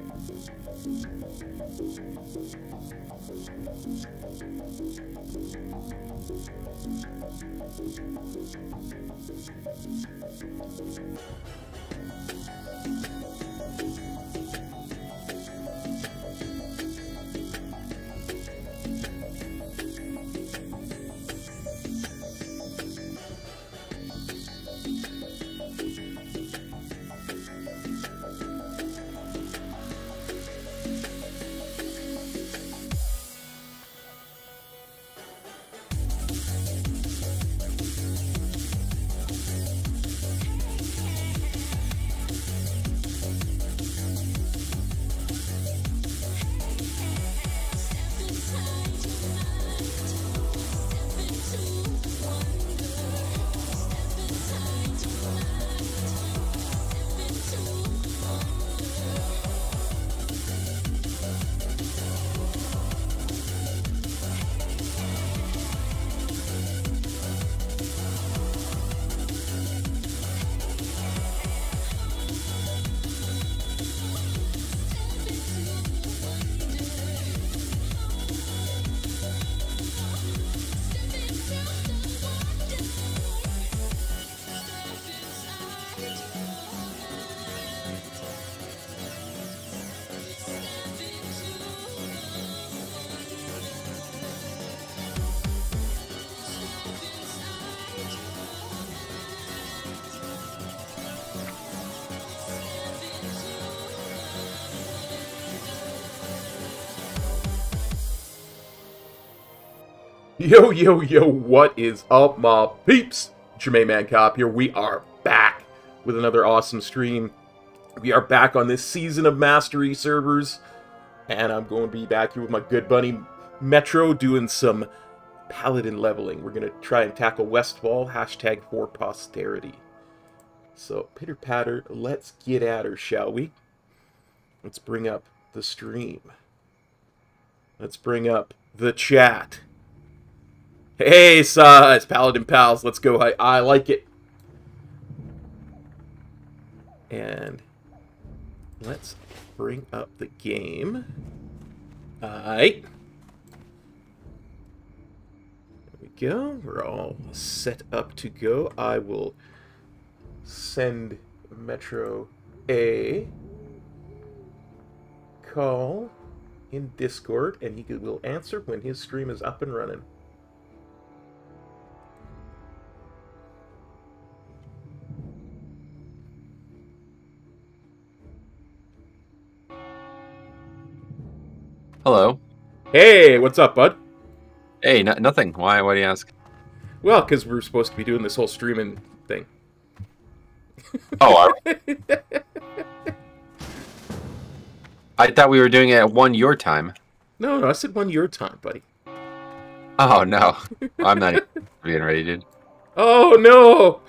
We'll be right back. Yo, yo, yo, what is up, my peeps? Jermaine Man Kop here. We are back with another awesome stream. We are back on this season of Mastery servers, and I'm going to be back here with my good buddy Metro doing some Paladin leveling. We're going to try and tackle Westfall, hashtag for posterity. So, pitter patter, let's get at her, shall we? Let's bring up the stream. Let's bring up the chat. Hey, uh, it's Paladin Pals. Let's go. I, I like it. And let's bring up the game. Alright. There we go. We're all set up to go. I will send Metro a call in Discord, and he will answer when his stream is up and running. Hello. Hey, what's up, bud? Hey, no, nothing. Why? Why do you ask? Well, because we're supposed to be doing this whole streaming thing. Oh, I, I thought we were doing it at one your time. No, no, I said one your time, buddy. Oh no, I'm not being ready, dude. Oh no!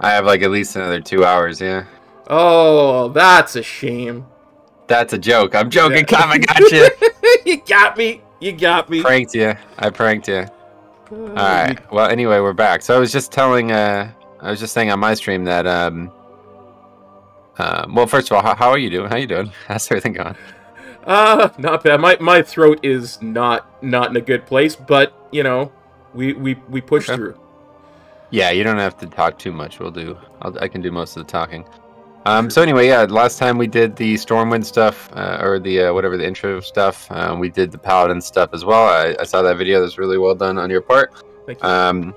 I have like at least another two hours. Yeah, Oh, that's a shame. that's a joke. I'm joking. Come, I got you. you got me. You got me. pranked you. I pranked you. All right. Well, anyway, we're back. So I was just telling. Uh, I was just saying on my stream that. Um. Uh, well, first of all, how, how are you doing? How you doing? How's everything going? Uh, not bad. My my throat is not not in a good place, but you know, we we we push Okay. through. Yeah, you don't have to talk too much. We'll do. I'll, I can do most of the talking. Um, so anyway, yeah, last time we did the Stormwind stuff, uh, or the uh, whatever the intro stuff. Um, we did the Paladin stuff as well. I, I saw that video. That's really well done on your part. Thank you. Um,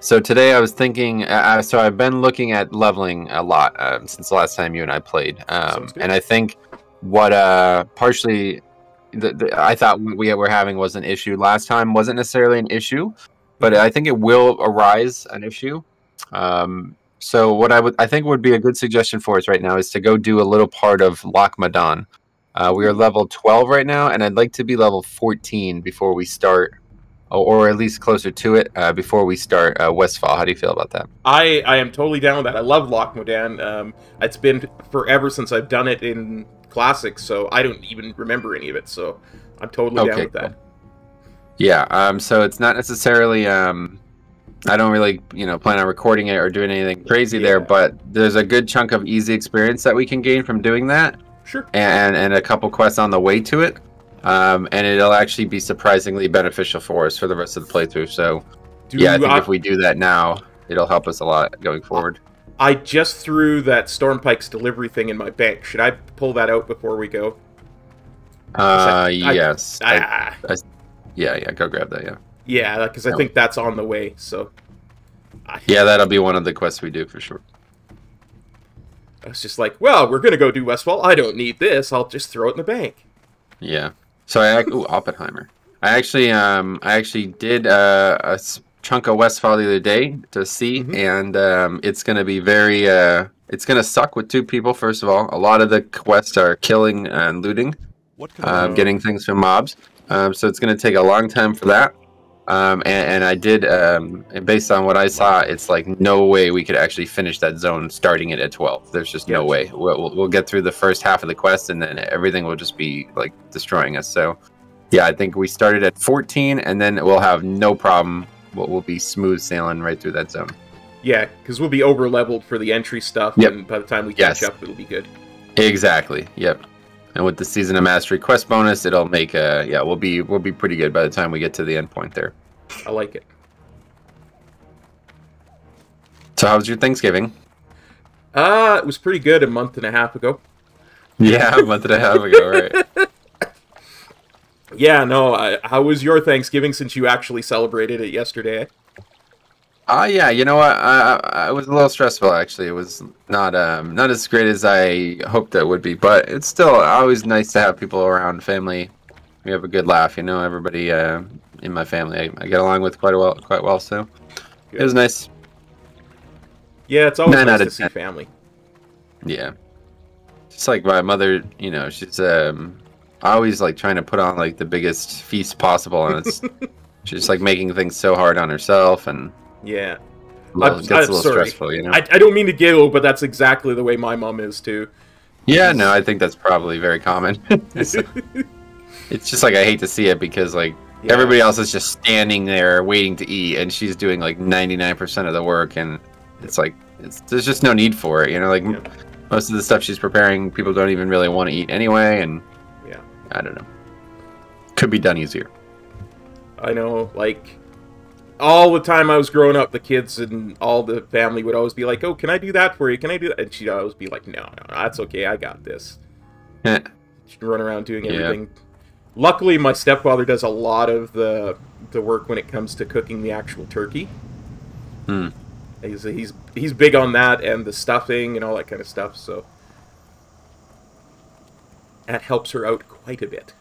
so today I was thinking. Uh, so I've been looking at leveling a lot um, since the last time you and I played, um, and I think what uh, partially the, the, I thought we were having was an issue last time wasn't necessarily an issue, but I think it will arise an issue. Um, so what I would I think would be a good suggestion for us right now is to go do a little part of Loch Modan. Uh, we are level 12 right now, and I'd like to be level 14 before we start, or, or at least closer to it uh, before we start uh, Westfall. How do you feel about that? I I am totally down with that. I love Loch Modan. Um, it's been forever since I've done it in classics, so I don't even remember any of it. So I'm totally down Okay, with that. Yeah. Um. So it's not necessarily. Um. I don't really, you know, plan on recording it or doing anything crazy there, but there's a good chunk of easy experience that we can gain from doing that. Sure. and and a couple quests on the way to it. Um, and it'll actually be surprisingly beneficial for us for the rest of the playthrough. So Do yeah, I think I, if we do that now, it'll help us a lot going forward. I just threw that Stormpike's delivery thing in my bank. Should I pull that out before we go? Uh, I- yes, I- Ah, yeah, yeah, go grab that. Yeah, yeah, because I think that's on the way. So yeah, that'll be one of the quests we do for sure. I was just like, well, we're gonna go do Westfall. I don't need this. I'll just throw it in the bank. Yeah. So I ac- ooh Oppenheimer. I actually um I actually did uh, a s- chunk of Westfall the other day to see, Mhm. and um, it's gonna be very uh it's gonna suck with two people. First of all, a lot of the quests are killing and looting, What um, getting things from mobs. Um, so it's gonna take a long time for that. Um, and, and I did, um, and based on what I saw, it's like no way we could actually finish that zone starting it at 12. There's just no way. We'll, we'll- we'll get through the first half of the quest and then everything will just be like destroying us. So, yeah, I think we started at 14 and then we'll have no problem. We'll, we'll be smooth sailing right through that zone. Yeah, because we'll be over leveled for the entry stuff, Yep. and by the time we catch Yes. up, it'll be good. Exactly. Yep. And with the season of mastery quest bonus, it'll make uh yeah, we'll be we'll be pretty good by the time we get to the end point there. I like it. So how was your Thanksgiving? Uh, it was pretty good a month and a half ago. Yeah, a month and a half ago, right? Yeah, no. I, how was your Thanksgiving since you actually celebrated it yesterday? Ah, yeah. You know what? I, I, it was a little stressful actually. It was not um not as great as I hoped it would be, but it's still always nice to have people around, family. We have a good laugh, you know. Everybody uh, in my family, I, I get along with quite well, quite well. So it was nice. Yeah, it's always Nine nice to of see 10. family. Yeah. Just like my mother, you know, she's um always like trying to put on like the biggest feast possible, and it's she's like making things so hard on herself, and Yeah. little- I'm- gets I'm a little sorry. stressful, you know. I, I don't mean to giggle, but that's exactly the way my mom is too. Yeah, no, I think that's probably very common. it's, it's just like I hate to see it because like Yeah. everybody else is just standing there waiting to eat, and she's doing like ninety nine percent of the work, and it's like it's, there's just no need for it. You know, like Yeah. most of the stuff she's preparing, people don't even really want to eat anyway, and Yeah. I don't know. Could be done easier. I know, like all the time I was growing up, the kids and all the family would always be like, "Oh, can I do that for you? Can I do that?" And she'd always be like, "No, no, no that's okay. I got this." She'd run around doing everything. Luckily, my stepfather does a lot of the the work when it comes to cooking the actual turkey. Hmm. He's he's he's big on that and the stuffing and all that kind of stuff. So that helps her out quite a bit.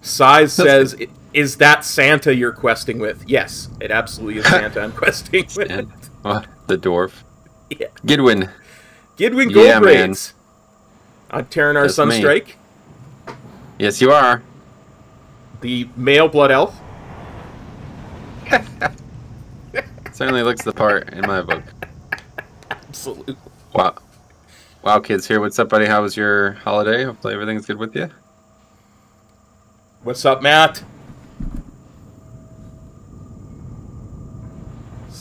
Size says, "I- "Is that Santa you're questing with?" Yes, it absolutely is Santa I'm questing with. and, well, oh, the dwarf. Yeah. Gidwin. Gidwin Yeah. Goldbraids. I'm That's me. Sunstrike, Yes, you are. the male blood elf. Certainly looks the part in my book. Absolutely. Wow. Wow, kids here. What's up, buddy? How was your holiday? Hopefully everything's good with you. What's up, Matt?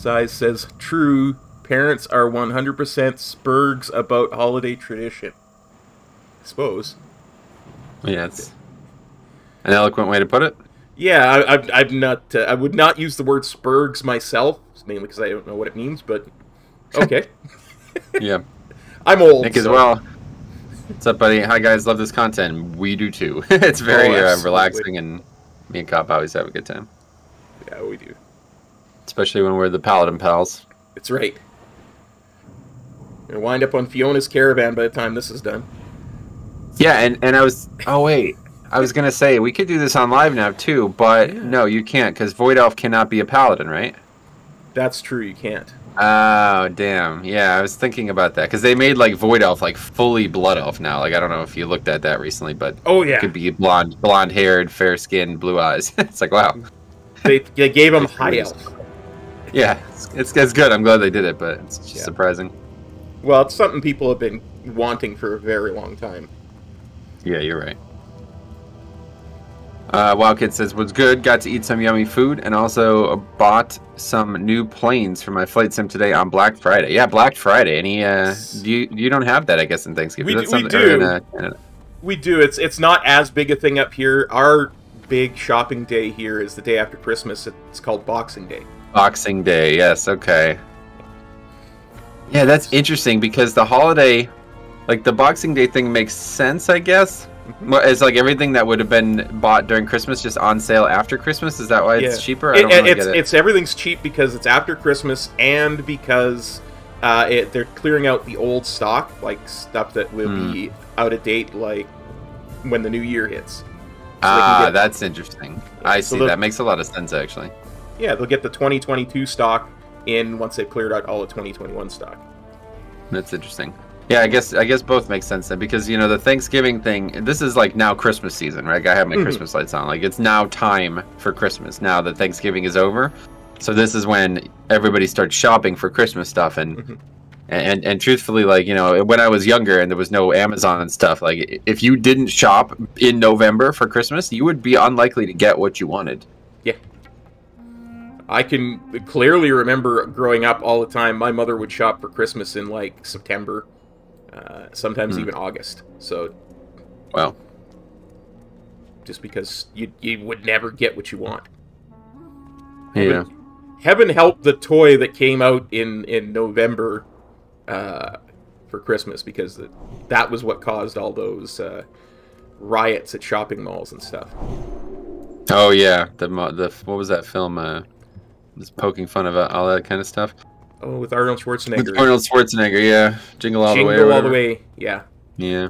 Size says, true, parents are 100% spurgs about holiday tradition. I suppose. Yeah, it's an eloquent way to put it. Yeah, I, I, I'm not. Uh, I would not use the word spurgs myself, mainly because I don't know what it means. But okay, Yeah, I'm old. Nick as well. What's up, buddy? Hi, guys. Love this content. We do too. it's very Oh, uh, relaxing, and me and Kop always have a good time, Yeah, we do. Especially when we're the Paladin pals. It's right. Gonna wind up on Fiona's caravan by the time this is done. Yeah, and and I was. Oh wait, I was gonna say we could do this on live now too, but Yeah. no, you can't because Void Elf cannot be a Paladin, right? That's true. You can't. Oh damn! Yeah, I was thinking about that because they made like Void Elf like fully Blood Elf now. Like I don't know if you looked at that recently, but Oh it yeah, could be blonde, blonde haired, fair skinned, blue eyes. it's like wow. they, they gave him high elf. Yeah, it's, it's it's good. I'm glad they did it, but it's Yeah. surprising. Well, it's something people have been wanting for a very long time. Yeah, you're right. Uh, Wildkid says, was good. Got to eat some yummy food and also bought some new planes for my flight sim today on Black Friday. Yeah, Black Friday. Any, uh, you, you don't have that, I guess, in Thanksgiving. We, we do. in, uh, We do. It's it's not as big a thing up here. Our big shopping day here is the day after Christmas. It's called Boxing Day. Boxing Day, yes, okay. Yeah, that's interesting because the holiday, like the Boxing Day thing makes sense, I guess. It's like everything that would have been bought during Christmas just on sale after Christmas. Is that why it's Yeah. cheaper? I It- really it's get it. it's everything's cheap because it's after Christmas and because uh, it, they're clearing out the old stock, like stuff that will Hmm. be out of date, like when the new year hits. can ah, that's interesting. Yeah, I so see. that makes a lot of sense, actually. Yeah, they'll get the 2022 stock in once they've cleared out all the 2021 stock. That's interesting. Yeah, I guess I guess both make sense then because you know the Thanksgiving thing. This is like now Christmas season, right? I have my Mhm. Christmas lights on. Like it's now time for Christmas. Now that Thanksgiving is over, so this is when everybody starts shopping for Christmas stuff. And Mhm. and and truthfully, like you know, when I was younger and there was no Amazon and stuff, like if you didn't shop in November for Christmas, you would be unlikely to get what you wanted. I can clearly remember growing up all the time. My mother would shop for Christmas in like September, uh, sometimes Hmm. even August. So Well, just because you you would never get what you want. yeah. Heaven, heaven help the toy that came out in in November uh, for Christmas because the, that was what caused all those uh, riots at shopping malls and stuff. Oh yeah, the the what was that film? Uh, just poking fun of all that kind of stuff. Oh, with Arnold Schwarzenegger. With Arnold Schwarzenegger, yeah, jingle all Jingle the way. or all the way. Yeah. Yeah.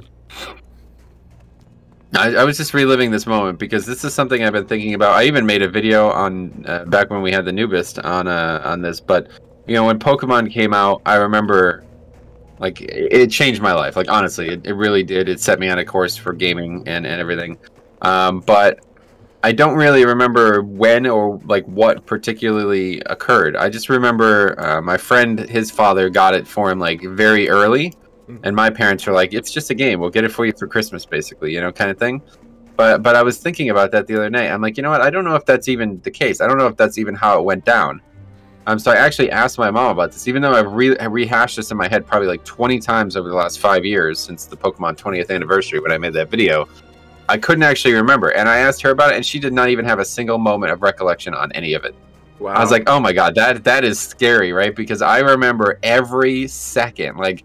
I, I was just reliving this moment because this is something I've been thinking about. I even made a video on uh, back when we had the Nubist on uh, on this, but you know when Pokemon came out, I remember like it, it changed my life. Like honestly, it, it really did. It set me on a course for gaming and and everything. Um, but I don't really remember when or like what particularly occurred. I just remember uh, my friend, his father, got it for him like very early, and my parents were like, "It's just a game. We'll get it for you for Christmas, basically, you know, kind of thing." But but I was thinking about that the other night. I'm like, you know what? I don't know if that's even the case. I don't know if that's even how it went down. Um, so I actually asked my mom about this, even though I've re- rehashed this in my head probably like 20 times over the last five years since the Pokemon 20th anniversary when I made that video. I couldn't actually remember, and I asked her about it, and she did not even have a single moment of recollection on any of it. Wow. I was like, oh my god, that that is scary, right? Because I remember every second, like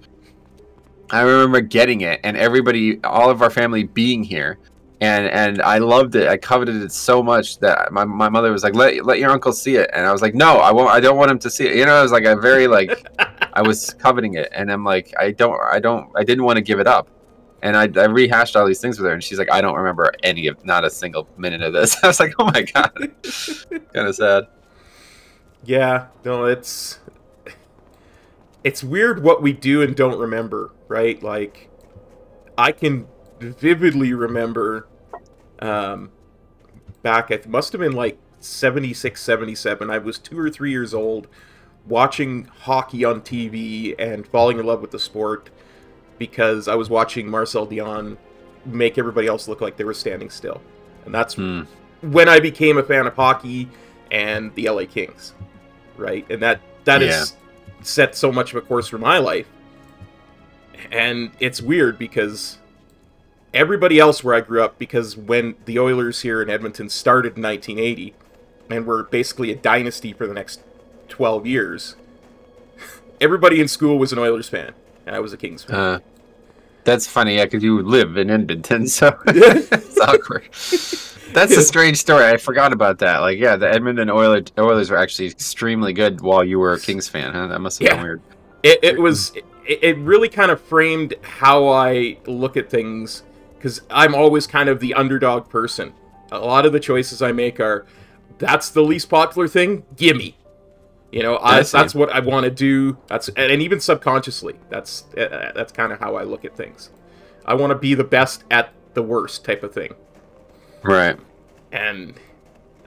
I remember getting it, and everybody, all of our family being here, and and I loved it. I coveted it so much that my, my mother was like, let let your uncle see it, and I was like, no, I won't. I don't want him to see it. You know, I was like, a very like, I was coveting it, and I'm like, I don't, I don't, I didn't want to give it up. And I, I rehashed all these things with her, and she's like, I don't remember any of, not a single minute of this. I was like, oh my god, kind of sad. Yeah, no, it's it's weird what we do and don't remember, right? Like I can vividly remember um back it must have been like 76 77 I was 2 or 3 years old watching hockey on TV and falling in love with the sport because I was watching Marcel Dionne make everybody else look like they were standing still. And that's Hmm. when I became a fan of hockey and the LA Kings, right? And that that has set so much of a course for my life. And it's weird because everybody else where I grew up, because when the Oilers here in Edmonton started in 1980, and were basically a dynasty for the next 12 years, everybody in school was an Oilers fan, and I was a Kings fan. Uh, that's funny, yeah, because you live in Edmonton, so it's awkward. That's a strange story. I forgot about that. Like, yeah, the Edmonton Oilers, Oilers were actually extremely good while you were a Kings fan, huh? That must have Yeah. been weird. it, it was it, it really kind of framed how I look at things because I'm always kind of the underdog person. A lot of the choices I make are that's the least popular thing. Gimme, you know, I, that's what I want to do. That's and, even subconsciously, that's uh, that's kind of how I look at things. I want to be the best at the worst type of thing, Right. and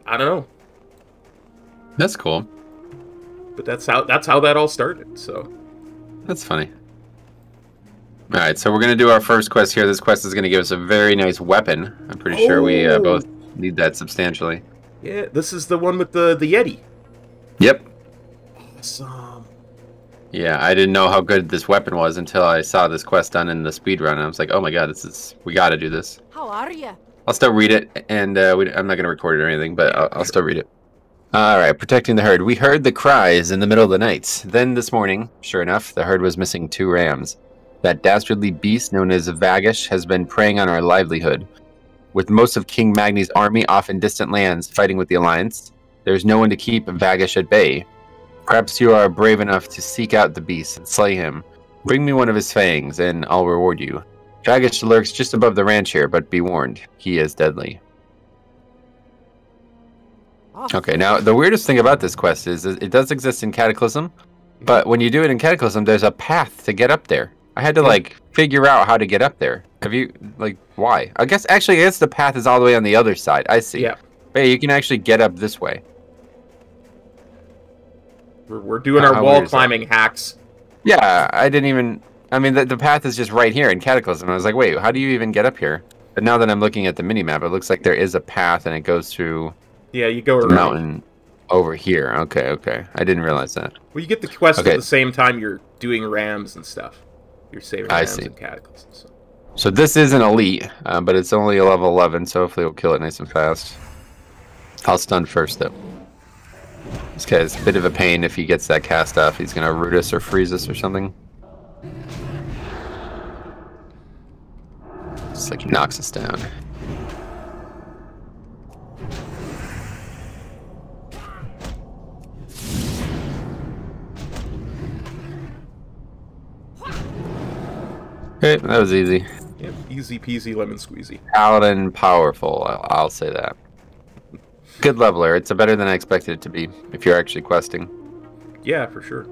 I don't know, That's cool. but that's how that's how that all started. So That's funny. All right, so we're gonna do our first quest here. This quest is gonna give us a very nice weapon. I'm pretty sure we uh, Oh. both need that substantially. Yeah, this is the one with the the Yeti. Yep. Awesome. Yeah, I didn't know how good this weapon was until I saw this quest done in the speed run. I was like, oh my god, this is we got to do this. How are you? I'll still read it, and uh, we, I'm not going to record it or anything, but I'll, I'll still read it. All right, protecting the herd. We heard the cries in the middle of the night. Then this morning, sure enough, the herd was missing two rams. That dastardly beast known as Vagash has been preying on our livelihood. With most of King Magni's army off in distant lands fighting with the Alliance, there is no one to keep Vagash at bay. Perhaps you are brave enough to seek out the beast and slay him. Bring me one of his fangs, and I'll reward you. Vagash lurks just above the ranch here, but be warned, he is deadly. Okay, now the weirdest thing about this quest is it does exist in Cataclysm, but when you do it in Cataclysm, there's a path to get up there. I had to like figure out how to get up there. Have you like why? I guess actually, I guess the path is all the way on the other side. I see. Yeah. Hey, you can actually get up this way. We're, we're doing our wall is that? climbing hacks. Yeah, I didn't even. I mean, the, the path is just right here in Cataclysm. I was like, wait, how do you even get up here? But now that I'm looking at the mini map, it looks like there is a path and it goes through Yeah, you go the around. mountain over here. Okay, okay. I didn't realize that. Well, you get the quest Okay. at the same time you're doing rams and stuff. You're saving I rams see. and cataclysms. So. So this is an elite, uh, but it's only a level 11, so hopefully we'll kill it nice and fast. I'll stun first, though. This guy's a bit of a pain if he gets that cast off. He's going to root us or freeze us or something. Just like he knocks us down. Okay, that was easy. Yep, easy peasy lemon squeezy. Paladin powerful, I'll, I'll say that. Good leveler. It's a better than I expected it to be if you're actually questing. Yeah, for sure.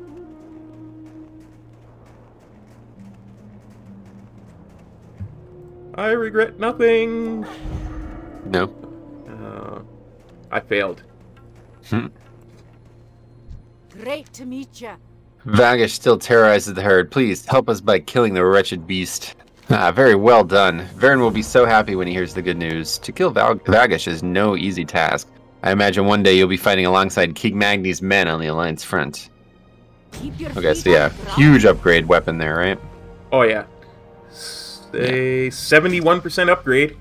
I regret nothing. No. Uh, I failed. Great to meet you. Vagash still terrorizes the herd. Please help us by killing the wretched beast. Ah, very well done. Varen will be so happy when he hears the good news. To kill Val- Vagish is no easy task. I imagine one day you'll be fighting alongside King Magni's men on the Alliance front. Okay, so yeah, huge upgrade weapon there, right? Oh yeah. A seventy-one percent upgrade.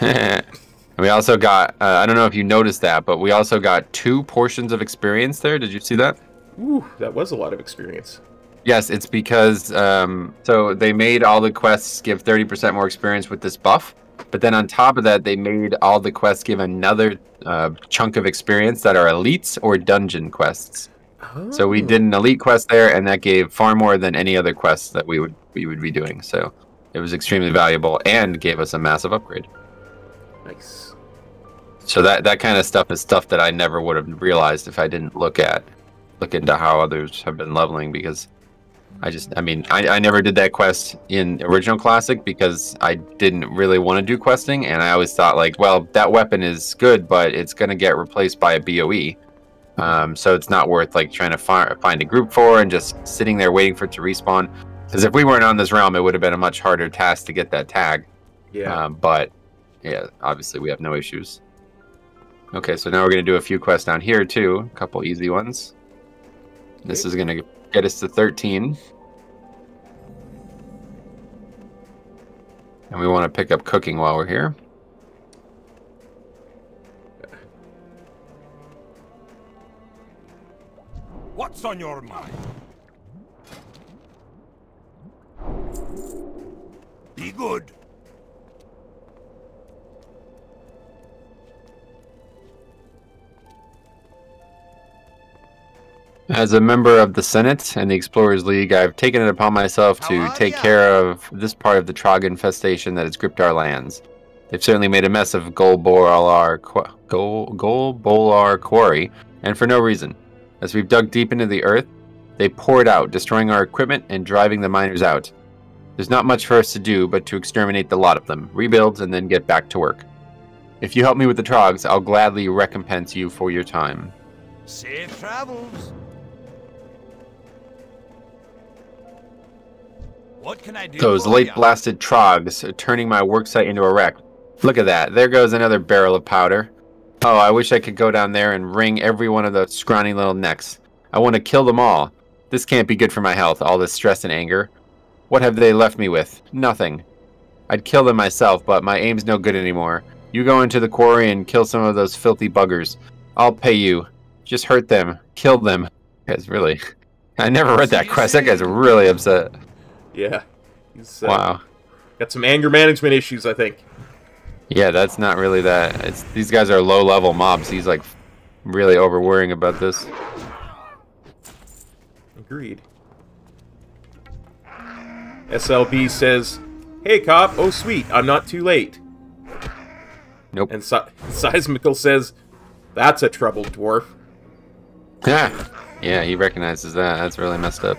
And we also got, uh, I don't know if you noticed that, but we also got two portions of experience there. Did you see that? Ooh, that was a lot of experience. Yes, it's because um, so they made all the quests give 30% more experience with this buff, but then on top of that, they made all the quests give another uh, chunk of experience that are elites or dungeon quests. So we Oh, did an elite quest there, and that gave far more than any other quest that we would we would be doing. So it was extremely valuable and gave us a massive upgrade. Nice. So that that kind of stuff is stuff that I never would have realized if I didn't look at look into how others have been leveling because I just I mean I, I never did that quest in original classic because I didn't really want to do questing and I always thought like well that weapon is good but it's gonna get replaced by a BOE um, so it's not worth like trying to fi- find a group for and just sitting there waiting for it to respawn because if we weren't on this realm it would have been a much harder task to get that tag Yeah. um, but yeah, obviously we have no issues. Okay, so now we're gonna do a few quests down here too. A couple easy ones. This is gonna get us to 13. And we want to pick up cooking while we're here. What's on your mind? Be good. As a member of the Senate and the Explorers League, I've taken it upon myself to take ya? care of this part of the Trog infestation that has gripped our lands. They've certainly made a mess of Gol'Bolar, Qu- Gol, Gol'Bolar Quarry, and for no reason. As we've dug deep into the earth, they poured out, destroying our equipment and driving the miners out. There's not much for us to do but to exterminate the lot of them, rebuild, and then get back to work. If you help me with the Trogs, I'll gladly recompense you for your time. Safe travels. Those late blasted trogs are turning my worksite into a wreck. Look at that. There goes another barrel of powder. Oh, I wish I could go down there and wring every one of those scrawny little necks. I want to kill them all. This can't be good for my health, all this stress and anger. What have they left me with? Nothing. I'd kill them myself, but my aim's no good anymore. You go into the quarry and kill some of those filthy buggers. I'll pay you. Just hurt them. Kill them. Guys, really. I never read that quest. That guy's really upset. Yeah. He's uh, Wow. got some anger management issues, I think. Yeah, that's not really that. It's these guys are low level mobs. He's like really over worrying about this. Agreed. SLB says, Hey Kop, oh sweet, I'm not too late. Nope. And si- Seismical says, That's a troubled dwarf. Yeah. Yeah, he recognizes that. That's really messed up.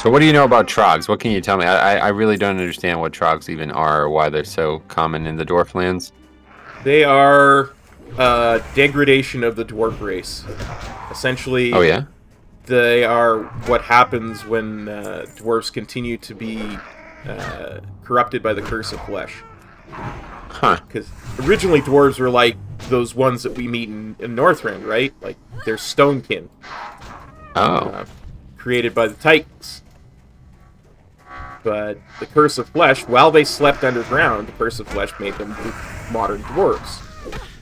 So what do you know about trogs? What can you tell me? I, I- really don't understand what trogs even are or why they're so common in the dwarf lands. They are uh, degradation of the dwarf race. Essentially, Oh yeah? they are what happens when uh, dwarves continue to be uh, corrupted by the curse of flesh. Huh. Because originally dwarves were like those ones that we meet in, in Northrend, right? Like they're stonekin, Oh. uh, created by the Titans. But the curse of flesh, while they slept underground, the curse of flesh made them modern dwarves.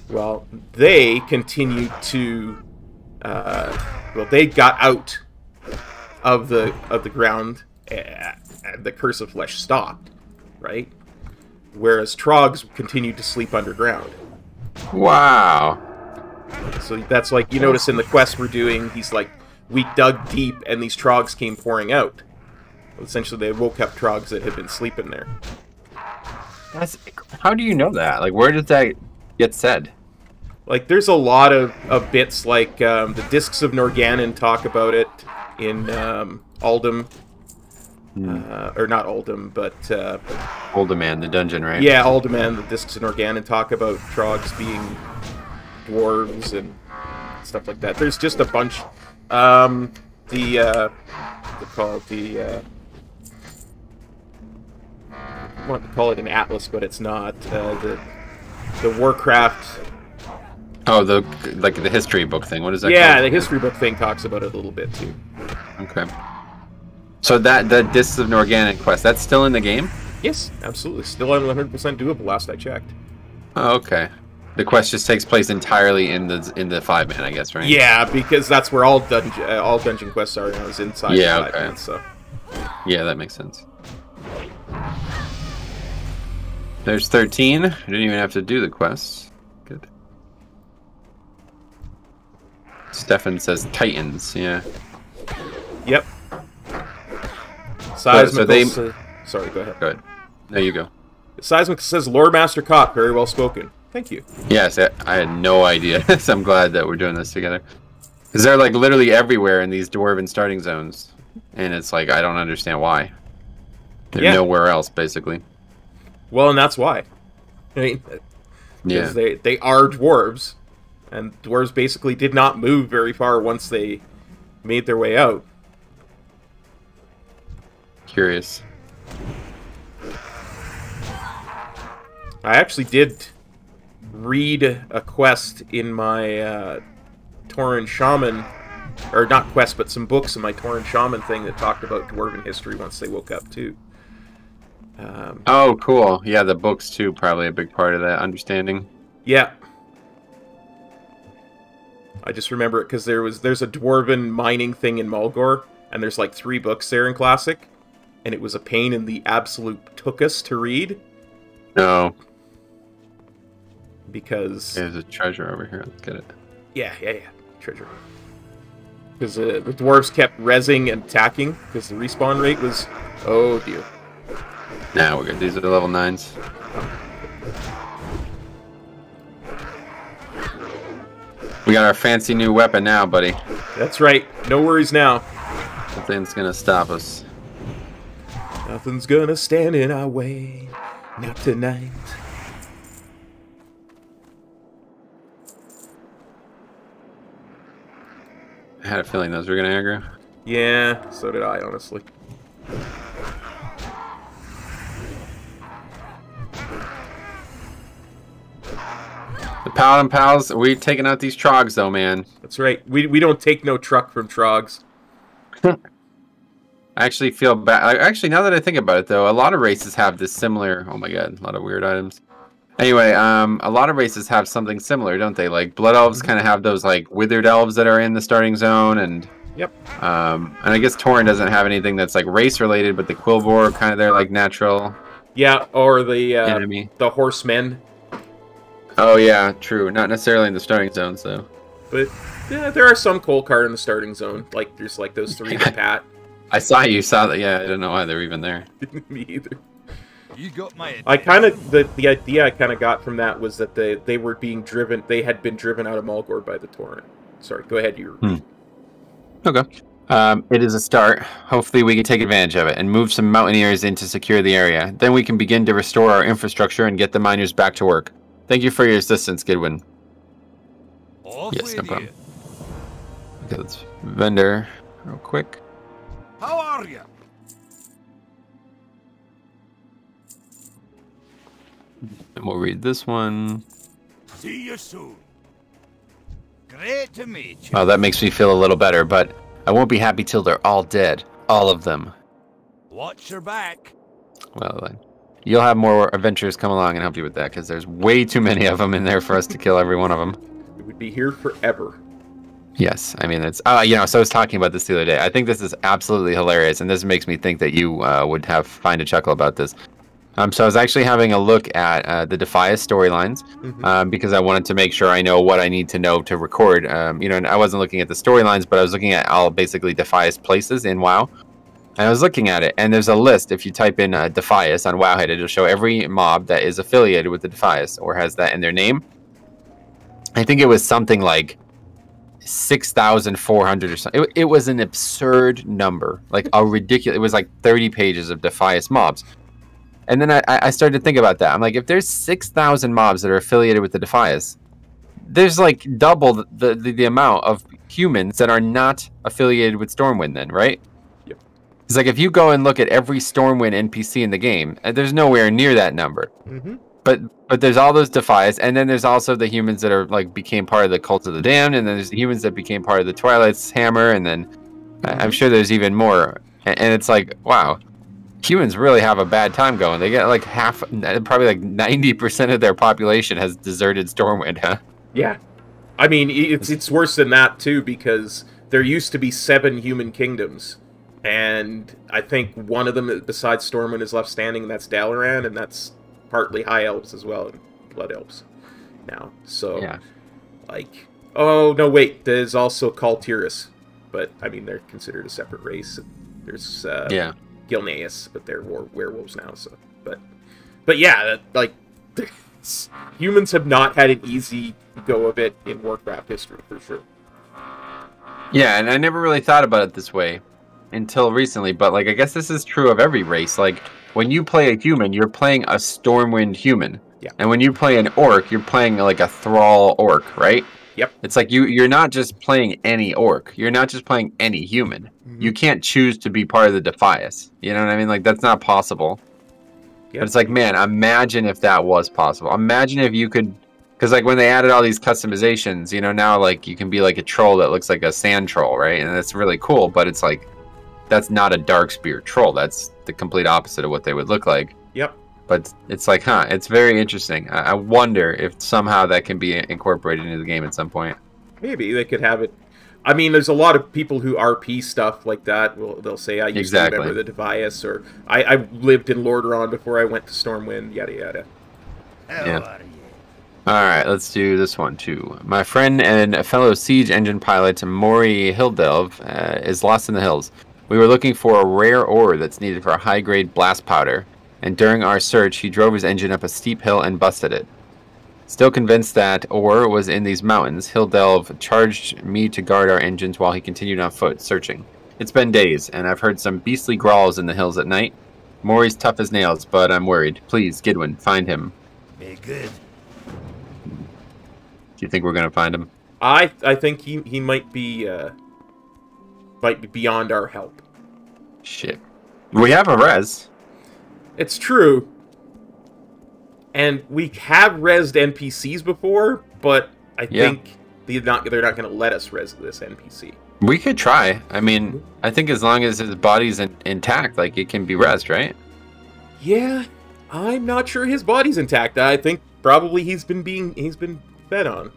Well, they continued to, uh, well, they got out of the of the ground, and the curse of flesh stopped, right? Whereas trogs continued to sleep underground. Wow. So that's like you notice in the quest we're doing, he's like, we dug deep and these trogs came pouring out. Essentially, they woke up trogs that had been sleeping there. That's how do you know that? Like where does that get said? Like, there's a lot of, of bits, like um, the Discs of Norgannon talk about it in um, Uldum. Uh, or not Uldum, but uh, Uldaman, the dungeon, right? yeah, Uldaman, the Discs of Norgannon talk about trogs being dwarves and stuff like that. There's just a bunch. Um, the uh, what's it called the uh, want to call it an atlas, but it's not. Uh, the the Warcraft. Oh, the like the history book thing. What is that? Yeah, called? the history book thing talks about it a little bit too. Okay. So that the Discs of Norgannon quest that's still in the game. Yes, absolutely. Still 100% doable. Last I checked. Oh, okay. The quest just takes place entirely in the in the five man, I guess, right? Yeah, because that's where all dungeon uh, all dungeon quests are now is inside Yeah, the five okay. minutes, so Yeah, that makes sense. There's 13. I didn't even have to do the quests. Good. Stefan says Titans. Yeah. yep. so Seismical they- sorry, go ahead. Good. There you go. Seismic says Lord Master Kop, very well spoken. Thank you. Yes, I, I had no idea. so I'm glad that we're doing this together. Because they're like literally everywhere in these dwarven starting zones. And it's like, I don't understand why. They're Yeah. nowhere else, basically. Well, and that's why. I mean, Yeah. because they they are dwarves, and dwarves basically did not move very far once they made their way out. Curious. I actually did read a quest in my uh, Shaman, or not quest, but some books in my Tauren Shaman thing that talked about dwarven history once they woke up too. Um, Oh, cool. Yeah, the books too, probably a big part of that understanding. yeah, I just remember it because there was there's a dwarven mining thing in Mulgore, and there's like three books there in Classic, and it was a pain in the absolute tookus to read No, because there's a treasure over here. Let's get it. Yeah, yeah, yeah. Treasure. Because uh, the dwarves kept rezzing and attacking because the respawn rate was. Oh dear. Now we're good. These are the level nines. We got our fancy new weapon now, buddy. That's right. No worries now. Nothing's gonna stop us. Nothing's gonna stand in our way. Not tonight. I had a feeling those were gonna aggro. Yeah, so did I, honestly. The Paladin pals, we taking out these trogs though, man. That's right. We, we don't take no truck from Trogs. I actually feel bad. Actually, now that I think about it, though, a lot of races have this similar. Oh my god, a lot of weird items. Anyway, um, a lot of races have something similar, don't they? Like blood elves kind of have those like withered elves that are in the starting zone, and Yep. um, and I guess Tauren doesn't have anything that's like race related, but the Quilboar kind of they're like natural Yeah, or the uh, enemy. the horsemen. Oh yeah, true. Not necessarily in the starting zone, though. But yeah, there are some coal card in the starting zone. Like there's like those three that Pat. I saw you saw that. Yeah, I don't know why they're even there. Me either. You got my I kind of the the idea I kind of got from that was that they they were being driven. They had been driven out of Mulgore by the Tauren. Sorry, go ahead. You. Hmm. Okay. Um, it is a start. Hopefully, we can take advantage of it and move some mountaineers in to secure the area. Then we can begin to restore our infrastructure and get the miners back to work. Thank you for your assistance, Goodwin. Off Yes, no problem. Okay, let's vendor real quick. How are you? And we'll read this one. See you soon. Great to meet you. Well, that makes me feel a little better, but I won't be happy till they're all dead. All of them. Watch your back. Well, then. You'll have more adventurers come along and help you with that, because there's way too many of them in there for us to kill every one of them. It would be here forever. Yes, I mean it's uh, you know. So I was talking about this the other day. I think this is absolutely hilarious, and this makes me think that you uh, would have find a chuckle about this. Um, so I was actually having a look at uh, the Defias storylines Mhm. um, because I wanted to make sure I know what I need to know to record. Um, you know, and I wasn't looking at the storylines, but I was looking at all basically Defias places in WoW. And I was looking at it, and there's a list. If you type in uh, Defias on Wowhead, it'll show every mob that is affiliated with the Defias or has that in their name. I think it was something like 6,400 or something. It, it was an absurd number, like a ridiculous. It was like 30 pages of Defias mobs. And then I, I started to think about that. I'm like, if there's 6,000 mobs that are affiliated with the Defias, there's like double the, the, the, the amount of humans that are not affiliated with Stormwind, then, right? Yep. It's like if you go and look at every Stormwind NPC in the game, uh, there's nowhere near that number. Mm-hmm. but but there's all those Defias, and then there's also the humans that are like became part of the cult of the damned and then there's the humans that became part of the twilight's hammer and then I- i'm sure there's even more. And, and it's like wow humans really have a bad time going. They get like half probably like 90% of their population has deserted stormwind huh? Yeah, I mean it's it's worse than that too because there used to be seven human kingdoms, and I think one of them besides Stormwind is left standing, and that's Dalaran, and that's partly High Elves as well and Blood Elves now. So yeah like, oh no, wait, there's also Kul Tiras, but I mean they're considered a separate race. There's uh, yeah Gilneas, but they're war- werewolves now. So, but, but yeah, that, like humans have not had an easy go of it in Warcraft history for sure. Yeah, and I never really thought about it this way until recently, but like I guess this is true of every race. Like when you play a human, you're playing a Stormwind human. Yeah. And when you play an orc, you're playing like a thrall orc, right? Yep. It's like you you're not just playing any orc. You're not just playing any human. Mm-hmm. You can't choose to be part of the Defias. You know what I mean? Like that's not possible. Yep. But it's like, man, imagine if that was possible. Imagine if you could because like when they added all these customizations, you know, now like you can be like a troll that looks like a sand troll, right? And that's really cool, but it's like that's not a Darkspear troll. That's the complete opposite of what they would look like. Yep. But it's like, huh? It's very interesting. I, I wonder if somehow that can be incorporated into the game at some point. Maybe they could have it. I mean, there's a lot of people who RP stuff like that. Well, they'll say, "I used Exactly. to remember the Defias," or "I, I lived in Lordaeron before I went to Stormwind." Yada yada. How Yeah. are you? All right, let's do this one too. My friend and fellow siege engine pilot Maury Hildelv uh, is lost in the hills. We were looking for a rare ore that's needed for a high-grade blast powder, and during our search, he drove his engine up a steep hill and busted it. Still convinced that ore was in these mountains, Hildelv charged me to guard our engines while he continued on foot, searching. It's been days, and I've heard some beastly growls in the hills at night. Maury's tough as nails, but I'm worried. Please, Gidwin, find him. Be good. Do you think we're gonna find him? I I think he he might be uh might be beyond our help. Shit. We have a res. It's true. And we have resed NPCs before, but I Yeah. think they're not they're not going to let us res this NPC. We could try. I mean, I think as long as his body's in- intact, like it can be rest, right? Yeah, I'm not sure his body's intact. I think probably he's been being he's been fed on.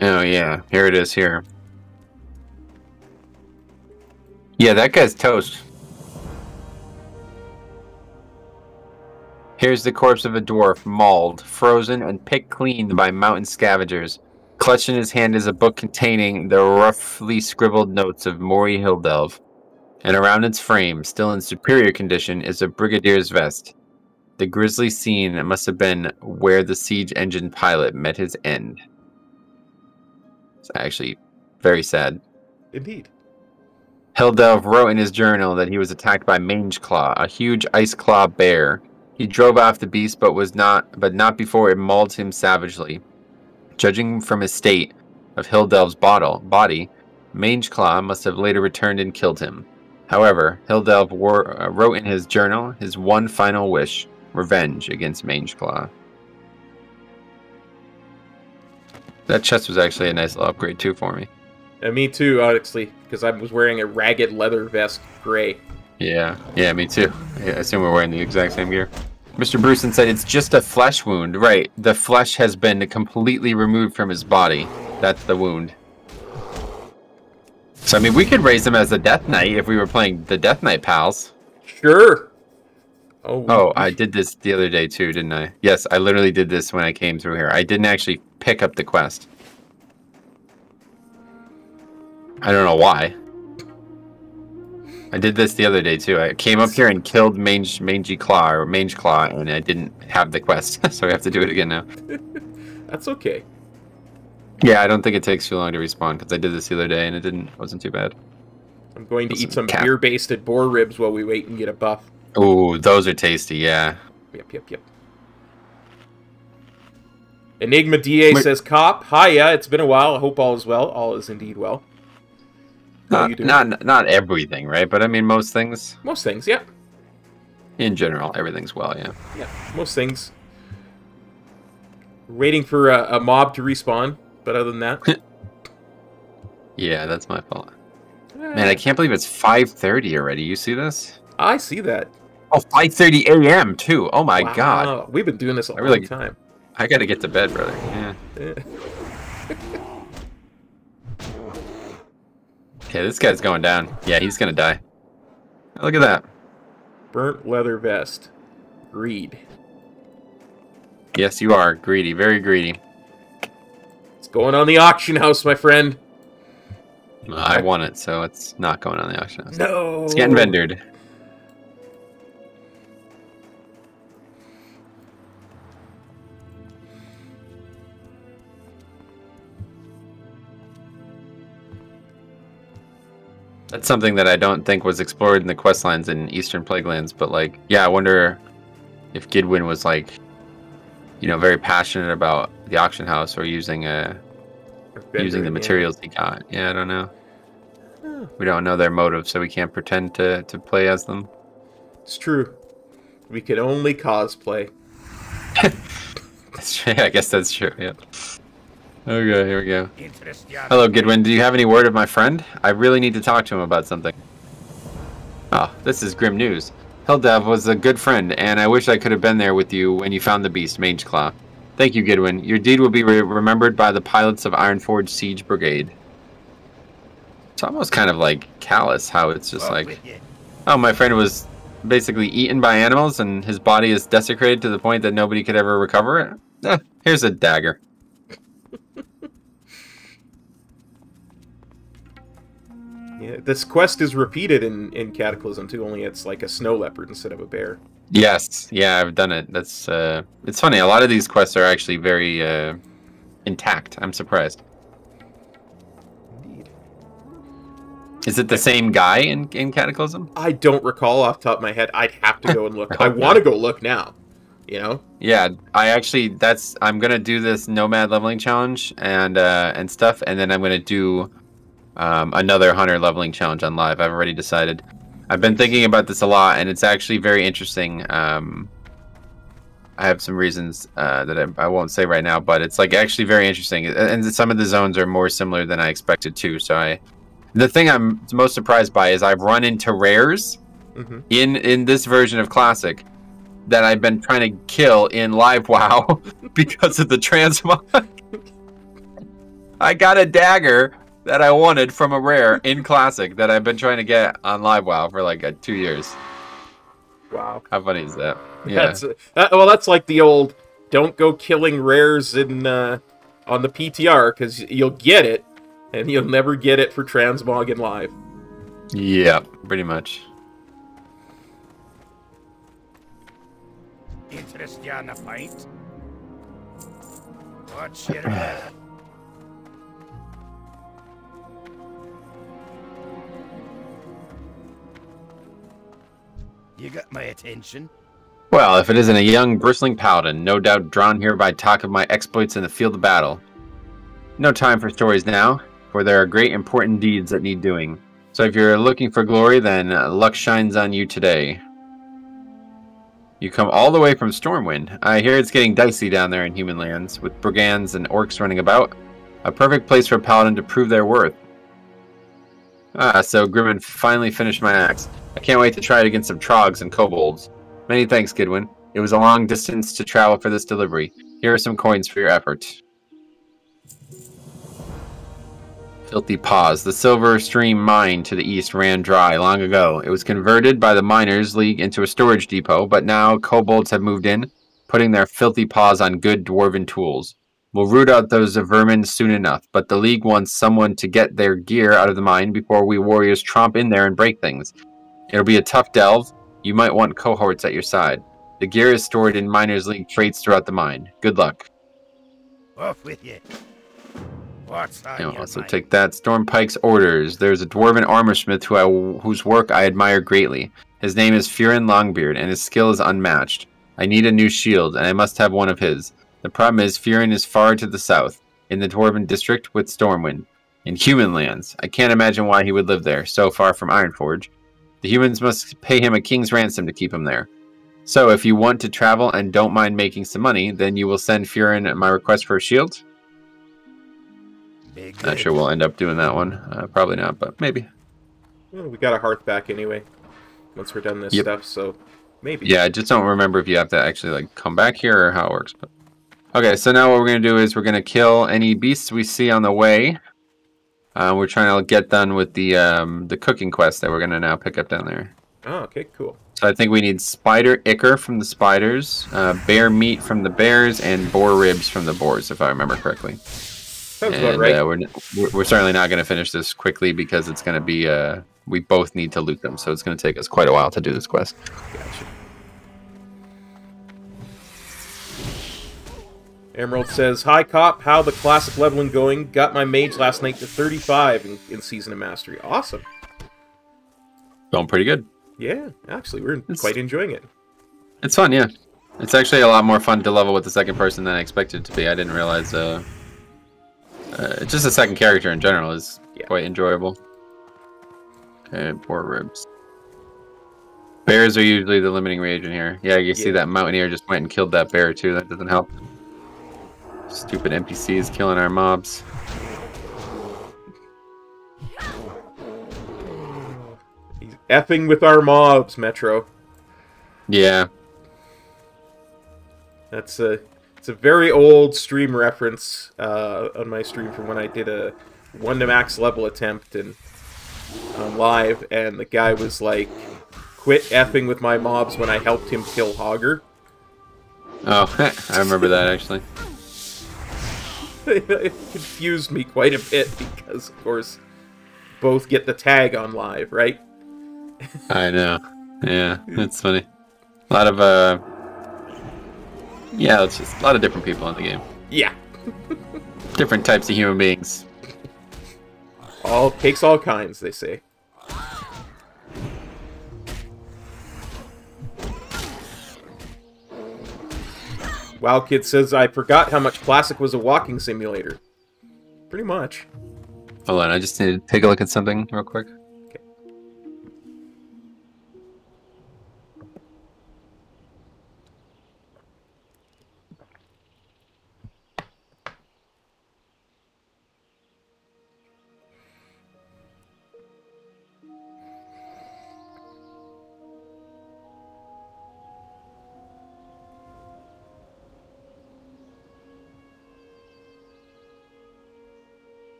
Oh yeah, here it is. Here. Yeah, that guy's toast. Here's the corpse of a dwarf, mauled, frozen, and picked clean by mountain scavengers. Clutched in his hand is a book containing the roughly scribbled notes of Maury Hildelve. And around its frame, still in superior condition, is a brigadier's vest. The grisly scene must have been where the siege engine pilot met his end. It's actually very sad. Indeed. Hildelve wrote in his journal that he was attacked by Mangeclaw, a huge ice claw bear. He drove off the beast, but was not, but not before it mauled him savagely. Judging from his state of Hildelve's bottle, body, Mangeclaw must have later returned and killed him. However, Hildelve wor- uh, wrote in his journal his one final wish: revenge against Mangeclaw. That chest was actually a nice little upgrade too for me. And me too, honestly, because I was wearing a ragged leather vest, gray. Yeah, yeah, me too. Yeah, I assume we're wearing the exact same gear. Mr. Brewson said it's just a flesh wound. Right, the flesh has been completely removed from his body. That's the wound. So, I mean, we could raise him as a Death Knight if we were playing the Death Knight pals. Sure. Oh, Oh, I did this the other day too, didn't I? Yes, I literally did this when I came through here. I didn't actually pick up the quest. I don't know why. I did this the other day too. I came up here and killed Mange, Mangy Claw or Mangeclaw, and I didn't have the quest, so we have to do it again now. that's okay. Yeah, I don't think it takes too long to respawn because I did this the other day and it didn't wasn't too bad. I'm going to eat some cap- beer-basted boar ribs while we wait and get a buff. Oh, those are tasty. Yeah. Yep, yep, yep. Enigma DA Wait. says, "Kop, hiya. It's been a while. I hope all is well. All is indeed well. Not, not not everything, right? But I mean, most things Most things, yeah, in general, everything's well. Yeah. yeah. Most things. Waiting for a, a mob to respawn, but other than that, Yeah, that's my fault. eh, Man, I can't believe it's 5:30 already. You see this? I see that. Oh, 5:30 a.m. too. Oh my god. Wow, we've been doing this a I long really- time. I got to get to bed, brother. Yeah. Eh. Okay, this guy's going down. Yeah, he's going to die. Look at that. Burnt leather vest. Greed. Yes, you are greedy, very greedy. It's going on the auction house, my friend. I want it, so it's not going on the auction house. No. It's getting vendored. That's something that I don't think was explored in the quest lines in Eastern Plaguelands, but like, yeah, I wonder if Gidwin was like, you know, very passionate about the auction house or using uh using the Yeah. materials he got. Yeah, I don't know. Huh. We don't know their motive, so we can't pretend to, to play as them. It's true. We could only cosplay. That's true. I guess that's true. Yeah. Okay, here we go. Hello, Gidwin. Do you have any word of my friend? I really need to talk to him about something. Oh, this is grim news. Hildelve was a good friend, and I wish I could have been there with you when you found the beast, Mangeclaw. Thank you, Gidwin. Your deed will be re- remembered by the pilots of Ironforge Siege Brigade. It's almost kind of like callous how it's just like, oh, my friend was basically eaten by animals, and his body is desecrated to the point that nobody could ever recover it. Eh, here's a dagger. This quest is repeated in, in Cataclysm too, only it's like a snow leopard instead of a bear. Yes, yeah, I've done it. That's uh it's funny. A lot of these quests are actually very uh intact. I'm surprised. Indeed. Is it the same guy in, in Cataclysm? I don't recall off the top of my head. I'd have to go and look. I want to go look now. You know? Yeah, I actually that's I'm gonna do this nomad leveling challenge and uh, and stuff, and then I'm gonna do um, another hunter leveling challenge on live. I've already decided. I've been thinking about this a lot, and it's actually very interesting. Um, I have some reasons uh, that I, I won't say right now, but it's like actually very interesting, and some of the zones are more similar than I expected too. So I, the thing I'm most surprised by is I've run into rares hmm in in this version of classic that I've been trying to kill in live WoW because of the transmog. I got a dagger that I wanted from a rare in classic that I've been trying to get on live WoW for like uh, two years. Wow. How funny is that? Yeah, That's uh, well. That's like the old "don't go killing rares in uh, on the PTR" because you'll get it, and you'll never get it for transmog in live. yeah, pretty much. Interest you in a pint? What's your You got my attention. Well, if it isn't a young, bristling paladin, no doubt drawn here by talk of my exploits in the field of battle. No time for stories now, for there are great important deeds that need doing. So if you're looking for glory, then uh, luck shines on you today. You come all the way from Stormwind. I hear it's getting dicey down there in human lands, with brigands and orcs running about. A perfect place for a paladin to prove their worth. Ah, so Grimmin finally finished my axe. I can't wait to try it against some trogs and kobolds. Many thanks, Gidwin. It was a long distance to travel for this delivery. Here are some coins for your effort. Filthy Paws. The Silver Stream mine to the east ran dry long ago. It was converted by the Miners League into a storage depot, but now kobolds have moved in, putting their filthy paws on good dwarven tools. We'll root out those vermin soon enough, but the League wants someone to get their gear out of the mine before we warriors tromp in there and break things. It'll be a tough delve. You might want cohorts at your side. The gear is stored in Miners League crates throughout the mine. Good luck. Off with you. What's on I'll also mind? take that. Stormpike's orders. There's a dwarven armorsmith who I, whose work I admire greatly. His name is Furin Longbeard, and his skill is unmatched. I need a new shield, and I must have one of his. The problem is, Furin is far to the south, in the dwarven district with Stormwind. In human lands. I can't imagine why he would live there, so far from Ironforge. The humans must pay him a king's ransom to keep him there. So, if you want to travel and don't mind making some money, then you will send Furin my request for a shield? Not sure we'll end up doing that one. Uh, probably not, but maybe. Well, we got a hearth back anyway. Once we're done this Yep. stuff, so maybe. Yeah, I just don't remember if you have to actually like come back here or how it works. But okay, so now what we're gonna do is we're gonna kill any beasts we see on the way. Uh, we're trying to get done with the um, the cooking quest that we're gonna now pick up down there. Oh, okay, cool. So I think we need spider ichor from the spiders, uh, bear meat from the bears, and boar ribs from the boars, if I remember correctly. Sounds and about right. uh, we're, we're certainly not going to finish this quickly because it's going to be uh, we both need to loot them, so it's going to take us quite a while to do this quest. Gotcha. Emerald says, Hi Kop, how the classic leveling going? Got my mage last night to 35 in, in Season of Mastery. Awesome. Going pretty good. Yeah, actually, we're It's- quite enjoying it. It's fun, yeah. It's actually a lot more fun to level with the second person than I expected it to be. I didn't realize uh, uh just a second character in general is Yeah. quite enjoyable. Okay, poor ribs. Bears are usually the limiting reagent here. Yeah, you see that mountaineer just went and killed that bear too. That doesn't help. Stupid NPCs killing our mobs. He's effing with our mobs, Metro. Yeah, That's a it's a very old stream reference uh, on my stream from when I did a one to max level attempt and on live, and the guy was like, "Quit effing with my mobs" when I helped him kill Hogger. Oh, I remember that actually. it confused me quite a bit because, of course, both get the tag on live, right? I know. Yeah, it's funny. A lot of uh, yeah, it's just a lot of different people in the game. Yeah, Different types of human beings. all takes all kinds, they say. Wow Kid says, I forgot how much Classic was a walking simulator. Pretty much. Hold on, I just need to take a look at something real quick.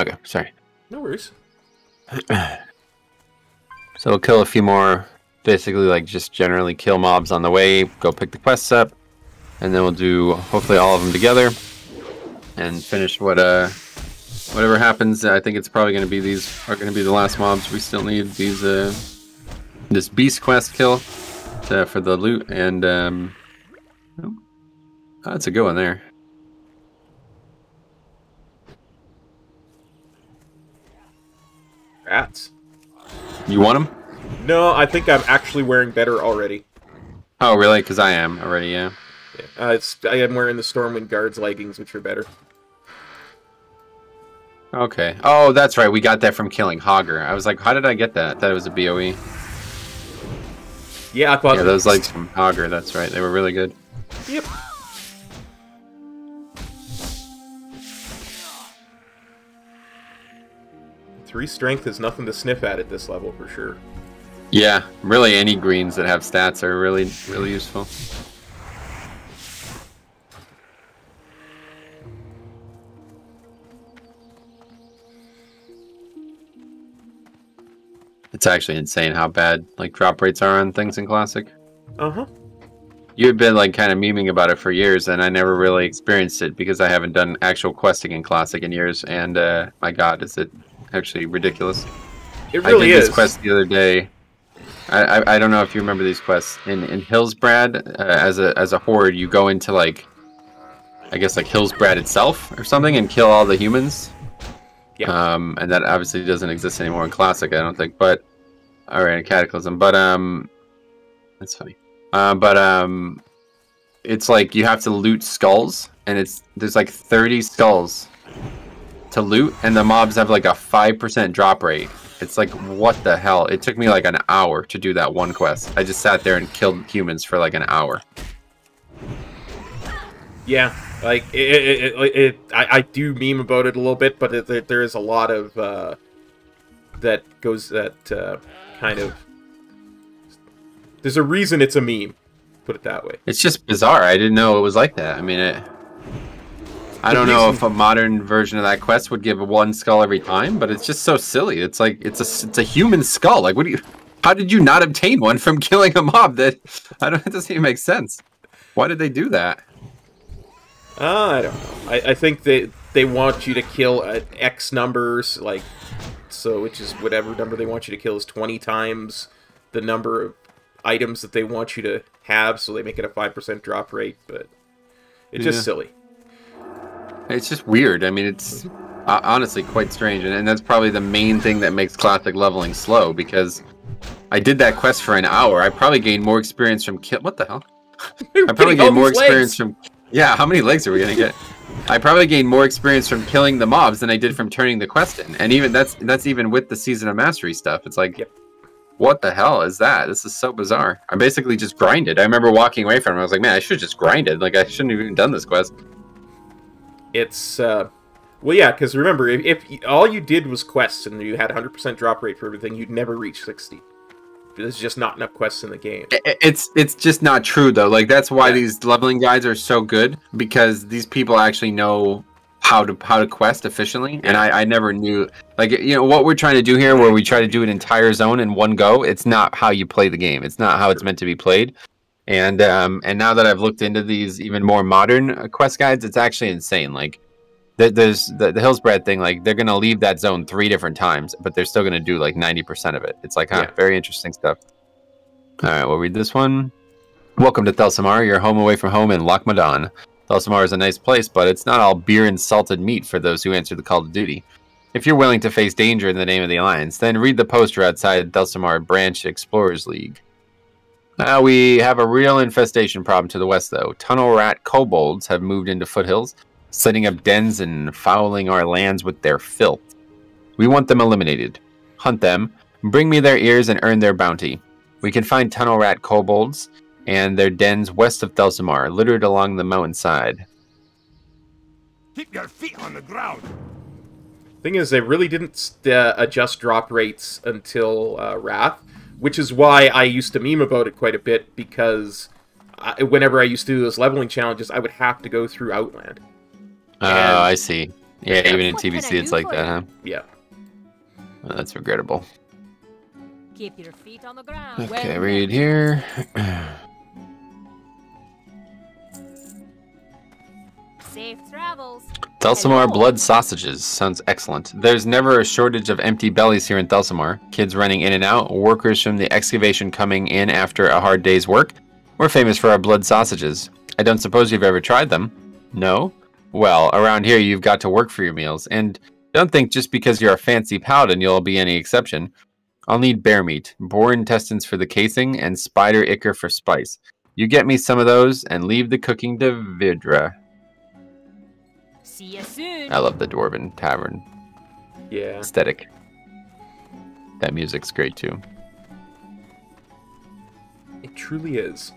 Okay, sorry. No worries. So we'll kill a few more, basically like just generally kill mobs on the way, go pick the quests up, and then we'll do hopefully all of them together and finish what uh whatever happens. I think it's probably going to be these are going to be the last mobs. We still need these uh this beast quest kill to, for the loot and um oh, that's a good one there. Rats. You want them? No, I think I'm actually wearing better already. Oh, really? Because I am already. Yeah. Yeah. Uh, it's I am wearing the Stormwind Guards leggings, which are better. Okay. Oh, that's right. We got that from killing Hogger. I was like, how did I get that? That it was a BOE. Yeah, I thought. Yeah, those legs from Hogger. That's right. They were really good. Yep. Three strength is nothing to sniff at at this level for sure. Yeah, really any greens that have stats are really, really useful. It's actually insane how bad like drop rates are on things in Classic. Uh huh. You've been like kind of memeing about it for years, and I never really experienced it because I haven't done actual questing in Classic in years. And uh, my God, is it actually ridiculous? It really I did is. this quest the other day. I, I, I don't know if you remember these quests in in Hillsbrad uh, as a as a horde. You go into like, I guess like Hillsbrad itself or something and kill all the humans. Yeah. Um, and that obviously doesn't exist anymore in Classic, I don't think. But all right, in Cataclysm. But um, that's funny. Uh, but um, it's like you have to loot skulls, and it's there's like 30 skulls to loot, and the mobs have like a five percent drop rate. It's like what the hell? It took me like an hour to do that one quest. I just sat there and killed humans for like an hour. Yeah, like it, it, it, it I, I do meme about it a little bit, but there is a lot of uh, that goes that uh, kind of. There's a reason it's a meme. Put it that way. It's just bizarre. I didn't know it was like that. I mean, it, I don't know if a modern version of that quest would give one skull every time, but it's just so silly. It's like it's a it's a human skull. Like, what do you? How did you not obtain one from killing a mob? That I don't. It doesn't even make sense. Why did they do that? Uh, I don't know. I, I think they they want you to kill at X numbers, like so, which is whatever number they want you to kill is twenty times the number of items that they want you to have, so they make it a five percent drop rate. But it's just silly. It's just weird. I mean, it's uh, honestly quite strange, and, and that's probably the main thing that makes classic leveling slow. Because I did that quest for an hour. I probably gained more experience from kill. What the hell? I probably gained more experience from. Yeah, how many legs are we gonna get? I probably gained more experience from killing the mobs than I did from turning the quest in, and even that's that's even with the season of mastery stuff. It's like, Yep. what the hell is that? This is so bizarre. I basically just grinded. I remember walking away from it. I was like, man, I should have just grinded. Like I shouldn't have even done this quest. It's uh, well, yeah, because remember, if, if all you did was quests and you had 100% drop rate for everything, you'd never reach 60. There's just not enough quests in the game. It's it's just not true though. Like that's why Yeah. these leveling guides are so good because these people actually know how to how to quest efficiently. And I, I never knew like you know what we're trying to do here, where we try to do an entire zone in one go. It's not how you play the game. It's not how it's meant to be played. And um and now that I've looked into these even more modern uh, quest guides, it's actually insane. Like there- there's the, the Hillsbrad thing. Like they're gonna leave that zone three different times, but they're still gonna do like ninety percent of it. It's like huh, Yeah. very interesting stuff. All right, we'll read this one. Welcome to Thelsamar, your home away from home in Loch Modan. Thelsamar is a nice place, but it's not all beer and salted meat for those who answer the call to duty. If you're willing to face danger in the name of the Alliance, then read the poster outside Thelsamar Branch Explorers League. Uh, we have a real infestation problem to the west, though. Tunnel rat kobolds have moved into foothills, setting up dens and fouling our lands with their filth. We want them eliminated. Hunt them, bring me their ears, and earn their bounty. We can find tunnel rat kobolds and their dens west of Thelsamar, littered along the mountainside. Keep your feet on the ground. Thing is, they really didn't uh, adjust drop rates until uh, Wrath, which is why I used to meme about it quite a bit because I, whenever I used to do those leveling challenges, I would have to go through Outland. Oh, And- I see. Yeah, Yeah. even in What can I TBC, it's like that, huh? Yeah. Well, that's regrettable. Keep your feet on the ground. Okay, Well read here. Safe travels. Thelsamar blood sausages. Sounds excellent. There's never a shortage of empty bellies here in Thelsamar. Kids running in and out, workers from the excavation coming in after a hard day's work. We're famous for our blood sausages. I don't suppose you've ever tried them? No? Well, around here you've got to work for your meals, and don't think just because you're a fancy paladin you'll be any exception. I'll need bear meat, boar intestines for the casing, and spider ichor for spice. You get me some of those, and leave the cooking to Vidra. See you soon. I love the Dwarven Tavern Yeah. aesthetic. That music's great too. It truly is.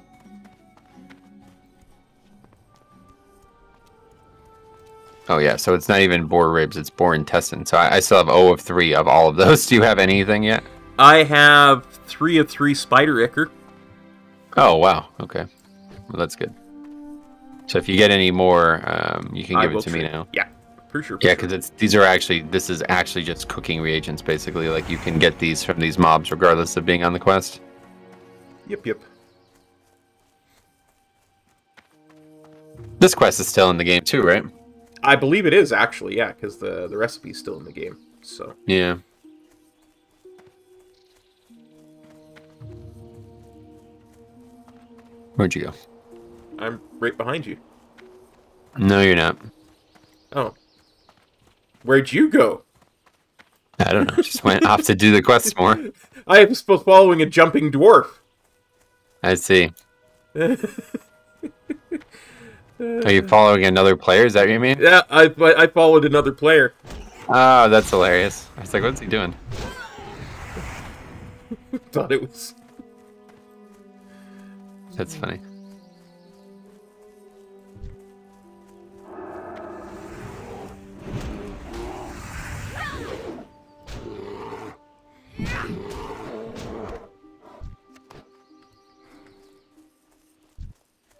Oh yeah, so it's not even boar ribs; it's boar intestine. So I, I still have O of three of all of those. Do you have anything yet? I have three of three spider ichor. Oh wow, okay, well that's good. So if you get any more, um, you can I give it to me now. Yeah, for sure. for Yeah, sure. because it's these are actually this is actually just cooking reagents basically. Like you can get these from these mobs regardless of being on the quest. Yep, yep. This quest is still in the game too, right? I believe it is actually, yeah, because the the recipe's still in the game. So Yeah. Where'd you go? I'm right behind you. No, you're not. Oh, where'd you go? I don't know. Just went off to do the quests more. I was supposed following a jumping dwarf. I see. Are you following another player? Is that what you mean? Yeah, I I followed another player. Oh, that's hilarious. I was like, what's he doing? Thought it was. That's funny.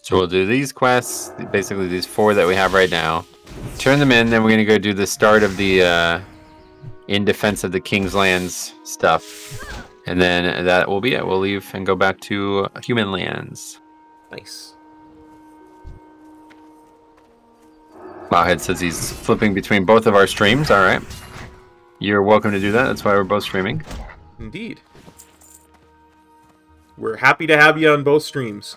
So we'll do these quests, basically these four that we have right now. Turn them in, then we're gonna go do the start of the uh, in defense of the King's Lands stuff, and then that will be it. We'll leave and go back to Human Lands. Nice. Wowhead says he's flipping between both of our streams. All right, you're welcome to do that. That's why we're both streaming. Indeed. We're happy to have you on both streams.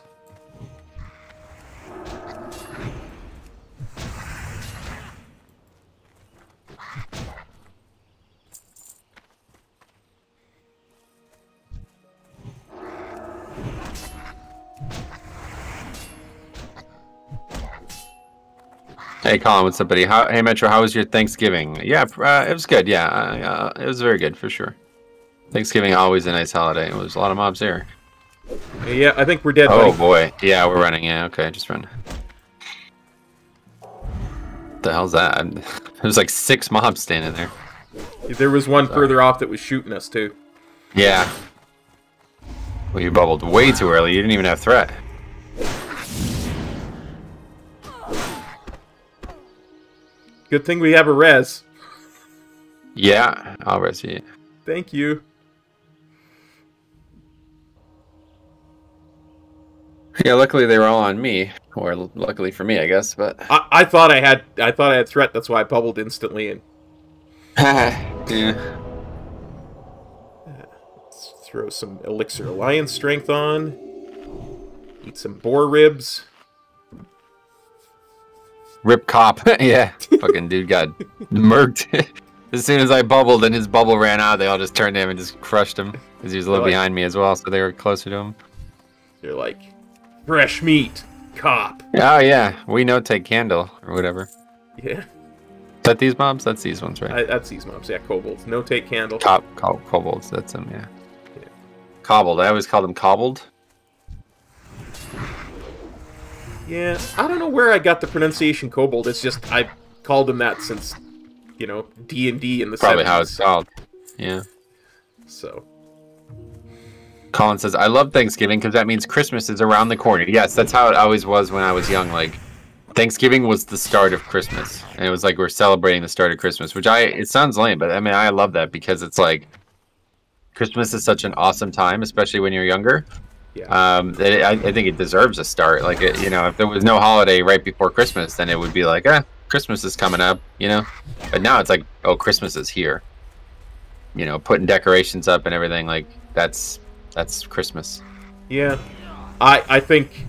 Hey, Colin, what's up, buddy? How, hey, Metro, how was your Thanksgiving? Yeah, uh, it was good. Yeah, uh, uh, it was very good for sure. Thanksgiving always a nice holiday. It was a lot of mobs there. Yeah, I think we're dead. Oh buddy. boy, yeah, we're running. Yeah, okay, just run. the hell's that? There's like six mobs standing there. There was one further off that was shooting us too. Yeah. Well, you bubbled way too early. You didn't even have threat. Good thing we have a res. Yeah, I'll rest you. Thank you. Yeah, luckily they were all on me, or l- luckily for me, I guess. But I, I thought I had I thought I had threat. That's why I bubbled instantly and yeah, let's throw some elixir of Lion's Strength on. Eat some boar ribs. rip Kop. yeah, fucking dude got murked. as soon as I bubbled and his bubble ran out, they all just turned to him and just crushed him because he was a little Really? behind me as well, so they were closer to him. They're like, fresh meat, Kop. Oh yeah, we know take candle or whatever. Yeah, Is that these mobs? That's these ones, right? I, that's these mobs. Yeah, kobolds. No take candle. Kop, co- kobolds. That's them. Yeah. Yeah. Cobbled. I always call them cobbled. Yeah, I don't know where I got the pronunciation kobold. It's just I've called them that since, you know, D and D in the Probably 70s. how it's called. Yeah. So Colin says, "I love Thanksgiving because that means Christmas is around the corner." Yes, that's how it always was when I was young. Like, Thanksgiving was the start of Christmas, and it was like we're celebrating the start of Christmas. Which I it sounds lame, but I mean I love that because it's like Christmas is such an awesome time, especially when you're younger. yeah, Um, it, I, I think it deserves a start. Like, it, you know, if there was no holiday right before Christmas, then it would be like, eh, Christmas is coming up, you know. But now it's like, oh, Christmas is here. You know, putting decorations up and everything like that's that's Christmas. yeah. I I think,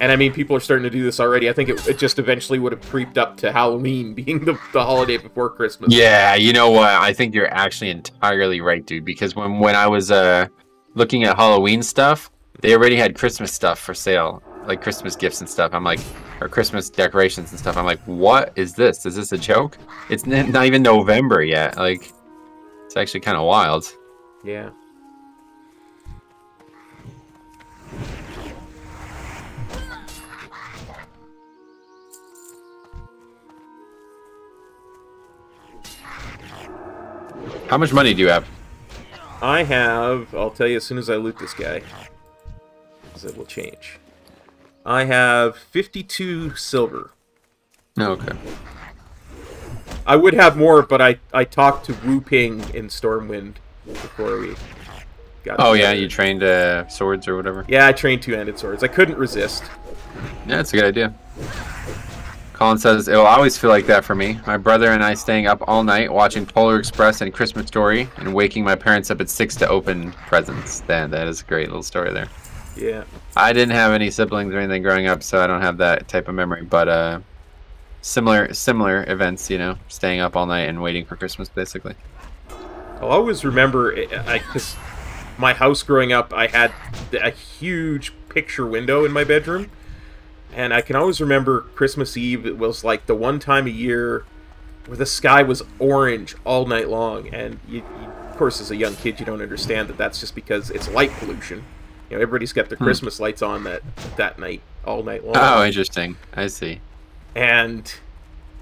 and I mean people are starting to do this already. I think it, it just eventually would have creeped up to Halloween being the, the holiday before Christmas. Yeah, you know what? I think you're actually entirely right, dude. Because when when I was uh looking at Halloween stuff, they already had Christmas stuff for sale, like Christmas gifts and stuff. I'm like, or Christmas decorations and stuff. I'm like, what is this? Is this a joke? It's not even November yet. Like, it's actually kind of wild. Yeah. How much money do you have? I have. I'll tell you as soon as I loot this guy. Because it will change. I have 52 silver. No, okay. I would have more, but I, I talked to Woo Ping in Stormwind before we got Oh yeah, you trained uh, swords or whatever. Yeah, I trained two-handed swords. I couldn't resist. Yeah, that's a good idea. Colin says, it will always feel like that for me. My brother and I staying up all night watching Polar Express and Christmas Story and waking my parents up at 6 to open presents. That, that is a great little story there. Yeah. I didn't have any siblings or anything growing up, so I don't have that type of memory, but uh, similar similar events, you know, staying up all night and waiting for Christmas, basically. I'll always remember, because my house growing up, I had a huge picture window in my bedroom, and I can always remember Christmas Eve. It was like the one time a year where the sky was orange all night long, and you, you, of course, as a young kid, you don't understand that that's just because it's light pollution. You know, everybody's got their hmm. Christmas lights on that that night all night long Oh, interesting. I see. and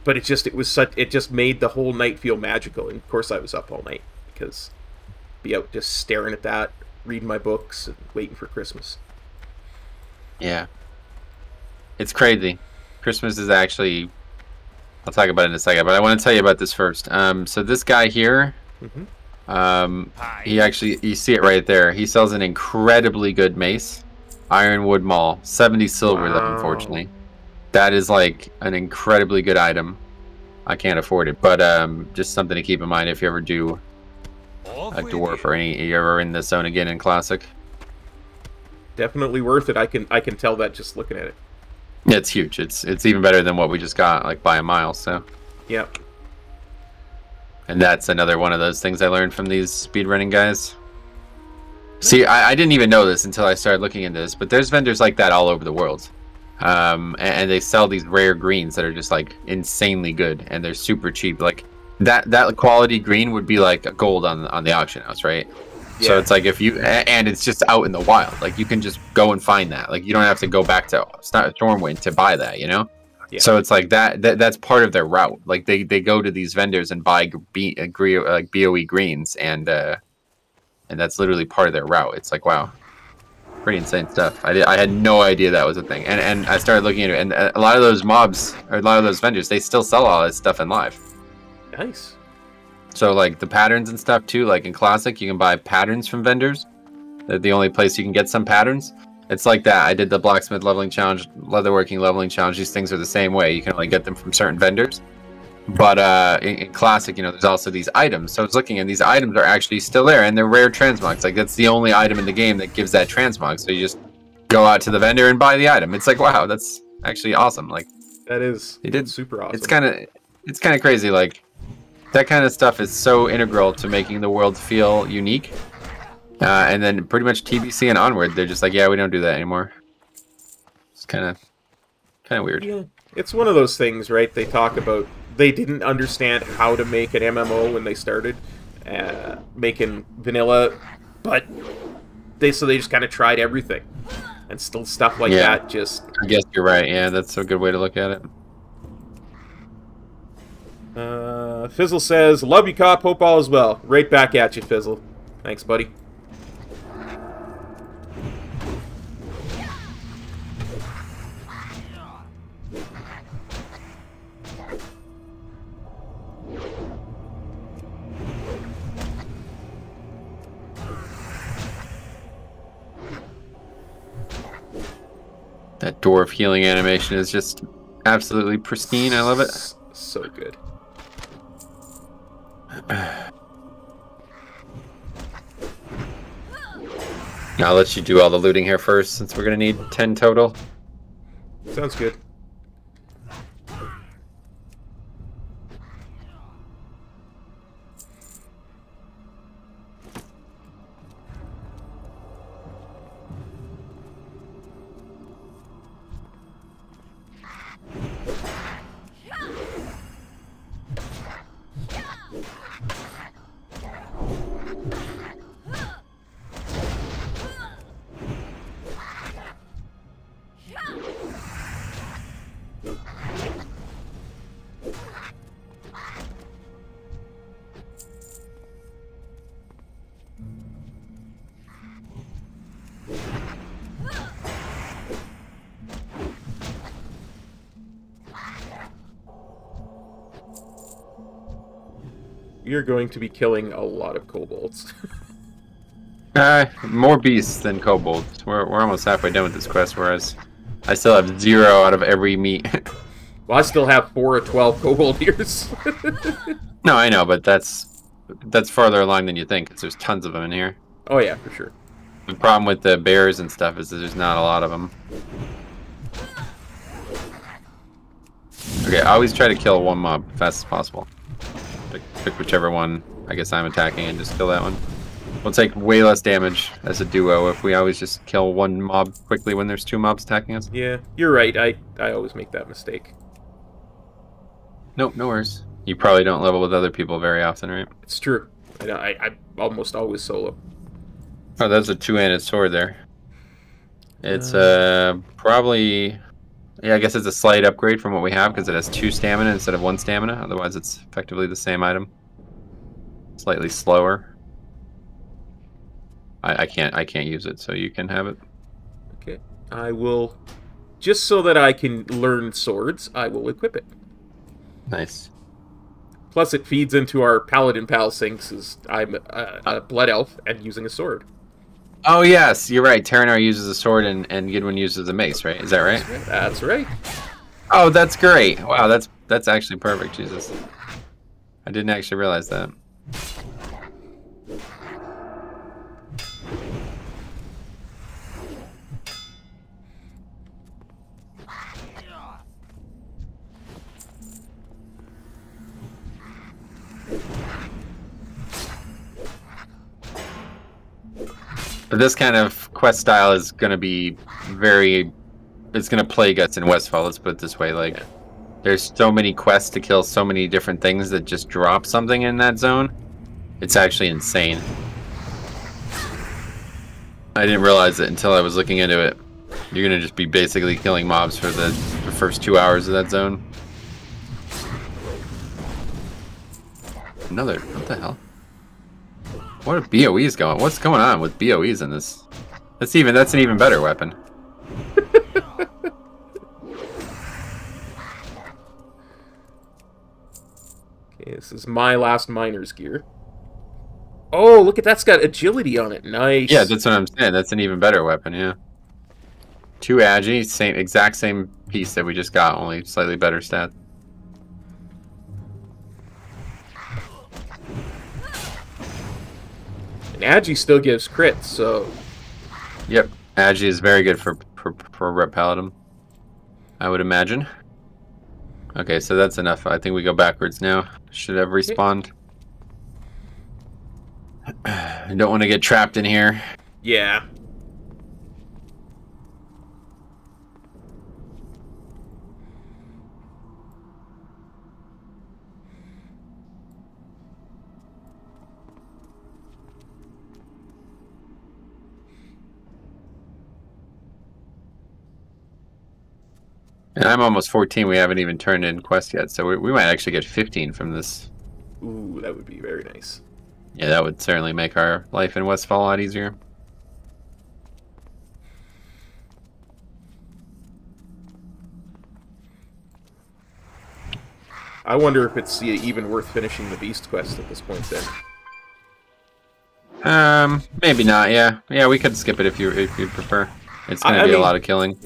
but it just it was such it just made the whole night feel magical and of course i was up all night because be out just staring at that reading my books and waiting for christmas Yeah. It's crazy. Christmas is actually. I'll talk about it in a second, but I want to tell you about this first. Um, so this guy here, Mhm. um, he actually, you see it right there. He sells an incredibly good mace, Ironwood Maul, seventy silver though. Unfortunately, that is like an incredibly good item. I can't afford it, but um, just something to keep in mind if you ever do Off a dwarf or any, you're ever in the zone again in classic. definitely worth it i can i can tell that just looking at it Yeah, it's huge. It's it's even better than what we just got, like by a mile. So. yeah And that's another one of those things I learned from these speedrunning guys. See, I, I didn't even know this until I started looking into this, but there's vendors like that all over the world. Um, and, and they sell these rare greens that are just like insanely good and they're super cheap. Like that that quality green would be like a gold on on the auction house, right? So it's like if you and it's just out in the wild. Like you can just go and find that. Like you don't have to go back to Stormwind to buy that, you know? Yeah. So it's like that, that that's part of their route. Like they, they go to these vendors and buy B, uh, gre- uh, like BOE greens and uh and that's literally part of their route. It's like wow. Pretty insane stuff. I, did, I had no idea that was a thing. And and I started looking at it and uh, a lot of those mobs or a lot of those vendors, they still sell all this stuff in live. Nice So like the patterns and stuff too, like in classic, you can buy patterns from vendors. They're the only place you can get some patterns. It's like that. I did the blacksmith leveling challenge, leatherworking leveling challenge. These things are the same way. You can only get them from certain vendors. But uh, in, in classic, you know, there's also these items. So I was looking, and these items are actually still there, and they're rare transmogs. Like that's the only item in the game that gives that transmog. So you just go out to the vendor and buy the item. It's like wow, that's actually awesome. Like that is It did- super awesome it's kind of it's kind of crazy like that kind of stuff is so integral to making the world feel unique. Uh, and then pretty much TBC and onward, they're just like, yeah, we don't do that anymore. It's kind of, kind of weird. Yeah, it's one of those things, right? They talk about they didn't understand how to make an MMO when they started uh, making vanilla, but they so they just kind of tried everything, and still stuff like Yeah. that just I guess you're right. Yeah, that's a good way to look at it. Uh, Fizzle says, "Love you, Kop. Hope all is well." Right back at you, Fizzle. Thanks, buddy. That dwarf healing animation is just absolutely pristine. I love it. So good. I'll let you do all the looting here first, since we're gonna need ten total. Sounds good. You're going to be killing a lot of kobolds. Uh, more beasts than kobolds. We're, we're almost halfway done with this quest, whereas I still have zero out of every meat. well, I still have four or twelve kobold ears. no, I know, but that's that's farther along than you think, 'cause there's tons of them in here. oh yeah, for sure. The problem with the bears and stuff is that there's not a lot of them. Okay, I always try to kill one mob fast as possible. Pick, whichever one I guess I'm attacking and just kill that one. We'll take way less damage as a duo if we always just kill one mob quickly when there's two mobs attacking us. Yeah, you're right. I I always make that mistake. Nope, no worries. You probably don't level with other people very often, right? It's true. I, I, I almost always solo. Oh, that's a two-handed sword there. It's uh probably yeah, I guess it's a slight upgrade from what we have because it has two stamina instead of one stamina. Otherwise, it's effectively the same item. Slightly slower. I, I can't I can't use it, so you can have it. Okay. I will, just so that I can learn swords, I will equip it. Nice. Plus, it feeds into our paladin pal as I'm a, a uh, blood elf and using a sword. Oh yes, you're right. Tarenar uses a sword and, and Gidwin uses a mace, right? Is that right? That's right. Oh, that's great. Wow, that's that's actually perfect, Jesus. I didn't actually realize that. But this kind of quest style is going to be very. It's going to plague us in Westfall. Let's put it this way: like, there's so many quests to kill so many different things that just drop something in that zone. It's actually insane. I didn't realize it until I was looking into it. You're gonna just be basically killing mobs for the, the first two hours of that zone. Another. What the hell? What are BOEs going? What's going on with BOEs in this? That's even. That's an even better weapon. Okay, this is my last miner's gear. Oh, look at that's got agility on it. Nice. Yeah, that's what I'm saying. That's an even better weapon. Yeah. Two agi, same exact same piece that we just got, only slightly better stats. And Agi still gives crits, so Yep, agi is very good for for, for ret paladin. I would imagine. Okay, so that's enough. I think we go backwards now. Should have respawned. I don't want to get trapped in here. Yeah. And I'm almost 14. We haven't even turned in quest yet, so we, we might actually get 15 from this. Ooh, that would be very nice. Yeah, that would certainly make our life in Westfall a lot easier. I wonder if it's even worth finishing the Beast quest at this point then. Um, maybe not. Yeah, yeah, we could skip it if you if you prefer. It's gonna I- I be mean- a lot of killing.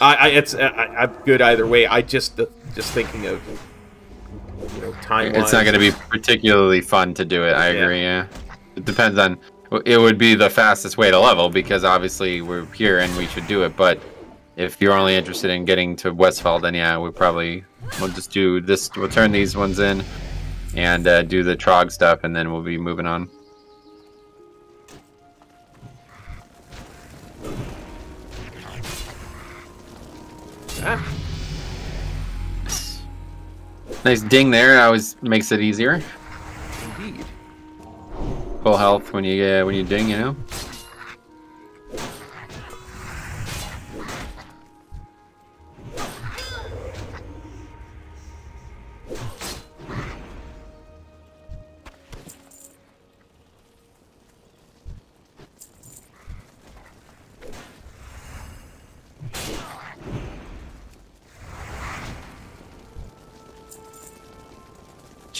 I, I it's I, I'm good either way. I just uh, just thinking of you know time. It's not gonna be particularly fun to do it. I Yeah. agree. Yeah, it depends on. It would be the fastest way to level because obviously we're here and we should do it. But if you're only interested in getting to Westfall, then yeah, we probably we'll just do this. We'll turn these ones in and uh, do the Trog stuff, and then we'll be moving on. Ah, Nice ding there. Always makes it easier. indeed. Full health when you uh, when you ding, you know.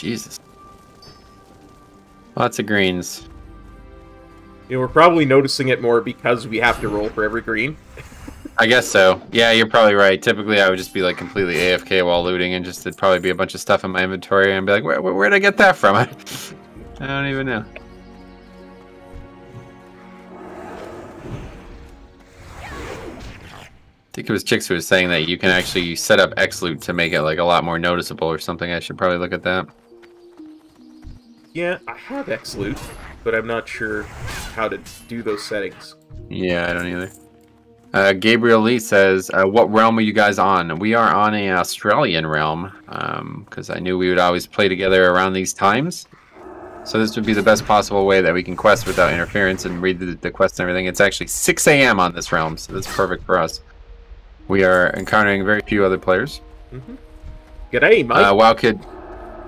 Jesus. Lots of greens. You know, we're probably noticing it more because we have to roll for every green. I guess so. Yeah, you're probably right. Typically, I would just be like completely AFK while looting, and just there'd probably be a bunch of stuff in my inventory, and be like, where, where, where'd I get that from? I don't even know. I think it was Chicks who was saying that you can actually set up X loot to make it like a lot more noticeable or something. I should probably look at that. Yeah, I have X loot, but I'm not sure how to do those settings. Yeah, I don't either. Uh, Gabriel Lee says, uh, "What realm are you guys on?" We are on a Australian realm because I knew we would always play together around these times. So this would be the best possible way that we can quest without interference and read the, the quest and everything. It's actually 6 a.m. on this realm, so that's perfect for us. We are encountering very few other players. G'day, Mike. Uh, WoW Kid,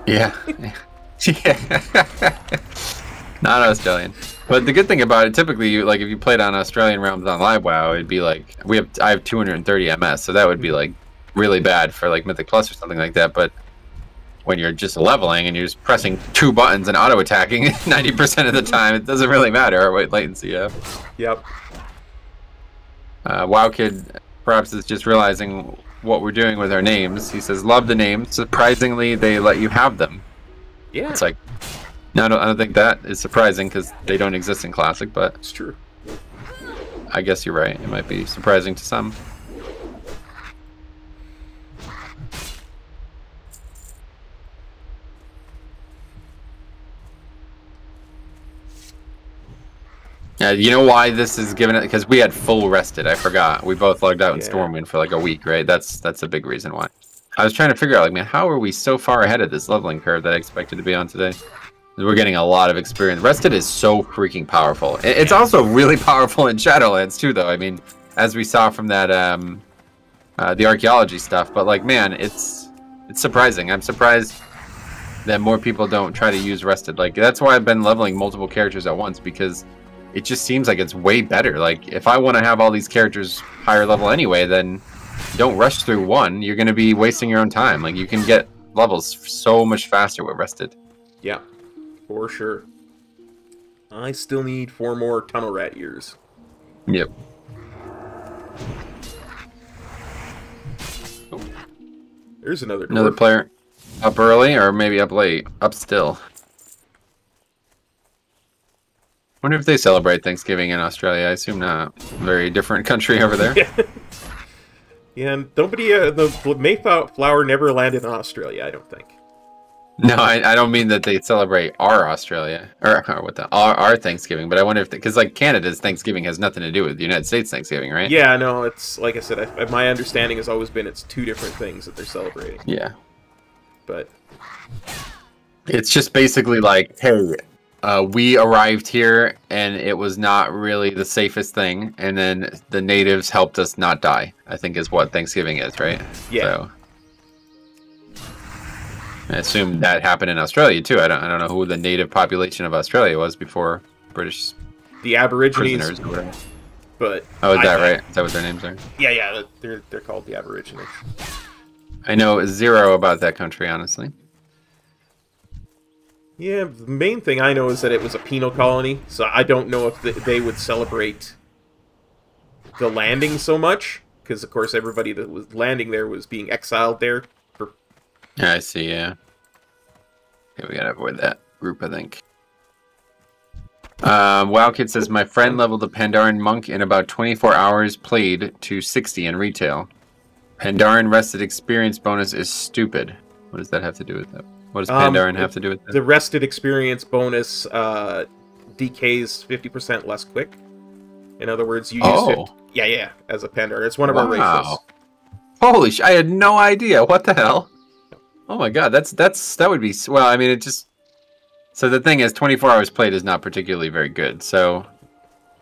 yeah, yeah, not Australian. But the good thing about it, typically, you like if you played on Australian realms on Live WoW, it'd be like we have I have 230 MS, so that would be like really bad for like Mythic Plus or something like that. But when you're just leveling and you're just pressing two buttons and auto attacking 90% of the time, it doesn't really matter what latency you have. yep. Uh, WoW Kid perhaps is just realizing what we're doing with our names. He says, "Love the names. Surprisingly, they let you have them." Yeah, It's like, no, I don't, I don't think that is surprising because they don't exist in Classic, but it's true. I guess you're right. It might be surprising to some. Yeah, you know why this is given it because we had full rested. I forgot. We both logged out in Yeah. Stormwind for like a week, right? That's that's a big reason why. I was trying to figure out, like, man, how are we so far ahead of this leveling curve that I expected to be on today? We're getting a lot of experience. Rested is so freaking powerful. It's also really powerful in Shadowlands too, though. I mean, as we saw from that um, uh, the archaeology stuff. But like, man, it's it's surprising. I'm surprised that more people don't try to use rested. Like that's why I've been leveling multiple characters at once because it just seems like it's way better. Like if I want to have all these characters higher level anyway, then don't rush through one. You're going to be wasting your own time. Like you can get levels so much faster with rested. Yeah, for sure. I still need four more tunnel rat years. Yep. There's another. Another player up early or maybe up late, up still. Wonder if they celebrate Thanksgiving in Australia. I assume not. Very different country over there. Yeah, and nobody, uh, the Mayflower never landed in Australia, I don't think. No, I, I don't mean that they celebrate our Australia or, or what the our, our Thanksgiving, but I wonder if because like Canada's Thanksgiving has nothing to do with the United States Thanksgiving, right? Yeah, no, it's like I said. I, my understanding has always been it's two different things that they're celebrating. Yeah. But It's just basically like, hey, uh, we arrived here and it was not really the safest thing, and then the natives helped us not die. I think is what Thanksgiving is, right? Yeah. So, I assume that happened in Australia too. I don't, I don't know who the native population of Australia was before British the Aborigines, prisoners or whatever. but Oh, is I- that right? Is that what their names are? Yeah, yeah, they're they're called the Aborigines. I know zero about that country, honestly. Yeah, the main thing I know is that it was a penal colony, so I don't know if th- they would celebrate the landing so much, because of course everybody that was landing there was being exiled there. For I see. Yeah. Okay, we gotta avoid that group, I think. Um, WoWKid says my friend leveled the Pandaren monk in about 24 hours played to 60 in retail. Pandaren rested experience bonus is stupid. What does that have to do with that? What does Um, Pandaren have to do with that? the rested experience bonus uh, decays fifty percent less quick. In other words, you use Oh. 50 yeah, yeah, as a Pandaren. It's one of our races. Wow. Holy sh! I had no idea. What the hell? Oh my god, that's that's that would be s- well. I mean, it just so the thing is, 24 hours played is not particularly very good. So,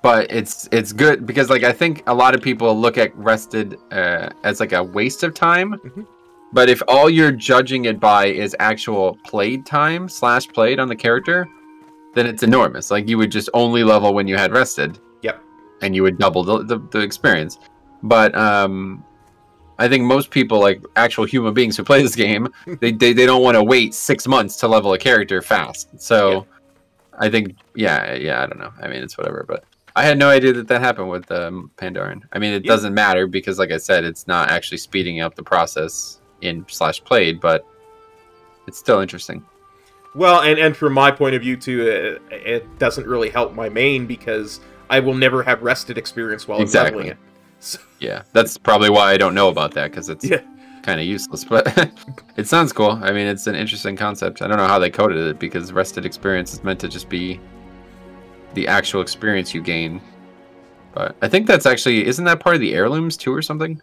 but it's it's good because like I think a lot of people look at rested uh, as like a waste of time. Mhm. But if all you're judging it by is actual played time slash played on the character, then it's enormous. Like you would just only level when you had rested Yep. and you would double the, the, the experience. But um, I think most people, like actual human beings who play this game, they, they, they don't want to wait six months to level a character fast. So Yeah. I think, yeah, yeah, I don't know. I mean, it's whatever. But I had no idea that that happened with um, Pandaren. I mean, it Yeah. doesn't matter because, like I said, it's not actually speeding up the process in slash played, but it's still interesting. Well, and and from my point of view too, it, it doesn't really help my main because I will never have rested experience while I'm Exactly. leveling it. So, Yeah, that's probably why I don't know about that because it's yeah, kind of useless, but it sounds cool. I mean, it's an interesting concept. I don't know how they coded it because rested experience is meant to just be the actual experience you gain. But I think that's actually isn't that part of the heirlooms too or something?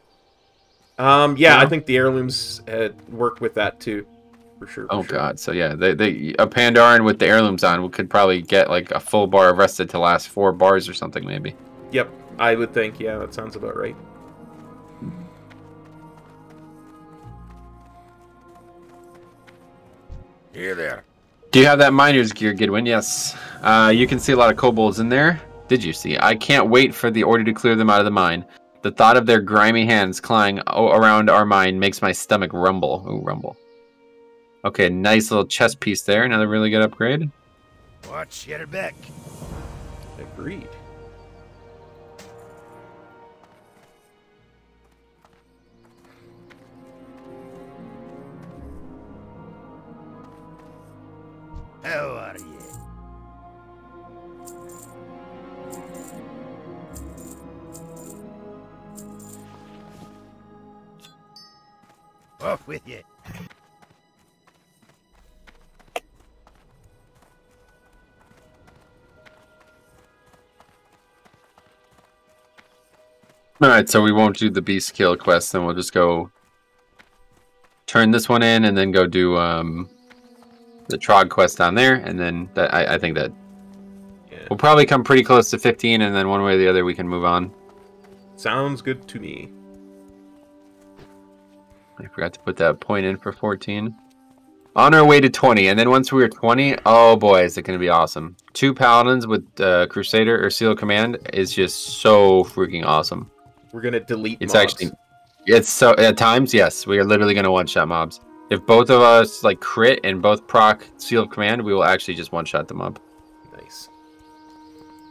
Um, yeah, I think the heirlooms had worked with that too, for sure. for Oh sure. god, so yeah, they, they a Pandaren with the heirlooms on could probably get like a full bar of rested to last four bars or something maybe. Yep, I would think. Yeah, that sounds about right. Here there. Do you have that miner's gear, Gidwin? Yes. Uh, you can see a lot of kobolds in there. Did you see? I can't wait for the order to clear them out of the mine. The thought of their grimy hands clawing o- around our mine makes my stomach rumble. Ooh, rumble. Okay, nice little chest piece there. Another really good upgrade. Watch your back. Agreed. How are you? Off with you. All right, so we won't do the beast kill quest, then we'll just go turn this one in, and then go do um, the Trog quest down there, and then that, I, I think that Yeah. we'll probably come pretty close to 15, and then one way or the other we can move on. Sounds good to me. I forgot to put that point in for 14. On our way to 20, and then once we are 20, oh boy, is it going to be awesome. Two paladins with uh, Crusader or Seal Command is just so freaking awesome. We're gonna delete. It's mobs. actually, it's so at times, yes, we are literally going to one shot mobs. If both of us like crit and both proc Seal Command, we will actually just one shot them up. nice.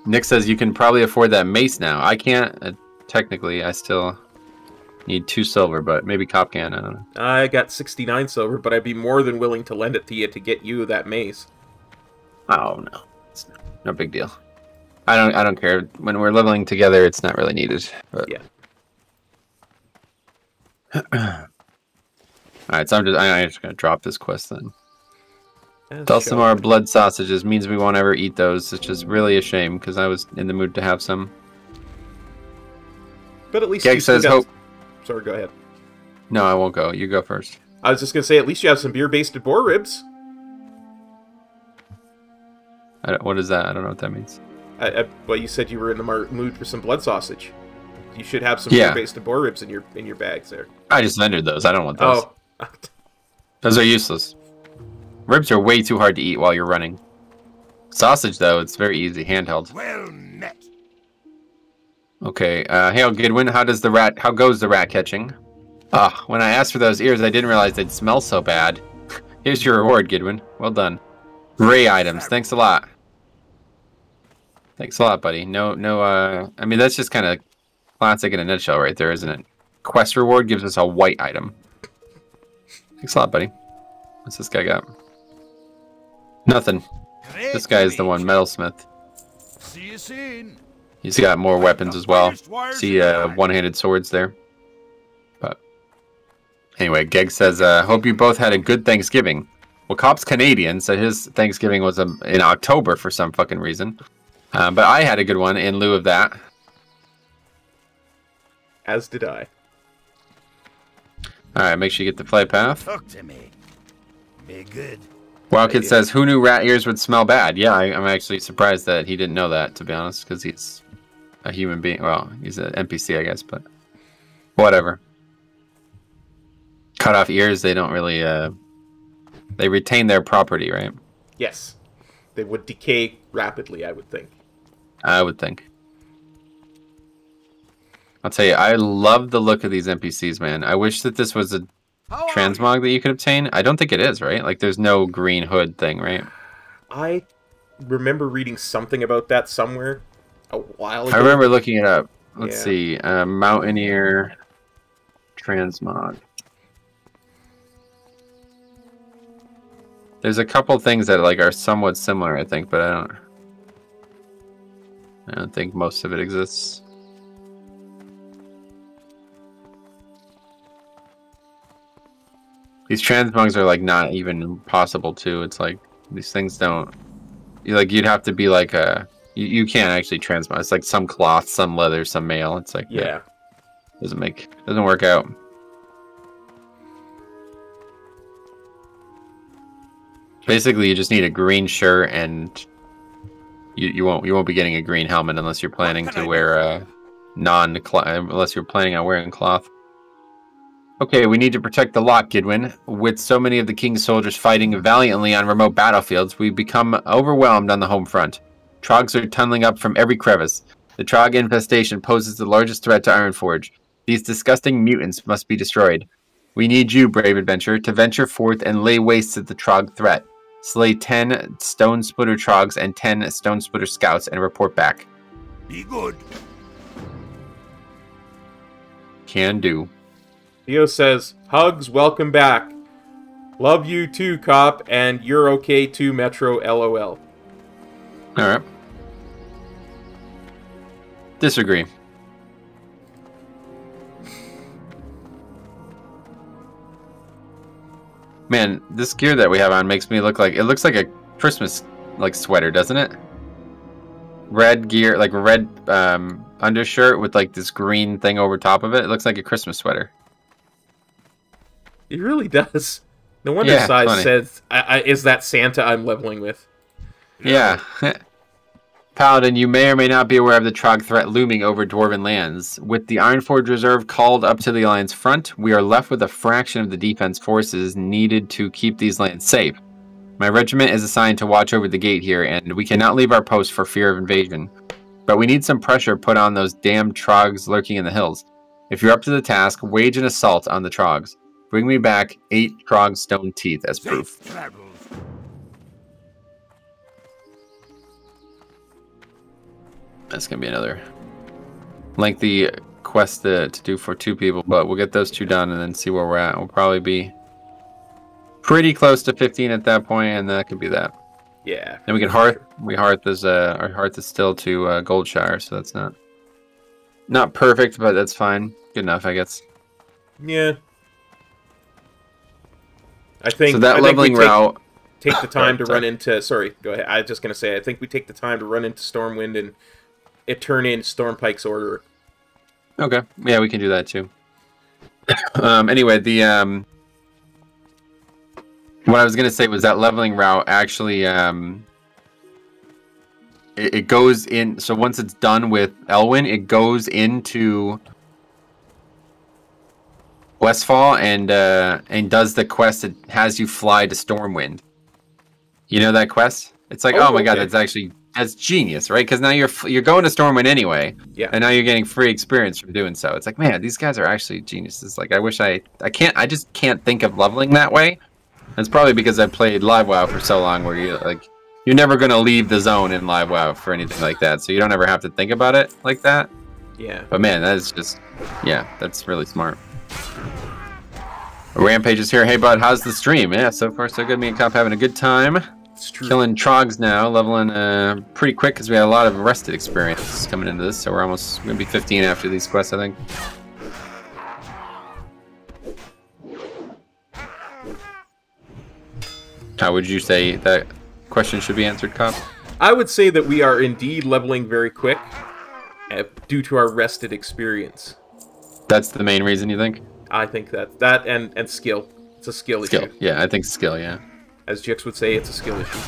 Nick says you can probably afford that mace now. I can't. Uh, technically, I still need two silver, but maybe Kop can. I don't know. I got 69 silver, but I'd be more than willing to lend it to you to get you that mace. Oh no, it's no, no big deal. I don't. I don't care. When we're leveling together, it's not really needed. But Yeah. All right, so I'm just I, I'm just gonna drop this quest then. Thelsamar blood sausages means we won't ever eat those, which is really a shame because I was in the mood to have some. But at least still says hope. Sorry, go ahead. No, I won't go. You go first. I was just gonna say, at least you have some beer-basted boar ribs. I don't, what is that? I don't know what that means. I, I, well, you said you were in the mar- mood for some blood sausage. You should have some Yeah. beer-basted boar ribs in your in your bags there. I just vendored those. I don't want those. Oh, Those are useless. Ribs are way too hard to eat while you're running. Sausage, though, it's very easy, handheld. Well met. Okay, uh, Hail Gidwin, how does the rat? How goes the rat catching? Ah, when I asked for those ears, I didn't realize they'd smell so bad. Here's your reward, Gidwin. Well done. Gray items. Thanks a lot. Thanks a lot, buddy. No, no. Uh, I mean that's just kind of classic in a nutshell, right there, isn't it? Quest reward gives us a white item. Thanks a lot, buddy. What's this guy got? Nothing. This guy is the one, metalsmith. See you soon. He's got more weapons as well. See uh, one-handed swords there. But anyway, Geg says, uh, "Hope you both had a good Thanksgiving." Well, Kop's Canadian, so his Thanksgiving was um, in October for some fucking reason. Uh, but I had a good one in lieu of that. as did I. All right, make sure you get the flight path. Talk to me. Be good. Wildkid Yeah. says, "Who knew rat ears would smell bad?" Yeah, I, I'm actually surprised that he didn't know that, to be honest, because he's a human being. Well, he's an NPC, I guess, but whatever. Cut off ears, they don't really. Uh, they retain their property, right? Yes, they would decay rapidly. I would think. I would think. I'll tell you, I love the look of these NPCs, man. I wish that this was a How transmog that you could obtain. I don't think it is, right? Like, there's no green hood thing, right? I remember reading something about that somewhere a while ago. I remember looking it up. Let's Yeah. see. Uh, Mountaineer transmog. There's a couple things that like are somewhat similar, I think, but I don't. I don't think most of it exists. These transmogs are like not even possible too. It's like these things don't. You like you'd have to be like a. You, you can't actually transmog. It's like some cloth, some leather, some mail. It's like Yeah, doesn't make doesn't work out. Basically, you just need a green shirt, and you, you won't you won't be getting a green helmet unless you're planning to I wear a non unless you're planning on wearing cloth. Okay, we need to protect the lock, Gidwin. With so many of the king's soldiers fighting valiantly on remote battlefields, we've become overwhelmed on the home front. Trogs are tunneling up from every crevice. The Trog infestation poses the largest threat to Ironforge. These disgusting mutants must be destroyed. We need you, brave adventurer, to venture forth and lay waste to the Trog threat. Slay 10 Stone Splitter Trogs and 10 Stone Splitter Scouts and report back. Be good. Can do. Theo says, "Hugs, welcome back. Love you too, Kop, and you're okay too, Metro. LOL." Alright. Disagree. Man, this gear that we have on makes me look like it looks like a Christmas like sweater, doesn't it? Red gear, like red um, undershirt with like this green thing over top of it. It looks like a Christmas sweater. It really does. No wonder Yeah, Size funny. says, I, I, "Is that Santa I'm leveling with?" Yeah. Paladin, you may or may not be aware of the Trog threat looming over Dwarven lands. With the Ironforge Reserve called up to the Alliance front, we are left with a fraction of the defense forces needed to keep these lands safe. My regiment is assigned to watch over the gate here, and we cannot leave our post for fear of invasion. But we need some pressure put on those damned Trogs lurking in the hills. If you're up to the task, wage an assault on the Trogs. Bring me back eight Trog stone teeth as proof. That's gonna be another lengthy quest to, to do for two people, but we'll get those two done and then see where we're at. We'll probably be pretty close to 15 at that point, and that could be that. Yeah. Then we can hearth. We hearth is uh, our hearth is still to uh, Goldshire, so that's not not perfect, but that's fine. Good enough, I guess. Yeah. I think so that I think leveling take, route. take the time to run into. Sorry, go ahead. I was just gonna say. I think we take the time to run into Stormwind and turn in Stormpike's order. Okay, yeah, we can do that too. um, anyway, the um, what I was gonna say was that leveling route actually um, it, it goes in. So once it's done with Elwynn, it goes into Westfall and uh, and does the quest. It has you fly to Stormwind. You know that quest? It's like, Oh, oh, my god, okay. that's actually that's genius, right? Because now you're you're going to Stormwind anyway, Yeah. and now you're getting free experience from doing so. It's like, man, these guys are actually geniuses. Like, I wish I I can't I just can't think of leveling that way. It's probably because I played Live WoW for so long, where you like you're never gonna leave the zone in Live WoW for anything like that, so you don't ever have to think about it like that. Yeah. But man, that is just yeah, that's really smart. Rampage is here. Hey bud, how's the stream? Yeah, so far so good. Me and Kop having a good time. It's true. Killing trogs now, leveling uh, pretty quick because we had a lot of rested experience coming into this. So we're almost gonna be 15 after these quests, I think. How would you say that question should be answered, Kop? I would say that we are indeed leveling very quick uh, due to our rested experience. That's the main reason you think? I think that that and and skill. It's a skill, Skill. issue. Yeah, I think skill. Yeah. As Jix would say, it's a skill issue.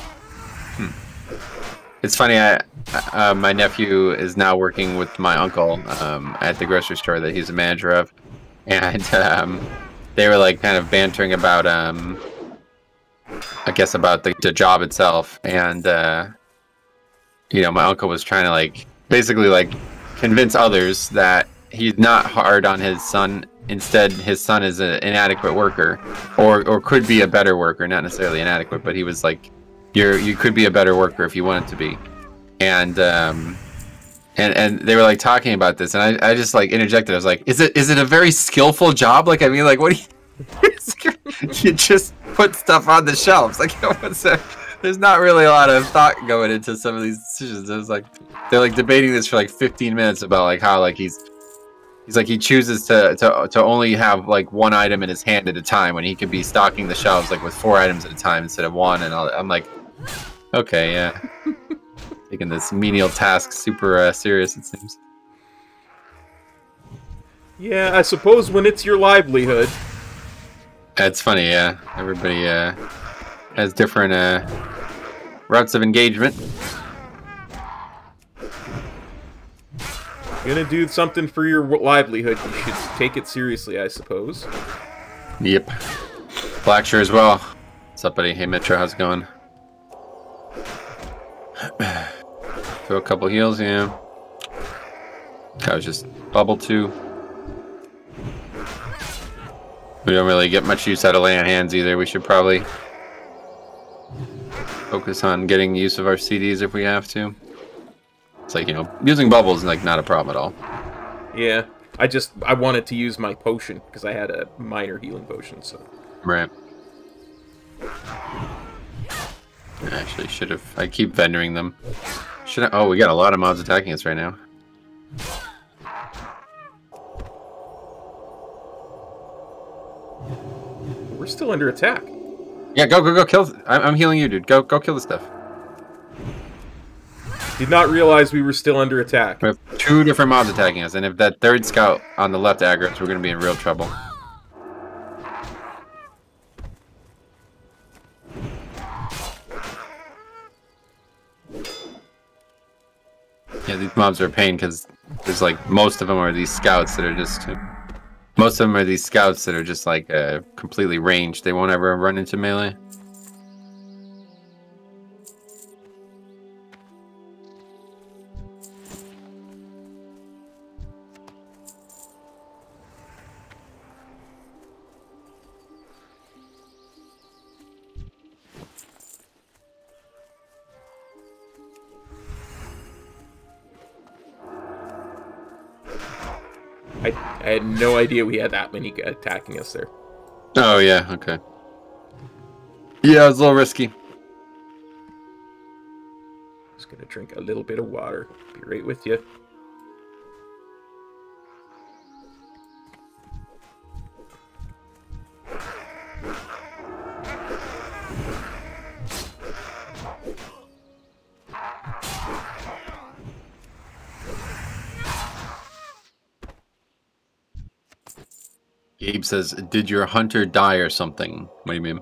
It's funny. I, uh, my nephew is now working with my uncle um, at the grocery store that he's a manager of, and um, they were like kind of bantering about, um, I guess, about the, the job itself, and uh, you know, my uncle was trying to like basically like convince others that he's not hard on his son. Instead, his son is an inadequate worker, or or could be a better worker, not necessarily inadequate, but he was like you're you could be a better worker if you wanted to be. And um and and they were like talking about this and i, I just like interjected. I was like is it is it a very skillful job? Like i mean like what do you you just put stuff on the shelves. Like what's that? there's not really a lot of thought going into some of these decisions. It was like they're like debating this for like 15 minutes about like how like he's he's like he chooses to to, to only have like one item in his hand at a time when he could be stocking the shelves like with four items at a time instead of one and I'll, i'm like okay yeah. Taking this menial task super uh, serious it seems. Yeah, I suppose when it's your livelihood. That's funny yeah. Everybody uh has different uh routes of engagement Gonna do something for your livelihood. You should take it seriously, I suppose. yep. Blackshire as well. What's up buddy? Hey metro how's it going? Throw a couple heals yeah. I was just bubble two. We don't really get much use out of lay on hands either. We should probably focus on getting use of our cds if we have to it's like you know using bubbles is like not a problem at all Yeah, I just I wanted to use my potion because I had a minor healing potion. So Right. I actually should have. I keep vendoring them. Should I? Oh, we got a lot of mobs attacking us right now. we're still under attack. Yeah, go, go, go, kill. I'm, I'm healing you, dude. Go, go, kill the stuff. Did not realize we were still under attack. We have two different mobs attacking us, and if that third scout on the left aggroes, we're gonna be in real trouble. Yeah, these mobs are a pain because there's like most of them are these scouts that are just. Most of them are these scouts that are just like uh, completely ranged. They won't ever run into melee. I, I had no idea we had that many attacking us there. Oh yeah, okay. Yeah, it was a little risky. Just gonna drink a little bit of water. Be right with you. Gabe says, "Did your hunter die or something?" What do you mean?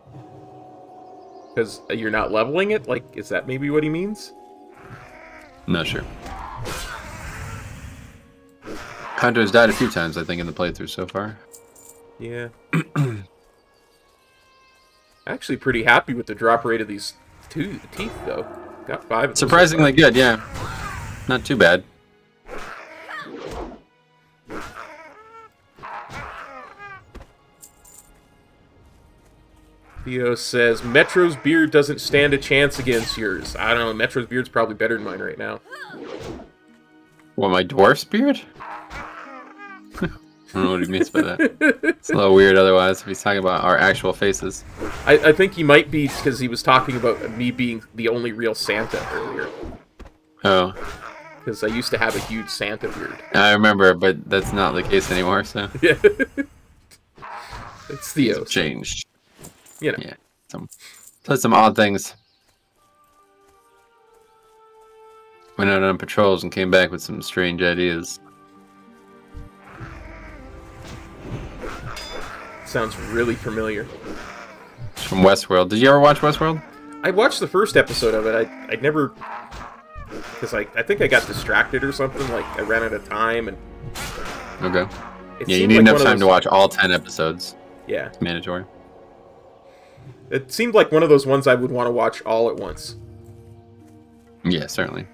Because you're not leveling it? Like, is that maybe what he means? Not sure. Hunter's died a few times, I think, in the playthrough so far. Yeah. Actually, pretty happy with the drop rate of these two teeth, though. Got five. them so Surprisingly good, yeah. Not too bad. Theo says Metro's beard doesn't stand a chance against yours. I don't know. Metro's beard's probably better than mine right now. What, my dwarf's beard? I don't know what he means by that. It's a little weird otherwise if he's talking about our actual faces. I, I think he might be because he was talking about me being the only real Santa earlier. Oh, Because I used to have a huge Santa beard. I remember, but that's not the case anymore, so Yeah. it's Theo. it's changed. You know. Yeah. Some, some odd things. Went out on patrols and came back with some strange ideas. Sounds really familiar. It's from Westworld. Did you ever watch Westworld? I watched the first episode of it. I I never because I I think I got distracted or something. Like I ran out of time and Okay. it Yeah, you need like enough time to watch all 10 episodes. Yeah, It's mandatory. It seemed like one of those ones I would want to watch all at once. Yeah, certainly.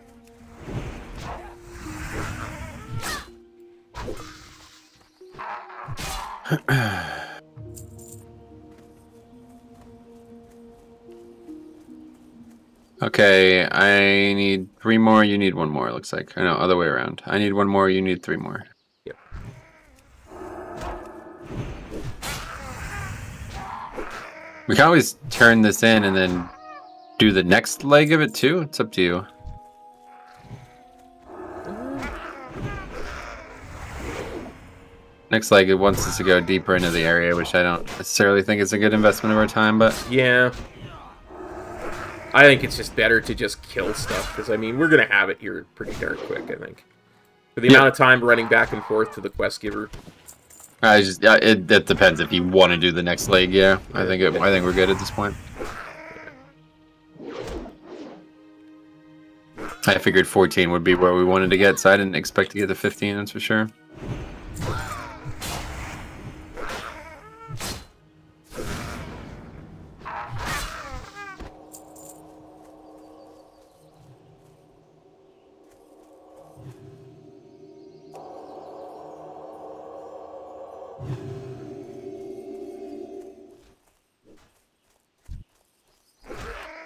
okay, I need three more. You need one more. It looks like. I know, other way around. I need one more. You need three more. We can always turn this in and then do the next leg of it too. It's up to you. Next leg, it wants us to go deeper into the area, which I don't necessarily think is a good investment of our time, but Yeah. I think it's just better to just kill stuff because I mean we're gonna have it here pretty darn quick. I think for the Yeah. amount of time running back and forth to the quest giver. I just it, it depends if you want to do the next leg. Yeah, I think it, I think we're good at this point. I figured 14 would be where we wanted to get, so I didn't expect to get to 15. That's for sure.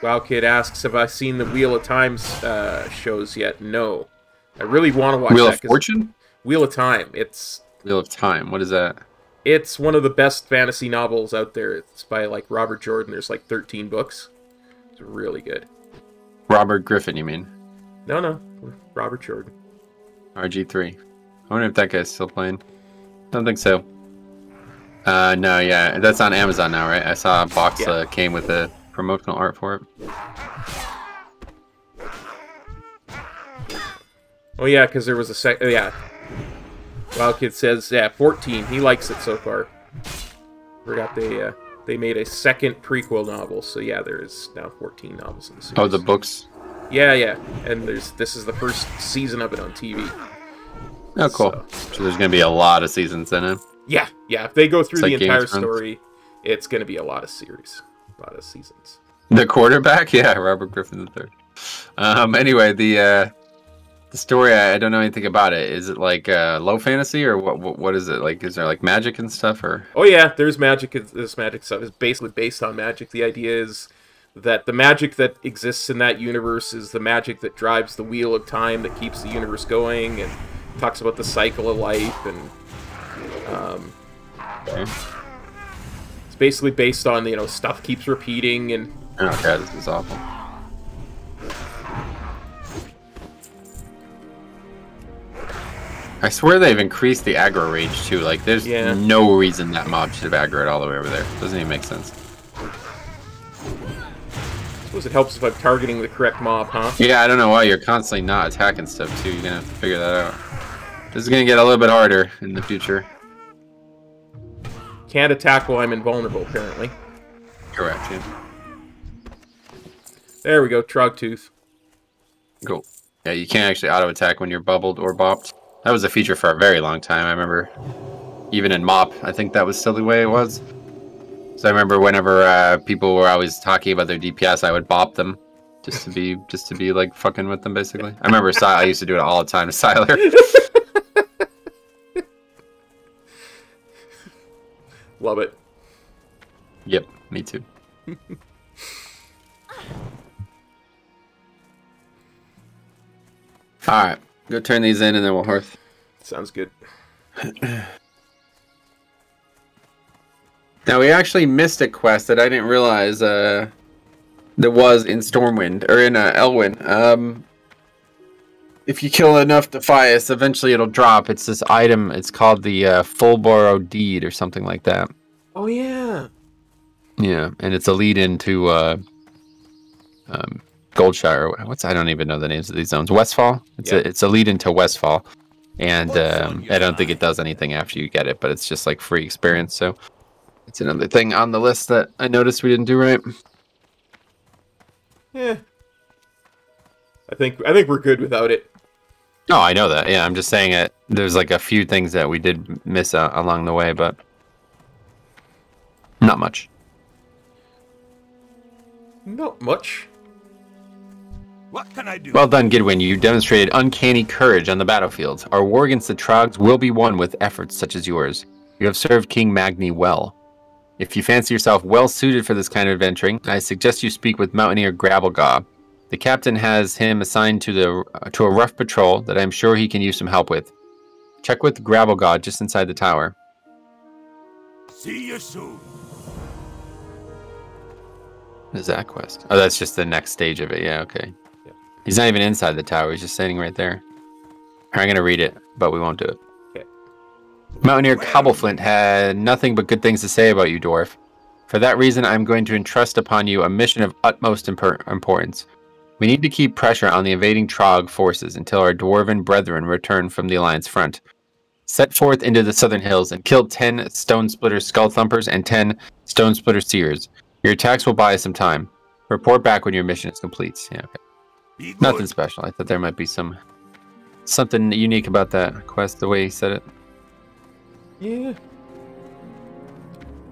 Wow Kid asks, "Have I seen the Wheel of Time uh, shows yet?" No. I really want to watch Wheel that. of Fortune, Wheel of Time. It's Wheel of Time. What is that? it's one of the best fantasy novels out there. It's by like Robert Jordan. There's like 13 books. It's really good. Robert Griffin, you mean? No, no, Robert Jordan. RG3. I wonder if that guy's still playing. I don't think so. Uh, no, yeah, that's on Amazon now, right? I saw a box Yeah. uh, came with the promotional art for it. Oh yeah, because there was a sec. Oh, yeah. Wild Kid says, yeah, 14. He likes it so far. Forgot they uh, they made a second prequel novel, so yeah, there is now 14 novels in the series. Oh, the books. Yeah, yeah, and there's this is the first season of it on TV. Oh, cool. So- So there's gonna be a lot of seasons in it. Yeah, yeah. If they go through It's the like entire story, it's going to be a lot of series, a lot of seasons. The quarterback, yeah, Robert Griffin third. Um, anyway, the uh, the story I, I don't know anything about it. Is it like uh, low fantasy or what, what? What is it like? Is there like magic and stuff or? Oh yeah, there's magic. This magic stuff is basically based on magic. The idea is that the magic that exists in that universe is the magic that drives the wheel of time that keeps the universe going, and talks about the cycle of life. And um, Okay. It's basically based on you know stuff keeps repeating, and Oh god, this is awful. I swear they've increased the aggro range too. Like, there's Yeah. no reason that mob should have aggroed all the way over there. Doesn't even make sense. I suppose it helps if I'm targeting the correct mob, huh? Yeah, I don't know why you're constantly not attacking stuff too. You're gonna have to figure that out. This is gonna get a little bit harder in the future. Can't attack while I'm invulnerable, apparently. Correct. Yeah. There we go, Trogtooth. Cool. Yeah, you can't actually auto attack when you're bubbled or bopped. That was a feature for a very long time. I remember, even in Mop, I think that was still the way it was. So I remember whenever uh, people were always talking about their DPS, I would bop them just to be just to be like fucking with them, basically. I remember Sy- I used to do it all the time to Siler. Love it. yep, me too. all right, go turn these in, and then we'll hearth. Sounds good. Now we actually missed a quest that I didn't realize uh, that was in Stormwind or in uh, Elwynn. Um, if you kill enough Defias, eventually it'll drop. It's this item. It's called the uh, Furlbrow Deed or something like that. Oh yeah. Yeah, and it's a lead into uh, um, Goldshire. What's I don't even know the names of these zones. Westfall. It's Yeah. a it's a lead into Westfall, and um, I don't think it does anything after you get it, but it's just like free experience. So it's another thing on the list that I noticed we didn't do right. Yeah. I think I think we're good without it. Oh, I know that. Yeah, I'm just saying it. There's like a few things that we did miss uh, along the way, but not much. Not much. What can I do? Well done, Gidwin. You demonstrated uncanny courage on the battlefield. Our war against the Trogs will be won with efforts such as yours. You have served King Magni well. If you fancy yourself well suited for this kind of adventuring, I suggest you speak with Mountaineer Gravelgaw. The captain has him assigned to the uh, to a rough patrol that I'm sure he can use some help with. Check with Gravelgaw just inside the tower. See you soon. What is that quest? Oh, that's just the next stage of it. Yeah, okay. Yeah. He's not even inside the tower. He's just standing right there. I'm gonna read it, but we won't do it. Okay. Mountaineer Cobbleflint had nothing but good things to say about you, dwarf. For that reason, I'm going to entrust upon you a mission of utmost impor- importance. We need to keep pressure on the invading Trog forces until our dwarven brethren return from the Alliance front. Set forth into the southern hills and kill 10 Stone Splitter Skull Thumpers and 10 Stone Splitter Seers. Your attacks will buy us some time. Report back when your mission is complete. Yeah, okay. Nothing special. I thought there might be some something unique about that quest, the way he said it. Yeah.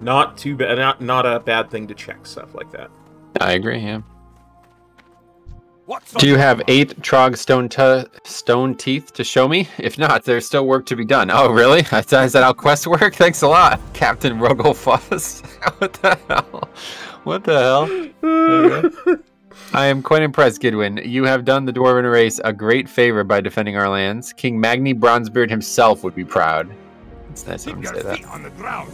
Not too bad. Not not a bad thing to check stuff like that. I agree, yeah. Do you have eight Trog stone te- stone teeth to show me? If not, there's still work to be done. Oh, really? Is that how quests work? Thanks a lot, Captain Rugelfuss. what the hell? What the hell? I am quite impressed, Gidwin. You have done the Dwarven race a great favor by defending our lands. King Magni Bronzebeard himself would be proud. It's nice of him to say that. on the ground.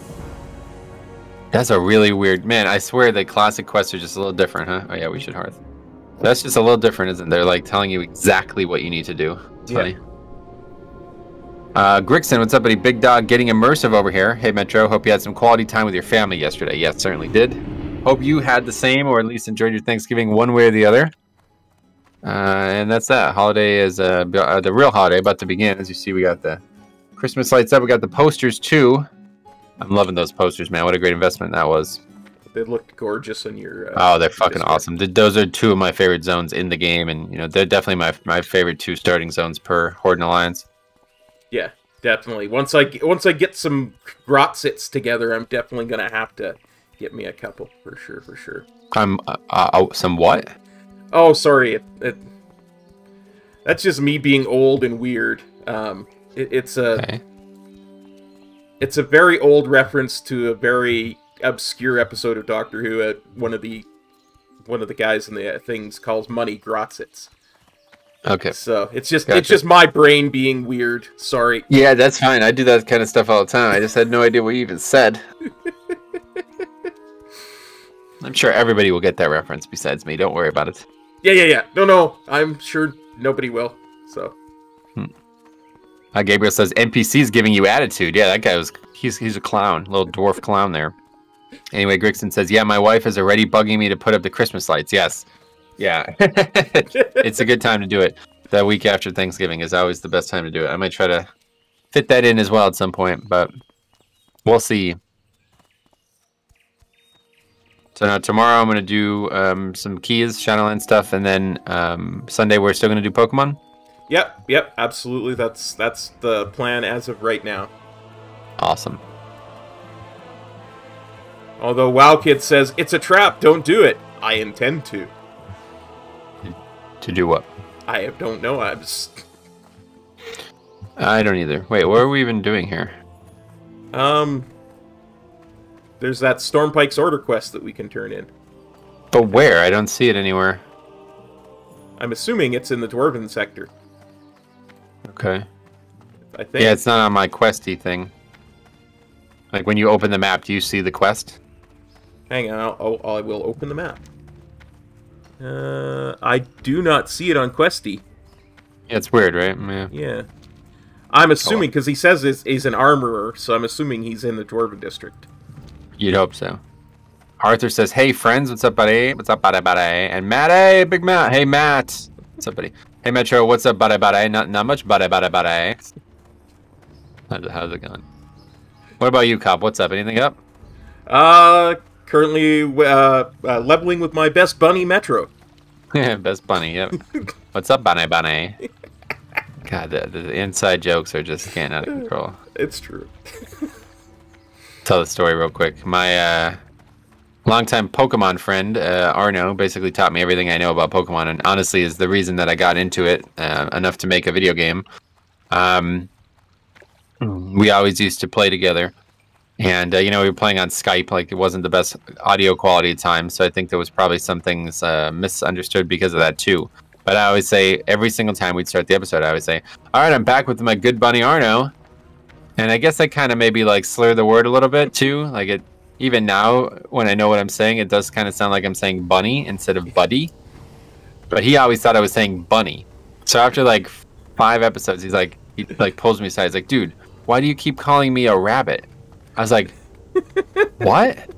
That's a really weird man. I swear the classic quests are just a little different, huh? Oh yeah, we should hearth. That's just a little different, isn't it? They're like telling you exactly what you need to do. It's Yeah. funny. Uh, Grixon, what's up, buddy? Big dog getting immersive over here. Hey, Metro. Hope you had some quality time with your family yesterday. Yes, certainly did. Hope you had the same, or at least enjoyed your Thanksgiving one way or the other. Uh, and that's that. Holiday is uh, uh, the real holiday about to begin. As you see, we got the Christmas lights up. We got the posters too. I'm loving those posters, man. What a great investment that was. They look gorgeous on your. Uh, Oh, they're fucking awesome. Those are two of my favorite zones in the game, and you know they're definitely my my favorite two starting zones per Horde and Alliance. Yeah, definitely. Once I once I get some Grotsits together, I'm definitely gonna have to get me a couple for sure, for sure. I'm uh, uh, oh, some what? Oh, sorry. It, it, that's just me being old and weird. Um, it, it's a Okay. it's a very old reference to a very obscure episode of Doctor Who. at one of the one of the guys in the uh, things calls money Grotsits. Okay. So it's just Gotcha. it's just my brain being weird. Sorry. Yeah, that's fine. I do that kind of stuff all the time. I just had no idea what you even said. I'm sure everybody will get that reference besides me. Don't worry about it. Yeah, yeah, yeah. No, no. I'm sure nobody will. So Uh, Gabriel says NPC's giving you attitude. Yeah, that guy was he's he's a clown, little dwarf clown there. Anyway, Grixon says, "Yeah, my wife is already bugging me to put up the Christmas lights." Yes, yeah, it's a good time to do it. The week after Thanksgiving is always the best time to do it. I might try to fit that in as well at some point, but we'll see. So now tomorrow I'm gonna do um, some keys, Shadowland stuff, and then um, Sunday we're still gonna do Pokemon. Yep, yep, absolutely. That's that's the plan as of right now. Awesome. Although WoW Kid says it's a trap, don't do it. I intend to. To do what? I don't know. I'm just, I don't either. Wait, what are we even doing here? um. There's that Stormpike's order quest that we can turn in. But where? I don't see it anywhere. I'm assuming it's in the Dwarven sector. Okay. I think. Yeah, it's not on my questy thing. Like when you open the map, do you see the quest? Hang on, I'll, I'll, I will open the map. Uh, I do not see it on Questy. Yeah, it's weird, right? Yeah. Yeah. I'm assuming, because he says he's, he's an armorer, so I'm assuming he's in the Dwarven district. You'd hope so. Arthur says, "Hey friends, what's up, buddy? What's up, buddy, buddy?" And Matt, hey, big Matt, hey Matt, what's up, buddy? Hey Metro, what's up, buddy, buddy? Not not much, buddy, buddy, buddy. How's it, how's it going? What about you, Kop? What's up? Anything up? Uh, currently uh, uh, leveling with my best bunny, Metro. Yeah, best bunny, yep. what's up, bunny, bunny? God, the, the inside jokes are just getting out of control. It's true. tell the story real quick. My uh, longtime Pokemon friend uh, Arno basically taught me everything I know about Pokemon, and honestly is the reason that I got into it uh, enough to make a video game. Um, we always used to play together, and uh, you know we were playing on Skype. Like it wasn't the best audio quality at times, so I think there was probably some things uh, misunderstood because of that too. But I always say every single time we'd start the episode, I always say, "All right, I'm back with my good bunny Arno." And I guess I kind of maybe like slur the word a little bit too. Like it, even now when I know what I'm saying, it does kind of sound like I'm saying bunny instead of buddy. But he always thought I was saying bunny. So after like five episodes, he's like, he like pulls me aside. He's like, dude, why do you keep calling me a rabbit? I was like, what?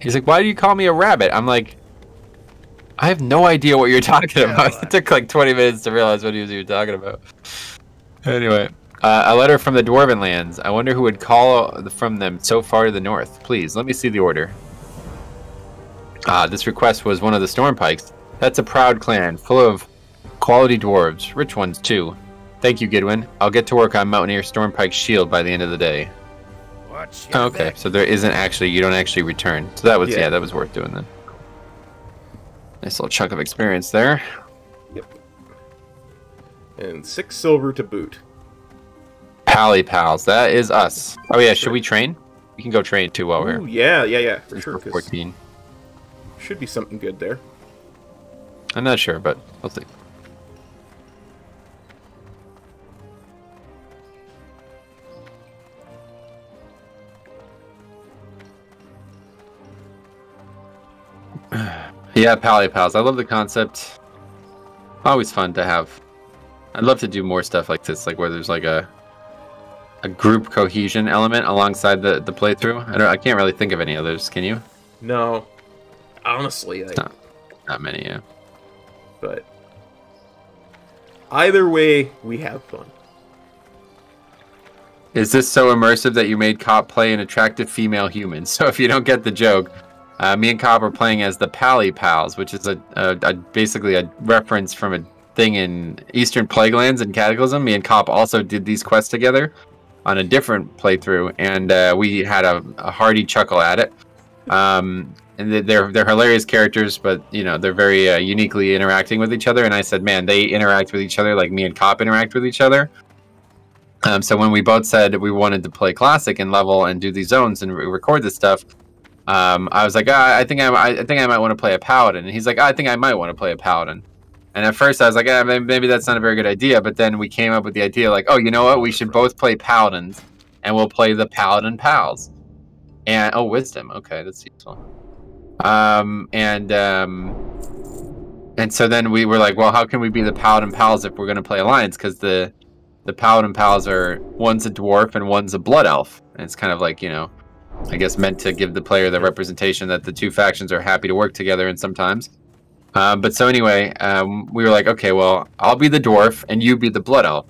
He's like, why do you call me a rabbit? I'm like, I have no idea what you're talking about. It took like 20 minutes to realize what he was even talking about. Anyway. Uh, a letter from the Dwarven lands. I wonder who would call from them so far to the north. Please, let me see the order. Ah, this request was one of the Stormpikes. That's a proud clan, full of quality dwarves, rich ones too. Thank you, Gidwin. I'll get to work on Mountaineer Stormpike's shield by the end of the day. What's Oh, okay, so there isn't actually, you don't actually return. So that was, Yeah. yeah, that was worth doing then. Nice little chunk of experience there. Yep. And six silver to boot. Pally Pals, that is us. Oh yeah, should we train? We can go train too while we're Ooh, yeah, yeah, yeah, for sure. 14. Should be something good there. I'm not sure, but we'll see. yeah, Pally Pals. I love the concept. Always fun to have. I'd love to do more stuff like this, like where there's like a a group cohesion element alongside the the playthrough. I don't. I can't really think of any others. Can you? No, honestly, like, not. Not many. Yeah. but either way, we have fun. Is this so immersive that you made Kop play an attractive female human? So if you don't get the joke, uh, me and Kop are playing as the Pally Pals, which is a, a, a basically a reference from a thing in Eastern Plaguelands and Cataclysm. Me and Kop also did these quests together on a different playthrough, and uh, we had a, a hearty chuckle at it. Um, and they- they're they're hilarious characters, but you know they're very uh, uniquely interacting with each other. And I said, man, they interact with each other like me and Kop interact with each other. Um, so when we both said we wanted to play classic and level and do these zones and re- record this stuff, um, I was like, ah, I think I, I think I might want to play a paladin, and he's like, I think I might want to play a paladin. And at first I was like, ah, maybe that's not a very good idea. But then we came up with the idea, like, oh, you know what? We should both play paladins, and we'll play the paladin pals. And oh, wisdom. Okay, that's useful. Um, and um, and so then we were like, well, how can we be the paladin pals if we're going to play alliance? Because the the paladin pals are one's a dwarf and one's a blood elf, and it's kind of like you know I guess meant to give the player the representation that the two factions are happy to work together and sometimes. Um, but so anyway, um, we were like, okay, well, I'll be the dwarf and you be the blood elf.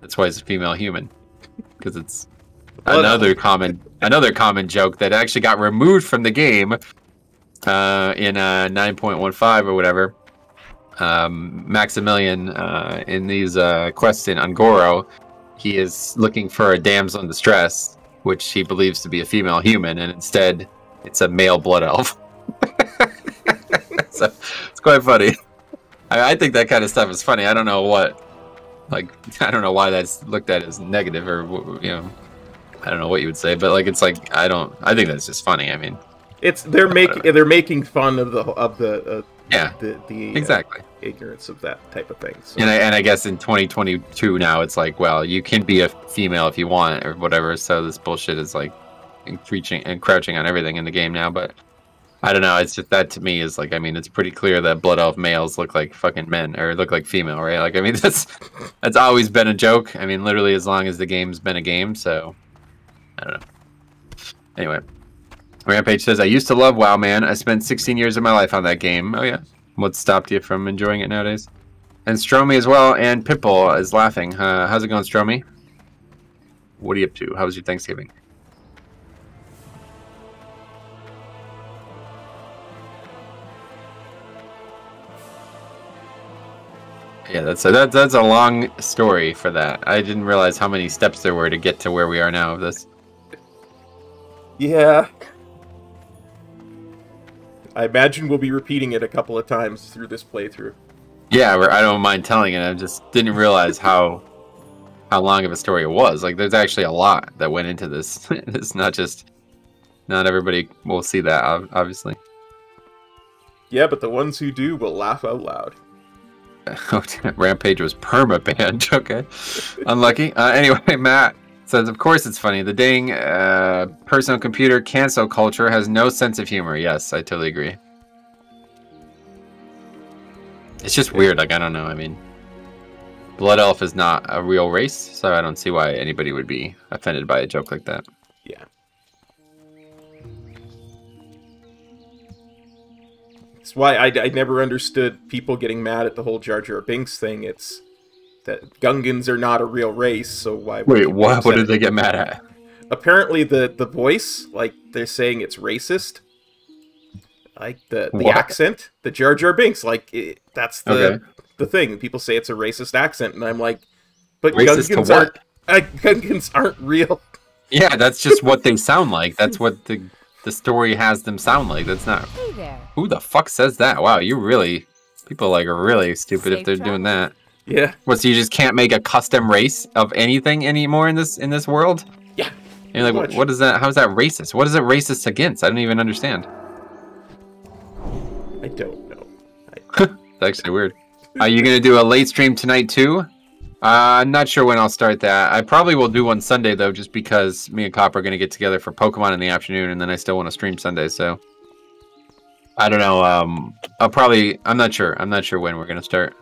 That's why it's a female human, because it's Blood another elf. common another common joke that actually got removed from the game uh, in uh, 9.15 or whatever. Um, Maximilian uh, in these uh, quests in Un'Goro, he is looking for a damsel in distress, which he believes to be a female human, and instead it's a male blood elf. so it's quite funny. I, I think that kind of stuff is funny. I don't know what, like, I don't know why that's looked at as negative or you know, I don't know what you would say, but like it's like I don't. I think that's just funny. I mean, It's they're making they're making fun of the of the uh, yeah, the the uh, exactly. Ignorance of that type of thing. So. And I, and I guess in 2022 now it's like, well, you can be a female if you want or whatever. So this bullshit is like crouching on everything in the game now. But I don't know. It's just that to me is like, I mean, it's pretty clear that blood elf males look like fucking men or look like female, right? Like, I mean, that's that's always been a joke. I mean, literally as long as the game's been a game. So I don't know. Anyway. Rampage says, I used to love WoW, man. I spent 16 years of my life on that game. Oh, yeah. What stopped you from enjoying it nowadays? And Stromy as well, and Pitbull is laughing. Uh, how's it going, Stromy? What are you up to? How was your Thanksgiving? Yeah, that's a, that, that's a long story for that. I didn't realize how many steps there were to get to where we are now of this. Yeah. I imagine we'll be repeating it a couple of times through this playthrough. Yeah, I don't mind telling it. I just didn't realize how how long of a story it was. Like, there's actually a lot that went into this. it's not just not everybody will see that, obviously. Yeah, but the ones who do will laugh out loud. Rampage was perma banned. Okay, unlucky. Uh, anyway, Matt says, "Of course it's funny. The dang uh, personal computer cancel culture has no sense of humor." Yes, I totally agree. It's just weird. Like I don't know. I mean, Blood Elf is not a real race, so I don't see why anybody would be offended by a joke like that. Yeah. That's why I, I never understood people getting mad at the whole Jar Jar Binks thing. It's that Gungans are not a real race, so why? would Wait, people what? What did they get mad at? apparently the the voice like they're saying it's racist like the the What? accent the jar jar binks like it, that's the Okay. the thing people say it's a racist accent and i'm like but Racist gungans aren't uh, gungans aren't real Yeah, that's just what they sound like. That's what the the story has them sound like. That's not Hey there. Who the fuck says that? Wow, you really people like are really stupid if they're doing that. Yeah What? So you just can't make a custom race of anything anymore in this in this world? Yeah, And you're like, what is that? How is that racist? What is it racist against? I don't even understand. i don't know It's actually weird. Are you gonna do a late stream tonight too? Uh, I'm not sure when I'll start that. I probably will do one Sunday though, just because me and Kop are gonna get together for Pokemon in the afternoon, and then I still want to stream Sunday. So I don't know. Um, I'll probably. I'm not sure. I'm not sure when we're gonna start.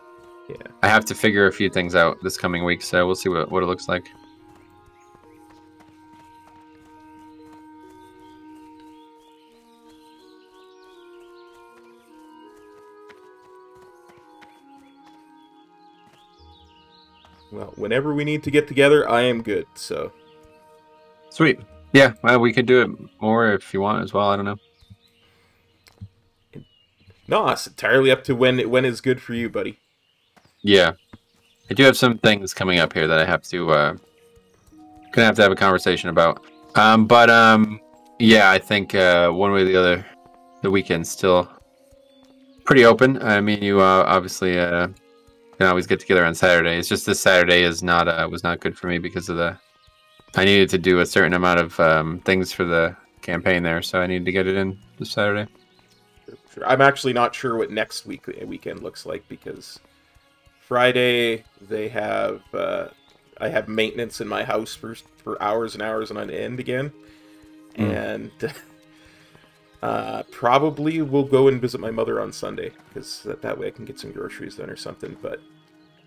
Yeah. I have to figure a few things out this coming week, so we'll see what what it looks like. well whenever we need to get together i am good so Sweet. Yeah. Well, we could do it more if you want as well. I don't know. no it's entirely up to when when is good for you buddy Yeah. I do have some things coming up here that I have to uh gonna have to have a conversation about. Um but um yeah, I think uh one way or the other the weekend's still pretty open. I mean you uh obviously uh can always get together on Saturday. It's just this Saturday is not uh was not good for me because of the I needed to do a certain amount of um things for the campaign there, so I needed to get it in this Saturday. I'm actually not sure what next week weekend looks like because Friday they have uh, I have maintenance in my house for for hours and hours and on end again, Hmm. and uh, probably we'll go and visit my mother on Sunday because that, that way I can get some groceries done or something. But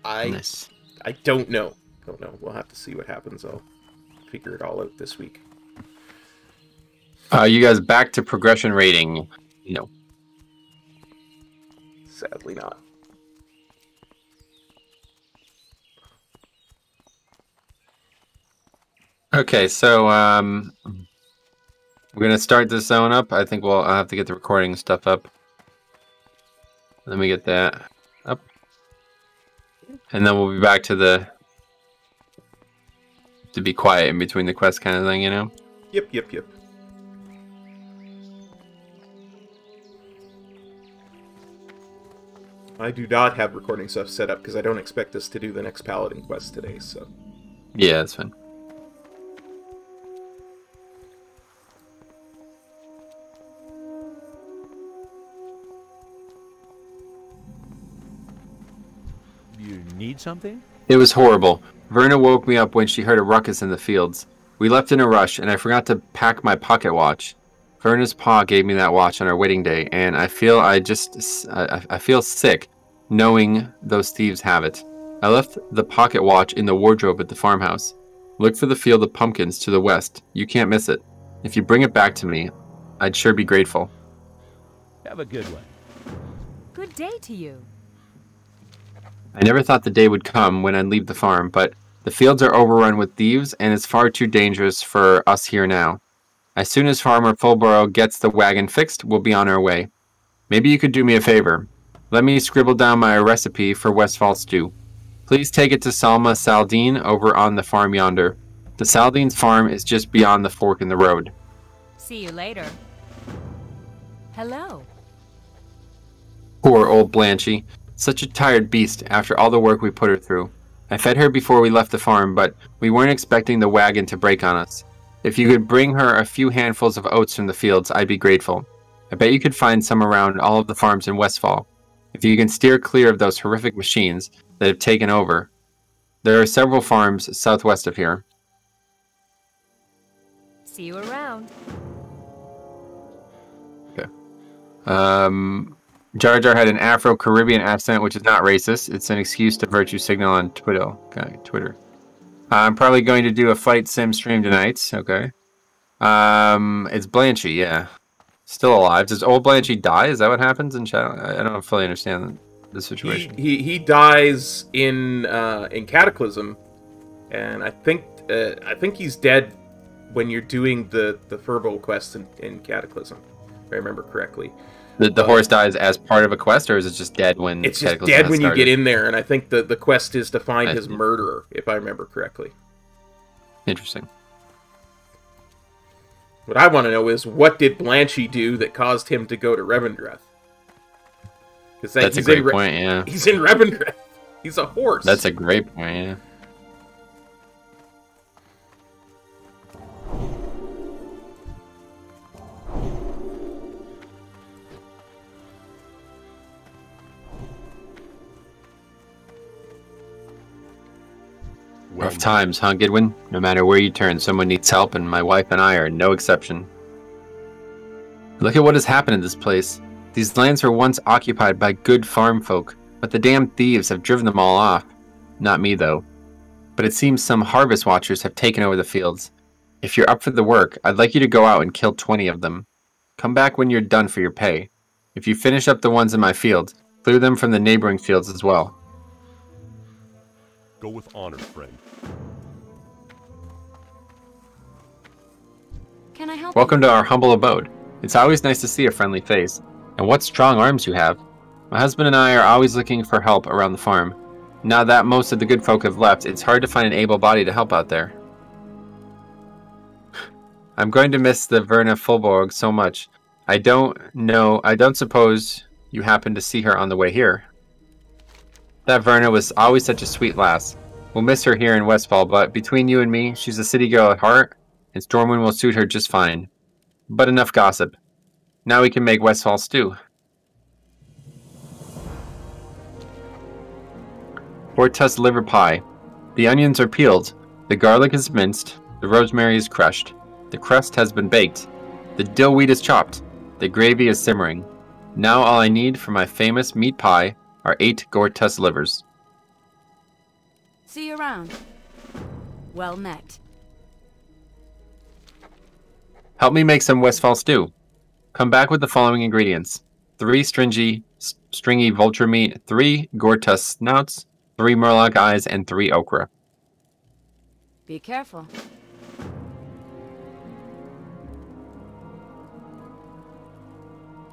I Nice. I don't know, don't know. We'll have to see what happens. I'll figure it all out this week. Uh, you guys back to progression rating? No. Sadly not. Okay, so um, we're gonna start this zone up. I think we'll I'll have to get the recording stuff up. Let me get that up, and then we'll be back to the to be quiet in between the quests kind of thing, you know. Yep, yep, yep. I do not have recording stuff set up because I don't expect us to do the next paladin quest today, so. Yeah, that's fine. Need something? It was horrible. Verna woke me up when she heard a ruckus in the fields. We left in a rush, and I forgot to pack my pocket watch. Verna's pa gave me that watch on our wedding day, and I feel I just I, I feel sick knowing those thieves have it. I left the pocket watch in the wardrobe at the farmhouse. Look for the field of pumpkins to the west. You can't miss it. If you bring it back to me, I'd sure be grateful. Have a good one. Good day to you. I never thought the day would come when I'd leave the farm, but the fields are overrun with thieves, and it's far too dangerous for us here now. As soon as Farmer Furlbrow gets the wagon fixed, we'll be on our way. Maybe you could do me a favor. Let me scribble down my recipe for Westfall stew. Please take it to Salma Saldean over on the farm yonder. The Saldean's farm is just beyond the fork in the road. See you later. Hello. Poor old Blanchy. Such a tired beast after all the work we put her through. I fed her before we left the farm, but we weren't expecting the wagon to break on us. If you could bring her a few handfuls of oats from the fields, I'd be grateful. I bet you could find some around all of the farms in Westfall. If you can steer clear of those horrific machines that have taken over, there are several farms southwest of here. See you around. Okay. Um, Jar Jar had an Afro Caribbean accent, which is not racist. It's an excuse to virtue signal on Twitter. Okay, Twitter. I'm probably going to do a fight sim stream tonight. Okay. Um, it's Blanchy, yeah. Still alive. Does old Blanchy die? Is that what happens in chat? I don't fully understand the situation. he he dies in uh, in Cataclysm, and I think uh, I think he's dead when you're doing the the Furlbrow quest in, in Cataclysm, if I remember correctly. The, the uh, horse dies as part of a quest, or is it just dead when It's just dead when you get in there, and I think the the quest is to find I his see. murderer, if I remember correctly. Interesting. What I want to know is what did Blanchy do that caused him to go to Revendreth? Because That's a great in Re- point. Yeah, He's in Revendreth. He's a horse. that's a great point. Yeah. Rough times, huh, Gidwin? No matter where you turn, someone needs help, and my wife and I are no exception. Look at what has happened in this place. These lands were once occupied by good farm folk, but the damn thieves have driven them all off. Not me, though. But it seems some harvest watchers have taken over the fields. If you're up for the work, I'd like you to go out and kill 20 of them. Come back when you're done for your pay. If you finish up the ones in my field, clear them from the neighboring fields as well. Go with honor, friend. Can I help? Welcome to our humble abode. It's always nice to see a friendly face. And what strong arms you have. My husband and I are always looking for help around the farm. Now that most of the good folk have left, it's hard to find an able body to help out there. I'm going to miss the Verna Furlbrow so much. I don't know, I don't suppose you happened to see her on the way here. That Verna was always such a sweet lass. We'll miss her here in Westfall, but between you and me, she's a city girl at heart, and Stormwind will suit her just fine. But enough gossip. Now we can make Westfall stew. Goretusk liver pie. The onions are peeled, the garlic is minced, the rosemary is crushed, the crust has been baked, the dill wheat is chopped, the gravy is simmering. Now all I need for my famous meat pie are eight Goretusk livers. See you around. Well met. Help me make some Westfall stew. Come back with the following ingredients: three stringy, stringy vulture meat, three Goretusk snouts, three murloc eyes, and three okra. Be careful.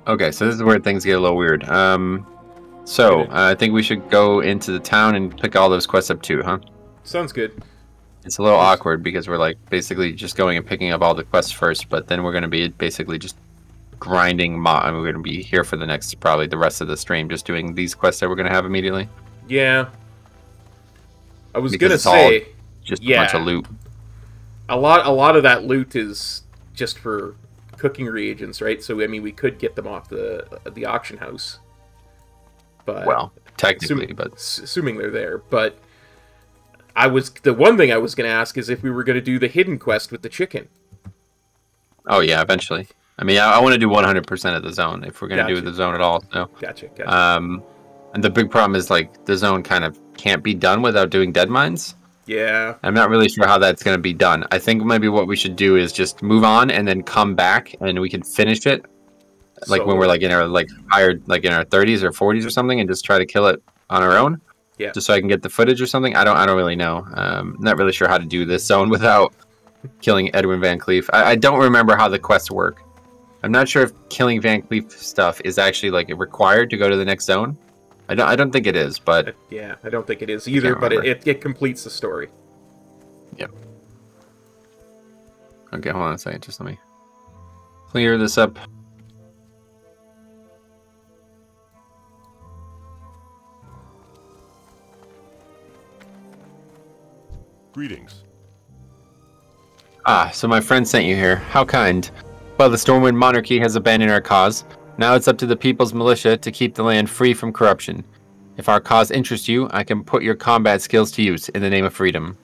Okay, so this is where things get a little weird. Um, so uh, I think we should go into the town and pick all those quests up too, huh? Sounds good. It's a little awkward because we're like basically just going and picking up all the quests first, but then we're going to be basically just grinding. Mo- I mean, we're going to be here for the next probably the rest of the stream, just doing these quests that we're going to have immediately. Yeah. I was gonna it's all- say Just a bunch of loot. a lot. A lot of that loot is just for cooking reagents, right? So I mean, we could get them off the the auction house. But Well, technically, assuming, but assuming they're there, but I was the one thing I was going to ask is if we were going to do the hidden quest with the chicken. oh yeah, eventually. I mean, I, I want to do 100% of the zone if we're going to do the zone at all. So, Gotcha. Gotcha. um, and the big problem is like the zone kind of can't be done without doing Deadmines. yeah. I'm not really sure how that's going to be done. I think maybe what we should do is just move on and then come back and we can finish it like when we're like in our like hired like in our 30s or 40s or something and just try to kill it on our own. Yeah. Just so I can get the footage or something. I don't I don't really know. Um not really sure how to do this zone without killing Edwin VanCleef. I, I don't remember how the quests work. I'm not sure if killing VanCleef stuff is actually like required to go to the next zone. I don't I don't think it is, but Yeah, I don't think it is either, but it, it, it completes the story. Yep okay, hold on a second. Just let me clear this up. Greetings. Ah, so my friend sent you here. How kind. Well, the Stormwind Monarchy has abandoned our cause. Now it's up to the People's Militia to keep the land free from corruption. If our cause interests you, I can put your combat skills to use in the name of freedom.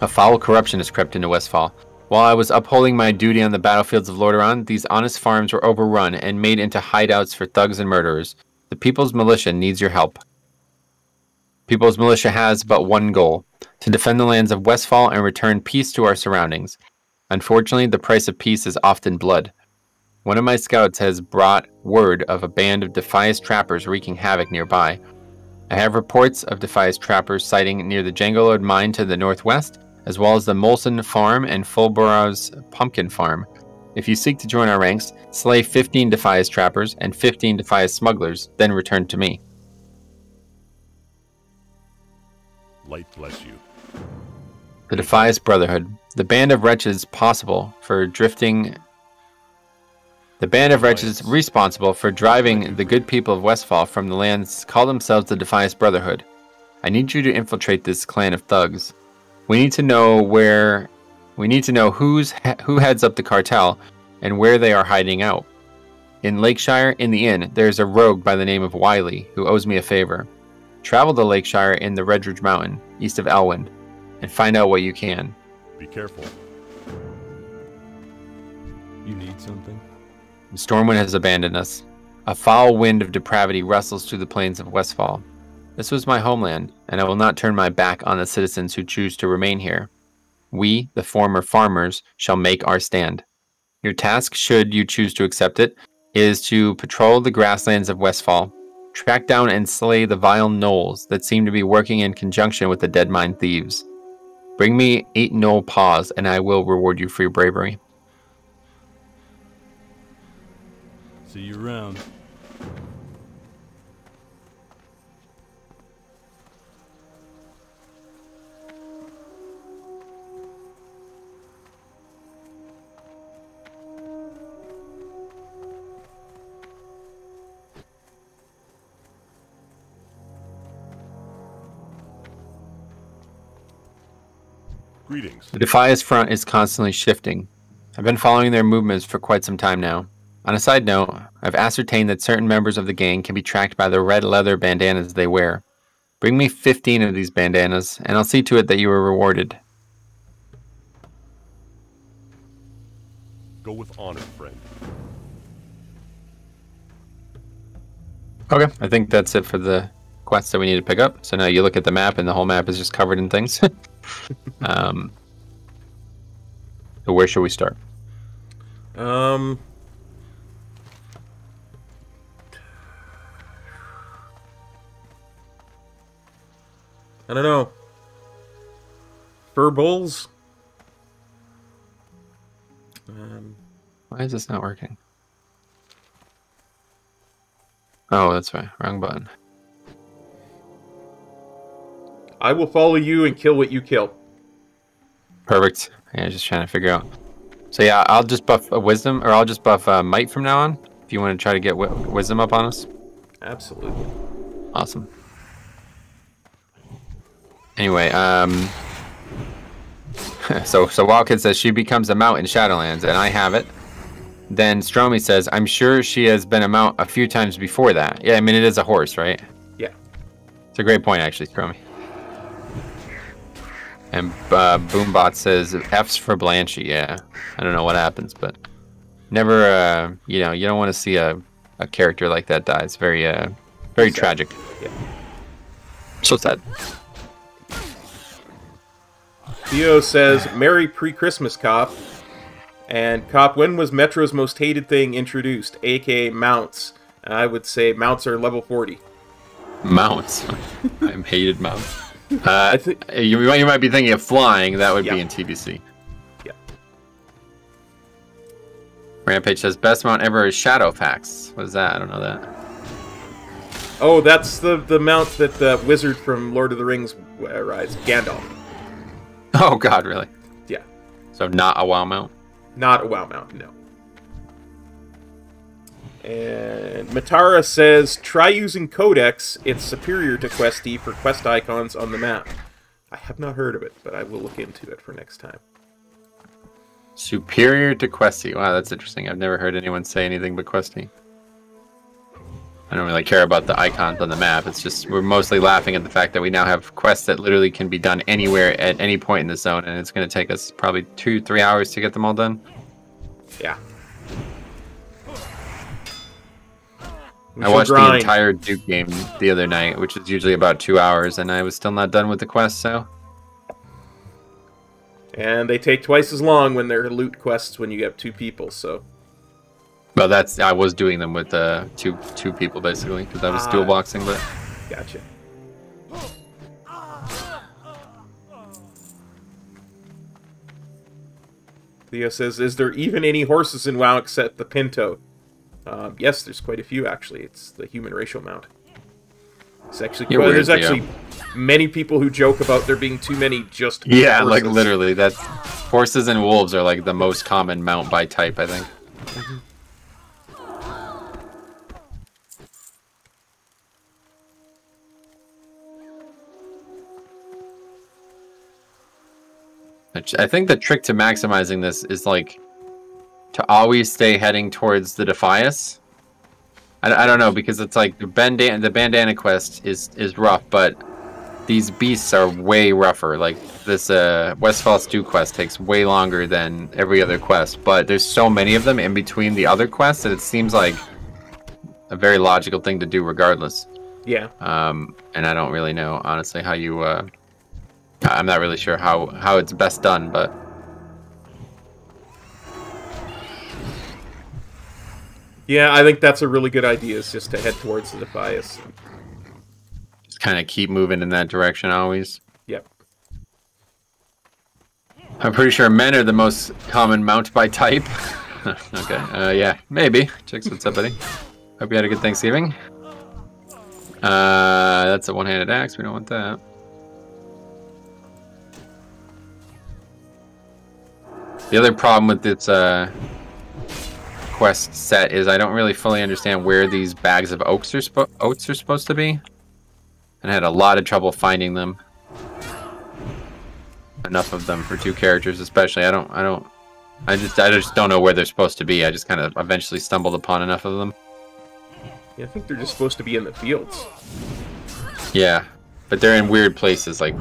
A foul corruption has crept into Westfall. While I was upholding my duty on the battlefields of Lordaeron, these honest farms were overrun and made into hideouts for thugs and murderers. The People's Militia needs your help. People's Militia has but one goal to defend the lands of Westfall and return peace to our surroundings. Unfortunately, the price of peace is often blood. One of my scouts has brought word of a band of Defias trappers wreaking havoc nearby. I have reports of Defias trappers sighting near the Jangolode mine to the northwest, as well as the Molsen farm and Furlbrow's pumpkin farm. If you seek to join our ranks, slay 15 Defias trappers and 15 Defias smugglers, then return to me. Light bless you. The Defias Brotherhood. The band of wretches possible for drifting. The band of wretches responsible for driving the good people of Westfall from the lands call themselves the Defias Brotherhood. I need you to infiltrate this clan of thugs. We need to know where. We need to know who's who heads up the cartel and where they are hiding out. In Lakeshire, in the inn, there's a rogue by the name of Wiley who owes me a favor. Travel to Lakeshire in the Redridge Mountain, east of Elwynn, and find out what you can. Be careful. You need something? Stormwind has abandoned us. A foul wind of depravity rustles through the plains of Westfall. This was my homeland, and I will not turn my back on the citizens who choose to remain here. We, the former farmers, shall make our stand. Your task, should you choose to accept it, is to patrol the grasslands of Westfall, track down and slay the vile gnolls that seem to be working in conjunction with the dead mine thieves. Bring me eight gnoll paws, and I will reward you for your bravery. See you around. Greetings. The Defias front is constantly shifting. I've been following their movements for quite some time now. On a side note, I've ascertained that certain members of the gang can be tracked by the red leather bandanas they wear. Bring me 15 of these bandanas, and I'll see to it that you are rewarded. Go with honor, friend. Okay. I think that's it for the quests that we need to pick up. So now you look at the map, and the whole map is just covered in things. um, where should we start? Um. I don't know. Fur bulls? Um, Why is this not working? Oh, that's right. Wrong button. I will follow you and kill what you kill. Perfect. Yeah, just trying to figure out. So yeah, I'll just buff uh, wisdom, or I'll just buff uh, might from now on. If you want to try to get wi- wisdom up on us, Absolutely. awesome. Anyway, um, so so Wildkid says she becomes a mount in Shadowlands, and I have it. Then Stromy says, "I'm sure she has been a mount a few times before that." Yeah, I mean it is a horse, right? Yeah. It's a great point, actually, Stromy. And uh, Boombot says F's for Blanchy. Yeah, I don't know what happens, but never. Uh, you know, you don't want to see a, a character like that die. It's very, uh, very Sad. tragic. Yeah. So sad. Theo says, Merry pre Christmas, Kop. And, Kop, when was Metro's most hated thing introduced? aka mounts. And I would say mounts are level 40. Mounts. I'm hated mounts. Uh, I think. you, you might be thinking of flying. That would Yeah. be in TBC. Yeah. Rampage says best mount ever is Shadowfax. What is that? I don't know that. Oh, that's the, the mount that the wizard from Lord of the Rings uh, rides. Gandalf. Oh God, really? Yeah. So not a WoW mount. Not a WoW mount, no. And Matara says, try using Codex. It's superior to Questy for quest icons on the map. I have not heard of it, but I will look into it for next time. Superior to Questy. Wow, that's interesting. I've never heard anyone say anything but Questy. I don't really care about the icons on the map. It's just we're mostly laughing at the fact that we now have quests that literally can be done anywhere at any point in the zone, and it's going to take us probably two, three hours to get them all done. Yeah. We I watched the entire Duke game the other night, which is usually about two hours, and I was still not done with the quest. So And they take twice as long when they're loot quests when you get two people, so. Well, that's I was doing them with uh, two two people basically because I was Ah. dual boxing, but Gotcha. Theo says, "Is there even any horses in WoW except the Pinto?" Um, yes, there's quite a few actually. It's the human racial mount. It's actually quite, weird, there's actually many people who joke about there being too many just yeah, like literally, that's horses and wolves are like the most common mount by type, I think. I think the trick to maximizing this is like to always stay heading towards the Defias. I, I don't know because it's like the bandana the bandana quest is is rough, but these beasts are way rougher. Like this uh, Westfall Stew quest takes way longer than every other quest, but there's so many of them in between the other quests that it seems like a very logical thing to do regardless. Yeah, Um, and I don't really know honestly how you. Uh, I'm not really sure how how it's best done, but yeah. I think that's a really good idea. Is just to head towards the Defias. just kind of keep moving in that direction always. Yep. I'm pretty sure men are the most common mount by type. okay. Uh, yeah, maybe. Jix, what's up, buddy? Hope you had a good Thanksgiving. Uh, that's a one-handed axe. We don't want that. The other problem with this uh, quest set is I don't really fully understand where these bags of oats are, spo- oats are supposed to be, and I had a lot of trouble finding them. Enough of them for two characters especially. I don't i don't i just i just don't know where they're supposed to be. I just kind of eventually stumbled upon enough of them. Yeah, I think they're just supposed to be in the fields. yeah but they're in weird places like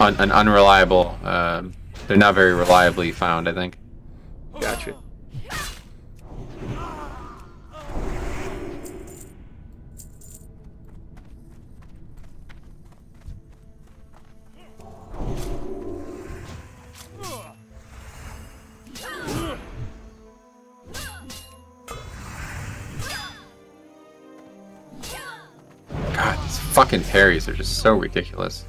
un, an unreliable um, they're not very reliably found i think. Gotcha. Fucking parries are just so ridiculous.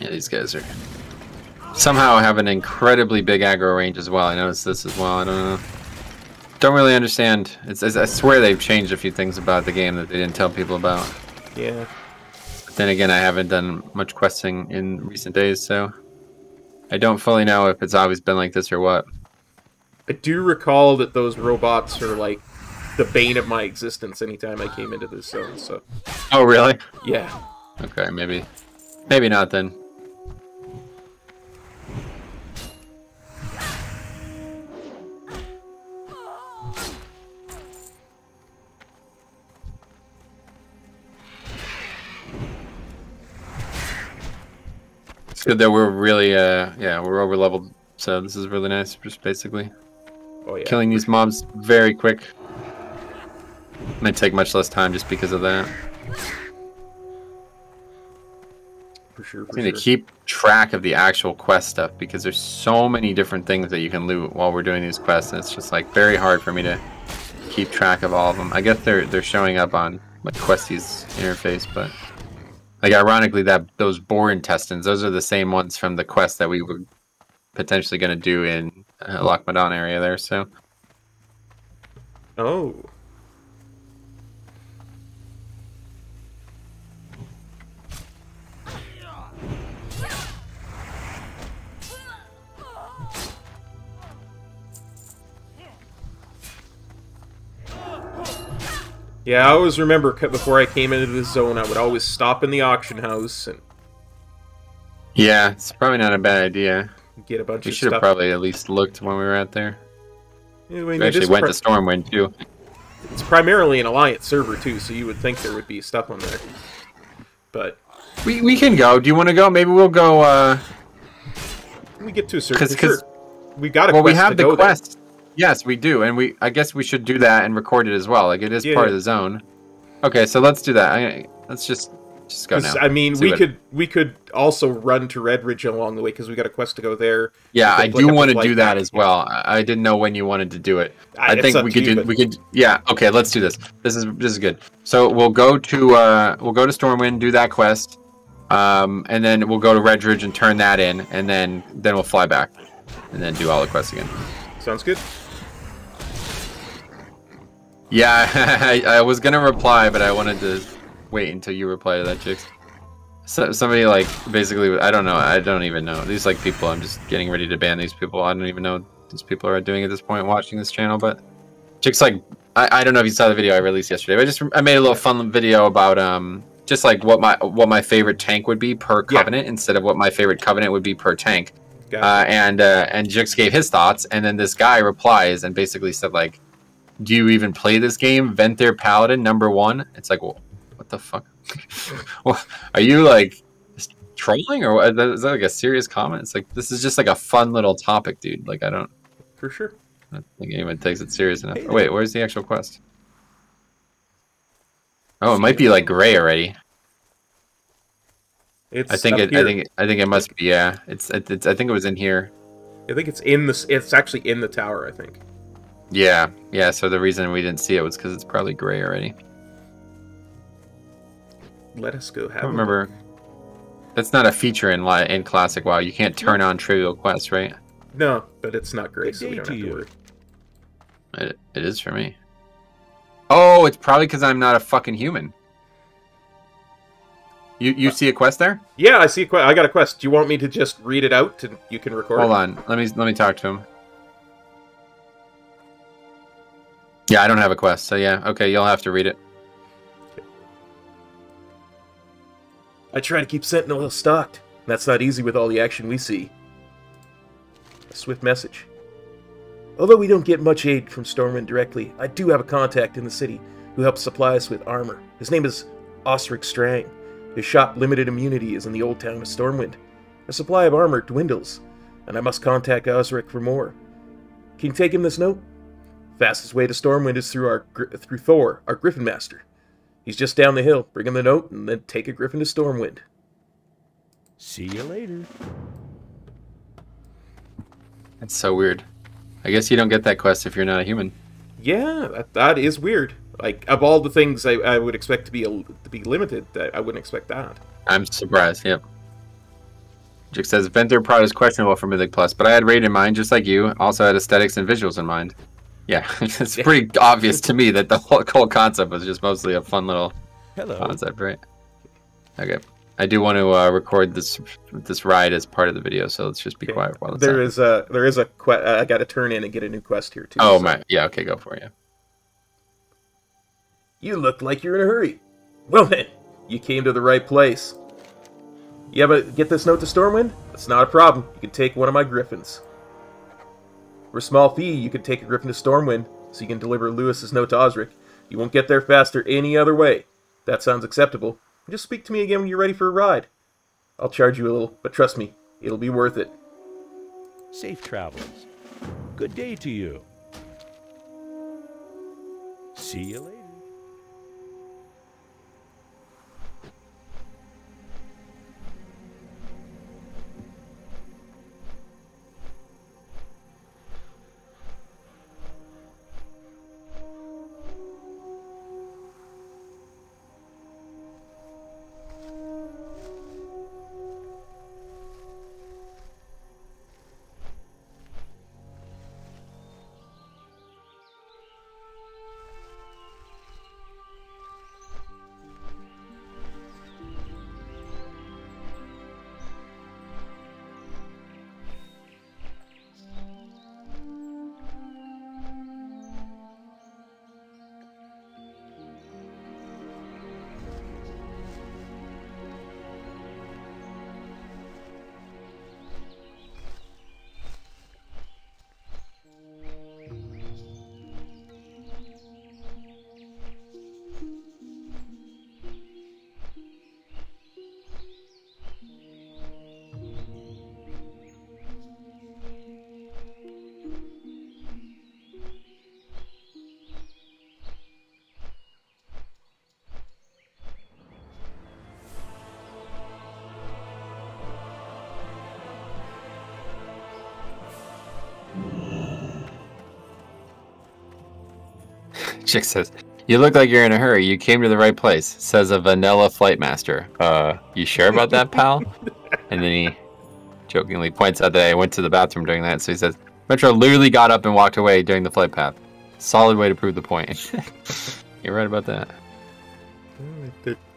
These guys are somehow have an incredibly big aggro range as well. I noticed this as well. I don't know. Don't really understand. It's, it's, I swear they've changed a few things about the game that they didn't tell people about. Yeah. But then again, I haven't done much questing in recent days, so I don't fully know if it's always been like this or what. I do recall that those robots are like the bane of my existence anytime I came into this zone, so Oh, really? yeah. Okay, maybe, maybe not then. Good that we're really, uh, yeah, we're over leveled, so this is really nice. Just basically Oh yeah. killing these mobs very quick. Might take much less time just because of that. for sure. For I need sure. to keep track of the actual quest stuff because there's so many different things that you can loot while we're doing these quests, and it's just like very hard for me to keep track of all of them. I guess they're they're showing up on like Questy's interface, but like ironically, that those boar intestines, those are the same ones from the quest that we were potentially going to do in uh, Loch Modan area there. So Oh. Yeah, I always remember before I came into this zone, I would always stop in the auction house and yeah, it's probably not a bad idea. get a bunch We should have probably at least looked when we were out there. Yeah, I mean, We actually went to Stormwind too. It's primarily an Alliance server too, so you would think there would be stuff on there. But We we can go. Do you want to go? Maybe we'll go. uh we get to a certain. 'Cause- 'cause- sure, we got a Well, we have the quest. there. Yes, we do, and we. I guess we should do that and record it as well. Like it is Yeah. part of the zone. Okay, so let's do that. I, let's just just go now. I mean, we what- could we could also run to Redridge along the way because we got a quest to go there. Yeah, I do want to do that back. as well. I I didn't know when you wanted to do it. I- I think we could you, do. but- We could. Yeah. Okay. Let's do this. This is this is good. So we'll go to uh we'll go to Stormwind, do that quest, um, and then we'll go to Redridge and turn that in, and then then we'll fly back, and then do all the quests again. Sounds good. Yeah, I, I was gonna reply, but I wanted to wait until you reply to that, Jix. So, somebody like basically, I don't know, I don't even know these like people. I'm just getting ready to ban these people. I don't even know what these people are doing at this point watching this channel. But Jix like, I, I don't know if you saw the video I released yesterday. But I just I made a little fun video about um just like what my what my favorite tank would be per Yeah. covenant instead of what my favorite covenant would be per tank. Uh, and uh, and Jix gave his thoughts, and then this guy replies and basically said like, "Do you even play this game? Venthyr Paladin number one." It's like, well, what the fuck? are you like trolling or what? Is that like a serious comment? It's like this is just like a fun little topic, dude. Like I don't, for sure. I don't think anyone takes it serious enough. Hey, Oh, wait, where's the actual quest? Oh, it might be like gray already. It's I think it. I think. I think it must be. Yeah, it's. it- It's. I think it was in here. I think it's in this. It's actually in the tower. I think. Yeah, yeah. So the reason we didn't see it was because it's probably gray already. Let us go. I Have don't a remember. That's not a feature in li- in classic WoW. You can't turn on trivial quests, right? No, but it's not gray, Good so we day don't to have to you. worry. It, it is for me. Oh, it's probably because I'm not a fucking human. You you uh, see a quest there? Yeah, I see. A que- I got a quest. Do you want me to just read it out and you can record? Hold it? on. Let me let me talk to him. Yeah, I don't have a quest, so yeah. Okay, you'll have to read it. I try to keep Sentinel stocked. That's not easy with all the action we see. A swift message. Although we don't get much aid from Stormwind directly, I do have a contact in the city who helps supply us with armor. His name is Osric Strang. His shop Limited Immunity is in the old town of Stormwind. Our supply of armor dwindles, and I must contact Osric for more. Can you take him this note? Fastest way to Stormwind is through our through Thor, our Griffin Master. He's just down the hill. Bring him the note, and then take a Griffin to Stormwind. See you later. That's so weird. I guess you don't get that quest if you're not a human. Yeah, that, that is weird. Like of all the things I, I would expect to be a, to be limited, I, I wouldn't expect that. I'm surprised. Yep. Jake says Venthyr Prod is questionable for Mythic Plus, but I had raid in mind, just like you. Also had aesthetics and visuals in mind. Yeah, it's pretty obvious to me that the whole, whole concept was just mostly a fun little Hello. concept, right? Okay. I do want to uh, record this this ride as part of the video, so let's just be Okay. quiet while it's There is a there is a quest. uh, I got to turn in and get a new quest here too. Oh so- my, yeah. Okay, go for it. Yeah. You look like you're in a hurry. Well then, you came to the right place. You ever get this note to Stormwind? That's not a problem. You can take one of my griffins. For a small fee, you can take a griffin to Stormwind, so you can deliver Lewis's note to Osric. You won't get there faster any other way. That sounds acceptable. Just speak to me again when you're ready for a ride. I'll charge you a little, but trust me, it'll be worth it. Safe travels. Good day to you. See you later. Chick says, "You look like you're in a hurry. You came to the right place." Says a vanilla flight master. Uh, you sure about that, pal? and then he jokingly points out that I went to the bathroom during that. So he says, "Metro literally got up and walked away during the flight path. Solid way to prove the point." you're right about that.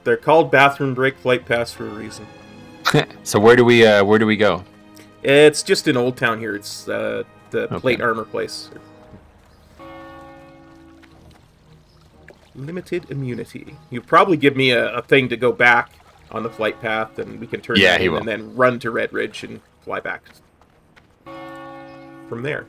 They're, called bathroom break flight paths for a reason. so where do we uh, where do we go? It's just in Old Town here. It's uh, the Okay. plate armor place. Limited immunity. You probably give me a, a thing to go back on the flight path, and we can turn Yeah, he in will. and then run to Redridge and fly back from there.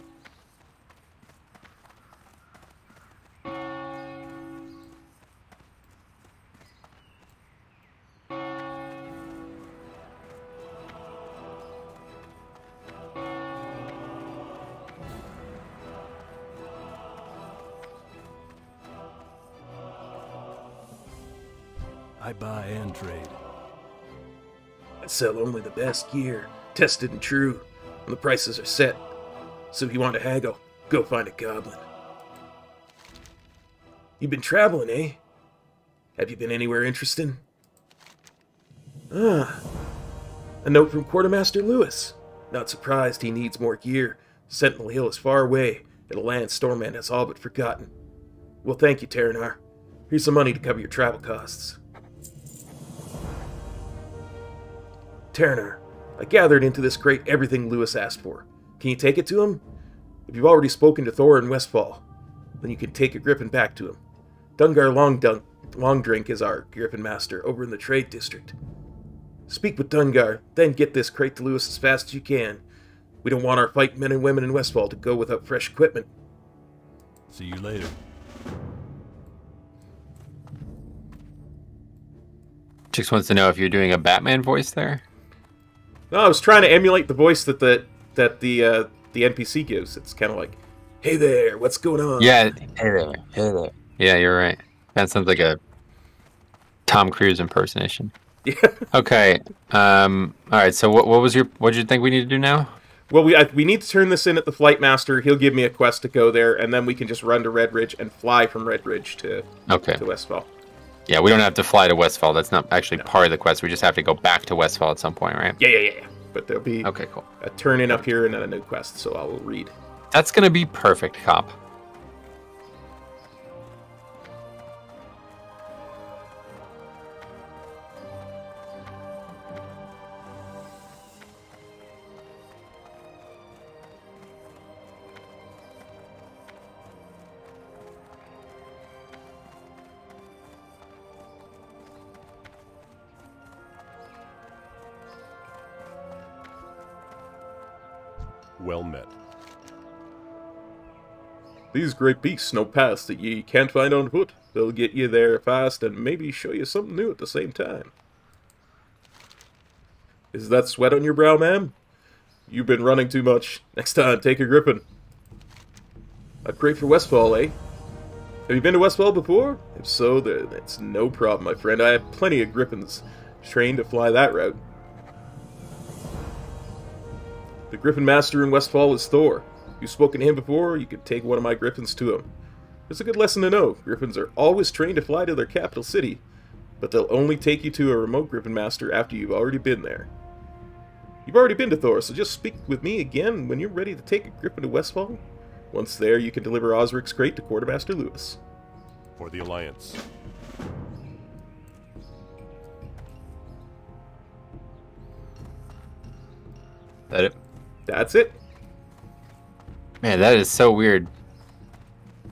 Sell only the best gear, tested and true, and the prices are set. So if you want to haggle, go find a goblin. You've been traveling, eh? Have you been anywhere interesting? Ah, a note from Quartermaster Lewis. Not surprised he needs more gear. Sentinel Hill is far away, and a land Stormwind has all but forgotten. Well, thank you, Tarenar. Here's some money to cover your travel costs. Tarenar, I gathered into this crate everything Lewis asked for. Can you take it to him? If you've already spoken to Thor in Westfall, then you can take your griffin back to him. Dungar Longdunk, Longdrink is our griffin master over in the trade district. Speak with Dungar, then get this crate to Lewis as fast as you can. We don't want our fight men and women in Westfall to go without fresh equipment. See you later. Chicks wants to know if you're doing a Batman voice there. No, I was trying to emulate the voice that the that the uh, the NPC gives. It's kind of like, "Hey there, what's going on?" Yeah. Hey there. Hey there. Yeah, you're right. That sounds like a Tom Cruise impersonation. Yeah. Okay. Um. All right. So what what was your what did you think we need to do now? Well, we I, we need to turn this in at the flight master. He'll give me a quest to go there, and then we can just run to Redridge and fly from Redridge to Okay. to Westfall. Yeah, we don't have to fly to Westfall. That's not actually part of the quest. We just have to go back to Westfall at some point, right? Yeah, yeah, yeah. yeah. But there'll be Okay, cool. a turn in up here and then a new quest. So I will read. That's gonna be perfect, Kop. Well met. These great beasts know paths that ye can't find on foot. They'll get you there fast and maybe show you something new at the same time. Is that sweat on your brow, ma'am? You've been running too much. Next time, take a grippin. A crate for Westfall, eh? Have you been to Westfall before? If so, then it's no problem, my friend. I have plenty of griffins trained to fly that route. The Griffin Master in Westfall is Thor. You've spoken to him before, you could take one of my griffins to him. It's a good lesson to know. Griffins are always trained to fly to their capital city, but they'll only take you to a remote Griffin Master after you've already been there. You've already been to Thor, so just speak with me again when you're ready to take a Griffin to Westfall. Once there, you can deliver Osric's crate to Quartermaster Lewis. For the Alliance. That it? That's it. Man, that is so weird.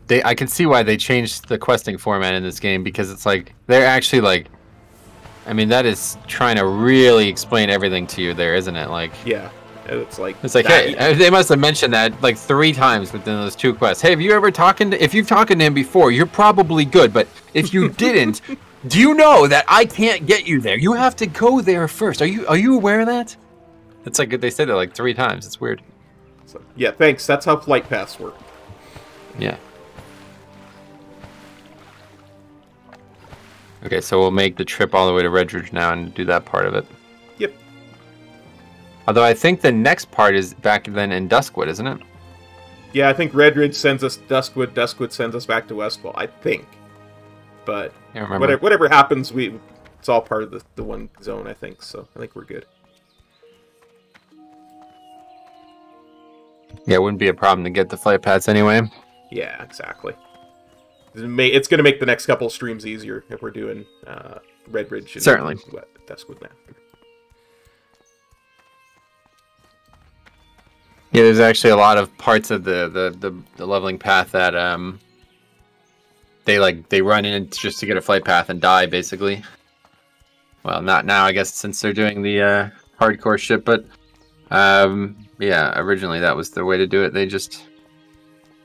They, I can see why they changed the questing format in this game because it's like they're actually like, I mean, that is trying to really explain everything to you there, isn't it? Like, Yeah. It's like it's like, that- hey, uh, they must have mentioned that like three times within those two quests. Hey, have you ever talking to? If you've talked to him before, you're probably good. But if you didn't, do you know that I can't get you there? You have to go there first. Are you are you aware of that? It's like they said that like three times. It's weird. So, yeah, thanks. That's how flight paths work. Yeah. Okay, so we'll make the trip all the way to Redridge now and do that part of it. Yep. Although I think the next part is back then in Duskwood, isn't it? Yeah, I think Redridge sends us Duskwood. Duskwood sends us back to Westfall. I think, but whatever, whatever happens, we it's all part of the, the one zone. I think so. I think we're good. Yeah, it wouldn't be a problem to get the flight paths anyway. Yeah, exactly. It's going to make the next couple streams easier if we're doing uh, Redridge. And Certainly. what- Duskwood now. Yeah, there's actually a lot of parts of the the, the, the leveling path that um they like they run in just to get a flight path and die basically. Well, not now, I guess, since they're doing the uh, hardcore shit, but um yeah, originally that was the way to do it. They just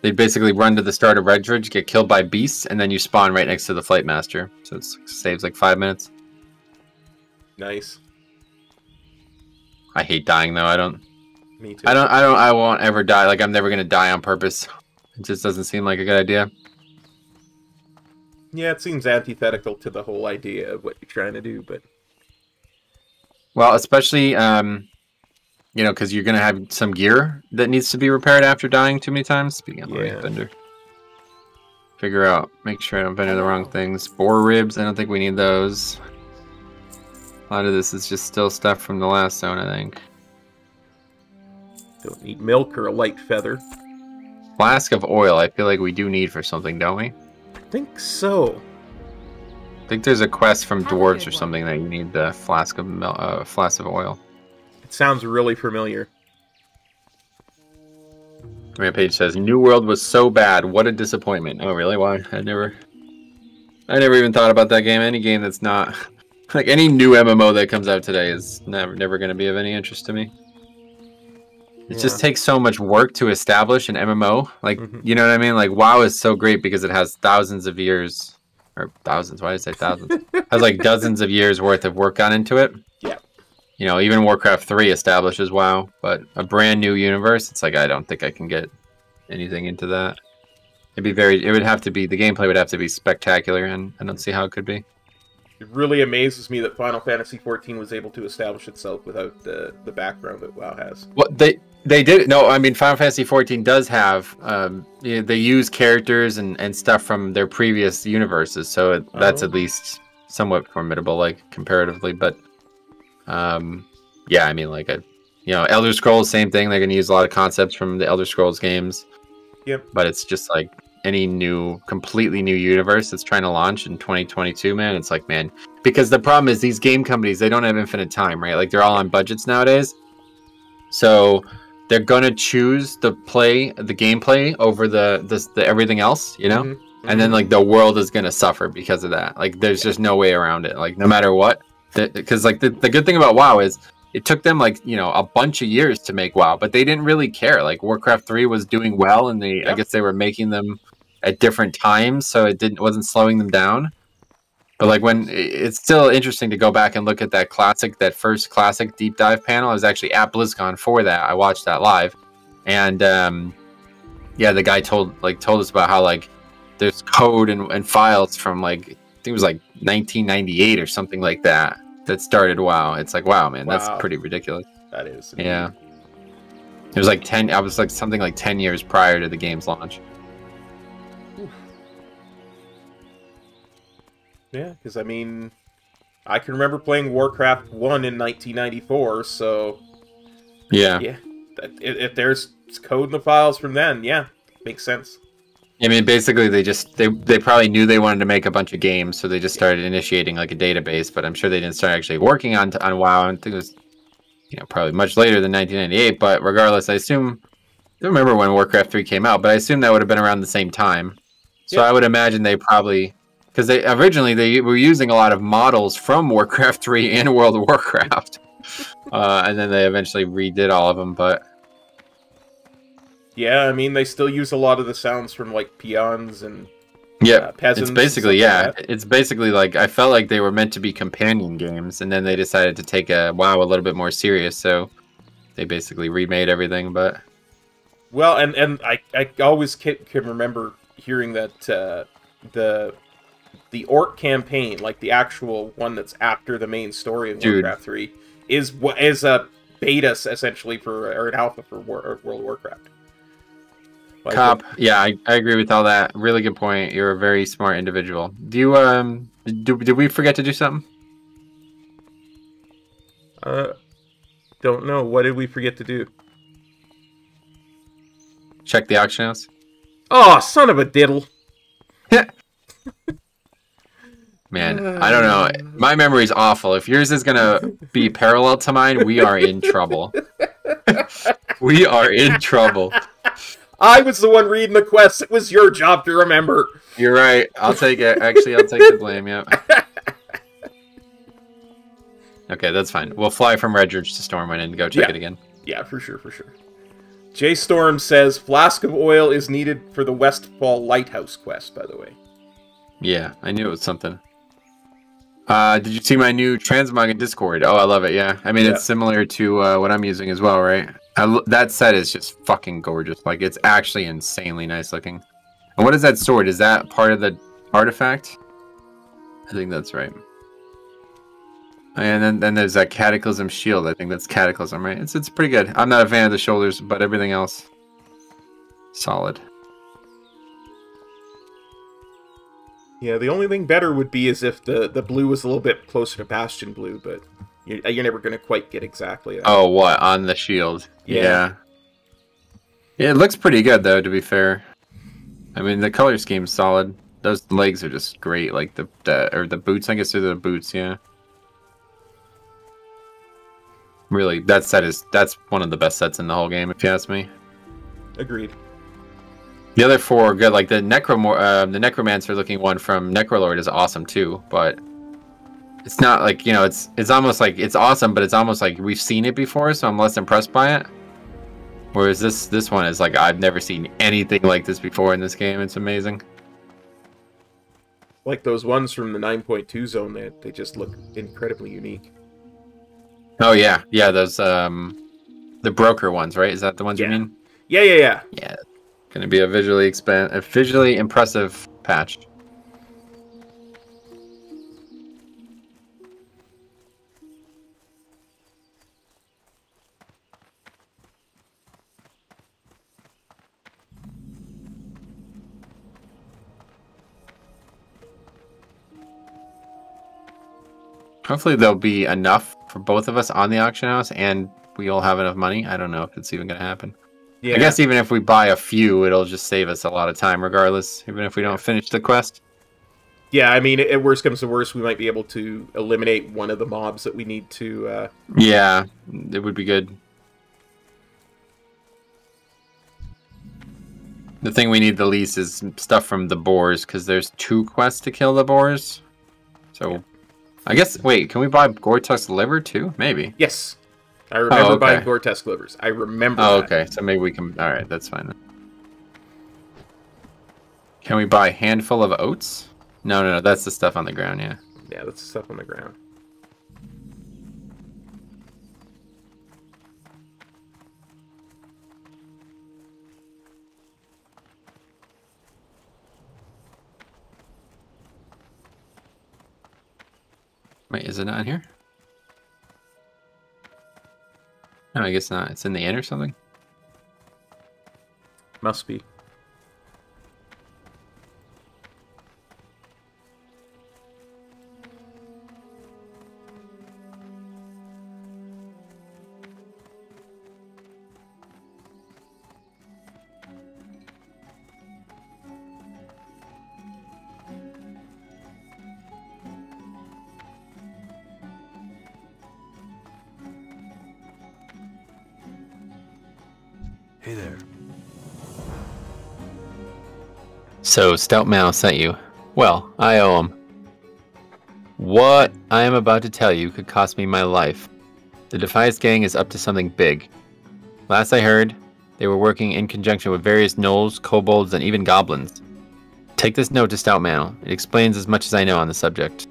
they basically run to the start of Redridge, get killed by beasts, and then you spawn right next to the flight master. So it saves like five minutes. Nice. I hate dying though. I don't Me too. I don't. I don't. I won't ever die. Like I'm never gonna die on purpose. It just doesn't seem like a good idea. Yeah, it seems antithetical to the whole idea of what you're trying to do, but Well, especially um, you know, because you're gonna have some gear that needs to be repaired after dying too many times. Speaking of Yeah. yeah. bender, figure out. Make sure I don't bender the wrong things. Boar ribs. I don't think we need those. A lot of this is just still stuff from the last zone. I think. don't need milk or a light feather. Flask of oil. I feel like we do need for something, don't we? I think so. I think there's a quest from dwarves or something that you need the flask of mil- uh, flask of oil. Sounds really familiar. Rampage says, "New World was so bad. What a disappointment." Oh, really? Why? I never, I never even thought about that game. Any game that's not like any new MMO that comes out today is never, never going to be of any interest to me. It just takes so much work to establish an MMO. Like, Mhm. you know what I mean? Like, WoW is so great because it has thousands of years, or thousands. Why did I say thousands? has like dozens of years worth of work gone into it. You know, even Warcraft 3 establishes WoW, but a brand new universe, it's like I don't think I can get anything into that. It'd be very it would have to be the gameplay would have to be spectacular and I don't see how it could be. It really amazes me that Final Fantasy XIV was able to establish itself without the the background that WoW has. Well, they they did no. I mean, Final Fantasy XIV does have um, you know, they use characters and, and stuff from their previous universes, so it, that's Oh. at least somewhat formidable, like comparatively. But um, yeah, I mean, like a you know, Elder Scrolls, same thing. They're gonna use a lot of concepts from the Elder Scrolls games. Yep. But it's just like any new, completely new universe that's trying to launch in 2022, man. It's like, man, because the problem is these game companies they don't have infinite time, right? Like they're all on budgets nowadays. So they're gonna choose the play, the gameplay over the the, the everything else, you know. Mhm. And then like the world is gonna suffer because of that. Like there's just no way around it. Like no matter what, because like the, the good thing about WoW is it took them like you know a bunch of years to make WoW, but they didn't really care. Like Warcraft three was doing well, and they I guess they were making them at different times, so it didn't wasn't slowing them down. But like when it's still interesting to go back and look at that classic, that first classic deep dive panel. I was actually at BlizzCon for that. I watched that live, and um, yeah, the guy told like told us about how like there's code and, and files from like I think it was like 1998 or something like that that started WoW. It's like wow, man, Wow. that's pretty ridiculous. That is. Yeah. It was like 10 I was like something like 10 years prior to the game's launch. Yeah, because I mean, I can remember playing Warcraft One in 1994. So Yeah. yeah, if there's code in the files from then, yeah, makes sense. I mean basically they just they they probably knew they wanted to make a bunch of games so they just started initiating like a database, but I'm sure they didn't start actually working on on WoW. I think it was you know probably much later than 1998, but regardless, I assume I don't remember when Warcraft 3 came out, but I assume that would have been around the same time. So Yeah. I would imagine they probably because they originally they were using a lot of models from Warcraft 3 and World of Warcraft, uh, and then they eventually redid all of them. But Yeah, I mean, they still use a lot of the sounds from like peons and yeah, uh, peasants. it's basically yeah, like it's basically like I felt like they were meant to be companion games, and then they decided to take a WoW a little bit more serious, so they basically remade everything. But Well, and and I I always can, can remember hearing that uh, the the orc campaign, like the actual one that's after the main story in Dude. Warcraft three, is what is a beta essentially for or an alpha for War, World of Warcraft. Like, Kop, yeah, I, I agree with all that. Really good point. You're a very smart individual. Do you um do did we forget to do something? Uh, don't know. What did we forget to do? Check the auction house. Oh, son of a diddle! Man, I don't know. My memory's awful. If yours is gonna be parallel to mine, we are in trouble. we are in trouble. I was the one reading the quest. It was your job to remember. You're right. I'll take it. Actually, I'll take the blame. Yeah. Okay, that's fine. We'll fly from Redridge to Stormwind and go check Yeah. it again. Yeah, for sure, for sure. Jay Storm says flask of oil is needed for the Westfall Lighthouse quest. By the way. Yeah, I knew it was something. Uh, did you see my new transmog in Discord? Oh, I love it. Yeah, I mean Yeah. it's similar to uh, what I'm using as well, right? That set is just fucking gorgeous. Like it's actually insanely nice looking. And what is that sword? Is that part of the artifact? I think that's right. And then, then there's that Cataclysm shield. I think that's Cataclysm, right? It's it's pretty good. I'm not a fan of the shoulders, but everything else, solid. Yeah, the only thing better would be is if the the blue was a little bit closer to Bastion blue, but you're, you're never gonna quite get exactly. That. Oh, what on the shield? Yeah. Yeah. Yeah, it looks pretty good though. To be fair, I mean the color scheme's solid. Those legs are just great. Like the, the or the boots. I guess they're the boots. Yeah. Really, that set is that's one of the best sets in the whole game, if you ask me. Agreed. The other four are good. Like the necromor, uh, the necromancer looking one from Necrolord is awesome too, but it's not like you know, it's it's almost like it's awesome, but it's almost like we've seen it before, so I'm less impressed by it. Whereas this this one is like I've never seen anything like this before in this game. It's amazing. Like those ones from the 9.2 zone, they they just look incredibly unique. Oh yeah, yeah. Those um, the broker ones, right? Is that the ones Yeah. you mean? Yeah, yeah, yeah. Yeah. Gonna be a visually expan- a visually impressive patch. Hopefully there'll be enough for both of us on the auction house and we all have enough money. I don't know if it's even gonna happen. Yeah. I guess even if we buy a few, it'll just save us a lot of time, regardless. Even if we don't finish the quest. Yeah, I mean, at worst comes to worst, we might be able to eliminate one of the mobs that we need to. Uh, Yeah, it would be good. The thing we need the least is stuff from the boars, because there's two quests to kill the boars. So, I guess. Wait, can we buy Goretusk's liver too? Maybe. yes, I remember oh, okay. buying Goretusk livers. I remember. Oh, that. okay. So maybe we can. All right, that's fine then. Can we buy a handful of oats? No, no, no. That's the stuff on the ground. Yeah. Yeah, that's the stuff on the ground. Wait, is it not in here? No, I guess not. It's in the end or something. Must be. So, Stoutmantle sent you. Well, I owe him. What I am about to tell you could cost me my life. The Defias gang is up to something big. Last I heard, they were working in conjunction with various gnolls, kobolds, and even goblins. Take this note to Stoutmantle. It explains as much as I know on the subject.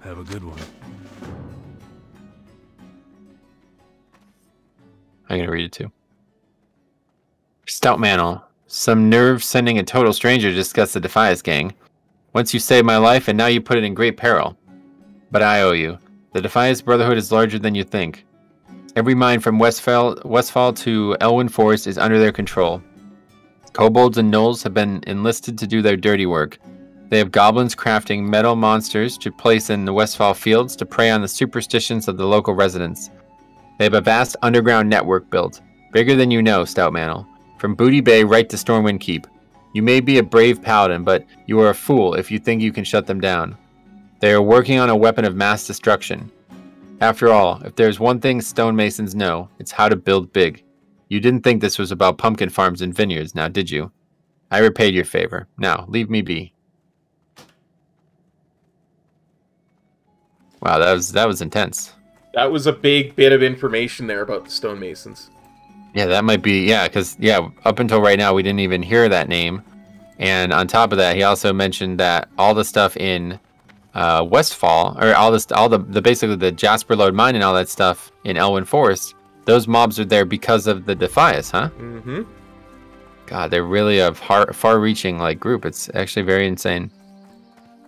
Have a good one. I'm gonna read it too. Stoutmantle. Some nerve sending a total stranger to discuss the Defias gang. Once you saved my life, and now you put it in great peril. But I owe you. The Defias Brotherhood is larger than you think. Every mine from Westfall, Westfall to Elwynn Forest is under their control. Kobolds and gnolls have been enlisted to do their dirty work. They have goblins crafting metal monsters to place in the Westfall fields to prey on the superstitions of the local residents. They have a vast underground network built, bigger than you know, Stoutmantle. From Booty Bay right to Stormwind Keep. You may be a brave paladin, but you are a fool if you think you can shut them down. They are working on a weapon of mass destruction. After all, if there's one thing stonemasons know, it's how to build big. You didn't think this was about pumpkin farms and vineyards, now did you? I repaid your favor. Now, leave me be. Wow, that was that was intense. That was a big bit of information there about the stonemasons. Yeah, that might be yeah, because yeah, up until right now we didn't even hear that name, and on top of that, he also mentioned that all the stuff in uh, Westfall, or all this, all the, the basically the Jasperlode mine and all that stuff in Elwynn Forest, those mobs are there because of the Defias, huh? Mm-hmm. God, they're really a far, far-reaching like group. It's actually very insane.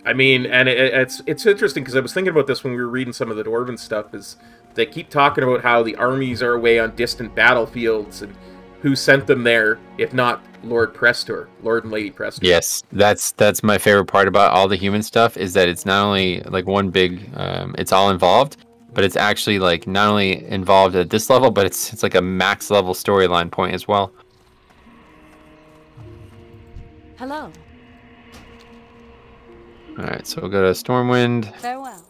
I mean, and it, it's it's interesting because I was thinking about this when we were reading some of the Dwarven stuff. Is they keep talking about how the armies are away on distant battlefields and who sent them there, if not Lord Prestor, Lord and Lady Prestor. Yes, that's that's my favorite part about all the human stuff is that it's not only like one big, um, it's all involved, but it's actually like not only involved at this level, but it's it's like a max level storyline point as well. Hello. All right, so we'll go to Stormwind. Farewell.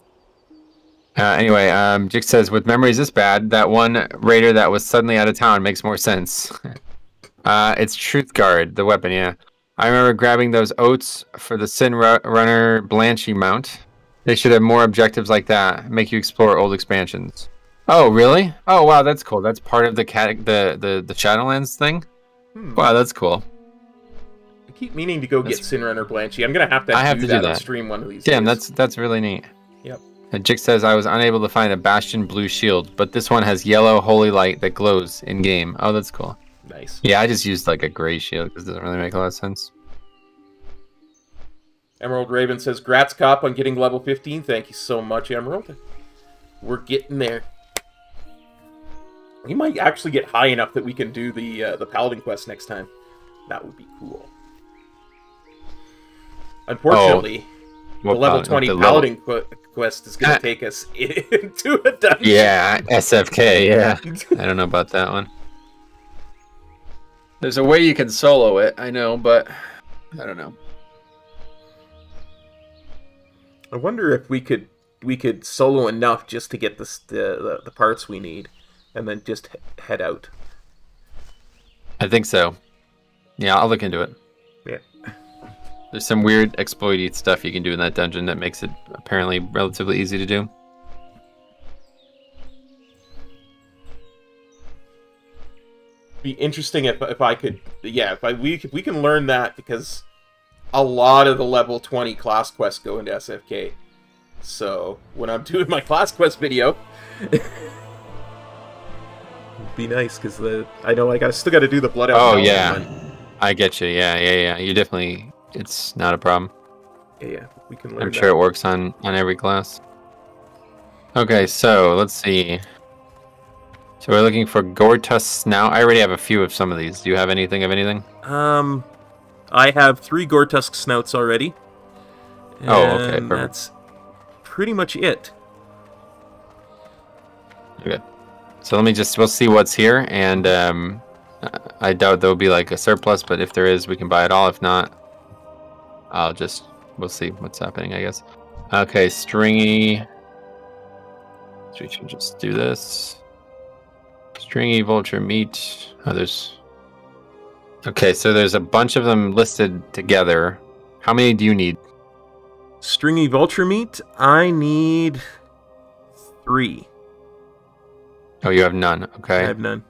Uh, anyway, um, Jix says, with memories this bad, that one raider that was suddenly out of town makes more sense. uh, it's Truthguard, the weapon, yeah. I remember grabbing those oats for the Sin Ru- Runner Blanchy mount. They should have more objectives like that, make you explore old expansions. Oh, really? Oh, wow, that's cool. That's part of the cat- the, the, the Shadowlands thing? Hmm. Wow, that's cool. I keep meaning to go get Sinrunner Blanchy. I'm gonna have to, I have do, to do that, on that. stream one of these Damn, days. that's that's really neat. And Jix says I was unable to find a Bastion blue shield, but this one has yellow holy light that glows in game. Oh, that's cool. Nice. Yeah, I just used like a gray shield because it doesn't really make a lot of sense. Emerald Raven says, "Grats, Kop, on getting level 15. Thank you so much, Emerald. We're getting there. We might actually get high enough that we can do the uh, the Paladin quest next time. That would be cool. Unfortunately, What the level paladin- 20 the level- Paladin qu- quest is going Ah. to take us into a dungeon. Yeah, SFK. Yeah, I don't know about that one. There's a way you can solo it, I know, but I don't know. I wonder if we could we could solo enough just to get this, the, the the parts we need, and then just he- head out. I think so. Yeah, I'll look into it. Yeah. There's some weird exploity stuff you can do in that dungeon that makes it apparently relatively easy to do. Be interesting if if I could, yeah, if I we if we can learn that because a lot of the level 20 class quests go into SFK. So when I'm doing my class quest video, be nice because the I know like I still got to do the blood. Out Oh yeah, one. I get you. Yeah, yeah, yeah. You definitely. It's not a problem. yeah, yeah, we can learn. I'm that. sure it works on on every class. Okay, so let's see. So we're looking for Goretusk Snout. I already have a few of some of these. Do you have anything of anything? Um, I have three Goretusk snouts already. Oh, okay, perfect. That's pretty much it. Okay. So let me just we'll see what's here, and um, I doubt there'll be like a surplus, but if there is, we can buy it all. If not, I'll just we'll see what's happening. I guess. Okay, stringy. So we should just do this. Stringy vulture meat. Oh, there's. Okay, so there's a bunch of them listed together. How many do you need? Stringy vulture meat. I need three. Oh, you have none. Okay. I have none.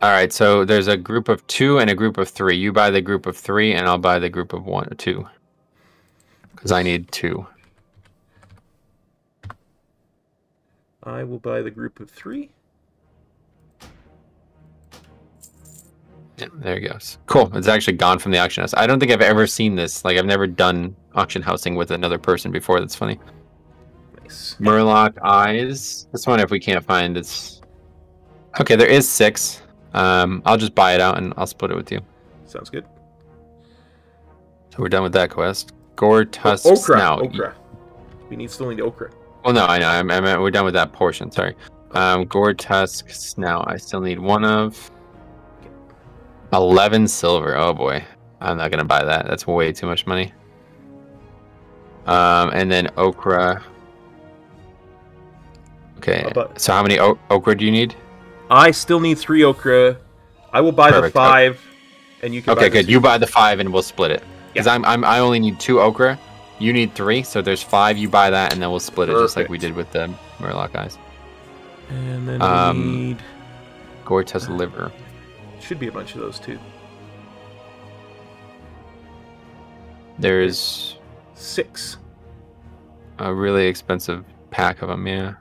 All right, so there's a group of two and a group of three. You buy the group of three, and I'll buy the group of one, or two, because I need two. I will buy the group of three. Yeah, there it goes. Cool. It's actually gone from the auction house. I don't think I've ever seen this. Like I've never done auction housing with another person before. That's funny. Nice. Murloc eyes. This one, if we can't find, it's okay. There is six. Um, I'll just buy it out and I'll split it with you. Sounds good. So we're done with that quest. Goretusk okra. snout. Okra. We need still need okra. Well, no, I know. I, I meant we're done with that portion. Sorry. Um, Goretusk snout. I still need one of. Eleven silver. Oh boy, I'm not gonna buy that. That's way too much money. Um, and then okra. Okay. I'll So how many okra do you need? I still need three okra. I will buy Perfect. the five, and you can. buy Okay, good. You buy the five, and we'll split it. Because Yeah. I'm, I'm I only need two okra. You need three, so there's five. You buy that, and then we'll split it just like we did with the Murloc eyes. And then Um, we need. Goretusk liver. Should be a bunch of those too. There's Six. a really expensive pack of them. Yeah.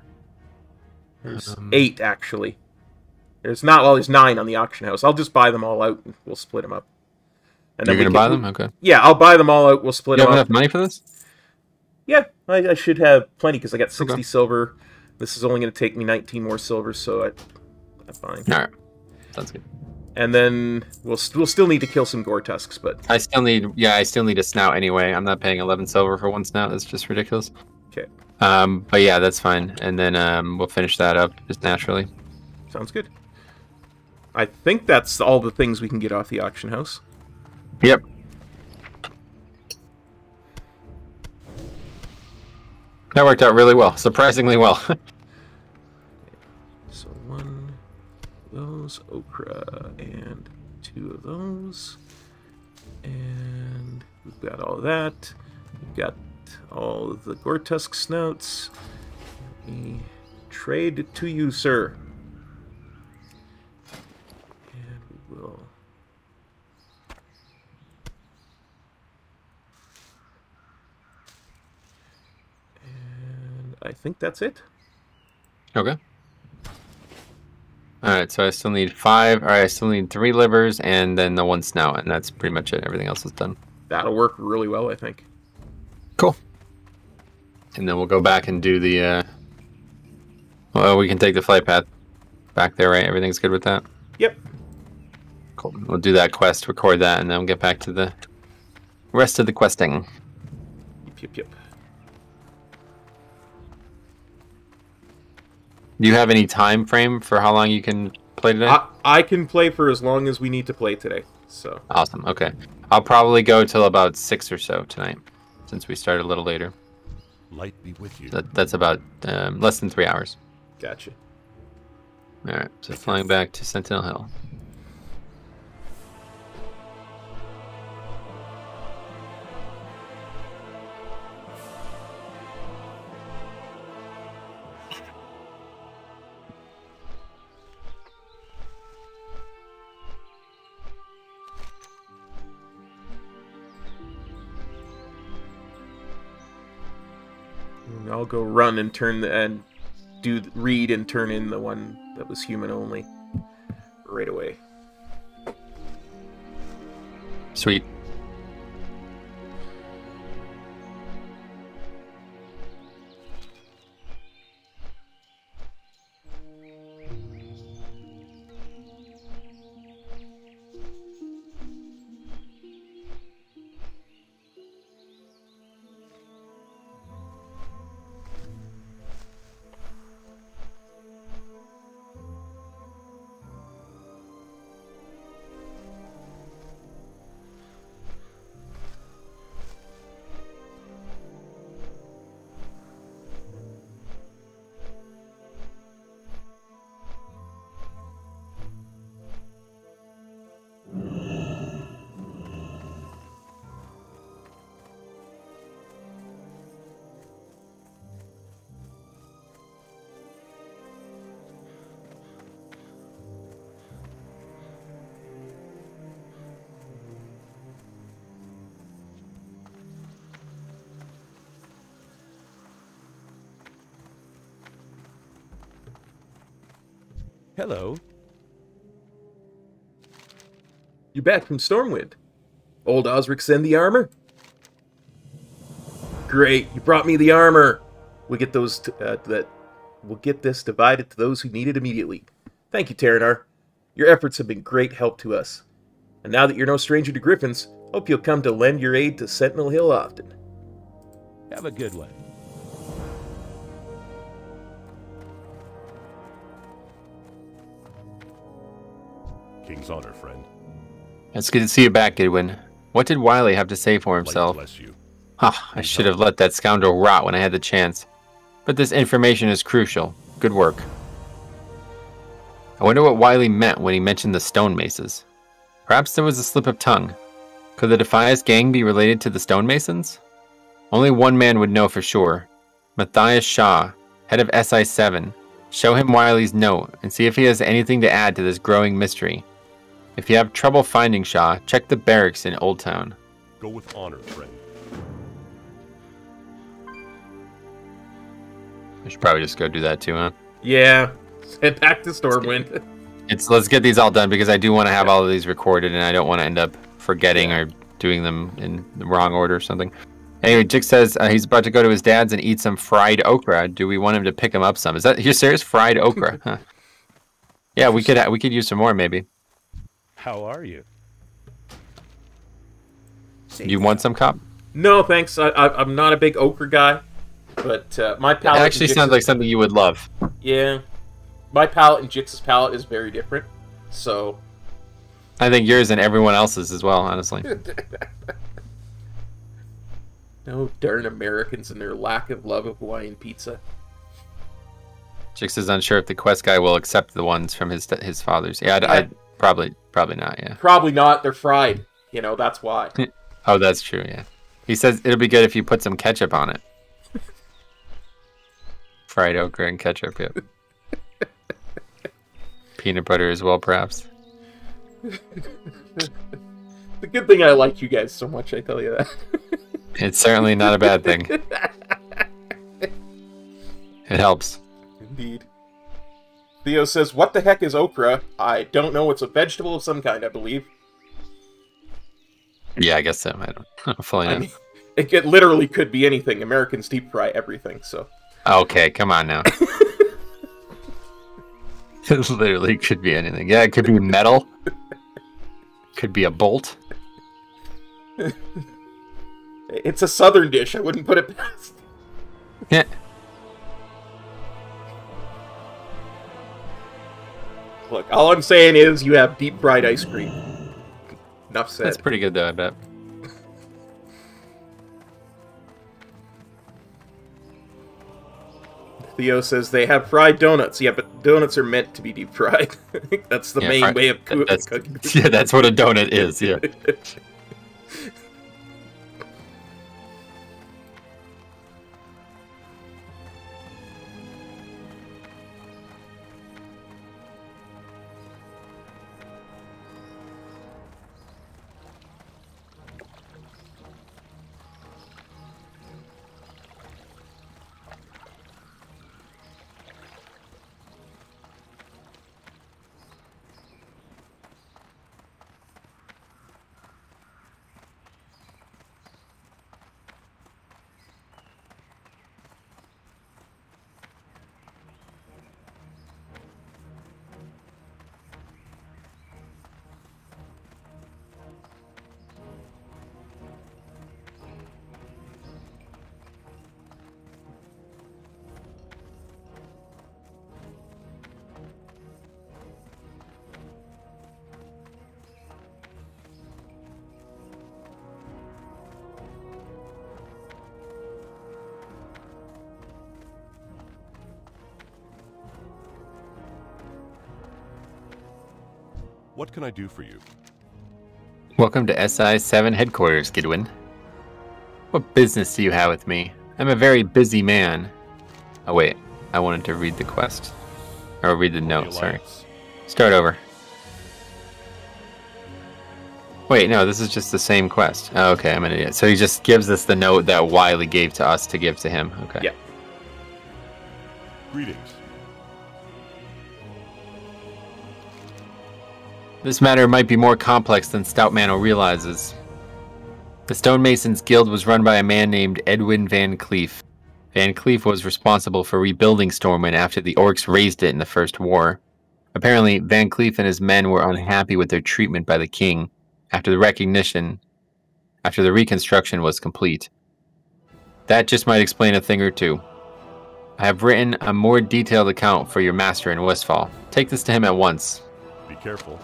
There's Um, eight actually. There's not. Well, there's nine on the auction house. I'll just buy them all out. and We'll split them up. And You're gonna can- buy them? Okay. Yeah, I'll buy them all out. We'll split You have enough money for this? Yeah, I, I should have plenty because I got sixty Okay. silver. This is only going to take me nineteen more silver, so I, I'm fine. All right. Sounds good. And then we'll st- we'll still need to kill some Goretusks, but I still need. Yeah, I still need a snout anyway. I'm not paying 11 silver for one snout. That's just ridiculous. Okay. Um, but yeah, that's fine. And then um, we'll finish that up just naturally. sounds good. I think that's all the things we can get off the auction house. Yep. That worked out really well. Surprisingly well. So one of those okra and two of those, and we've got all that. We've got all the Goretusk snouts. Me trade to you, sir. And we will. And I think that's it. Okay. All right, so I still need five. All right, I still need three livers and then the one snout, and that's pretty much it. Everything else is done. That'll work really well, I think. Cool. And then we'll go back and do the. Uh... Well, we can take the flight path back there, right? Everything's good with that. Yep. Cool. We'll do that quest, record that, and then we'll get back to the rest of the questing. Yep, yep, yep. Do you have any time frame for how long you can play today? I, I can play for as long as we need to play today. So Awesome. Okay. I'll probably go till about six or so tonight, since we started a little later. Light be with you. That, that's about um, less than three hours. gotcha. All right. So flying back to Sentinel Hill. I'll go run and turn the and do read and turn in the one that was human only right away. Sweet. Hello. You back from Stormwind? Old Osric send the armor? Great, you brought me the armor. We'll get those t- uh, that we'll get this divided to those who need it immediately. Thank you, Tarenar. Your efforts have been great help to us. And now that you're no stranger to griffins, hope you'll come to lend your aid to Sentinel Hill often. Have a good one. King's honor, friend. It's good to see you back, Goodwin. What did Wiley have to say for himself? bless you. Ah, I should have let that scoundrel rot when I had the chance. But this information is crucial. Good work. I wonder what Wiley meant when he mentioned the stonemasons. Perhaps there was a slip of tongue. Could the Defias gang be related to the stonemasons? Only one man would know for sure. Matthias Shaw, head of SI7. Show him Wiley's note and see if he has anything to add to this growing mystery. If you have trouble finding Shaw, check the barracks in Old Town. Go with honor, friend. I should probably just go do that too, huh? Yeah, head back to Stormwind. It's let's get these all done because I do want to have all of these recorded and I don't want to end up forgetting or doing them in the wrong order or something. Anyway, Jix says uh, he's about to go to his dad's and eat some fried okra. Do we want him to pick him up some? Is that you're serious? Fried okra? Huh. Yeah, we could ha- we could use some more maybe. How are you? Do you want some Kop? no, thanks. I, I, I'm not a big ochre guy, but uh, my It palate. actually sounds like something you would love. Yeah, my palate and Jix's palate is very different. So I think yours and everyone else's as well, honestly. no darn Americans and their lack of love of Hawaiian pizza. Jix is unsure if the quest guy will accept the ones from his his father's. Yeah, I'd, Yeah. I'd probably probably not. Yeah. Probably not. They're fried. You know that's why. Oh, that's true. Yeah. He says it'll be good if you put some ketchup on it. Fried okra and ketchup. Yep. Peanut butter as well, perhaps. The good thing I like you guys so much. I tell you that. It's certainly not a bad thing. It helps. Indeed. Theo says, What the heck is okra? I don't know. It's a vegetable of some kind, I believe. Yeah, I guess so. I don't, fully know. I mean, it, it literally could be anything. Americans deep fry everything, so. Okay, come on now. it literally could be anything. Yeah, it could be metal. Could be a bolt. It's a southern dish. I wouldn't put it past. Look, all I'm saying is you have deep fried ice cream. Enough said. That's pretty good though, I bet. Theo says they have fried donuts. Yeah, but donuts are meant to be deep fried. I think that's the Yeah, main way of that's, cooking. yeah, that's what a donut is. Yeah. can I do for you? Welcome to SI7 headquarters, Gidwin. What business do you have with me? I'm a very busy man. Oh, wait. I wanted to read the quest. Or read the The note, sorry. Start over. Wait, no, this is just the same quest. Oh, okay, I'm an idiot. So he just gives us the note that Wiley gave to us to give to him. Okay. Yeah. Greetings. This matter might be more complex than Stoutmantle realizes. The Stonemasons Guild was run by a man named Edwin Van Cleef. Van Cleef was responsible for rebuilding Stormwind after the Orcs razed it in the First War. Apparently, Van Cleef and his men were unhappy with their treatment by the king after the recognition, after the reconstruction was complete. That just might explain a thing or two. I have written a more detailed account for your master in Westfall. Take this to him at once. Be careful.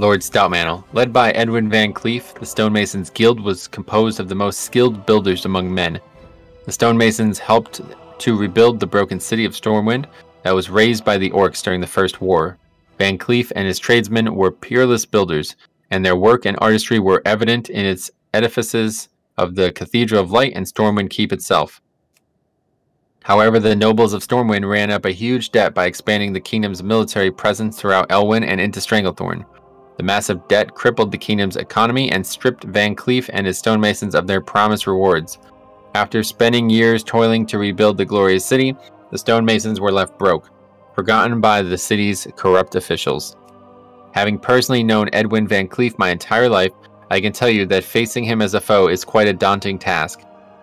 Lord Stoutmantle. Led by Edwin Van Cleef, the Stonemasons Guild was composed of the most skilled builders among men. The Stonemasons helped to rebuild the broken city of Stormwind that was razed by the Orcs during the First War. Van Cleef and his tradesmen were peerless builders, and their work and artistry were evident in its edifices of the Cathedral of Light and Stormwind Keep itself. However, the nobles of Stormwind ran up a huge debt by expanding the kingdom's military presence throughout Elwynn and into Stranglethorn. The massive debt crippled the kingdom's economy and stripped Van Cleef and his stonemasons of their promised rewards. After spending years toiling to rebuild the glorious city, the stonemasons were left broke, forgotten by the city's corrupt officials. Having personally known Edwin Van Cleef my entire life, I can tell you that facing him as a foe is quite a daunting task.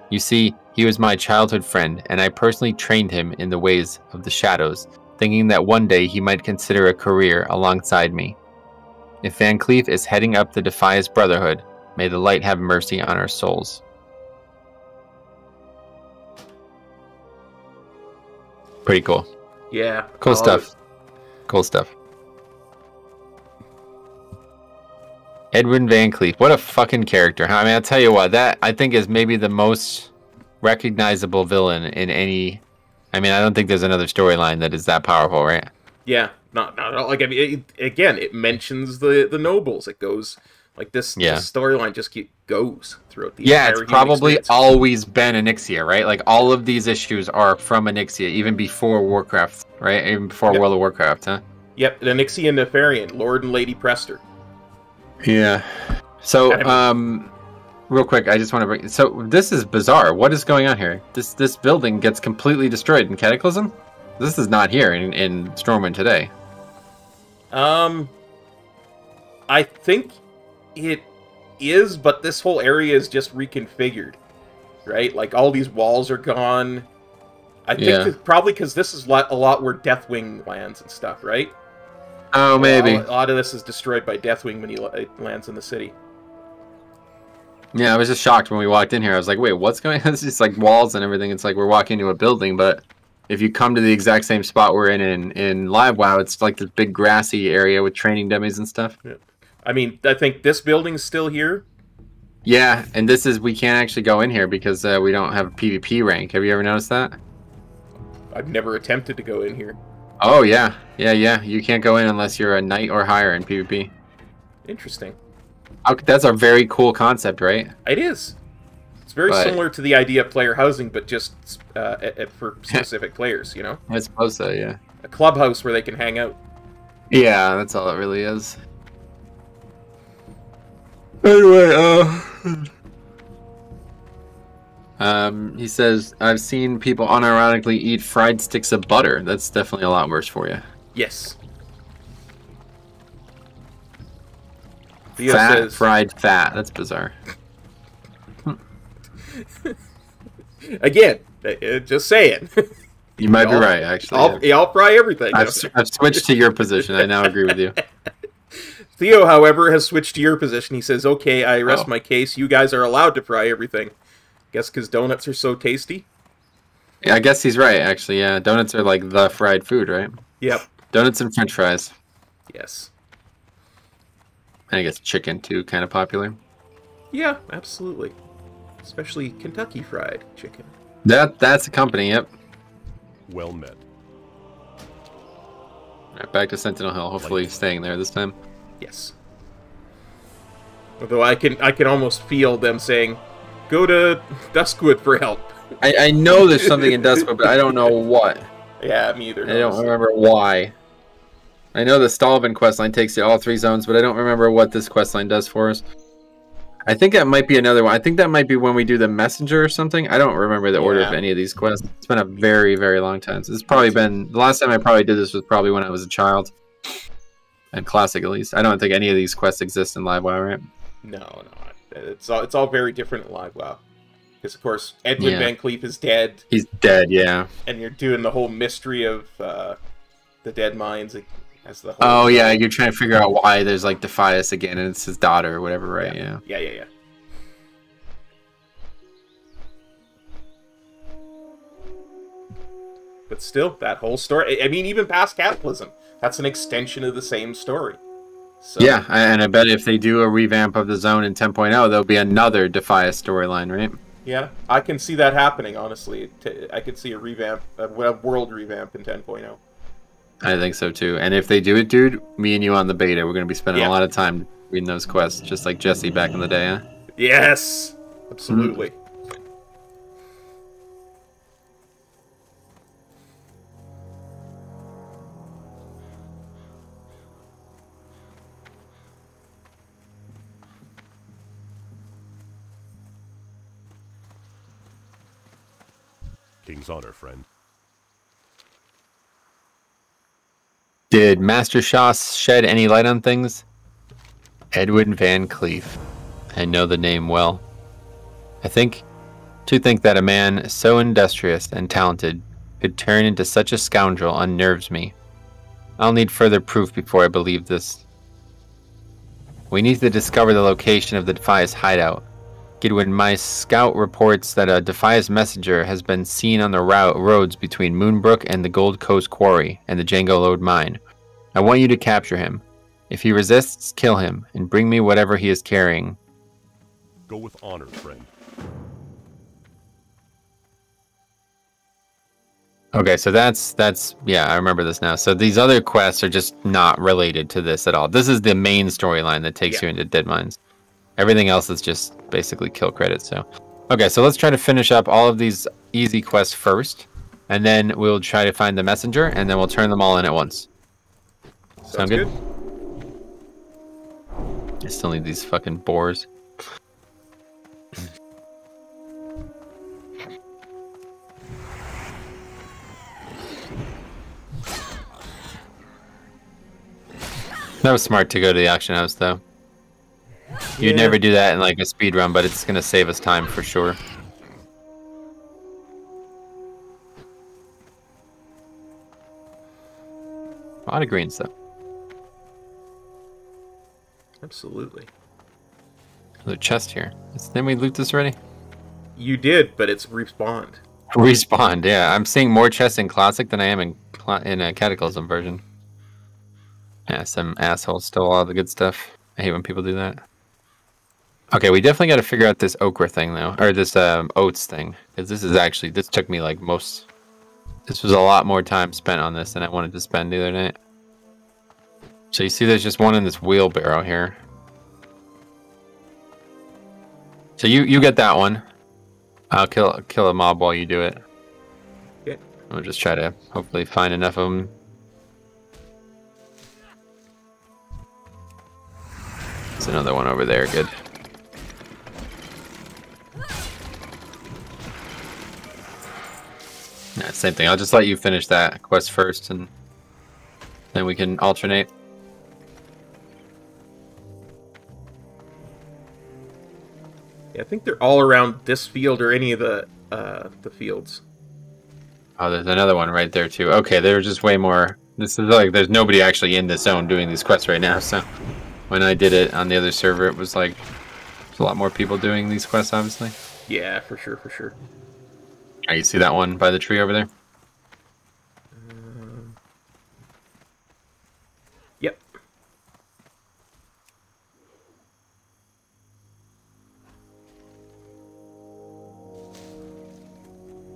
You see, he was my childhood friend, and I personally trained him in the ways of the shadows, thinking that one day he might consider a career alongside me. If Van Cleef is heading up the Defias Brotherhood, may the light have mercy on our souls. Pretty cool. Yeah. Cool I'll- stuff. Cool stuff. Edwin Van Cleef, what a fucking character. I mean, I'll tell you what, that I think is maybe the most recognizable villain in any. I mean, I don't think there's another storyline that is that powerful, right? Yeah, not not at all. Like I mean, it, again, it mentions the the nobles. It goes like this. Yeah. this storyline just keep goes throughout the. Yeah, it's probably experience. always been Onyxia, right? Like all of these issues are from Onyxia, even before Warcraft, right? Even before Yep. World of Warcraft, huh? Yep, the Nixian Nefarian, Lord and Lady Prestor. Yeah. So, And I mean- um, real quick, I just want to bring. So this is bizarre. What is going on here? This this building gets completely destroyed in Cataclysm. This is not here in in Stormwind today. Um, I think it is, but this whole area is just reconfigured, right? Like all these walls are gone. I think Yeah. probably because this is lot, a lot where Deathwing lands and stuff, right? Oh, maybe. A lot, of this is destroyed by Deathwing when he lands in the city. Yeah, I was just shocked when we walked in here. I was like, wait, what's going on? It's just like walls and everything. It's like we're walking into a building, but if you come to the exact same spot we're in in, in Live WoW, it's like this big grassy area with training dummies and stuff. Yeah. I mean, I think this building's still here. Yeah, and this is, we can't actually go in here because uh, we don't have a PvP rank. Have you ever noticed that? I've never attempted to go in here. Oh, yeah. Yeah, yeah. You can't go in unless you're a knight or higher in PvP. Interesting. That's a very cool concept, right? It is. It's very But- similar to the idea of player housing, but just uh, a- a- for specific players. You know, I suppose so, yeah. a clubhouse where they can hang out. Yeah, that's all it really is. Anyway, uh. Um, he says, I've seen people unironically eat fried sticks of butter. That's definitely a lot worse for you. Yes. Theo fat, says, fried fat. That's bizarre. Again, uh, uh, just saying. You might be Y'all- right, actually. I'll, yeah. I'll fry everything. I've, I've switched to your position. I now agree with you. Theo, however, has switched to your position. He says, "Okay, I rest Oh. my case. You guys are allowed to fry everything. Guess because donuts are so tasty." Yeah, I guess he's right, actually. Yeah, donuts are like the fried food, right? Yep. Donuts and french fries. Yes. And I guess chicken, too, kind of popular. Yeah, absolutely. Especially Kentucky Fried Chicken. That That's a company, yep. Well met. All right, back to Sentinel Hill. Hopefully staying there this time. Yes. Although I can, I can almost feel them saying, "Go to Duskwood for help." I, I know there's something in Duskwood, but I don't know what. Yeah, me either. I don't honestly. remember why. I know the Stalvan questline takes you all three zones, but I don't remember what this questline does for us. I think that might be another one. I think that might be when we do the messenger or something. I don't remember the order of any of these quests. It's been a very, very long time. So it's probably been the last time I probably did this was probably when I was a child. And classic at least. I don't think any of these quests exist in Live WoW, right? No, no, it's all it's all very different in Live WoW. Because of course Edwin Yeah. Van Cleef is dead, He's dead, yeah. and you're doing the whole mystery of uh, the Deadmines the. Oh yeah, you're trying to figure out why there's like Defias again and it's his daughter or whatever, right? Yeah. yeah, yeah, yeah. But still, that whole story. I mean, even past Cataclysm, that's an extension of the same story. So, Yeah, and I bet if they do a revamp of the zone in 10.0, there'll be another Defias storyline, right? yeah, I can see that happening. Honestly, I could see a revamp, a world revamp in oh. 10.0. I think so too. And if they do it, dude, me and you on the beta, we're gonna be spending Yeah. a lot of time reading those quests, just like Jesse back in the day. Huh? Yes, absolutely. Mm-hmm. King's honor, friend. Did Master Shaw shed any light on things? Edwin Van Cleef. I know the name well. I think to think that a man so industrious and talented could turn into such a scoundrel unnerves me. I'll need further proof before I believe this. We need to discover the location of the Defias hideout. Gidwin, my scout reports that a Defias messenger has been seen on the route roads between Moonbrook and the Gold Coast Quarry and the Jangolode mine. I want you to capture him. If he resists, kill him and bring me whatever he is carrying. Go with honor, friend. Okay, so that's that's yeah, I remember this now. So these other quests are just not related to this at all. This is the main storyline that takes Yeah. you into Deadmines. Everything else is just basically kill credits. So, okay, so let's try to finish up all of these easy quests first, and then we'll try to find the messenger, and then we'll turn them all in at once. Sounds, Sound good? good. I still need these fucking boars. That was smart to go to the auction house, though. You'd Yeah. never do that in like a speed run, but it's gonna save us time for sure. A lot of greens, though. Absolutely. There's a chest here. Didn't we loot this already? You did, but it's respawned. Respawned, yeah. I'm seeing more chests in classic than I am in in a cataclysm version. Yeah, some assholes stole all the good stuff. I hate when people do that. Okay, we definitely got to figure out this okra thing though, or this um, oats thing, because this is actually this took me like most. This was a lot more time spent on this than I wanted to spend the other night. So you see, there's just one in this wheelbarrow here. So you you get that one. I'll kill kill a mob while you do it. Okay. I'll just try to hopefully find enough of them. There's another one over there. Good. Yeah, same thing. I'll just let you finish that quest first, and then we can alternate. Yeah, I think they're all around this field or any of the uh, the fields. Oh, there's another one right there too. Okay, there's just way more. This is like there's nobody actually in the zone doing these quests right now. So when I did it on the other server, it was like there's a lot more people doing these quests. Obviously, Yeah, for sure, for sure. Oh, you see that one by the tree over there? Uh, yep.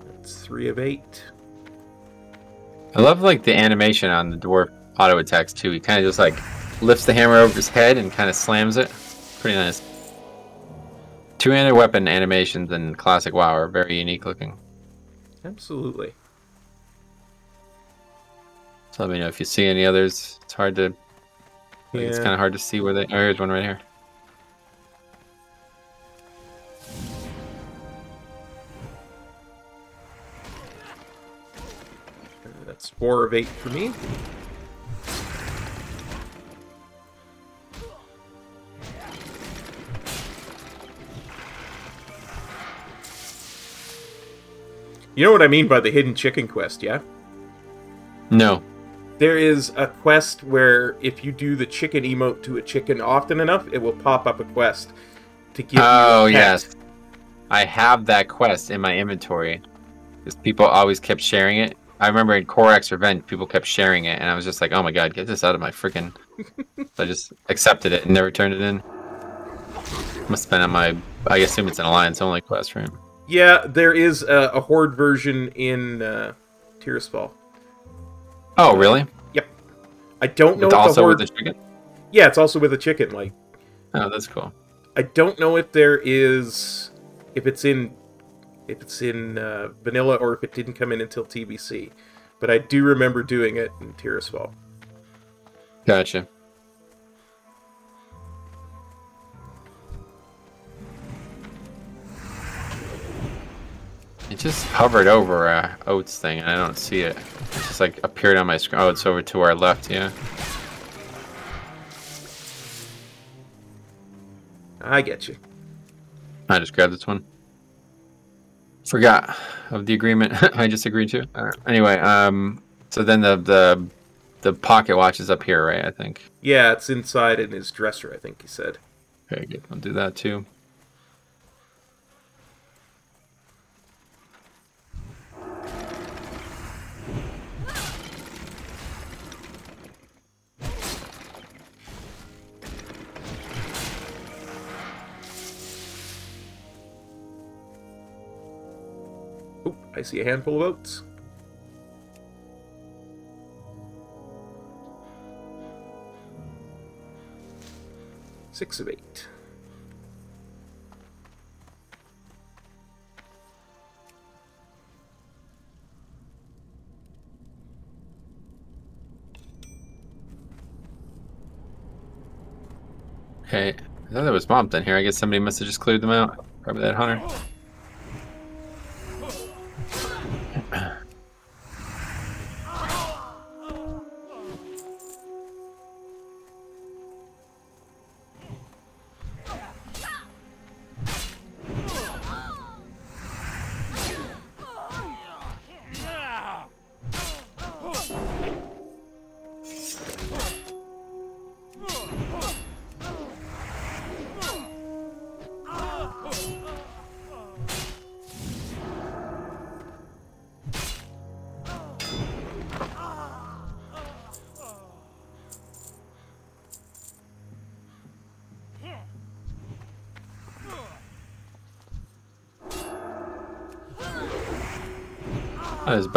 That's three of eight. I love like the animation on the dwarf auto attacks too. He kind of just like lifts the hammer over his head and kind of slams it. Pretty nice. Two-handed weapon animations in classic WoW are very unique looking. Absolutely. So let me know if you see any others. It's hard to. Think It's kind of hard to see where they. Oh, here's one right here. That's four of eight for me. You know what I mean by the hidden chicken quest, yeah? No. There is a quest where if you do the chicken emote to a chicken often enough, it will pop up a quest to give Oh you pet. yes, I have that quest in my inventory because people always kept sharing it. I remember in Korax Revenge, people kept sharing it, and I was just like, "Oh my god, get this out of my freaking!" so I just accepted it and never turned it in. Must have been on my. I assume it's an alliance only quest him. Yeah, there is a, a horde version in uh, Tirisfal. Oh really? Yep. I don't know With if the also horde. with the chicken. Yeah, it's also with a chicken. Like Oh, that's cool. I don't know if there is, if it's in, if it's in uh, vanilla or if it didn't come in until TBC, but I do remember doing it in Tirisfal. Gotcha. Just hovered over uh, Oats thing, and I don't see it. It just like appeared on my screen. Oh, it's over to our left. Yeah. I get you. I just grabbed this one. Forgot of the agreement I just agreed to. Uh, anyway, um, so then the the the pocket watch is up here, right? I think. Yeah, it's inside in his dresser. I think he said. Okay, good. I'll do that too. I see a handful of oats. Six of eight. Okay, I thought there was mobs in here. I guess somebody must have just cleared them out. Probably that hunter.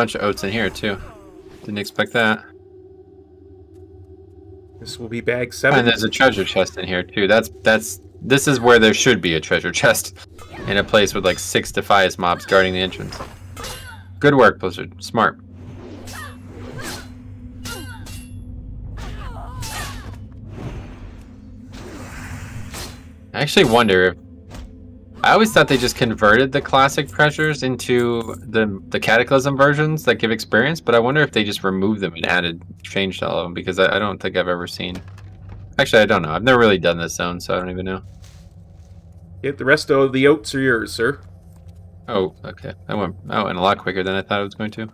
Bunch of oats in here too. Didn't expect that. This will be bag seven. And there's a treasure chest in here too. That's that's this is where there should be a treasure chest in a place with like six Defias mobs guarding the entrance. Good work, Blizzard. Smart. I actually wonder if I always thought they just converted the classic treasures into the the cataclysm versions that give experience, but I wonder if they just removed them and added changed all of them because I, I don't think I've ever seen. Actually, I don't know. I've never really done this zone, so I don't even know. Yeah, the rest of the oats are yours, sir. Oh, okay. That went that went a lot quicker than I thought it was going to.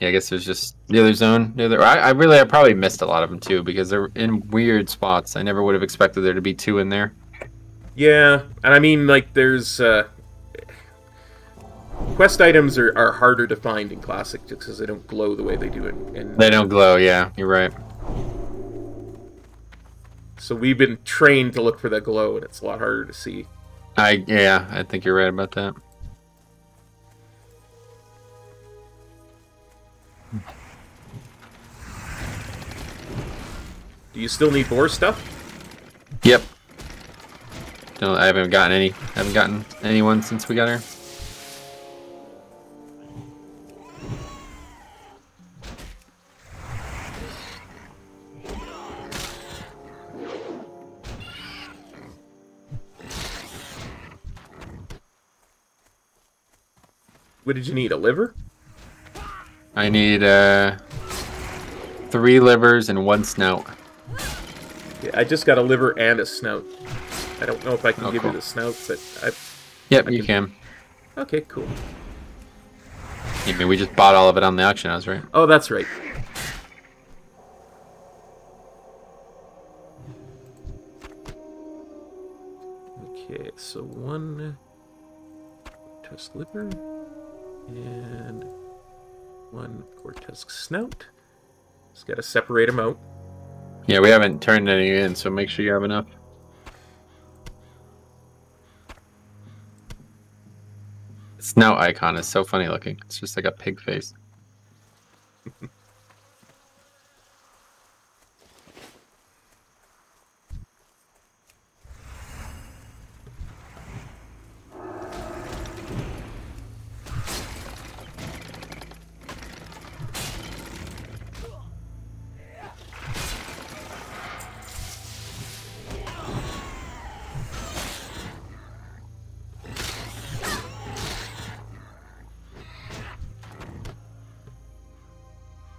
Yeah, I guess there's just the other zone. The other, I, I really, I probably missed a lot of them too because they're in weird spots. I never would have expected there to be two in there. Yeah, and I mean, like, there's uh, quest items are, are harder to find in classic just because they don't glow the way they do in. in They don't glow. Yeah, you're right. So we've been trained to look for that glow, and it's a lot harder to see. I yeah, I think you're right about that. Do you still need more stuff? Yep. No, I haven't gotten any. haven't gotten anyone since we got here. What did you need? A liver? I need uh three livers and one snout. Yeah, I just got a liver and a snout. I don't know if I can Oh, give cool. you the snout, but I. Yep, I you can. Okay, cool. I mean, we just bought all of it on the auction house, right? Oh, that's right. Okay, so one Goretusk liver and one Goretusk snout. Just gotta separate them out. Yeah, we haven't turned any in, so make sure you have enough. Snout icon is so funny looking. It's just like a pig face.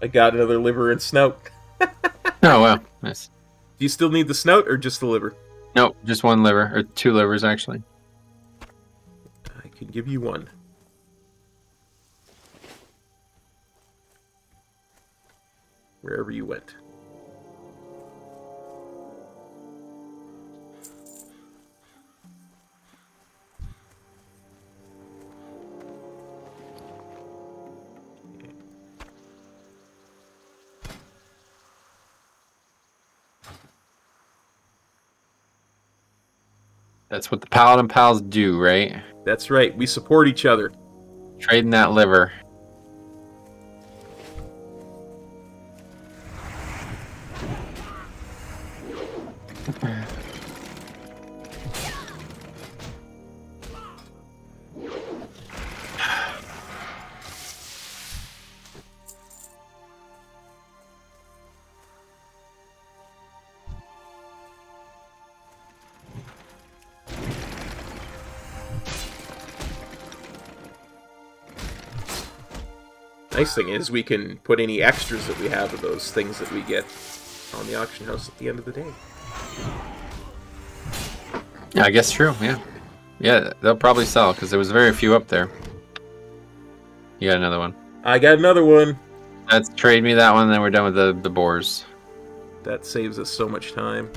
I got another liver and snout. Oh wow, nice. Do you still need the snout or just the liver? Nope, just one liver or two livers actually. I can give you one. Wherever you went. That's what the Paladin Pals do, right? That's right. We support each other. Trading that liver. Nice thing is we can put any extras that we have of those things that we get on the auction house at the end of the day. Yeah, I guess true. Yeah, yeah, they'll probably sell because there was very few up there. You got another one. I got another one. Let's trade me that one, then we're done with the the boars. That saves us so much time.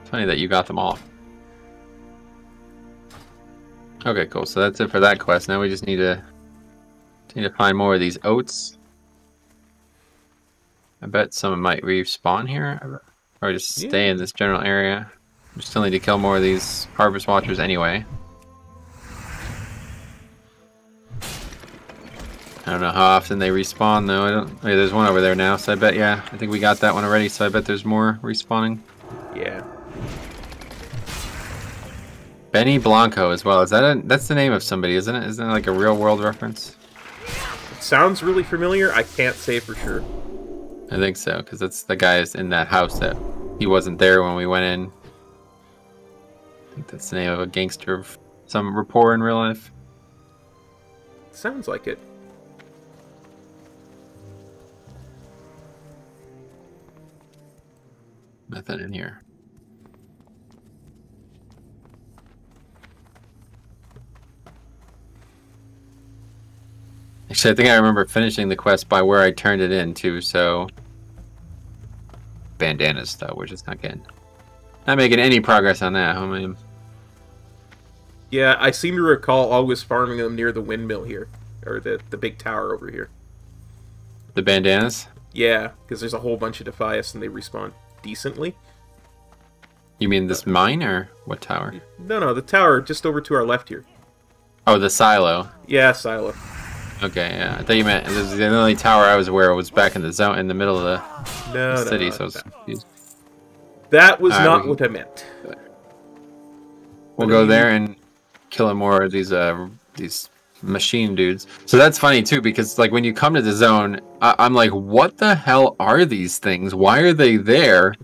It's funny that you got them all. Okay, cool. So that's it for that quest. Now we just need to need to find more of these oats. I bet some might respawn here, or just stay Yeah. in this general area. We still need to kill more of these harvest watchers anyway. I don't know how often they respawn though. I don't. Wait, there's one over there now, so I bet yeah. I think we got that one already, so I bet there's more respawning. Yeah. Benny Blanco as well. Is that a, that's the name of somebody, isn't it? Isn't it like a real world reference? Sounds really familiar. I can't say for sure. I think so, because that's the guy is in that house that he wasn't there when we went in. I think that's the name of a gangster of some rapport in real life. Sounds like it. Nothing in here. Actually, I think I remember finishing the quest by where I turned it in too, so bandanas though, we're just not getting not making any progress on that, homie. Yeah, I seem to recall always farming them near the windmill here, or the the big tower over here. The bandanas? Yeah, because there's a whole bunch of Defias and they respawn decently. You mean this mine or what tower? No, no, the tower just over to our left here. Oh, the silo. Yeah, Silo. Okay, yeah. I thought you meant this is the only tower I was aware of was back in the zone in the middle of the No, no, city, no, so I was confused. that was Alright, not can- what I meant. We'll go there and kill more of these uh these machine dudes. So that's funny too because like when you come to the zone, I- I'm like, what the hell are these things? Why are they there?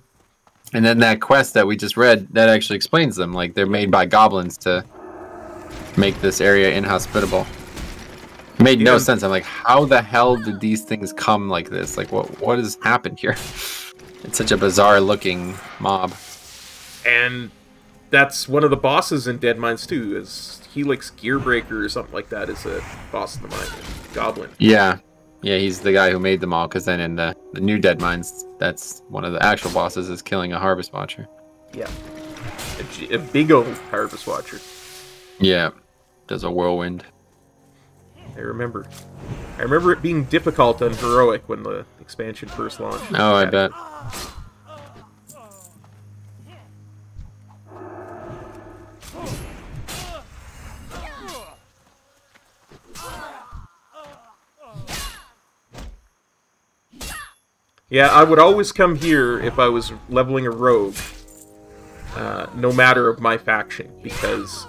And then that quest that we just read that actually explains them. Like they're made by goblins to make this area inhospitable. Made no sense. I'm like, how the hell did these things come like this? Like what what has happened here? It's such a bizarre looking mob. And that's one of the bosses in Deadmines too. Is Helix Gearbreaker or something like that? Is a boss in the mine, Goblin. Yeah, yeah, he's the guy who made them all. Because then in the the new Deadmines, that's one of the actual bosses is killing a Harvest Watcher. Yeah, a big old Harvest Watcher. Yeah, does a whirlwind. I remember. I remember it being difficult on heroic when the expansion first launched. Oh, I bet. Yeah, I would always come here if I was leveling a rogue, uh, no matter of my faction, because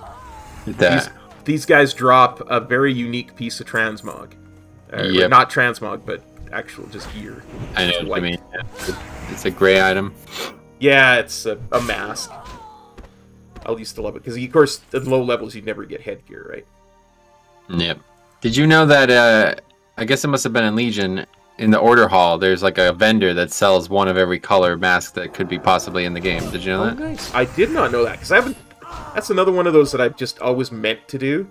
That. These guys drop a very unique piece of transmog. Uh, Yep. Not transmog, but actual just gear. I know what white. you mean. It's a gray item. Yeah, it's a, a mask. I'll used to love it because, of course, at low levels you'd never get headgear, right? Yep. Did you know that? uh I guess it must have been in Legion. In the order hall, there's like a vendor that sells one of every color mask that could be possibly in the game. Did you know that? nice. I did not know that because I haven't. That's another one of those that I've just always meant to do.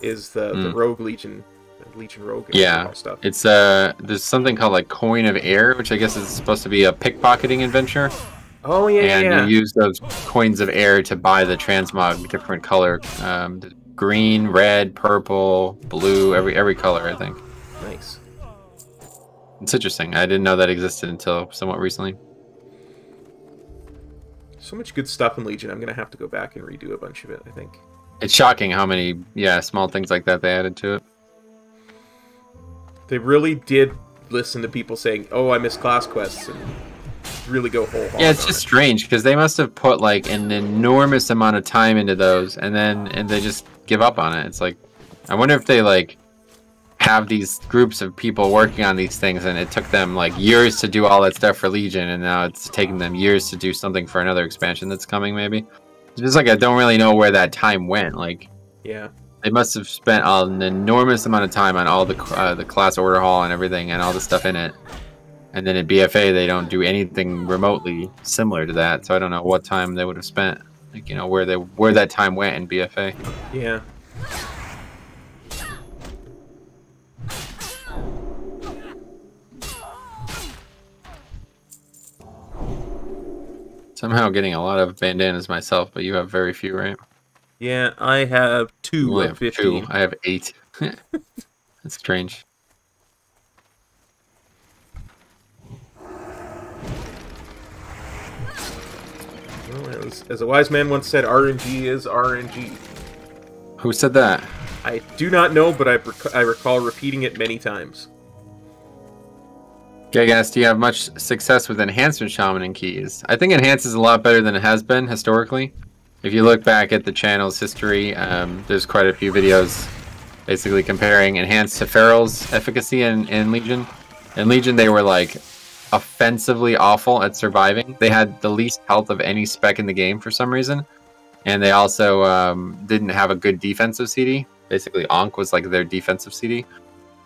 Is the, the Mm. Rogue Legion, the Legion Rogue and Yeah, stuff. it's uh, there's something called like coin of air, which I guess is supposed to be a pickpocketing adventure. Oh yeah, and yeah. you use those coins of air to buy the transmog different color um, green red purple blue every every color i think Nice. it's interesting i didn't know that existed until somewhat recently So much good stuff in Legion. I'm gonna have to go back and redo a bunch of it. I think. it's shocking how many yeah small things like that they added to it They really did listen to people saying, "Oh, I miss class quests," and really go whole yeah it's just it. strange because they must have put like an enormous amount of time into those and then and they just give up on it it's like i wonder if they like have these groups of people working on these things and it took them like years to do all that stuff for legion and now it's taking them years to do something for another expansion that's coming maybe it's just like i don't really know where that time went like Yeah. They must have spent an enormous amount of time on all the uh, the class order hall and everything and all the stuff in it. And then at BFA, they don't do anything remotely similar to that. So I don't know what time they would have spent, like you know, where they where that time went in BFA. Yeah. Somehow getting a lot of bandanas myself, but you have very few, right? Yeah, I have two of have 15. two. I have eight. That's strange. Well, as, as a wise man once said, RNG is RNG. Who said that? I do not know, but I, rec- I recall repeating it many times. Okay, guys, do you have much success with enhancement shaman and keys? I think enhance is a lot better than it has been historically. If you look back at the channel's history, um, there's quite a few videos basically comparing enhanced to feral's efficacy in, in Legion. In Legion, they were like offensively awful at surviving. They had the least health of any spec in the game for some reason, and they also um, didn't have a good defensive CD. Basically, Ankh was like their defensive CD.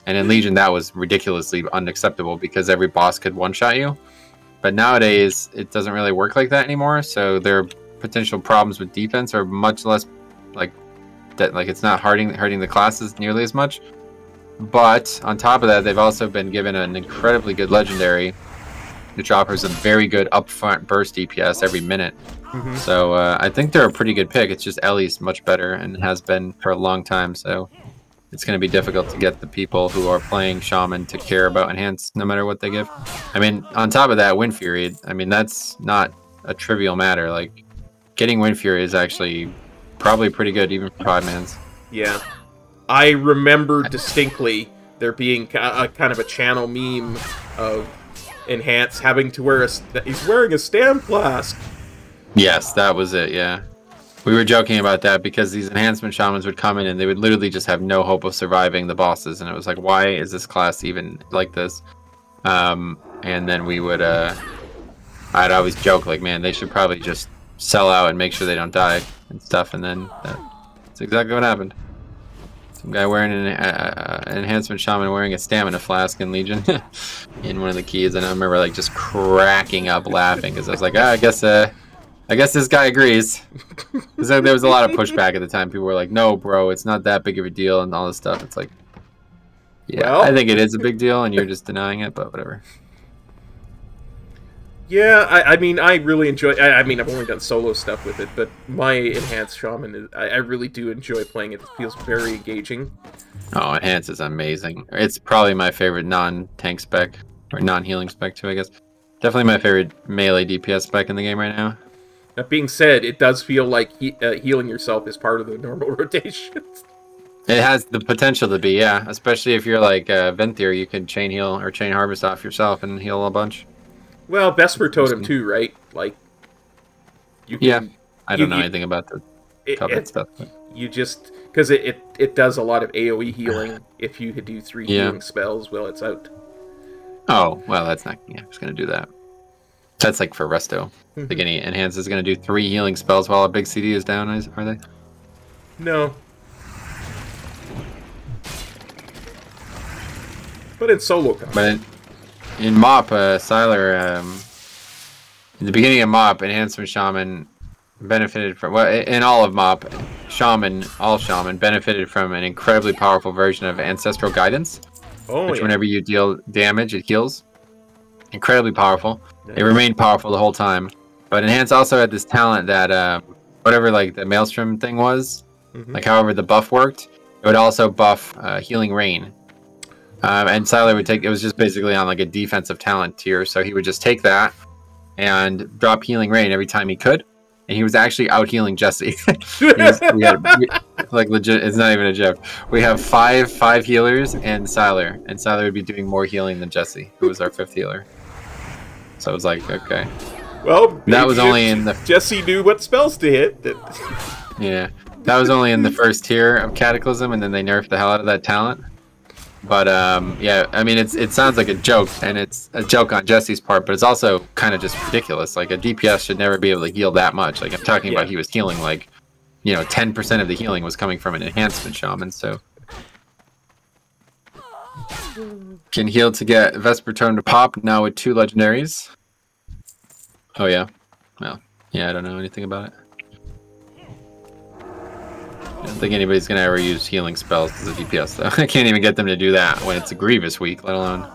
And in Legion, that was ridiculously unacceptable because every boss could one shot you. But nowadays, it doesn't really work like that anymore. So their potential problems with defense are much less like that. Like it's not hurting hurting the classes nearly as much. But on top of that, they've also been given an incredibly good legendary, which offers a very good upfront burst DPS every minute. Mhm. So uh, I think they're a pretty good pick. It's just Ellie's much better and has been for a long time. So it's going to be difficult to get the people who are playing Shaman to care about Enhance no matter what they give. I mean, on top of that, Wind Fury, I mean, that's not a trivial matter. Like, getting Wind Fury is actually probably pretty good, even for five mans. Yeah. I remember distinctly there being a, kind of a channel meme of Enhance having to wear a. He's wearing a stam flask. Yes, that was it, yeah. We were joking about that because these enhancement shamans would come in and they would literally just have no hope of surviving the bosses. And it was like, why is this class even like this? Um, and then we would, uh, I'd always joke, like, man, they should probably just sell out and make sure they don't die and stuff. And then that, that's exactly what happened. Some guy wearing an, uh, enhancement shaman wearing a stamina flask in Legion in one of the keys. And I remember, like, just cracking up laughing because I was like, ah, I guess, uh, I guess this guy agrees. There was a lot of pushback at the time. People were like, "No, bro, it's not that big of a deal," and all this stuff. It's like, yeah, Well- I think it is a big deal, and you're just denying it. But whatever. Yeah, I, I mean, I really enjoy. I, I mean, I've only done solo stuff with it, but my enhanced shaman, is, I, I really do enjoy playing it. It feels very engaging. Oh, enhance is amazing. It's probably my favorite non-tank spec or non-healing spec too. I guess definitely my favorite melee DPS spec in the game right now. That being said, it does feel like he, uh, healing yourself is part of the normal rotation. It has the potential to be, yeah. Especially if you're like uh, Venthyr, you can chain heal or chain harvest off yourself and heal a bunch. well, Vesper Totem too, right? Like, you can, Yeah. I don't You- know you- anything about the it, covenant it- stuff. but- you just because it, it it does a lot of AOE healing if you could do three Yeah. healing spells while it's out. Oh, well, that's not. Yeah, I was gonna do that. That's like for resto. Mhm. Like any enhance is gonna do three healing spells while a big CD is down. Are they? No. But in solo combat. But in, in Mop, uh, Siler, um, in the beginning of Mop, enhancement shaman benefited from well, in all of Mop, shaman, all shaman benefited from an incredibly powerful version of ancestral guidance. oh, which yeah. whenever you deal damage, it heals. Incredibly powerful. It remained powerful the whole time. But Enhance also had this talent that uh, whatever like the Maelstrom thing was, Mhm. like however the buff worked, it would also buff uh, Healing Rain. Um, and Siler would take it was just basically on like a defensive talent tier, so he would just take that and drop Healing Rain every time he could. And he was actually out healing Jesse. He was- we had, we- like legit, it's not even a joke. We have five five healers and Siler, and Siler would be doing more healing than Jesse, who was our fifth healer. So it was like, okay, well, that was only in the Jesse knew what spells to hit. Yeah, that was only in the first tier of Cataclysm, and then they nerfed the hell out of that talent. But um, yeah, I mean, it's it sounds like a joke, and it's a joke on Jesse's part, but it's also kind of just ridiculous. Like a DPS should never be able to heal that much. Like I'm talking Yeah. about, he was healing like you know, 10% of the healing was coming from an enhancement shaman, so. Can heal to get Vesper Tome to pop now with two legendaries. Oh, yeah. Well, yeah, I don't know anything about it. I don't think anybody's gonna ever use healing spells as a DPS though. I can't even get them to do that when it's a Grievous week, let alone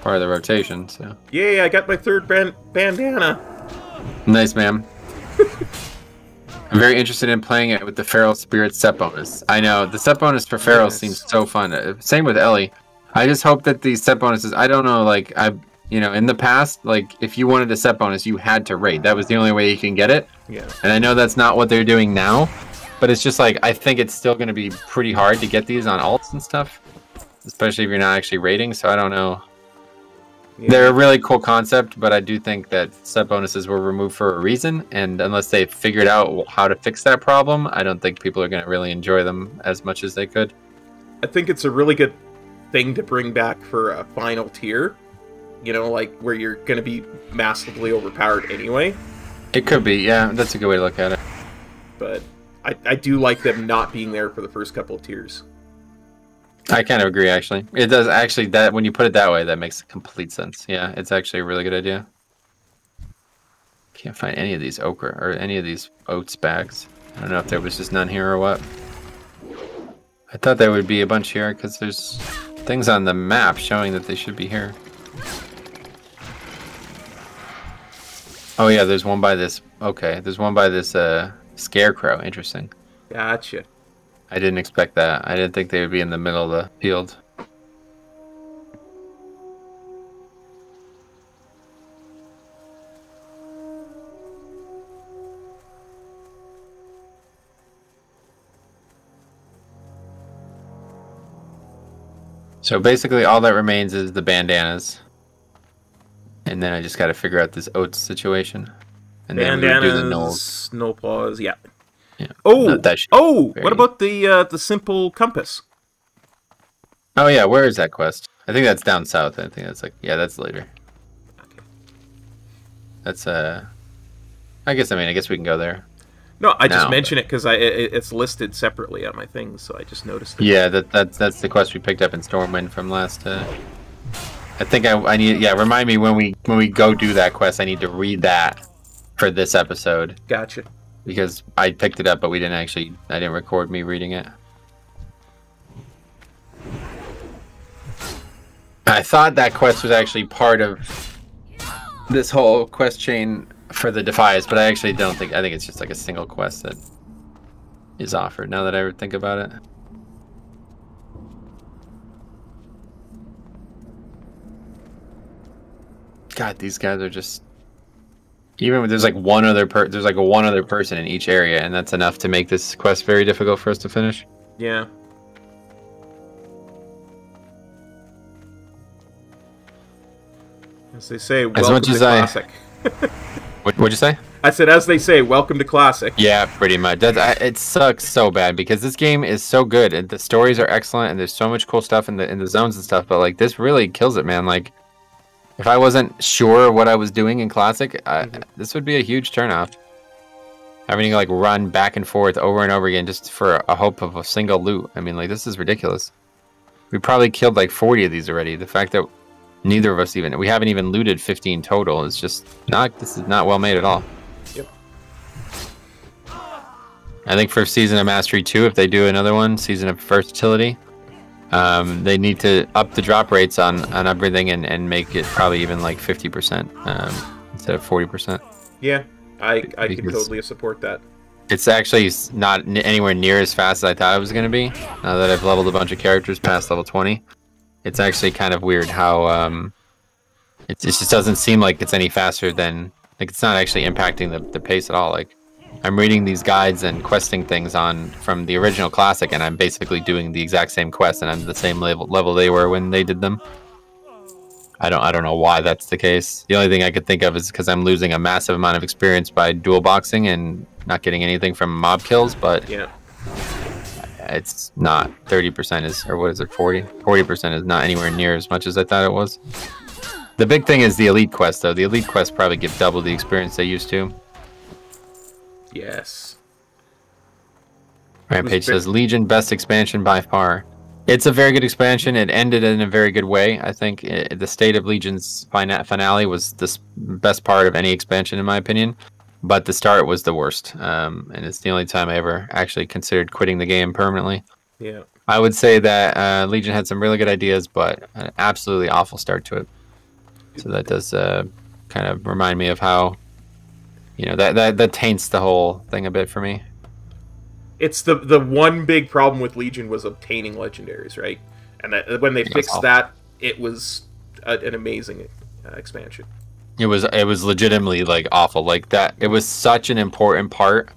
part of the rotation. So Yay, I got my third ban- bandana. nice, ma'am. I'm very interested in playing it with the Feral Spirit set bonus. I know the set bonus for Feral seems so fun. Uh, Same with Ellie. I just hope that these set bonuses. I don't know, like I, you know, in the past, like if you wanted a set bonus, you had to raid. That was the only way you can get it. Yeah. And I know that's not what they're doing now, but it's just like I think it's still going to be pretty hard to get these on alts and stuff, especially if you're not actually rating. So I don't know. Yeah. They're a really cool concept, but I do think that set bonuses were removed for a reason, and unless they figured out how to fix that problem, I don't think people are going to really enjoy them as much as they could. I think it's a really good thing to bring back for a final tier. You know, like where you're going to be massively overpowered anyway. It could be, yeah, that's a good way to look at it. But I, I do like them not being there for the first couple of tiers. I kind of agree, actually. It does actually that when you put it that way, that makes complete sense. Yeah, it's actually a really good idea. Can't find any of these okra or any of these oats bags. I don't know if there was just none here or what. I thought there would be a bunch here because there's things on the map showing that they should be here. Oh yeah, there's one by this. Okay, there's one by this uh, scarecrow. Interesting. Gotcha. I didn't expect that. I didn't think they would be in the middle of the field. So basically, all that remains is the bandanas, and then I just got to figure out this oats situation, and then we do the Bandanas, gnoll paws, yeah. Yeah. Oh, That- that oh, what about the uh, the simple compass? Oh yeah, where is that quest? I think that's down south. I think that's like yeah, that's later. That's uh, I guess I mean I guess we can go there. No, I just No, mention it because I it, it's listed separately on my things, so I just noticed it. Yeah, that that's that's the quest we picked up in Stormwind from last. Uh, I think I I need yeah remind me when we when we go do that quest I need to read that for this episode Gotcha. because I picked it up but we didn't actually I didn't record me reading it. I thought that quest was actually part of this whole quest chain for the Defias, but I actually don't think I think it's just like a single quest that is offered now that I think about it. God, these guys are just even when there's like one other per there's like one other person in each area, and that's enough to make this quest very difficult for us to finish. Yeah. As they say, welcome much to as I- classic. What would you say? I said, as they say, welcome to classic. Yeah, pretty much. That's, I, it sucks so bad because this game is so good and the stories are excellent and there's so much cool stuff in the in the zones and stuff. But like this really kills it, man. Like if I wasn't sure what I was doing in classic, I, mm-hmm. this would be a huge turnoff. Having to like run back and forth over and over again just for a hope of a single loot. I mean, like this is ridiculous. We probably killed like 40 of these already. The fact that neither of us even we haven't even looted 15 total is just not. This is not well made at all. Yep. I think for Season of Mastery 2, if they do another one, Season of Versatility, um, they need to up the drop rates on, on everything and, and make it probably even like 50% um, instead of 40%. Yeah, I, I can totally support that. It's actually not anywhere near as fast as I thought it was going to be. Now that I've leveled a bunch of characters past level 20, it's actually kind of weird how um, it, it just doesn't seem like it's any faster than like it's not actually impacting the, the pace at all. Like I'm reading these guides and questing things on from the original classic, and I'm basically doing the exact same quest, and I'm the same level level they were when they did them. I don't I don't know why that's the case. The only thing I could think of is because I'm losing a massive amount of experience by dual boxing and not getting anything from mob kills, but Yeah. it's not 30% is or what is it 40 40% is not anywhere near as much as i thought it was the big thing is the elite quest though the elite quest probably give double the experience they used to Yes. Rampage says Legion best expansion by far. It's a very good expansion. It ended in a very good way. I think i the state of Legion's fina- finale was the best part of any expansion, in my opinion. But the start was the worst, um, and it's the only time I ever actually considered quitting the game permanently. Yeah. I would say that uh, Legion had some really good ideas, but an absolutely awful start to it. So that does uh, kind of remind me of how, you know, that, that that taints the whole thing a bit for me. It's the the one big problem with Legion was obtaining legendaries, right? And that, when they fixed that, it was a, an amazing uh, expansion. It was it was legitimately like awful. Like that it was such an important part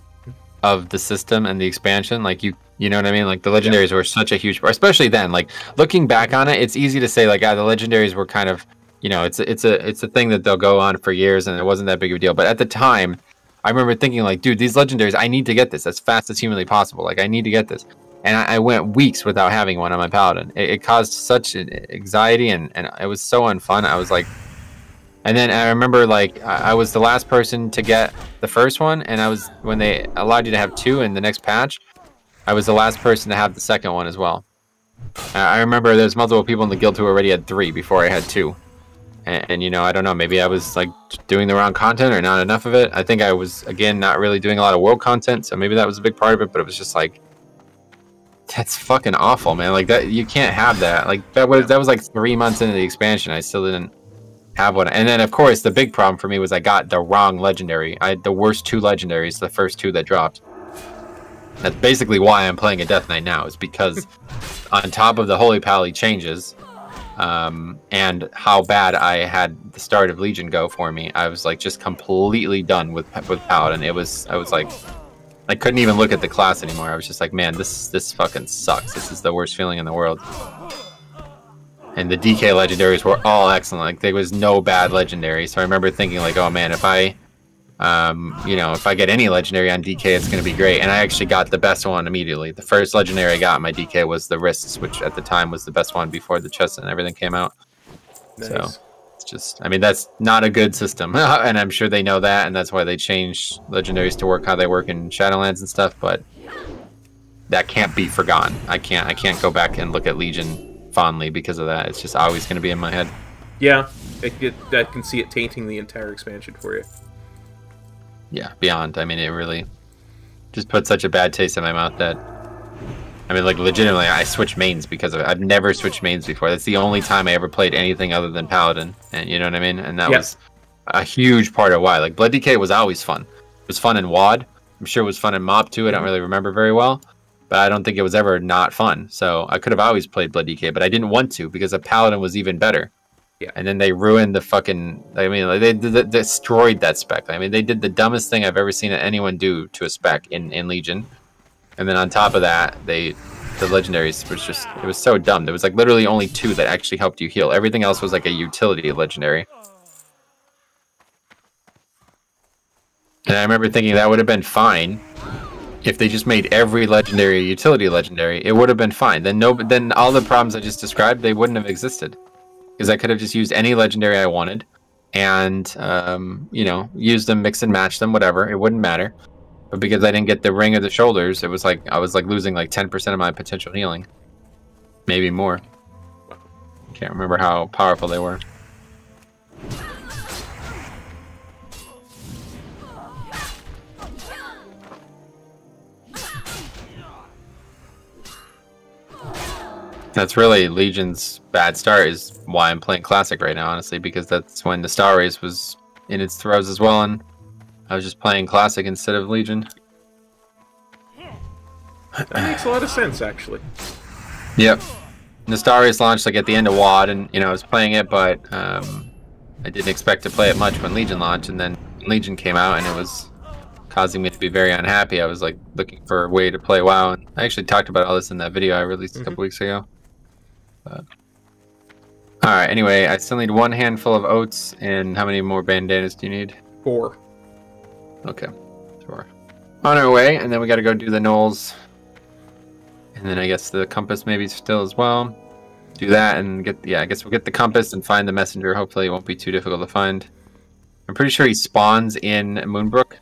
of the system and the expansion. Like you you know what I mean? Like the legendaries were such a huge part, especially then. Like looking back on it, it's easy to say like ah, the legendaries were kind of you know, it's a, it's a it's a thing that they'll go on for years and it wasn't that big of a deal. But at the time, I remember thinking like, dude, these legendaries, I need to get this as fast as humanly possible. Like I need to get this. And I, I went weeks without having one on my paladin. It, it caused such anxiety and, and it was so unfun. I was like, and then I remember like I was the last person to get the first one, and I was when they allowed you to have two in the next patch, I was the last person to have the second one as well. I remember there's multiple people in the guild who already had three before I had two, and, and you know I don't know maybe I was like doing the wrong content or not enough of it. I think I was again not really doing a lot of world content, so maybe that was a big part of it. But it was just like that's fucking awful, man. Like that you can't have that. Like that was that was like three months into the expansion. I still didn't have one. And then of course the big problem for me was I got the wrong legendary. I had the worst two legendaries, the first two that dropped. That's basically why I'm playing a Death Knight now, is because on top of the Holy Pally changes, um, and how bad I had the start of Legion go for me, I was like just completely done with with Paladin. It was I was like I couldn't even look at the class anymore. I was just like, man, this this fucking sucks. This is the worst feeling in the world. And the DK legendaries were all excellent. Like there was no bad legendary. So I remember thinking like, oh man, if I um, you know, if I get any legendary on DK, it's going to be great. And I actually got the best one immediately. The first legendary I got in my DK was the wrists, which at the time was the best one before the chest and everything came out. Nice. So it's just, I mean, that's not a good system, and I'm sure they know that, and that's why they changed legendaries to work how they work in Shadowlands and stuff. But that can't be forgotten. I can't, I can't go back and look at Legion fondly because of that. It's just always going to be in my head. Yeah, I can see it tainting the entire expansion for you. Yeah, beyond. I mean, it really just put such a bad taste in my mouth that. I mean, like legitimately, I switched mains because of it. I've never switched mains before. That's the only time I ever played anything other than Paladin, and you know what I mean. And that Yeah. was a huge part of why. Like Blood DK was always fun. It was fun in WoD. I'm sure it was fun in MoP too. I don't mm-hmm. really remember very well, but I don't think it was ever not fun. So I could have always played Blood DK, but I didn't want to because a Paladin was even better. Yeah. And then they ruined the fucking. I mean, like, they, they destroyed that spec. I mean, they did the dumbest thing I've ever seen anyone do to a spec in in Legion. And then on top of that, they the legendaries was just it was so dumb. There was like literally only two that actually helped you heal. Everything else was like a utility legendary. And I remember thinking that would have been fine if they just made every legendary utility legendary. It would have been fine. Then no, then all the problems I just described they wouldn't have existed because I could have just used any legendary I wanted and um, you know use them, mix and match them, whatever. It wouldn't matter. But because I didn't get the ring of the shoulders, it was like I was like losing like ten percent of my potential healing, maybe more. Can't remember how powerful they were. That's really Legion's bad start is why I'm playing Classic right now, honestly, because that's when the Star Race was in its throes as well, and I was just playing Classic instead of Legion. That makes a lot of sense, actually. Yep. The Star Race launched like at the end of WoD, and you know I was playing it, but um, I didn't expect to play it much when Legion launched, and then Legion came out, and it was causing me to be very unhappy. I was like looking for a way to play WoW, and I actually talked about all this in that video I released a couple weeks ago. But... All right. Anyway, I still need one handful of oats, and how many more bandanas do you need? Four. Okay, sure. On our way, and then we got to go do the gnolls, and then I guess the compass maybe still as well. Do that and get yeah. I guess we'll get the compass and find the messenger. Hopefully, it won't be too difficult to find. I'm pretty sure he spawns in Moonbrook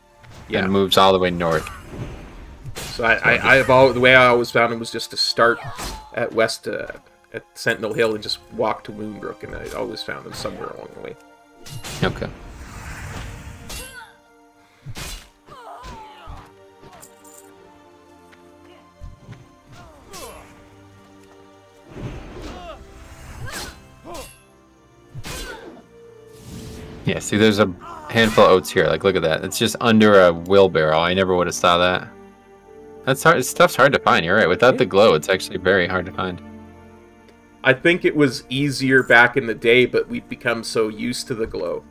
Yeah. and moves all the way north. So I, I, I have all the way I always found it was just to start at West uh, at Sentinel Hill and just walk to Moonbrook, and I always found them somewhere along the way. Okay. Yeah, see, there's a handful of oats here. Like, look at that. It's just under a wheelbarrow. I never would have saw that. That's hard. Stuff's hard to find. You're right. Without the glow, it's actually very hard to find. I think it was easier back in the day, but we've become so used to the glow,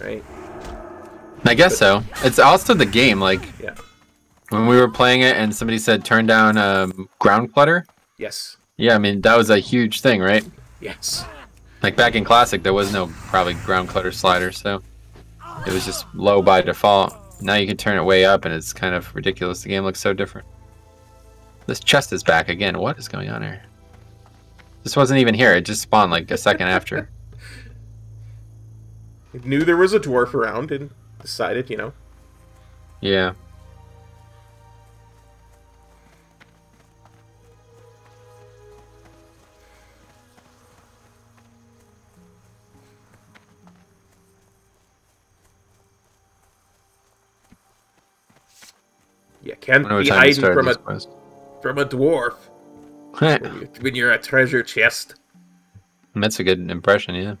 right? I guess so. It's also the game. Like, Yeah. when we were playing it and somebody said turn down um, ground clutter. Yes. Yeah, I mean that was a huge thing, right? Yes. Like back in classic, there was no probably ground clutter slider, so it was just low by default. Now you can turn it way up, and it's kind of ridiculous. The game looks so different. This chest is back again. What is going on here? This wasn't even here. It just spawned like a second after. Knew there was a dwarf around and decided, you know, Yeah. you can't I wonder what be hiding from a quest. from a dwarf when, you, when you're a treasure chest. That's a good impression, yeah.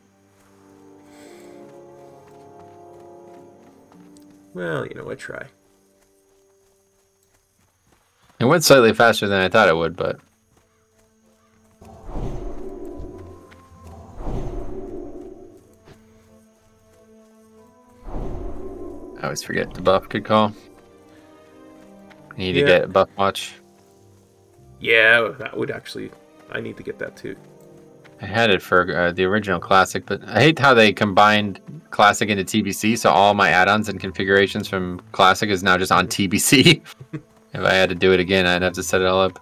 Well, you know, I try. It went slightly faster than I thought it would, but I always forget to buff. Good call. Need Yeah. to get buff watch. Yeah, that would actually. I need to get that too. I had it for uh, the original classic, but I hate how they combined classic into TBC. So all my add-ons and configurations from classic is now just on TBC. if I had to do it again, I'd have to set it all up.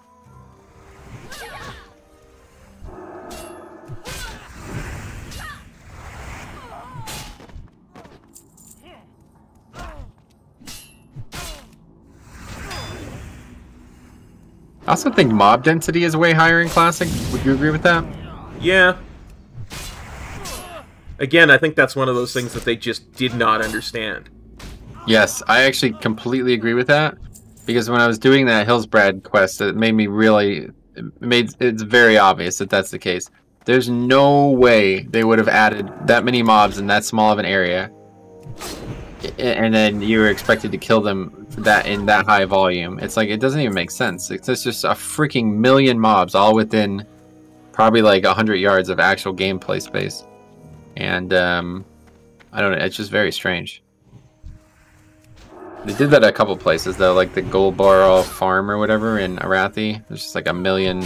I also think mob density is way higher in classic. Would you agree with that? Yeah. Again, I think that's one of those things that they just did not understand. Yes, I actually completely agree with that. Because when I was doing that Hillsbrad quest, it made me really it made it's very obvious that that's the case. There's no way they would have added that many mobs in that small of an area, and then you were expected to kill them that in that high volume. It's like it doesn't even make sense. It's just a freaking million mobs all within probably like hundred yards of actual gameplay space, and um, I don't know. It's just very strange. They did that a couple places though, like the Gold Barrel Farm or whatever in Arathi. There's just like a million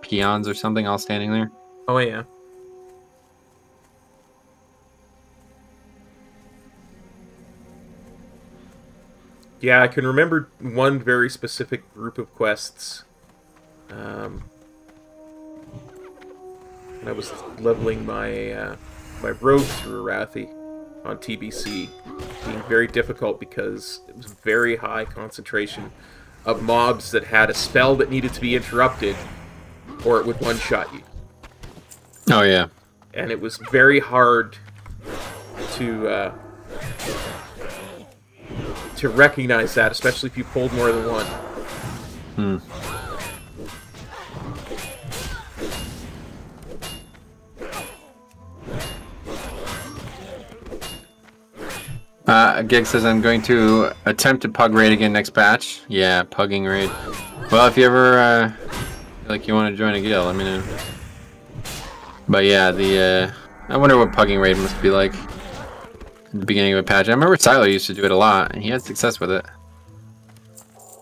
peons or something all standing there. Oh yeah. Yeah, I can remember one very specific group of quests. Um, I was leveling my uh, my rogue through Arathi on TBC, being very difficult because it was very high concentration of mobs that had a spell that needed to be interrupted, or it would one shot you Oh yeah. and it was very hard to uh, to recognize that, especially if you pulled more than one. Hmm. Uh, Gig says I'm going to attempt to pug raid again next patch. Yeah, pugging raid. Well, if you ever uh, feel like you want to join a guild, let me know. But yeah, the uh, I wonder what pugging raid must be like the beginning of a patch. I remember Silo used to do it a lot, and he had success with it.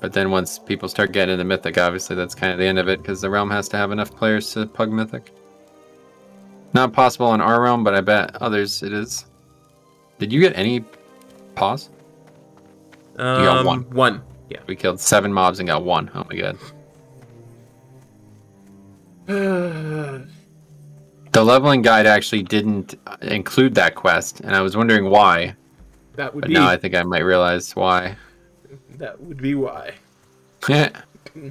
But then once people start getting into Mythic, obviously that's kind of the end of it, because the realm has to have enough players to pug Mythic. Not possible on our realm, but I bet others it is. Did you get any paws? Um, got one. One. Yeah. We killed seven mobs and got one. Oh my god. The leveling guide actually didn't uh, include that quest, and I was wondering why. that would But be now I think I might realize why. that would be why. Yeah.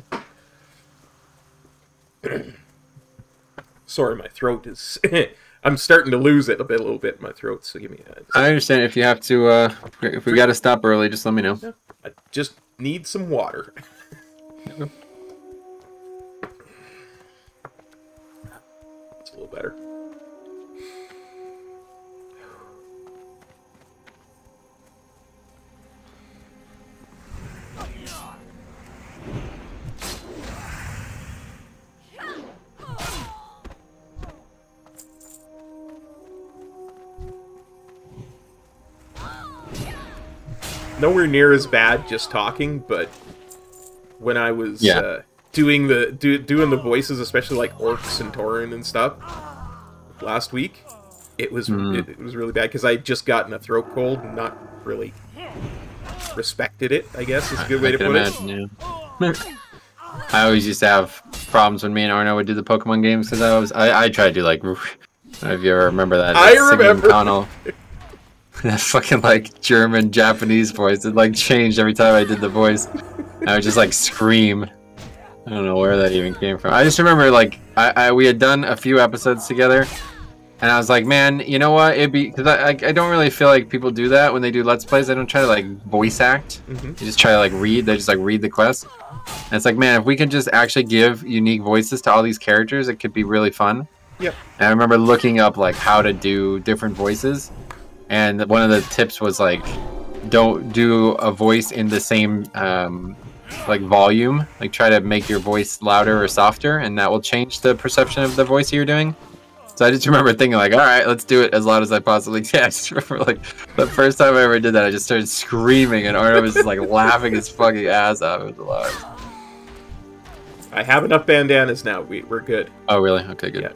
Sorry, my throat is. I'm starting to lose it a bit, a little bit in my throat. So give me. A, I understand if you have to. uh If we got to stop early, just let me know. I just need some water. better. Nowhere near as bad just talking, but when I was Yeah. uh, doing the do, doing the voices, especially like orcs and Tauren and stuff last week, it was Mm. it, it was really bad because I just gotten a throat cold and not really respected it. I guess is a good way I to put it. yeah. I always used to have problems when me and Arno would do the Pokemon games because I was I, I tried to do like if you ever remember that I remember. Connell. that fucking like German Japanese voice it like changed every time I did the voice. I would just like scream. I don't know where that even came from. I just remember like I, I we had done a few episodes together, and I was like, man, you know what? It'd be because I, I I don't really feel like people do that when they do let's plays. They don't try to like voice act. Mhm. They just try to like read. They just like read the quest. And it's like, man, if we could just actually give unique voices to all these characters, it could be really fun. Yep. And I remember looking up like how to do different voices, and one of the tips was like, don't do a voice in the same um, like volume. Like try to make your voice louder or softer, and that will change the perception of the voice you're doing. So I just remember thinking like, all right, let's do it as loud as I possibly can. I just remember like the first time I ever did that, I just started screaming, and Arno was just like laughing his fucking ass off. It was hilarious. I have enough bandanas now. We we're good. Oh, really? Okay, good. Yeah.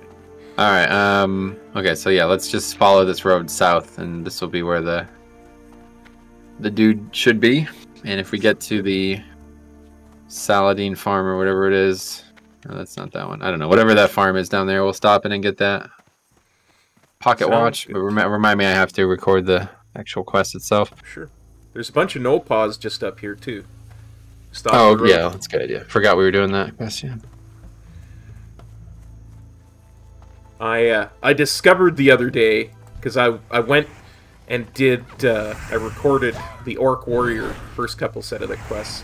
All right. Um. Okay. So yeah, let's just follow this road south, and this will be where the the dude should be. And if we get to the Saldean farm or whatever it is, no, that's not that one. I don't know. Whatever that farm is down there, we'll stop in and get that pocket Sounds watch. good. But remi- remind me, I have to record the actual quest itself. Sure. There's a bunch of gnoll paws just up here too. Stop Oh yeah, that's a good idea. Forgot we were doing that quest. Yeah. I uh, I discovered the other day because I I went and did uh, I recorded the Orc Warrior first couple set of the quests.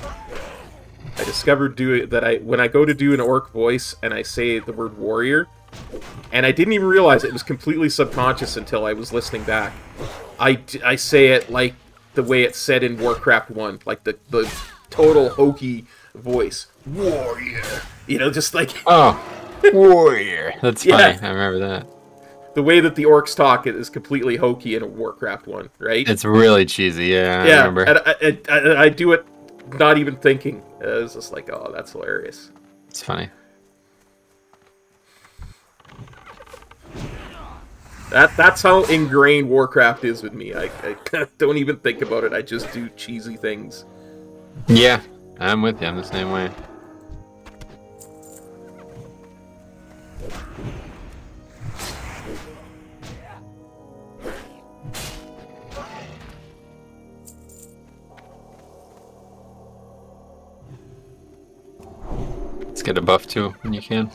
I discovered do that I when I go to do an orc voice and I say the word warrior, and I didn't even realize it was completely subconscious until I was listening back. I say it like the way it's said in Warcraft One, like the the total hokey voice, warrior. You know, just like Oh, warrior. That's Yeah. funny. I remember that. the way that the orcs talk is completely hokey in a Warcraft one, right? It's really cheesy. Yeah, I yeah, remember. and I, I, I, I do it not even thinking. Uh, It's just like, oh, that's hilarious. It's funny. That that's how ingrained Warcraft is with me. I, I don't even think about it. I just do cheesy things. Yeah, I'm with you. I'm the same way. Get a buff too when you can.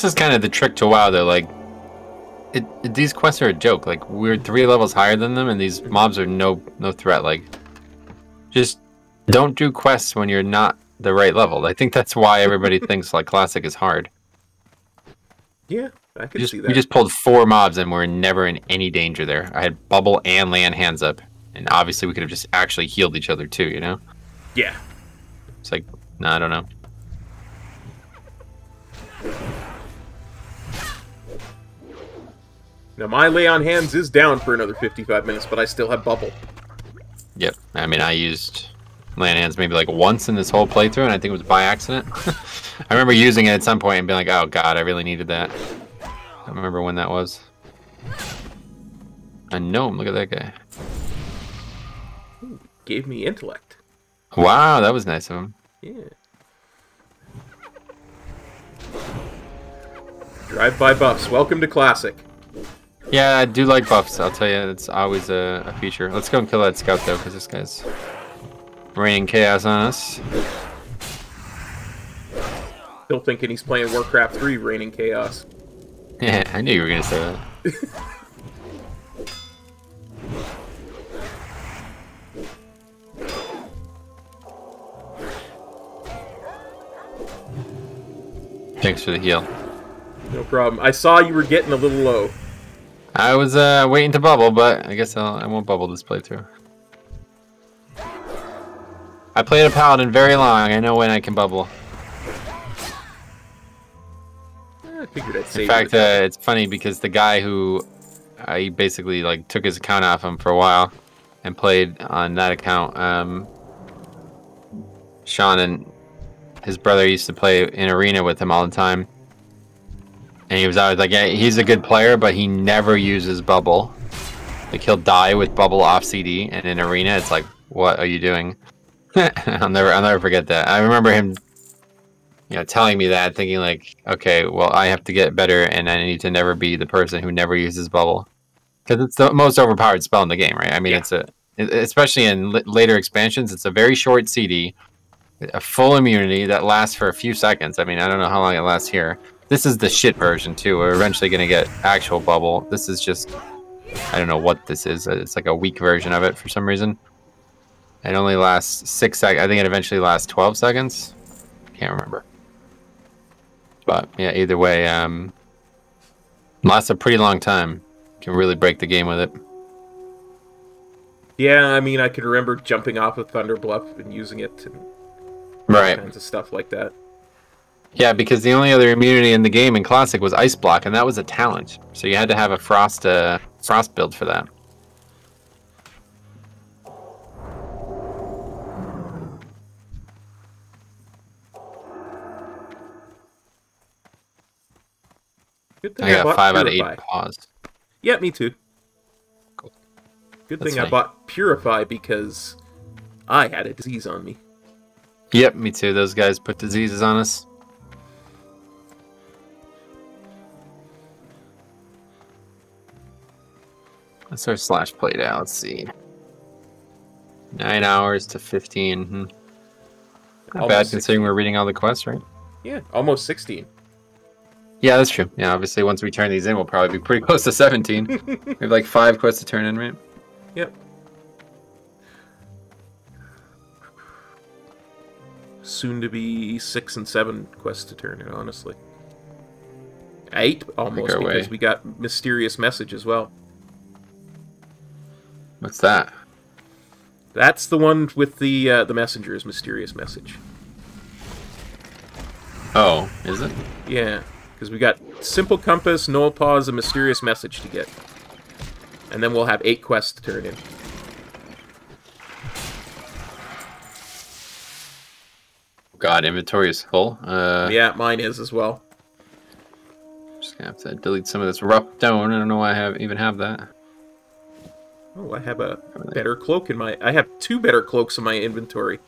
This is kind of the trick to WoW, though. Like, it, it- these quests are a joke. Like, we're three levels higher than them, and these mobs are no no threat. Like, just don't do quests when you're not the right level. I think that's why everybody thinks like classic is hard. Yeah, I We can just, see we just pulled four mobs, and we're never in any danger there. I had bubble and lay on hands up, and obviously we could have just actually healed each other too. You know, Yeah, it's like, no, I don't know. Now my lay on hands is down for another 55 minutes, but I still have bubble. Yep. I mean, I used Lay on hands maybe like once in this whole playthrough, and I think it was by accident. I remember using it at some point and being like, "Oh God, I really needed that." I don't remember when that was. A gnome. Look at that guy. Gave me intellect. Wow, that was nice of him. Yeah. Drive by buffs. Welcome to classic. Yeah, I do like buffs. I'll tell you, it's always a, a feature. Let's go and kill that scout though, because this guy's raining chaos on us. Still thinking he's playing Warcraft 3 raining Chaos. Yeah, I knew you were gonna say that. Thanks for the heal. No problem. I saw you were getting a little low. I was uh, waiting to bubble, but I guess I'll, I won't bubble this playthrough. I played a paladin very long. I know when I can bubble. I figured I'd In fact, uh, it's funny because the guy who I basically like took his account off him for a while and played on that account. Um, Sean and his brother used to play in arena with him all the time, and he was always like, "Yeah, he's a good player, but he never uses bubble. Like he'll die with bubble off CD, and in arena, it's like, what are you doing?" I'll never, I'll never forget that. I remember him you know, telling me that, thinking like, okay, well, I have to get better, and I need to never be the person who never uses bubble, because it's the most overpowered spell in the game, right? I mean, Yeah. it's a, especially in l- later expansions, it's a very short CD, a full immunity that lasts for a few seconds. I mean, I don't know how long it lasts here. This is the shit version too. We're eventually gonna get actual bubble. This is just, I don't know what this is. It's like a weak version of it for some reason. It only lasts six seconds. I think it eventually lasts twelve seconds. Can't remember. But yeah, either way, um, lasts a pretty long time. Can really break the game with it. Yeah, I mean, I can remember jumping off of Thunder Bluff and using it and Right. kinds of stuff like that. Yeah, because the only other immunity in the game in Classic was Ice Block, and that was a talent. So you had to have a Frost uh, Frost build for that. Good thing I got bought five out of eight paws. Yeah, me too. Cool. Good That's thing I bought Purify because I had a disease on me. Yep, me too. Those guys put diseases on us. Let's our slash play out. Let's see. Nine hours to 15. Hmm. Not bad Almost considering we're reading all the quests, right? Yeah, almost 16. Yeah, that's true. Yeah, obviously, once we turn these in, we'll probably be pretty close to 17. we have like five quests to turn in, right? Yep. Soon to be six and seven quests to turn in, honestly. Eight, almost, because way. we got Mysterious Message as well. What's that? That's the one with the uh, the messenger's Mysterious Message. Oh, is it? Yeah, because we got Simple Compass, Gnoll Paws, a Mysterious Message to get. And then we'll have eight quests to turn in. God, inventory is full. Uh, yeah, mine is as well. Just gonna have to delete some of this rough stone. I don't know why I have even have that. Oh, I have a better cloak in my. I have two better cloaks in my inventory.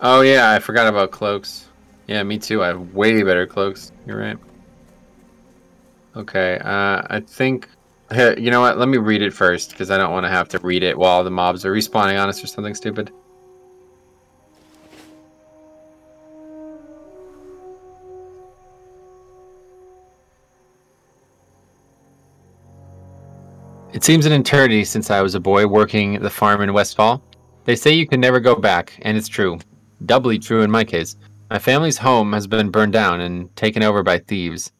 Oh yeah, I forgot about cloaks. Yeah, me too. I have way better cloaks. You're right. Okay, uh, I think. You know what? Let me read it first because I don't want to have to read it while the mobs are respawning on us or something stupid. It seems an eternity since I was a boy working the farm in Westfall. They say you can never go back, and it's true. Doubly true in my case. My family's home has been burned down and taken over by thieves.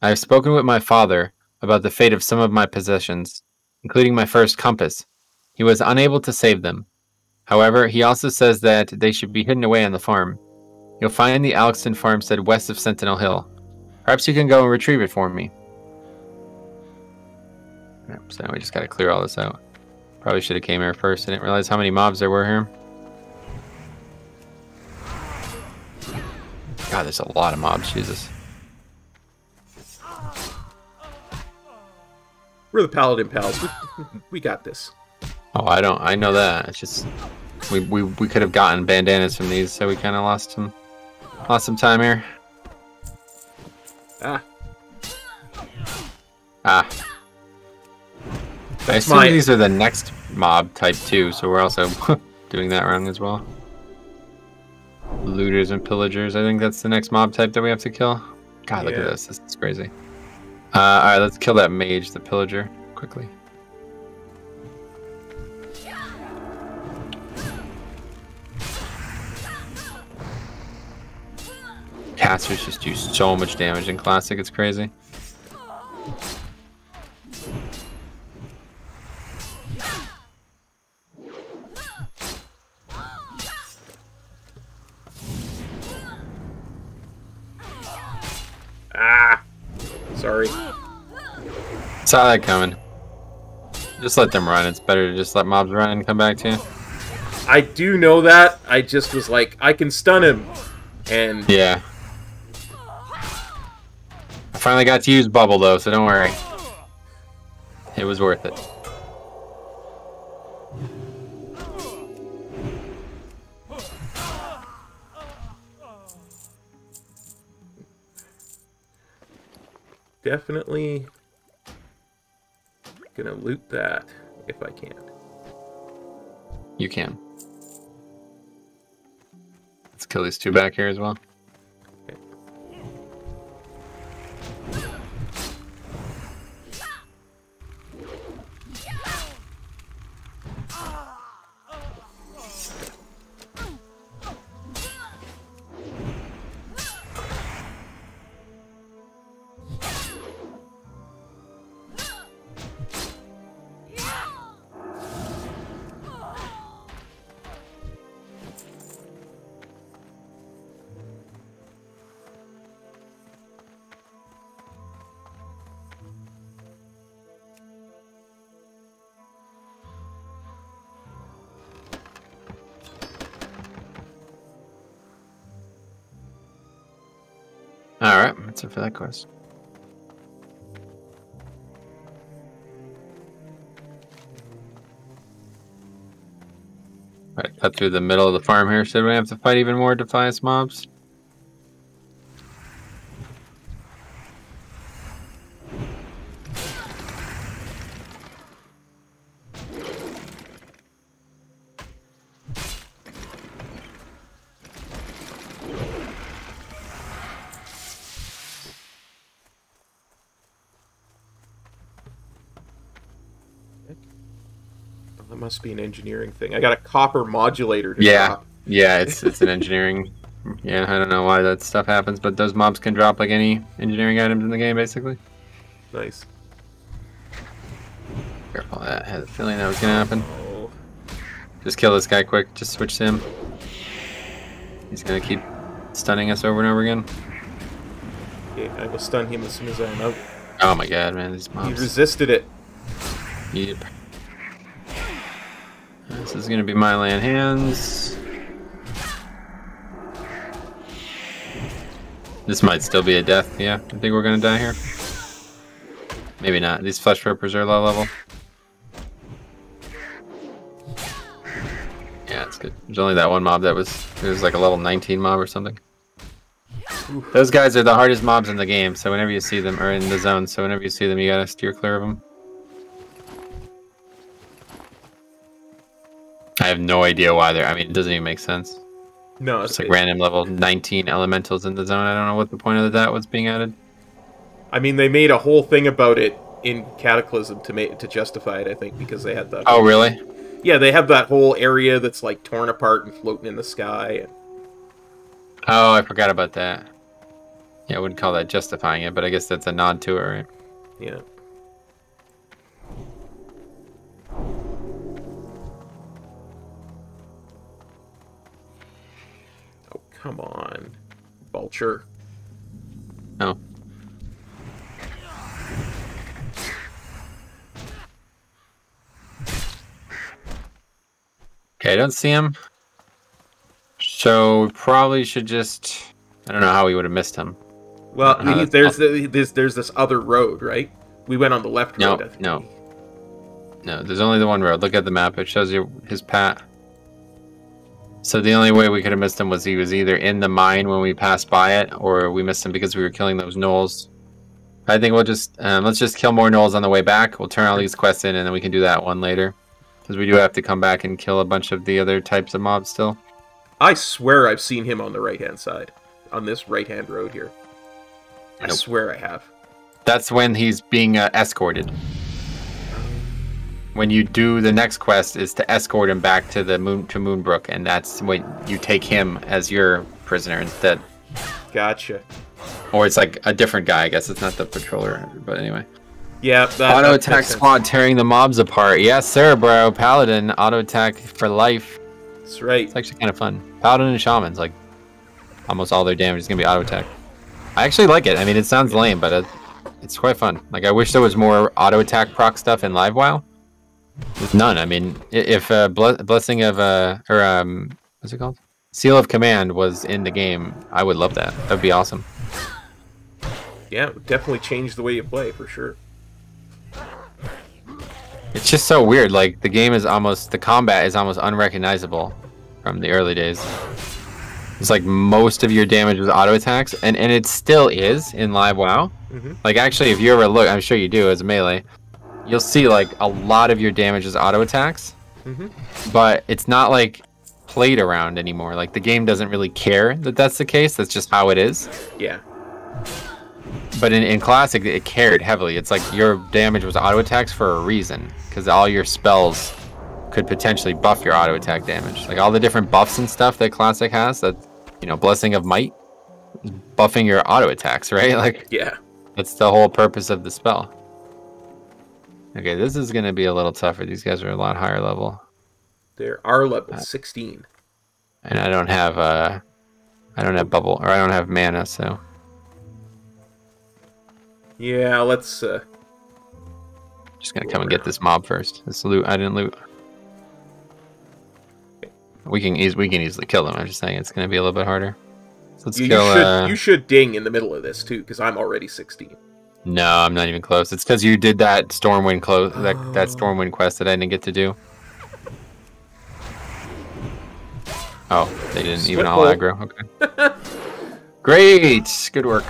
I have spoken with my father about the fate of some of my possessions, including my first compass. He was unable to save them. However, he also says that they should be hidden away on the farm. You'll find the Alexston farmstead west of Sentinel Hill. Perhaps you can go and retrieve it for me. Yep, so we just gotta clear all this out. Probably should have came here first. I didn't realize how many mobs there were here. God, there's a lot of mobs. Jesus. We're the Paladin pals. We, we got this. Oh, I don't. I know that. It's just we we, we could have gotten bandanas from these, so we kind of lost some lost some time here. Ah, Ah. I assume my- these are the next mob type too, so we're also doing that wrong as well. Looters and pillagers. I think that's the next mob type that we have to kill. God, look Yeah. at this. This is crazy. Uh, all right, let's kill that mage, the pillager, quickly. Casters just do so much damage in classic. It's crazy. Ah. Sorry. Saw that coming. Just let them run. It's better to just let mobs run and come back to you. I do know that. I just was like, I can stun him, and Yeah. I finally got to use bubble though, so don't worry. It was worth it. Definitely gonna loot that if I can. You can. Let's kill these two back here as well. It for that quest. Alright, cut through the middle of the farm here. Should we have to fight even more Defias mobs? Be an engineering thing. I got a copper modulator to Yeah. drop. Yeah, it's it's an engineering. Yeah, I don't know why that stuff happens, but those mobs can drop like any engineering items in the game, basically. Nice. Careful, I had a feeling that was gonna happen. Oh, Just kill this guy quick. Just switch to him. He's gonna keep stunning us over and over again. okay, I will stun him as soon as I'm out. Oh my god, man, these mobs. He resisted it. Yep. This is gonna be my lay on hands. This might still be a death, yeah. I think we're gonna die here. Maybe not. These flesh rippers are low level. Yeah, it's good. There's only that one mob that was it was like a level 19 mob or something. Those guys are the hardest mobs in the game, so whenever you see them, or in the zone, so whenever you see them, you gotta steer clear of them. I have no idea why they're. I mean, it doesn't even make sense. No, It's it's like random level 19 elementals in the zone. I don't know what the point of that was being added. I mean, they made a whole thing about it in Cataclysm to make to justify it. I think because they had that. Oh, really? Yeah, they have that whole area that's like torn apart and floating in the sky. And, Oh, I forgot about that. Yeah, I wouldn't call that justifying it, but I guess that's a nod to it, right? yeah. Come on, vulture. Oh. Okay, I don't see him. So we probably should just. I don't know how we would have missed him. Well, Uh, we- there's the, there's there's this other road, right? We went on the left No, road. I think. no. No, there's only the one road. Look at the map. It shows you his path. So the only way we could have missed him was he was either in the mine when we passed by it, or we missed him because we were killing those gnolls. I think we'll just um, let's just kill more gnolls on the way back. We'll turn all these quests in, and then we can do that one later, because we do have to come back and kill a bunch of the other types of mobs still. I swear I've seen him on the right hand side, on this right hand road here. I Nope. swear I have. That's when he's being uh, escorted. When you do the next quest is to escort him back to the moon to Moonbrook, and that's when you take him as your prisoner instead. Gotcha. Or it's like a different guy. I guess it's not the patroller, but anyway. Yeah, that, auto attack squad tearing the mobs apart. Yes, sir, bro. Paladin auto attack for life. That's right. It's actually kind of fun. Paladin and shamans, like almost all their damage is gonna be auto attack. I actually like it. I mean, it sounds lame, but it, it's quite fun. Like I wish there was more auto attack proc stuff in Live WoW. None. I mean, if uh, ble- blessing of uh or um what's it called? Seal of command was in the game, I would love that. That'd be awesome. Yeah, it would definitely change the way you play for sure. It's just so weird. Like the game is almost the combat is almost unrecognizable from the early days. It's like most of your damage was auto attacks, and and it still is in live WoW. Mhm. Like actually, if you ever look, I'm sure you do as a melee, you'll see like a lot of your damage is auto attacks, Mhm. but it's not like played around anymore. Like the game doesn't really care that that's the case. That's just how it is. Yeah. But in, in classic, it cared heavily. It's like your damage was auto attacks for a reason, because all your spells could potentially buff your auto attack damage. Like all the different buffs and stuff that classic has. That you know, blessing of might, buffing your auto attacks, right? Like Yeah. that's the whole purpose of the spell. Okay, this is gonna be a little tougher. These guys are a lot higher level, There are Uh, level 16. and I don't have uh, I don't have bubble or I don't have mana, so Yeah, let's uh Just gonna come and get this mob first. This loot I didn't loot. We can easily we can easily kill them. I'm just saying it's gonna be a little bit harder. So let's you, you should uh, you should ding in the middle of this too cuz I'm already 16. No, I'm not even close. It's because you did that Stormwind close that that Oh. Stormwind quest that I didn't get to do. Oh, they didn't even Split all aggro. Okay. Great, good work.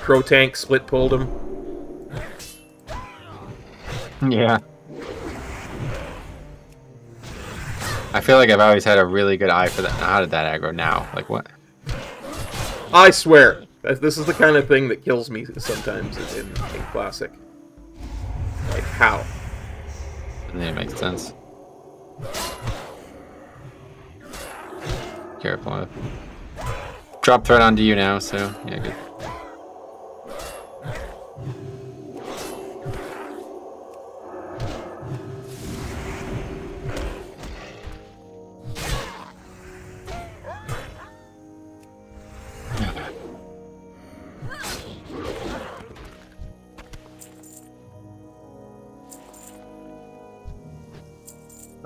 Crow tank split pulled him. Yeah. I feel like I've always had a really good eye for that. How did that aggro now? Like what? I swear. This is the kind of thing that kills me sometimes in, in classic. Like how? It makes sense. Careful. Drop threat onto you now, so yeah, good.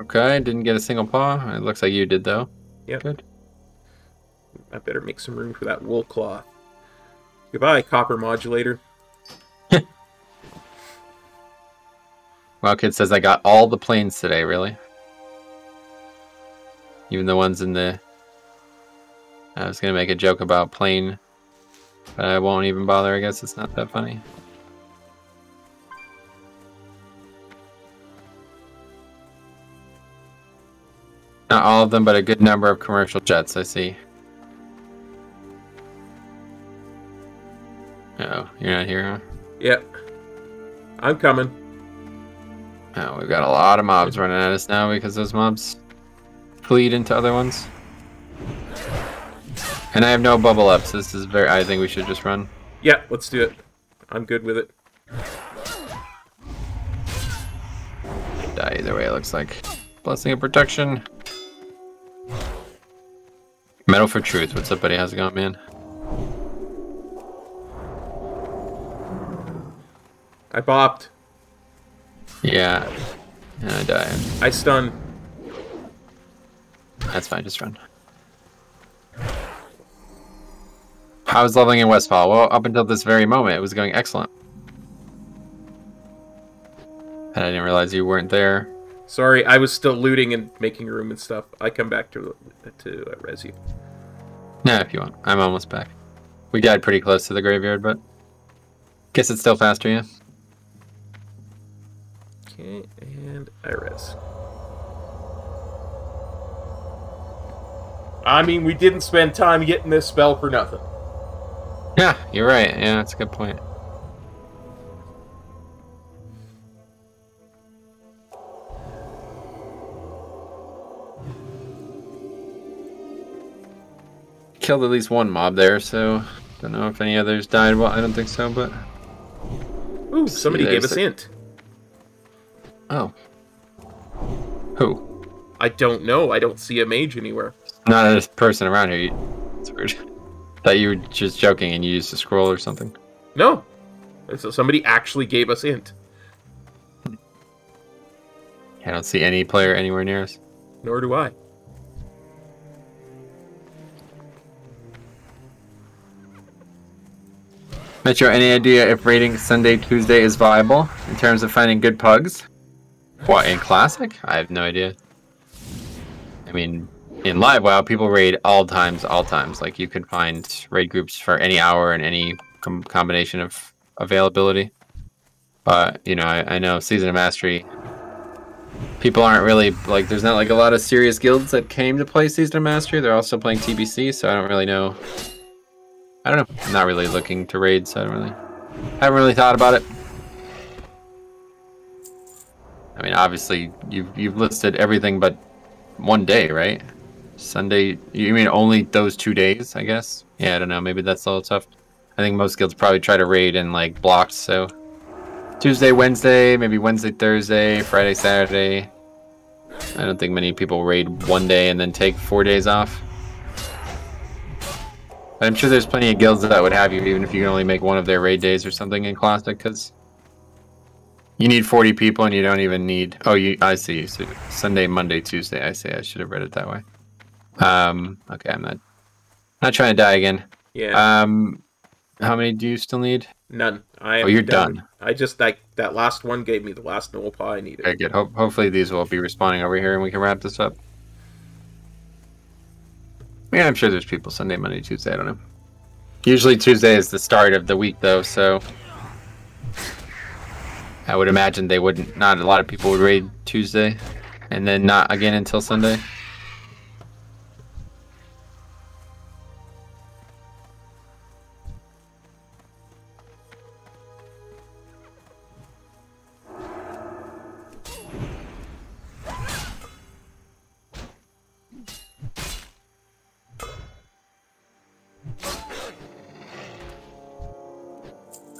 Okay, didn't get a single paw. It looks like you did though. Yep. Good. I better make some room for that wool cloth. Goodbye, copper modulator. Well, kid says I got all the planes today. Really? Even the ones in the. I was gonna make a joke about plane, but I won't even bother. I guess it's not that funny. Not all of them, but a good number of commercial jets. I see. Oh, you're not here, huh? Yep. I'm coming. Oh, we've got a lot of mobs running at us now because those mobs bleed into other ones. And I have no bubble ups. This is very. I think we should just run. Yeah, let's do it. I'm good with it. Die either way. It looks like blessing of protection. Metal for truth. What's up, buddy? How's it going, man? I bopped. Yeah. And I die. I stun. That's fine. Just run. How was leveling in Westfall? Well, up until this very moment, it was going excellent. And I didn't realize you weren't there. Sorry, I was still looting and making room and stuff. I come back to to uh, res you. Yeah, if you want. I'm almost back. We died pretty close to the graveyard, but guess it's still faster, yeah. Okay, and I res. I mean, we didn't spend time getting this spell for nothing. Yeah, you're right. Yeah, that's a good point. Killed at least one mob there, so don't know if any others died. Well, I don't think so, but Ooh, somebody gave us int. oh, who? I don't know. I don't see a mage anywhere. Not a person around here. You- It's weird. Thought you were just joking and you used a scroll or something. No. So somebody actually gave us int. I don't see any player anywhere near us. Nor do I. Metro, any idea if raiding Sunday, Tuesday is viable in terms of finding good pugs? What, in Classic? I have no idea. I mean, in Live WoW, people raid all times, all times. Like, you can find raid groups for any hour and any com- combination of availability. But, you know, I, I know Season of Mastery, people aren't really, like, there's not, like, a lot of serious guilds that came to play Season of Mastery. They're also playing TBC, so I don't really know I don't know. I'm not really looking to raid, so I don't really haven't really thought about it. I mean, obviously you've you've listed everything but one day, right? Sunday. You mean only those two days? I guess. Yeah, I don't know. Maybe that's a little tough. I think most guilds probably try to raid in like blocks. So Tuesday, Wednesday, maybe Wednesday, Thursday, Friday, Saturday. I don't think many people raid one day and then take four days off. I'm sure there's plenty of guilds that would have you, even if you can only make one of their raid days or something in Classic, because you need 40 people and you don't even need. Oh, you. I see. So Sunday, Monday, Tuesday. I see. I should have read it that way. Um. Okay. I'm not. Not trying to die again. Yeah. Um. How many do you still need? None. I oh, you're done. I just like that last one gave me the last gnoll paw I needed. Very good. Ho- hopefully these will be responding over here and we can wrap this up. Yeah, I'm sure there's people Sunday, Monday, Tuesday. I don't know. Usually Tuesday is the start of the week, though, so I would imagine they wouldn't. Not a lot of people would raid Tuesday, and then not again until Sunday.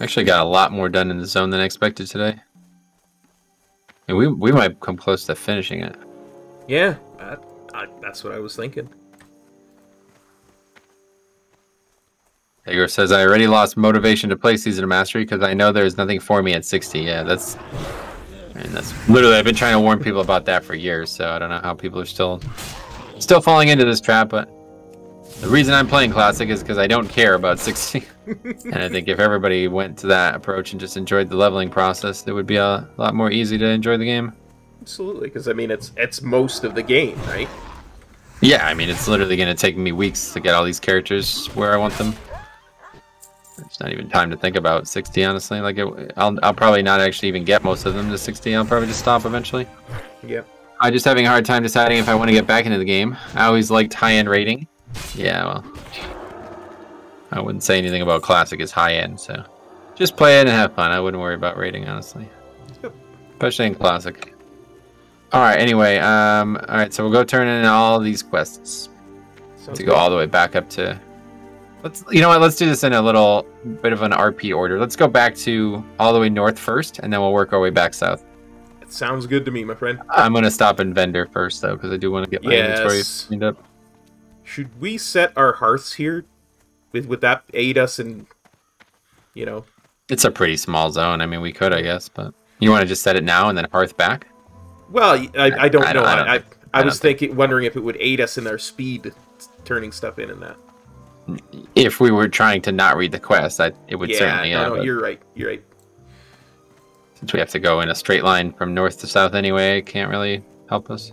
Actually, got a lot more done in the zone than I expected today. And we we might come close to finishing it. Yeah, that, I, that's what I was thinking. Igor says, I already lost motivation to play Season of Mastery because I know there's nothing for me at 60. Yeah, that's. I mean, that's literally, I've been trying to warn people about that for years, so I don't know how people are still still falling into this trap, but the reason I'm playing Classic is because I don't care about 60. and I think if everybody went to that approach and just enjoyed the leveling process, it would be a lot more easy to enjoy the game. Absolutely, because I mean it's it's most of the game, right? Yeah, I mean, it's literally going to take me weeks to get all these characters where I want them. It's not even time to think about 60, honestly. Like, it, I'll, I'll probably not actually even get most of them to 60. I'll probably just stop eventually. Yeah. I'm just having a hard time deciding if I want to get back into the game. I always liked high-end rating. Yeah, well, I wouldn't say anything about classic is high-end, so just play it and have fun. I wouldn't worry about rating, honestly. Yep. Especially in classic. All right. Anyway, um, all right. So we'll go turn in all these quests to go good. all the way back up to. Let's. You know what? Let's do this in a little bit of an RP order. Let's go back to all the way north first, and then we'll work our way back south. It sounds good to me, my friend. I'm gonna stop in vendor first though, because I do want to get my inventory cleaned up. Should we set our hearths here? Would, would that aid us in, you know? It's a pretty small zone. I mean, we could, I guess, but you want to just set it now and then hearth back? Well, I, I don't I know. I don't I, I, I, was thinking, wondering if it would aid us in our speed turning stuff in and that. If we were trying to not read the quest, I, it would yeah, certainly. Yeah, uh, no, but you're right. You're right. since we have to go in a straight line from north to south anyway, it can't really help us.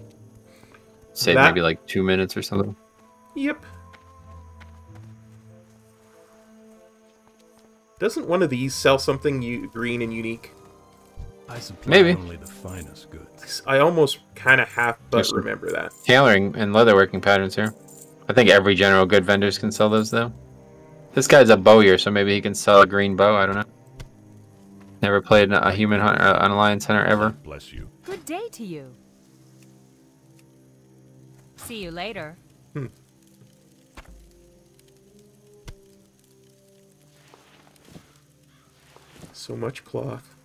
Say That- maybe like two minutes or something. Yep. Doesn't one of these sell something u- green and unique? I supply Maybe. only the finest goods. I almost kind of half but remember that. Tailoring and leatherworking patterns here. I think every general good vendors can sell those though. This guy's a bowyer, so maybe he can sell a green bow. I don't know. Never played a human hunter, uh, an alliance hunter ever. Bless you. Good day to you. See you later. So much cloth.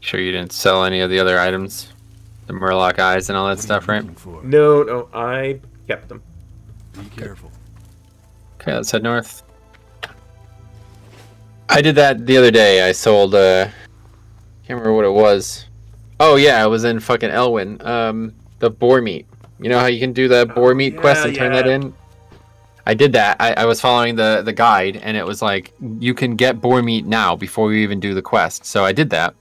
Sure, you didn't sell any of the other items, the Murloc eyes and all that stuff, right? No, no, I kept them. Be careful. Okay, let's head north. I did that the other day. I sold. uh Can't remember what it was. Oh yeah, I was in fucking Elwynn. Um, the boar meat. You know how you can do the boar meat quest yeah, and turn that in. I did that. I, I was following the the guide, and it was like you can get boar meat now before you even do the quest. So I did that,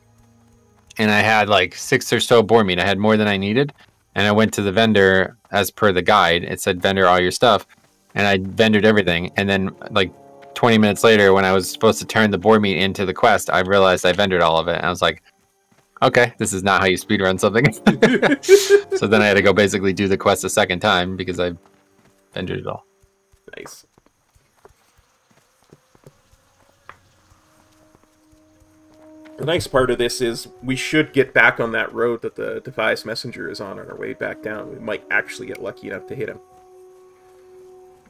and I had like six or so boar meat. I had more than I needed, and I went to the vendor as per the guide. It said vendor all your stuff, and I vendored everything. And then like 20 minutes later, when I was supposed to turn the boar meat into the quest, I realized I vendored all of it. And I was like, okay, this is not how you speedrun something. so then I had to go basically do the quest a second time because I vendored it all. Nice. The nice part of this is we should get back on that road that the Defias Messenger is on on our way back down. We might actually get lucky enough to hit him.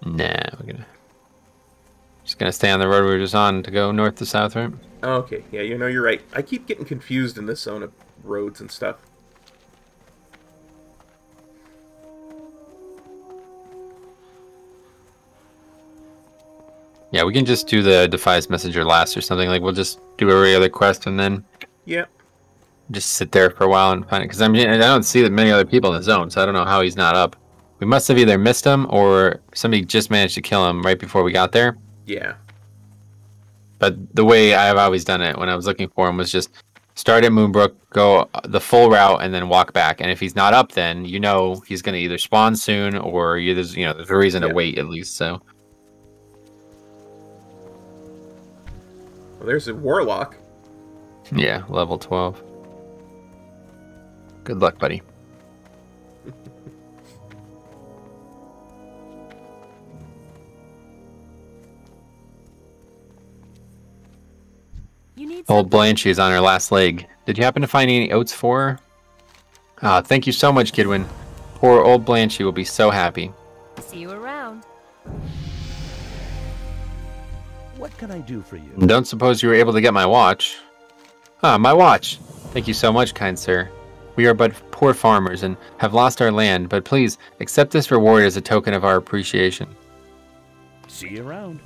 Nah, we're gonna just gonna stay on the road we were just on to go north to south, right? Okay, yeah, you know, you're right. I keep getting confused in this zone of roads and stuff. Yeah, we can just do the Defias Messenger last or something. Like we'll just do every other quest and then Yeah, just sit there for a while and find it. Because I mean, I don't see that many other people in the zone, so I don't know how he's not up. We must have either missed him or somebody just managed to kill him right before we got there. Yeah. But the way I've always done it when I was looking for him was just start at Moonbrook, go the full route, and then walk back. And if he's not up, then you know he's going to either spawn soon or you, there's you know there's a reason Yeah. to wait at least. So Well, there's a Warlock. yeah, level twelve. Good luck, buddy. Old something? Blanche is on her last leg. Did you happen to find any oats for her? Ah, thank you so much, Gidwin. Poor old Blanche will be so happy. See you around. What can I do for you? Don't suppose you were able to get my watch? Ah, my watch! Thank you so much, kind sir. We are but poor farmers and have lost our land, but please accept this reward as a token of our appreciation. See you around.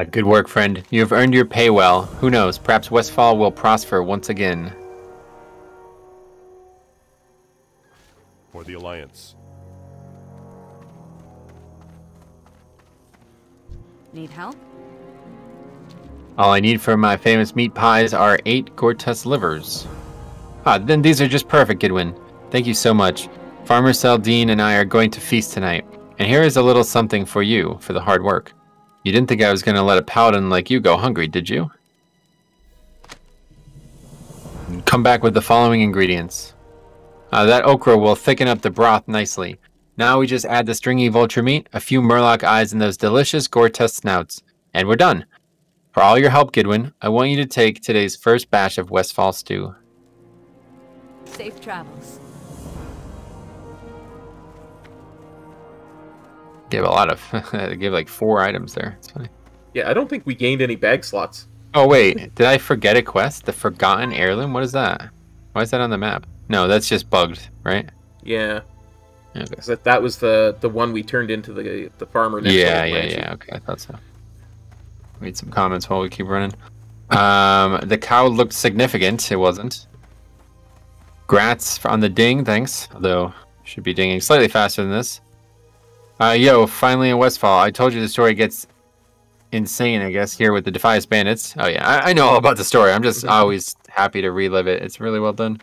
Uh, good work, friend. You have earned your pay well. Who knows? Perhaps Westfall will prosper once again. For the Alliance. Need help? All I need for my famous meat pies are eight Goretusk livers. Ah, then these are just perfect, Gidwin. Thank you so much. Farmer Saldean and I are going to feast tonight, and here is a little something for you for the hard work. You didn't think I was going to let a paladin like you go hungry, did you? Come back with the following ingredients. Uh, that okra will thicken up the broth nicely. Now we just add the stringy vulture meat, a few murloc eyes, and those delicious Goretusk snouts. And we're done. For all your help, Gidwin, I want you to take today's first batch of Westfall stew. Safe travels. Gave a lot of. they gave like four items there. It's funny. Yeah, I don't think we gained any bag slots. Oh wait, did I forget a quest? The Forgotten Heirloom. What is that? Why is that on the map? No, that's just bugged, right? Yeah, Okay. that that was the the one we turned into the the farmer. next Yeah, yeah, yeah. Okay, I thought so. Read some comments while we keep running. Um, the cow looked significant. It wasn't. Grats on the ding, thanks. Although should be dinging slightly faster than this. Uh, yo, finally in Westfall. I told you the story gets insane. I guess here with the Defias Bandits. Oh yeah, I, I know all about the story. I'm just always happy to relive it. It's really well done.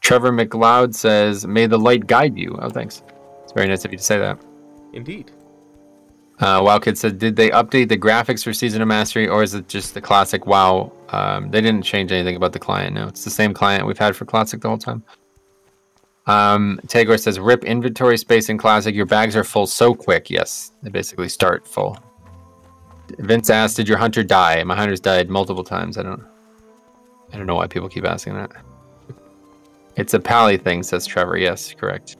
Trevor McLeod says, "May the light guide you." Oh, thanks. It's very nice of you to say that. Indeed. Uh, WoW Kid said, did they update the graphics for Season of Mastery, or is it just the classic WoW? Um, they didn't change anything about the client. No, it's the same client we've had for Classic the whole time. Um, Tagor says, rip inventory space in Classic. Your bags are full so quick. Yes, they basically start full. Vince asked, did your hunter die? My hunter's died multiple times. I don't, I don't know why people keep asking that. It's a pally thing, says Trevor. Yes, correct.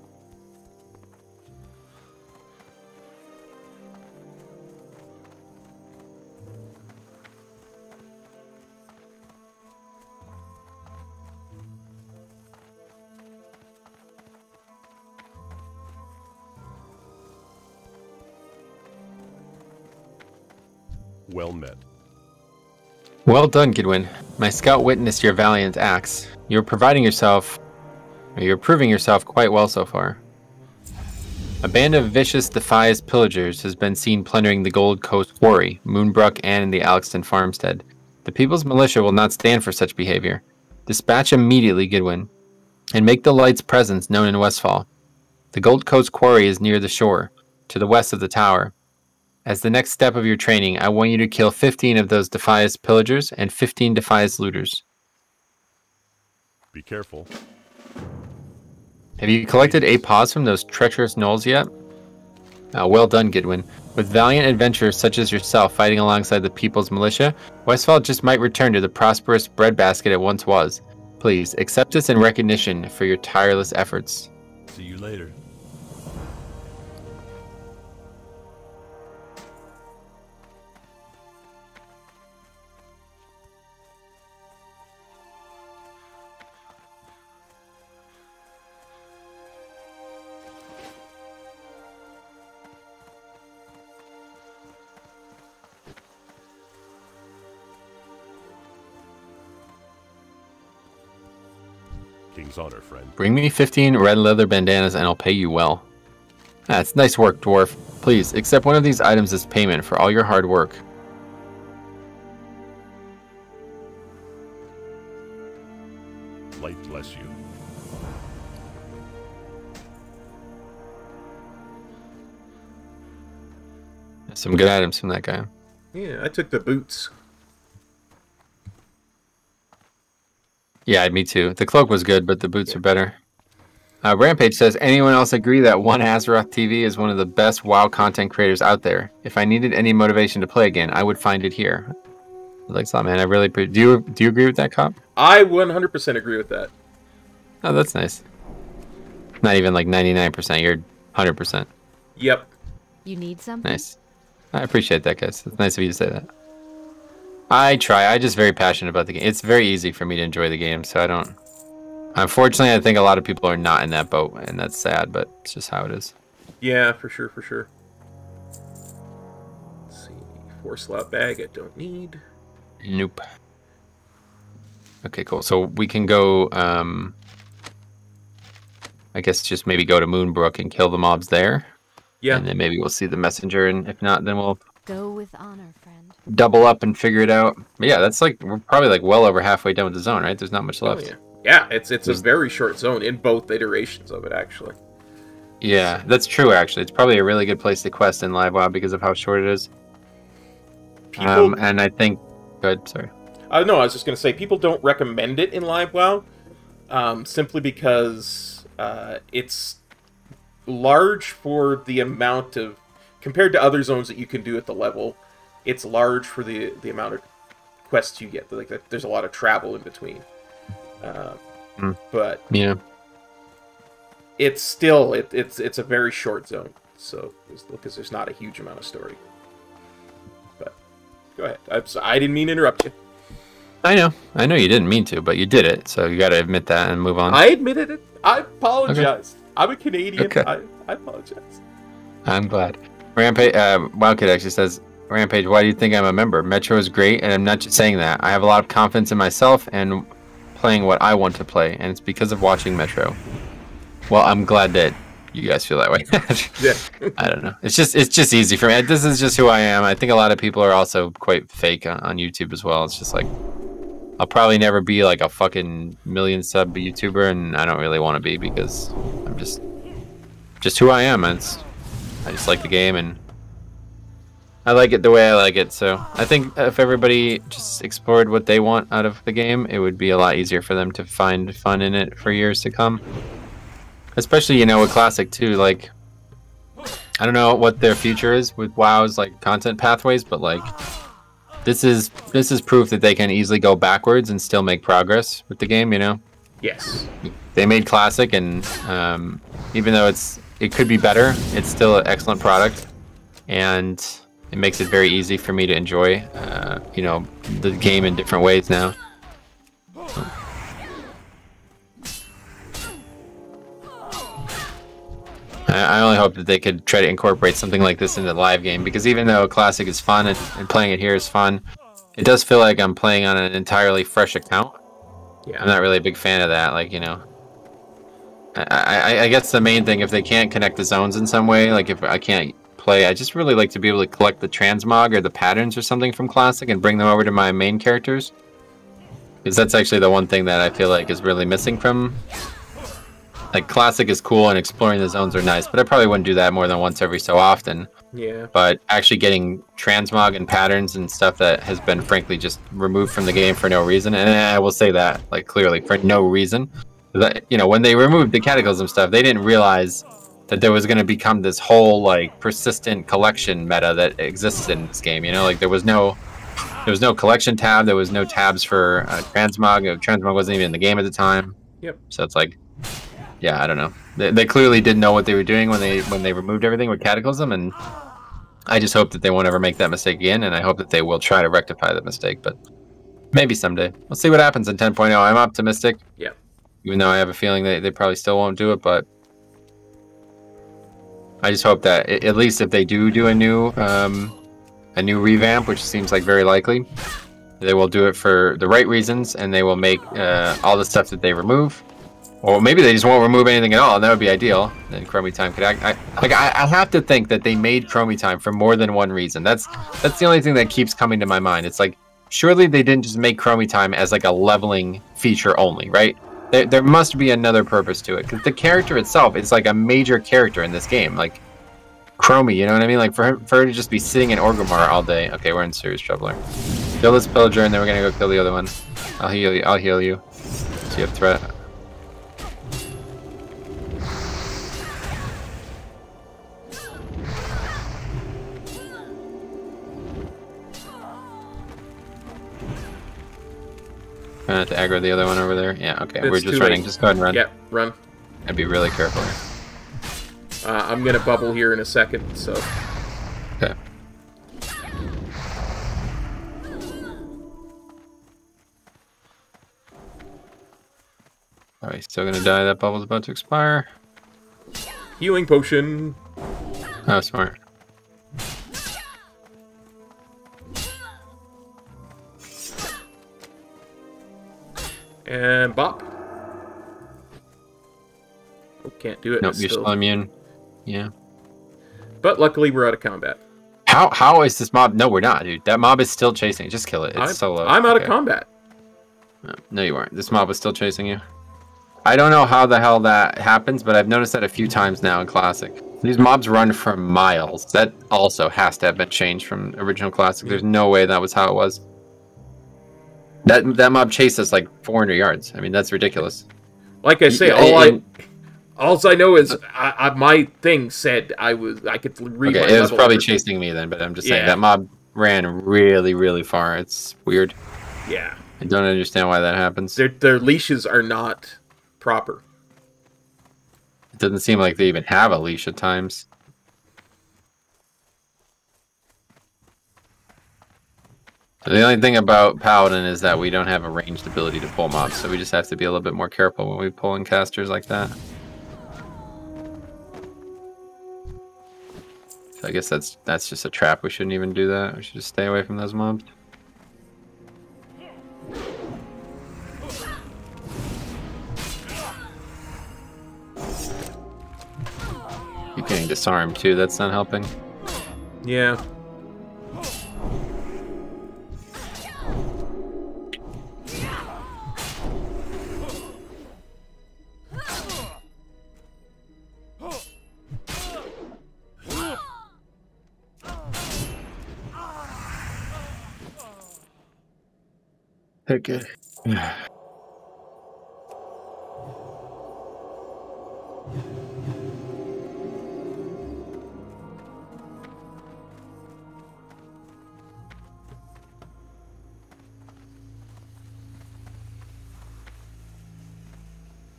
Well met. Well done, Gidwin. My scout witnessed your valiant acts. You're providing yourself, you're proving yourself quite well so far. A band of vicious Defias pillagers has been seen plundering the Gold Coast Quarry, Moonbrook, and the Alexston farmstead. The People's Militia will not stand for such behavior. Dispatch immediately, Gidwin, and make the Light's presence known in Westfall. The Gold Coast Quarry is near the shore, to the west of the tower. As the next step of your training, I want you to kill 15 of those Defias pillagers and 15 Defias looters. Be careful. Have you collected eight paws from those treacherous gnolls yet? Uh, well done, Gidwin. With valiant adventurers such as yourself fighting alongside the People's Militia, Westfall just might return to the prosperous breadbasket it once was. Please, accept this in recognition for your tireless efforts. See you later. King's honor, friend. Bring me 15 red leather bandanas and I'll pay you well. That's nice work, dwarf. Please, accept one of these items as payment for all your hard work. Light bless you. Some good items from that guy. Yeah, I took the boots. Yeah, me too. The cloak was good, but the boots are better. Uh, Rampage says, anyone else agree that one Azeroth TV is one of the best WoW content creators out there? If I needed any motivation to play again, I would find it here. Thanks a lot, man. I really pre- do. You do you agree with that, Kop? I 100% agree with that. Oh, that's nice. Not even like ninety nine percent. You're hundred percent. Yep. You need something? Nice. I appreciate that, guys. It's nice of you to say that. I try. I just very passionate about the game. It's very easy for me to enjoy the game, so I don't. Unfortunately, I think a lot of people are not in that boat, and that's sad. But it's just how it is. Yeah, for sure, for sure. Let's see. Four slot bag I don't need. Nope. Okay, cool. So we can go. Um, I guess just maybe go to Moonbrook and kill the mobs there, Yeah. and then maybe we'll see the messenger, and if not, then we'll Go with honor, friend. Double up and figure it out. But yeah, that's like we're probably like well over halfway done with the zone, right? There's not much Oh, left. yeah. Yeah, it's it's a very short zone in both iterations of it actually. Yeah, that's true. Actually, it's probably a really good place to quest in Live WoW because of how short it is. People, Um, and I think, good. Sorry. uh, no, I was just gonna say people don't recommend it in Live WoW, um, simply because uh, it's large for the amount of compared to other zones that you can do at the level. It's large for the the amount of quests you get. Like there's a lot of travel in between. Hmm. But Yeah. it's still it, it's it's a very short zone. So because there's not a huge amount of story. But go ahead. I'm I didn't mean to interrupt you. I know. I know you didn't mean to, but you did it. So you got to admit that and move on. I admitted it. I apologize. I'm a Canadian. Okay. I, I apologize. I'm glad. Rampage. Uh, actually says, "Rampage, why do you think I'm a member? Metro is great, and I'm not just saying that. I have a lot of confidence in myself and playing what I want to play, and it's because of watching Metro. Well, I'm glad that you guys feel that way. Yeah. I don't know. It's just it's just easy for me. This is just who I am. I think a lot of people are also quite fake on, on YouTube as well. It's just like I'll probably never be like a fucking million sub YouTuber, and I don't really want to be because I'm just just who I am. And it's I just like the game and I like it the way I like it. So I think if everybody just explored what they want out of the game, it would be a lot easier for them to find fun in it for years to come. Especially, you know, with classic too. Like, I don't know what their future is with WoW's like content pathways, but like, this is this is proof that they can easily go backwards and still make progress with the game. You know, Yes. they made classic, and um, even though it's it could be better, it's still an excellent product, and it makes it very easy for me to enjoy, uh, you know, the game in different ways now. I only hope that they could try to incorporate something like this into the live game because even though a classic is fun and, and playing it here is fun, it does feel like I'm playing on an entirely fresh account. Yeah. I'm not really a big fan of that. Like you know, I, I, I guess the main thing if they can't connect the zones in some way, like if I can't play, I just really like to be able to collect the transmog or the patterns or something from classic and bring them over to my main characters. Because that's actually the one thing that I feel like is really missing from. Like classic is cool and exploring the zones are nice, but I probably wouldn't do that more than once every so often Yeah. but actually getting transmog and patterns and stuff that has been frankly just removed from the game for no reason and i will say that like clearly for no reason that you know when they removed the cataclysm stuff they didn't realize that there was going to become this whole like persistent collection meta that exists in this game you know like there was no there was no collection tab there was no tabs for uh, transmog Uh, transmog wasn't even in the game at the time Yep. so it's like yeah i don't know they, they clearly didn't know what they were doing when they when they removed everything with cataclysm and I just hope that they won't ever make that mistake again, and I hope that they will try to rectify that mistake. But maybe someday. We'll see what happens in 10.0. I'm optimistic. Yeah. Even though I have a feeling that they probably still won't do it, but I just hope that at least if they do do a new um, a new revamp, which seems like very likely, they will do it for the right reasons, and they will make uh, all the stuff that they remove. Or maybe they just won't remove anything at all, and that would be ideal. Then Chromie Time could act. I, like I, I have to think that they made Chromie Time for more than one reason. That's that's the only thing that keeps coming to my mind. It's like surely they didn't just make Chromie Time as like a leveling feature only, right? There, there must be another purpose to it because the character itself is like a major character in this game. Like Chromie, you know what I mean? Like for her, for her to just be sitting in Orgrimmar all day. Okay, we're in serious trouble. Kill this pillager, and then we're gonna go kill the other one. I'll heal you. I'll heal you. So you have threat. Gonna have to aggro the other one over there. Yeah, okay. It's we're just running. late. Just go ahead and run. Yeah. Run. And be really careful here. Uh, I'm gonna bubble here in a second. So Okay. Are we still gonna die? That bubble's about to expire. healing potion. Oh, smart. And bop. Oh, can't do it. Nope, you're still- still immune. Yeah. But luckily, we're out of combat. How how is this mob? No, we're not, dude. That mob is still chasing. Just kill it. It's I'm, solo. I'm out Okay. of combat. No, you weren't. This mob was still chasing you. I don't know how the hell that happens, but I've noticed that a few times now in Classic. These mobs run for miles. That also has to have been changed from original Classic. There's hmm. no way that was how it was. That that mob chased us like 400 yards. I mean, that's ridiculous. Like I say, Yeah, all I all I know is I, I, my thing said I was I could read. Okay, it was probably chasing me then, but I'm just saying that mob ran really, really far. It's weird. Yeah, I don't understand why that happens. their their leashes are not proper. It doesn't seem like they even have a leash at times. The only thing about Paladin is that we don't have a ranged ability to pull mobs, so we just have to be a little bit more careful when we pull in casters like that. So I guess that's that's just a trap. We shouldn't even do that. We should just stay away from those mobs. You're getting disarmed too. That's not helping. Yeah, Okay.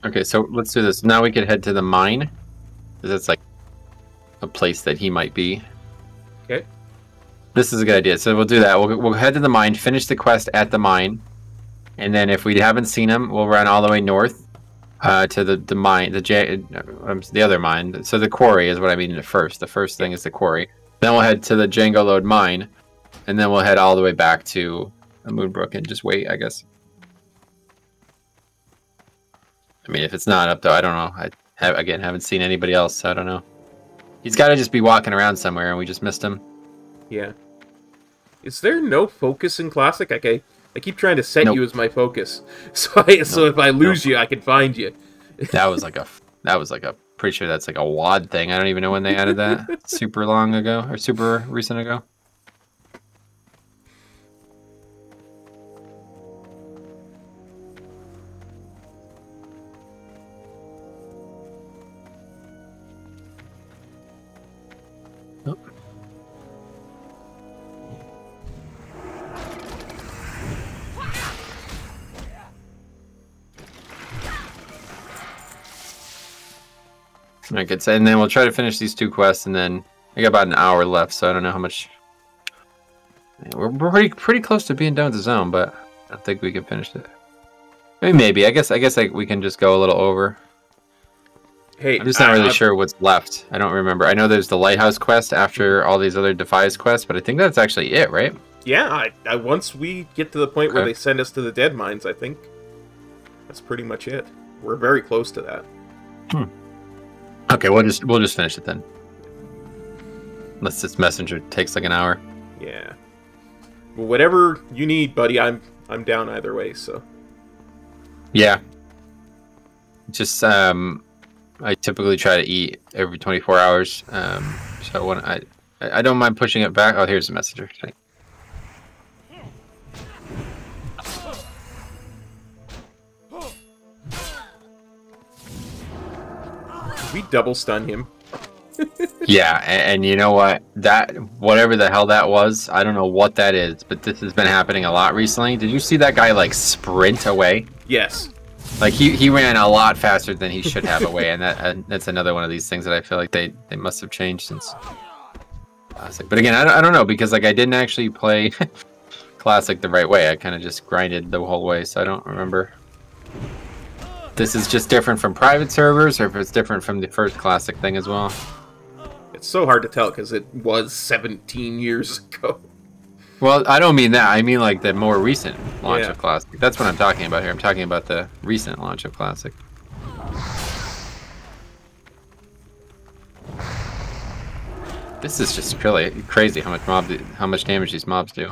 Okay, so let's do this. Now we could head to the mine. Because that's like a place that he might be. Okay. This is a good idea. So we'll do that. We'll, we'll head to the mine, finish the quest at the mine, and then if we haven't seen him, we'll run all the way north uh, to the the mine, the J, um, the other mine. So the quarry is what I mean at first. The first thing is the quarry. Then we'll head to the Jangolode mine, and then we'll head all the way back to Moonbrook and just wait. I guess. I mean, if it's not up though, I don't know. I have again haven't seen anybody else. So I don't know. He's got to just be walking around somewhere, and we just missed him. yeah. Is there no focus in classic? Okay, I keep trying to set Nope. you as my focus, so I, so if I lose you, I can find you. That was like a that was like a pretty sure that's like a WoD thing. I don't even know when they added that. super long ago or super recent ago. I could say, and then we'll try to finish these two quests, and then I got about an hour left, so I don't know how much. We're pretty pretty close to being done with the zone, but I don't think we can finish it. I mean, maybe. I guess I guess like we can just go a little over. Hey, I'm just not I- really I- sure what's left. I don't remember. I know there's the lighthouse quest after all these other Defias quests, but I think that's actually it, right? Yeah, I, I once we get to the point where they send us to the Deadmines, I think that's pretty much it. We're very close to that. Hmm. Okay, we'll just we'll just finish it then. Unless this messenger takes like an hour. Yeah. Well, whatever you need, buddy, I'm I'm down either way. So Yeah. Just um I typically try to eat every 24 hours. Um so when I I I don't mind pushing it back. Oh, here's the messenger. We double stun him. Yeah, and, and you know what? That whatever the hell that was, I don't know what that is, but this has been happening a lot recently. Did you see that guy like sprint away? Yes. Like he, he ran a lot faster than he should have away, and that and that's another one of these things that I feel like they, they must have changed since classic. But again, I don't, I don't know because like I didn't actually play classic the right way. I kind of just grinded the whole way, so I don't remember. This is just different from private servers, or if it's different from the first classic thing as well. It's so hard to tell because it was 17 years ago. Well, I don't mean that. I mean like the more recent launch Yeah. of Classic. That's what I'm talking about here. I'm talking about the recent launch of Classic. This is just really crazy how much mob how much damage these mobs do.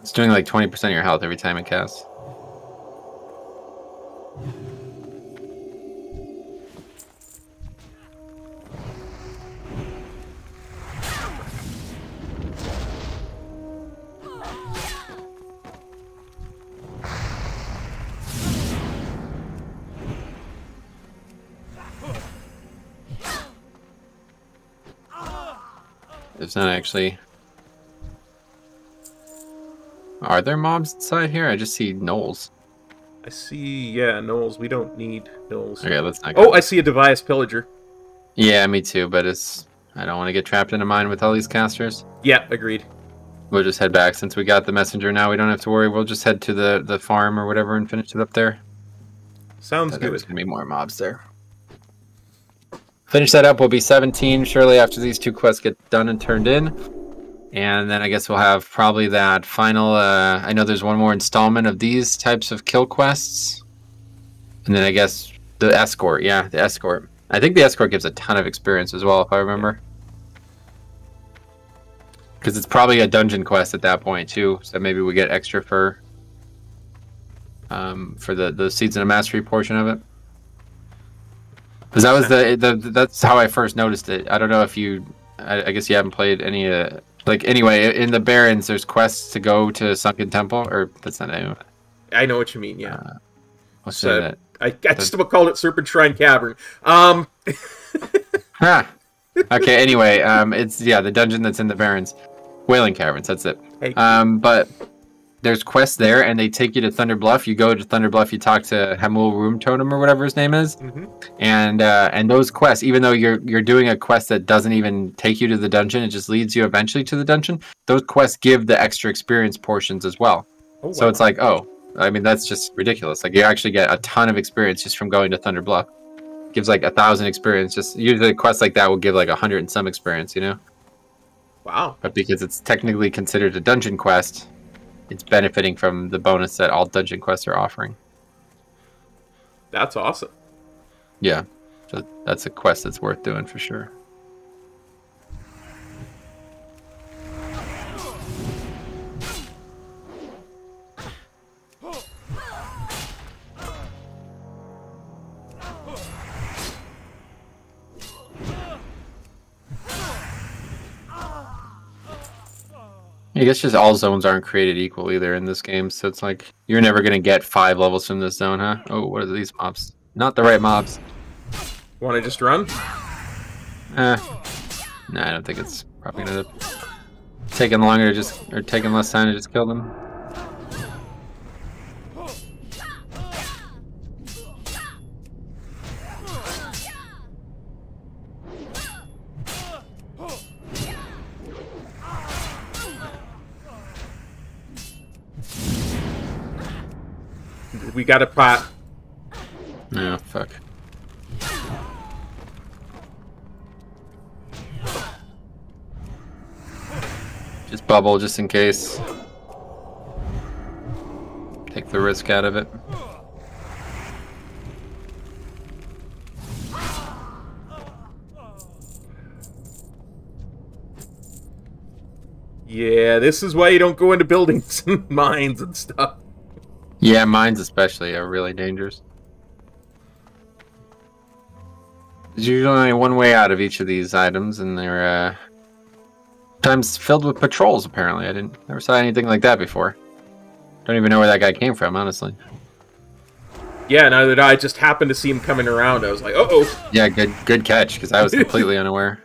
It's doing like 20% of your health every time it casts. There's not actually. Are there mobs inside here? I just see gnolls. I see, yeah, gnolls. We don't need gnolls. Okay, let's not. Go. Oh, I see a Devious Pillager. Yeah, me too. But it's. I don't want to get trapped in a mine with all these casters. Yeah, agreed. We'll just head back since we got the messenger. Now we don't have to worry. We'll just head to the the farm or whatever and finish it up there. Sounds good. There's gonna be more mobs there. Finish that up. We'll be 17 shortly after these two quests get done and turned in. And then I guess we'll have probably that final. Uh, I know there's one more installment of these types of kill quests. And then I guess the escort. Yeah, the escort. I think the escort gives a ton of experience as well, if I remember. Because it's probably a dungeon quest at that point too, so maybe we get extra for um, for the the seeds of mastery portion of it. Because that was the, the that's how I first noticed it. I don't know if you, I, I guess you haven't played any uh, like anyway in the Barrens. There's quests to go to Sunken Temple, or that's not the name. of it. I know what you mean, yeah. What's the name of So- that? I, I just about called it Serpentshrine Cavern. Um, Ha! Okay. Anyway, um, it's yeah the dungeon that's in the Barrens, Wailing Caverns. That's it. hey, Um, but there's quests there, and they take you to Thunder Bluff. You go to Thunder Bluff. You talk to Hamuul Runetotem or whatever his name is, mhm. and uh, and those quests, even though you're you're doing a quest that doesn't even take you to the dungeon, it just leads you eventually to the dungeon. Those quests give the extra experience portions as well. Oh, wow. So it's like, oh, I mean, that's just ridiculous. Like you actually get a ton of experience just from going to Thunder Bluff. Gives like a thousand experience. Just usually quests like that will give like a hundred and some experience, you know. wow. But because it's technically considered a dungeon quest, it's benefiting from the bonus that all dungeon quests are offering. That's awesome. Yeah, so that's a quest that's worth doing for sure. I guess just all zones aren't created equal either in this game, so it's like you're never gonna get five levels from this zone, huh? Oh, what are these mobs? Not the right mobs. Want to just run? Eh. No, I don't think it's probably gonna taking longer to just or taking less time to just kill them. We got a pot. Yeah, fuck. Just bubble just in case. Take the risk out of it. Yeah, this is why you don't go into buildings and mines and stuff. Yeah, mines especially are really dangerous. There's usually only one way out of each of these items, and they're uh, times filled with patrols. Apparently, I didn't never saw anything like that before. Don't even know where that guy came from, honestly. Yeah, neither did I. Just happened to see him coming around. I was like, uh oh. Yeah, good good catch because I was completely unaware.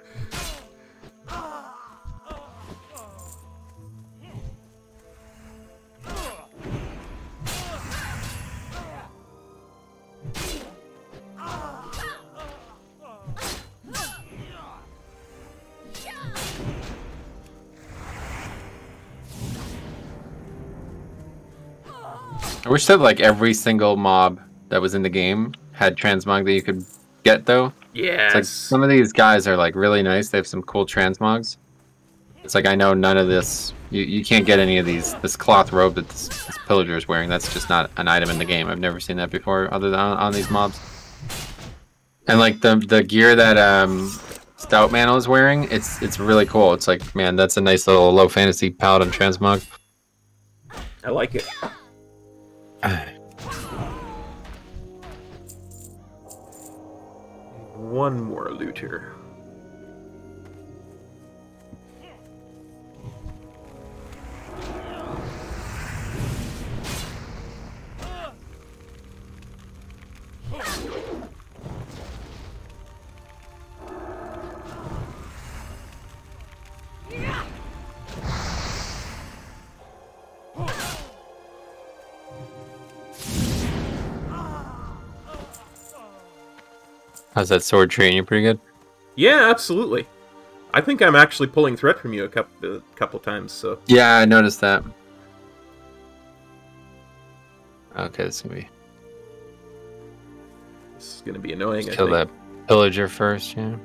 I wish that like every single mob that was in the game had transmog that you could get though. It's like some of these guys are like really nice. They have some cool transmogs. It's like I know none of this. You, you can't get any of these. This cloth robe that this, this pillager is wearing. That's just not an item in the game. I've never seen that before, other than on, on these mobs. And like the the gear that um Stoutmantle is wearing, it's it's really cool. It's like man, that's a nice little low fantasy paladin transmog. I like it. One more looter. How's that sword treating you? Pretty good. Yeah, absolutely. I think I'm actually pulling threat from you a couple, a couple times. So Yeah, I noticed that. Okay, this is gonna be this is gonna be annoying. I kill think. that pillager first. Yeah.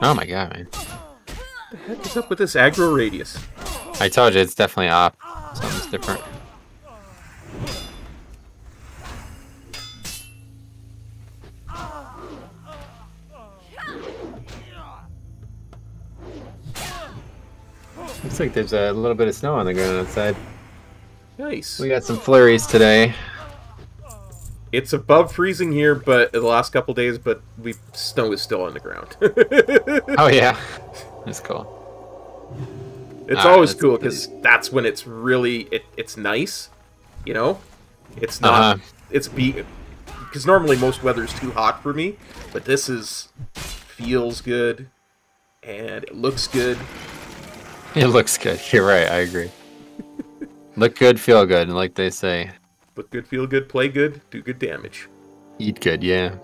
Oh my god, man! What the heck is up with this aggro radius? I told you it's definitely op. Something's different. Looks like there's a little bit of snow on the ground outside. Nice. We got some flurries today. It's above freezing here, but the last couple days, but we snow is still on the ground. Oh yeah, that's cool. It's Ah, always that's cool because that's when it's really it, it's nice, you know. It's not. Uh-huh. It's be because normally most weather is too hot for me, but this is feels good and it looks good. It looks good. You're right. I agree. Look good, feel good, like they say. Look good, feel good, play good, do good damage. Eat good, yeah.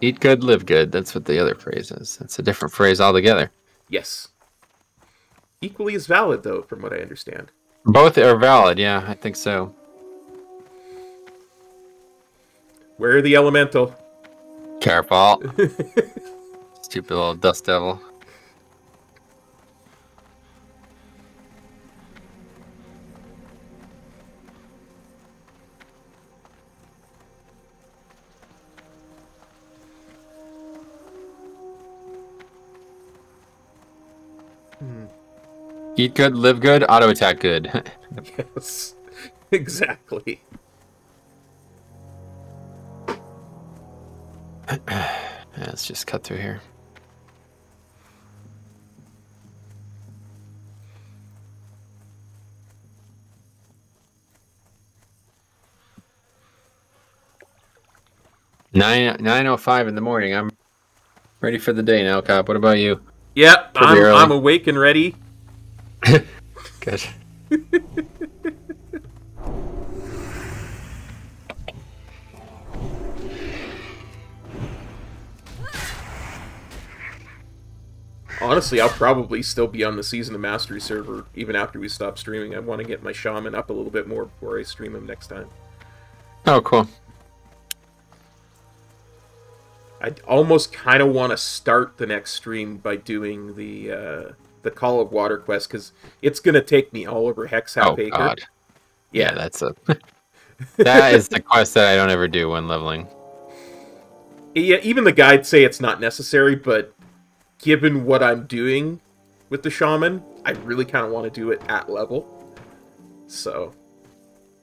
Eat good, live good. That's what the other phrase is. That's a different phrase altogether. Yes. Equally as valid though, from what I understand. Both are valid, yeah, I think so. Where are the elemental? Careful. Stupid little dust devil. Eat good, live good, auto attack good. Yes. exactly. Yeah, let's just cut through here. Nine nine oh five in the morning. I'm ready for the day now, Kop. What about you? Yep, Pretty I'm, early. I'm awake and ready. Good. Honestly, I'll probably still be on the Season of Mastery server even after we stop streaming. I want to get my shaman up a little bit more before I stream him next time. Oh, cool. I almost kind of want to start the next stream by doing the uh, the Call of Water quest because it's gonna take me all over Hex Half Oh Acre. God. Yeah, Yeah, that's a. that is the quest that I don't ever do when leveling. yeah. Even the guides say it's not necessary, but given what I'm doing with the shaman, I really kind of want to do it at level. So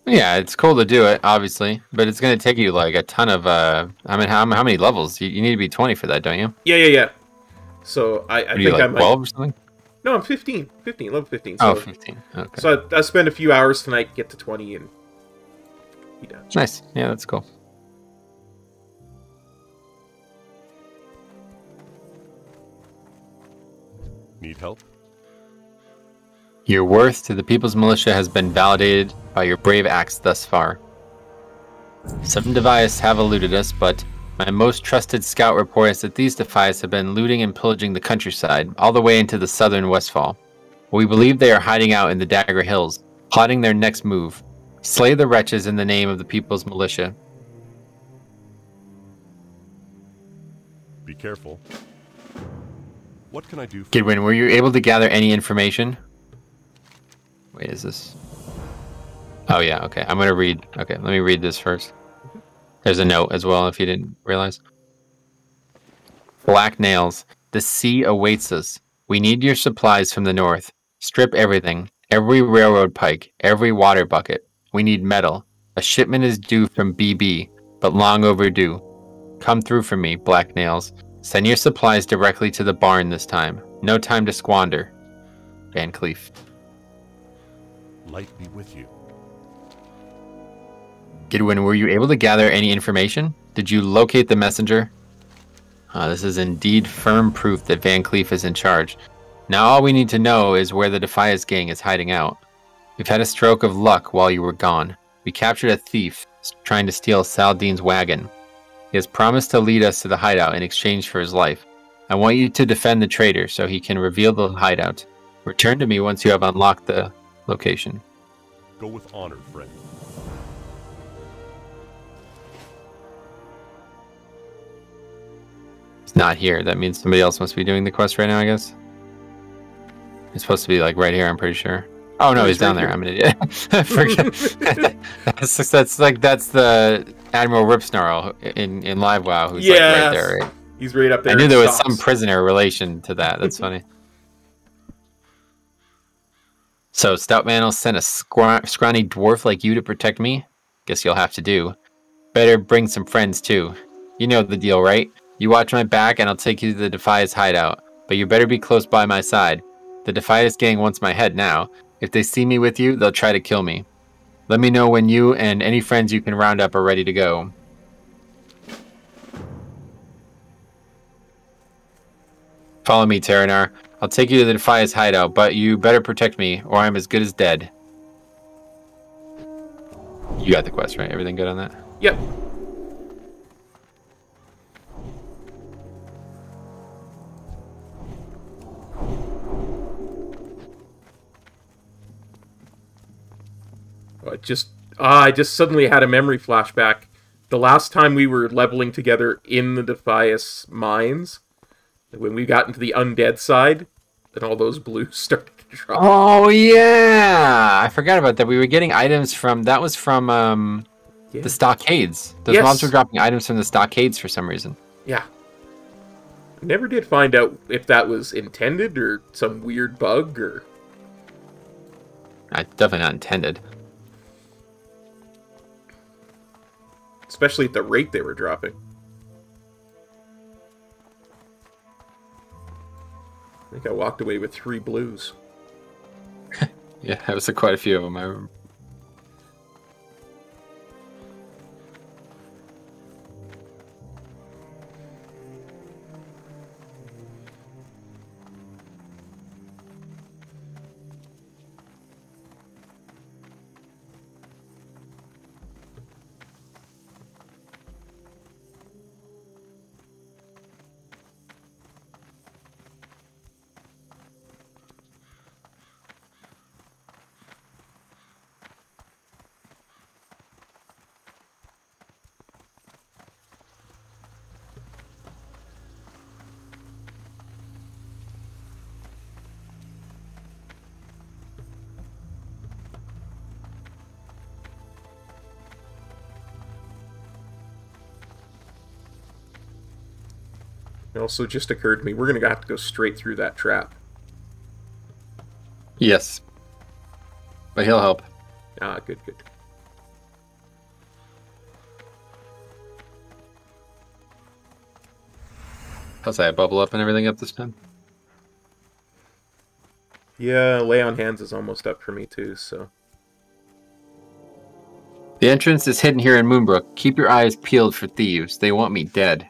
Yeah, it's cool to do it, obviously, but it's gonna take you like a ton of. uh I mean, how how many levels? You, you need to be twenty for that, don't you? yeah, yeah, yeah. So I, I think I like might. twelve or something? No, I'm 15. 15, level 15. So, Oh, 15. Okay. so I, I spend a few hours tonight, get to 20, and be done. nice. Yeah, that's cool. Need help? Your worth to the People's Militia has been validated by your brave acts thus far. Some Defias have eluded us, but my most trusted scout reports that these Defias have been looting and pillaging the countryside, all the way into the southern Westfall. We believe they are hiding out in the Dagger Hills, plotting their next move. Slay the wretches in the name of the People's Militia. Be careful. What can I do for Gidwin, were you able to gather any information? Wait, is this? Oh yeah, okay. I'm gonna read. Okay, let me read this first. There's a note as well, if you didn't realize. Black nails. The sea awaits us. We need your supplies from the north. Strip everything. Every railroad pike. Every water bucket. We need metal. A shipment is due from BB, but long overdue. Come through for me, Black Nails. Send your supplies directly to the barn this time. No time to squander. VanCleef. Light be with you. Gidwin, were you able to gather any information? Did you locate the messenger? Uh, this is indeed firm proof that VanCleef is in charge. Now all we need to know is where the Defias gang is hiding out. We've had a stroke of luck while you were gone. We captured a thief trying to steal Saldean's wagon. He has promised to lead us to the hideout in exchange for his life. I want you to defend the traitor so he can reveal the hideout. Return to me once you have unlocked the location. Go with honor, friend. It's not here. That means somebody else must be doing the quest right now, I guess. It's supposed to be like right here, I'm pretty sure. Oh no, he's he's down right there. here. I'm an idiot. That's, that's like that's the Admiral Ripsnarl in in Live WoW who's like right there. Right? He's right up there. I knew there was some prisoner relation to that. That's funny. So Stoutmantle will send a scra- scrawny dwarf like you to protect me. Guess you'll have to do. Better bring some friends too. You know the deal, right? You watch my back, and I'll take you to the Defias hideout. But you better be close by my side. The Defias gang wants my head now. If they see me with you, they'll try to kill me. Let me know when you and any friends you can round up are ready to go. Follow me, Tarenar. I'll take you to the Defias hideout, but you better protect me, or I'm as good as dead. You got the quest, right? Everything good on that? Yep. It just ah, I just suddenly had a memory flashback. The last time we were leveling together in the Defias mines, when we got into the undead side, and all those blues started to drop. Oh yeah, I forgot about that. We were getting items from that was from um Yeah. the stockades. Those Yes. mobs were dropping items from the stockades for some reason. Yeah. Never did find out if that was intended or some weird bug or I definitely not intended. Especially at the rate they were dropping. I think I walked away with three blues. Yeah, there was quite a few of them. I remember. Also just occurred to me we're gonna have to go straight through that trap. Yes, but he'll help. Ah, good, good. Plus, I bubble up and everything up this time. Yeah, lay on hands is almost up for me too. So The entrance is hidden here in Moonbrook. Keep your eyes peeled for thieves. They want me dead.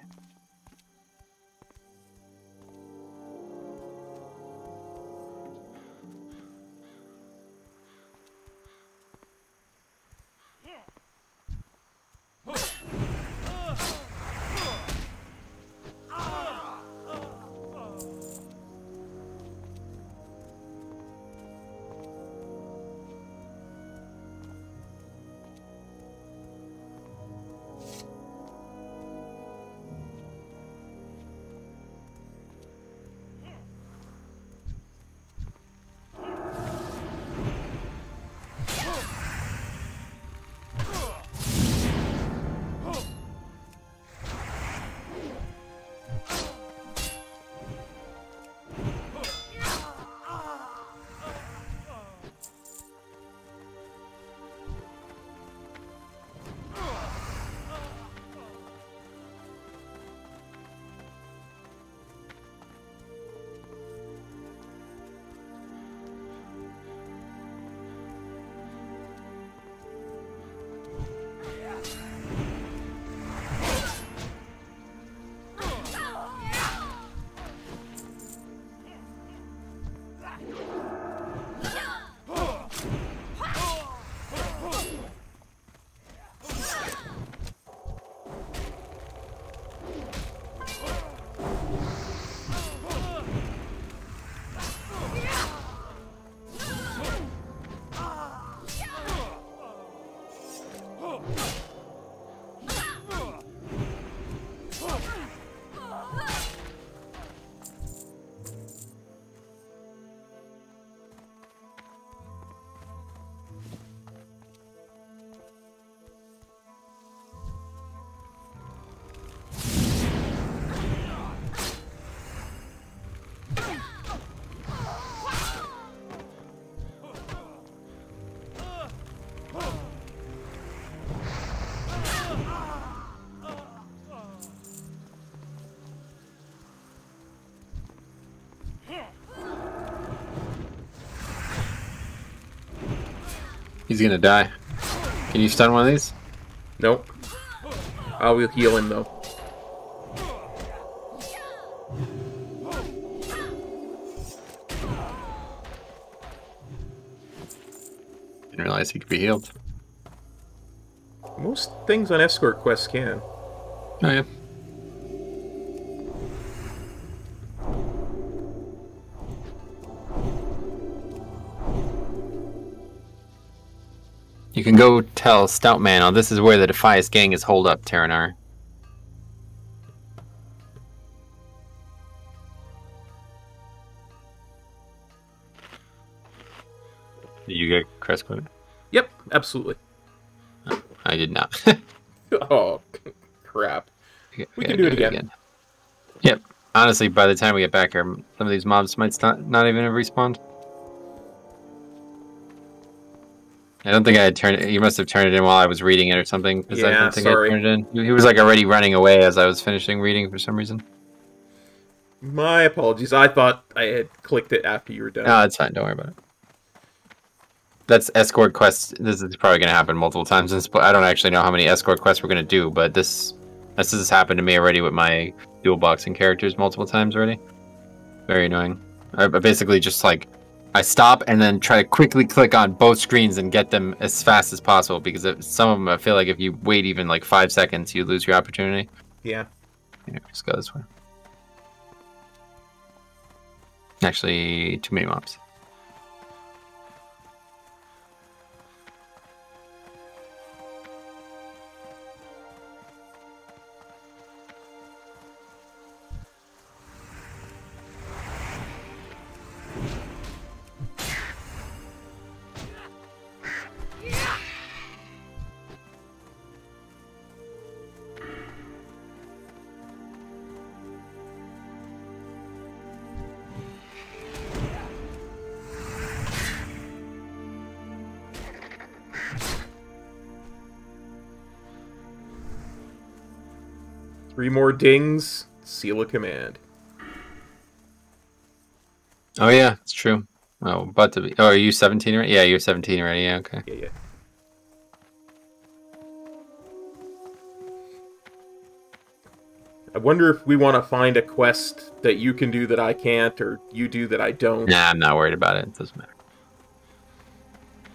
He's gonna die. Can you stun one of these? Nope. I will heal him though. Didn't realize he could be healed. Most things on escort quests can. Oh yeah. Tell Stoutmantle, oh, this is where the Defias gang is holed up, Tarenar. Did you get crest quoted? Yep, absolutely. I did not. Oh, crap. We gotta can do it again. Yep. Honestly, by the time we get back here, some of these mobs might not, not even have respawned. Don't think I had turned it. You must have turned it in while I was reading it or something. Because I Yeah, don't think sorry. I turned it in. He- was like already running away as I was finishing reading for some reason. My apologies. I thought I had clicked it after you were done. No, it's fine. Don't worry about it. That's escort quests. This is probably going to happen multiple times. in this- I don't actually know how many escort quests we're going to do, but this this has happened to me already with my dual boxing characters multiple times already. Very annoying. I I basically just like I stop and then try to quickly click on both screens and get them as fast as possible because if, some of them I feel like if you wait even like five seconds, you lose your opportunity. yeah. You know, just go this way. Actually, too many mobs. More dings. Seal a command. Oh yeah, it's true. Oh, about to be. Oh, are you 17 already? Yeah, you're 17 already. Yeah, okay. Yeah, yeah. I wonder if we want to find a quest that you can do that I can't, or you do that I don't. Nah, I'm not worried about it. It doesn't matter.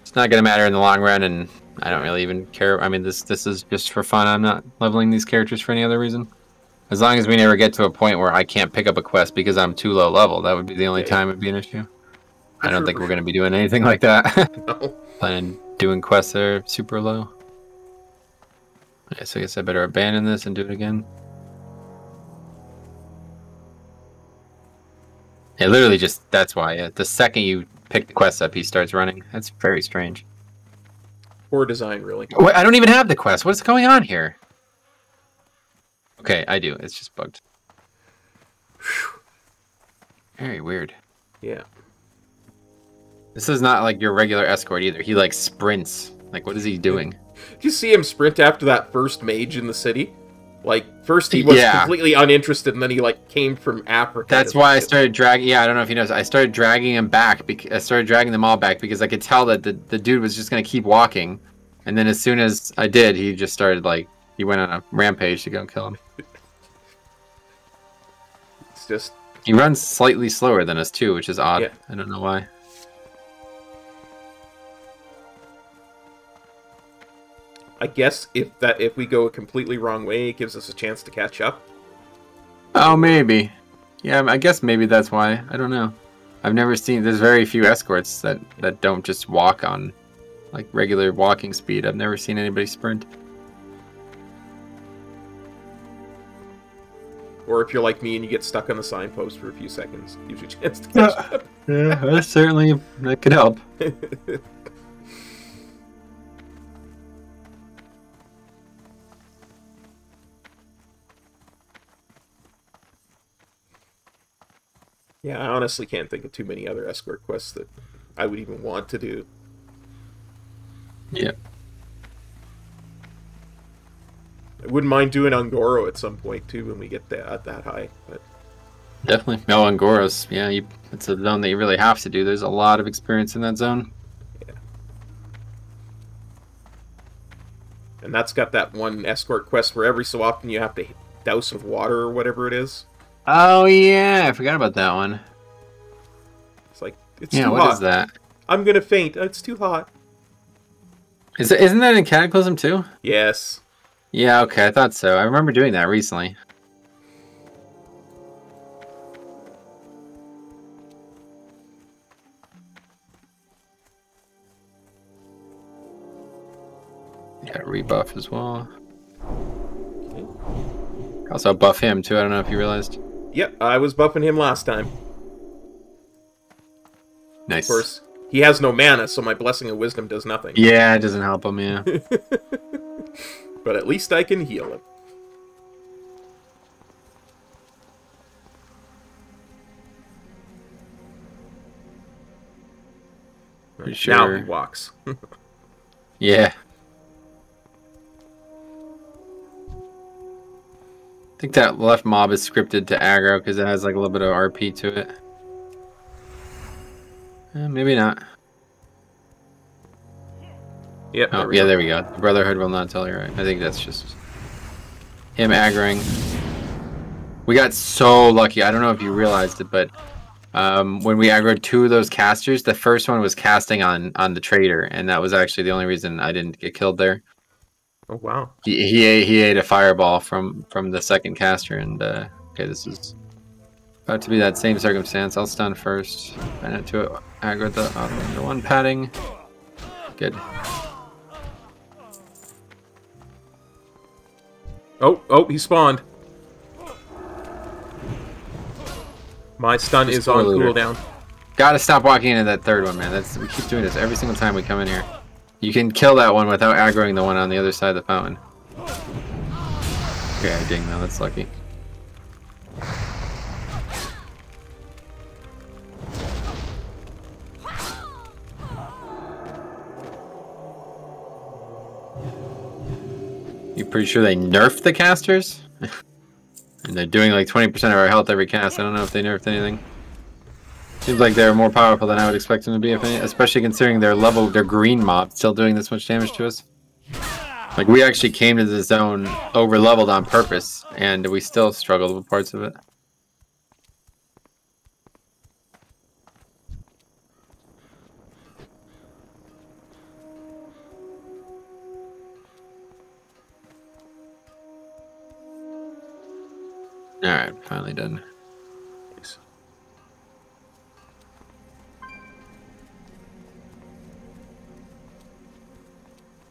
It's not gonna matter in the long run, and I don't really even care. I mean, this this is just for fun. I'm not leveling these characters for any other reason. As long as we never get to a point where I can't pick up a quest because I'm too low level, that would be the only Yeah. time it'd be an issue. I don't think we're gonna be doing anything like that. No. Planning doing quests that are super low. Yeah, so I guess I better abandon this and do it again. It literally just that's why. Yeah, the second you pick the quest up, he starts running. That's very strange. Poor design, really. Wait, I don't even have the quest. What's going on here? Okay, I do. It's just bugged. Very weird. Yeah. This is not like your regular escort either. He like sprints. Like, what is he doing? Did you see him sprint after that first mage in the city? Like, first he was Yeah. completely uninterested, and then he, like, came from Africa. That's why I started dragging. Yeah, I don't know if you noticed. I started dragging him back. Bec- I started dragging them all back because I could tell that the, the dude was just gonna keep walking, and then as soon as I did, he just started like he went on a rampage to go kill him. Just, He runs slightly slower than us too, which is odd. Yeah. I don't know why. I guess if that if we go a completely wrong way, it gives us a chance to catch up. Oh, maybe. Yeah, I guess maybe that's why. I don't know. I've never seen. There's very few escorts that that don't just walk on like regular walking speed. I've never seen anybody sprint. Or if you're like me and you get stuck on the signpost for a few seconds, gives you a chance to catch up. Yeah, that certainly that could help. Yeah, I honestly can't think of too many other escort quests that I would even want to do. Yeah. I wouldn't mind doing Un'Goro at some point too when we get that that high. But Definitely. No, Un'Goros. Yeah, you, it's a zone that you really have to do. There's a lot of experience in that zone. Yeah. And that's got that one escort quest where every so often you have to douse with water or whatever it is. Oh yeah, I forgot about that one. It's like it's yeah, too what is hot. that? I'm gonna faint. It's too hot. Is it, isn't that in Cataclysm too? Yes. Yeah, okay, I thought so. I remember doing that recently. Got a rebuff as well. Also buff him too. I don't know if you realized. Yep, I was buffing him last time. Nice. Of course, he has no mana, so my blessing of wisdom does nothing. Yeah, it doesn't help him. Yeah. But at least I can heal him. Pretty Now he walks. Yeah. I think that left mob is scripted to aggro because it has like a little bit of RP to it. Eh, maybe not. Yep. Oh, there yeah, go. there we go. The Brotherhood will not tell you right. I think that's just him aggroing. We got so lucky. I don't know if you realized it, but um, when we aggroed two of those casters, the first one was casting on on the trader, and that was actually the only reason I didn't get killed there. Oh wow. He he ate, he ate a fireball from from the second caster, and uh, okay, this is about to be that same circumstance. I'll stun first. I need to aggro the uh, the one padding. Good. Oh, oh, he spawned. My stun Just is on spoiler alert. cooldown. Gotta stop walking into that third one, man. That's we keep doing this every single time we come in here. You can kill that one without aggroing the one on the other side of the fountain. Okay, I ding now. That's lucky. Pretty sure they nerfed the casters? and they're doing like 20% of our health every cast. I don't know if they nerfed anything. Seems like they're more powerful than I would expect them to be, any, especially considering their level, their green mob still doing this much damage to us. Like we actually came to the zone over leveled on purpose, and we still struggled with parts of it. All right, finally done.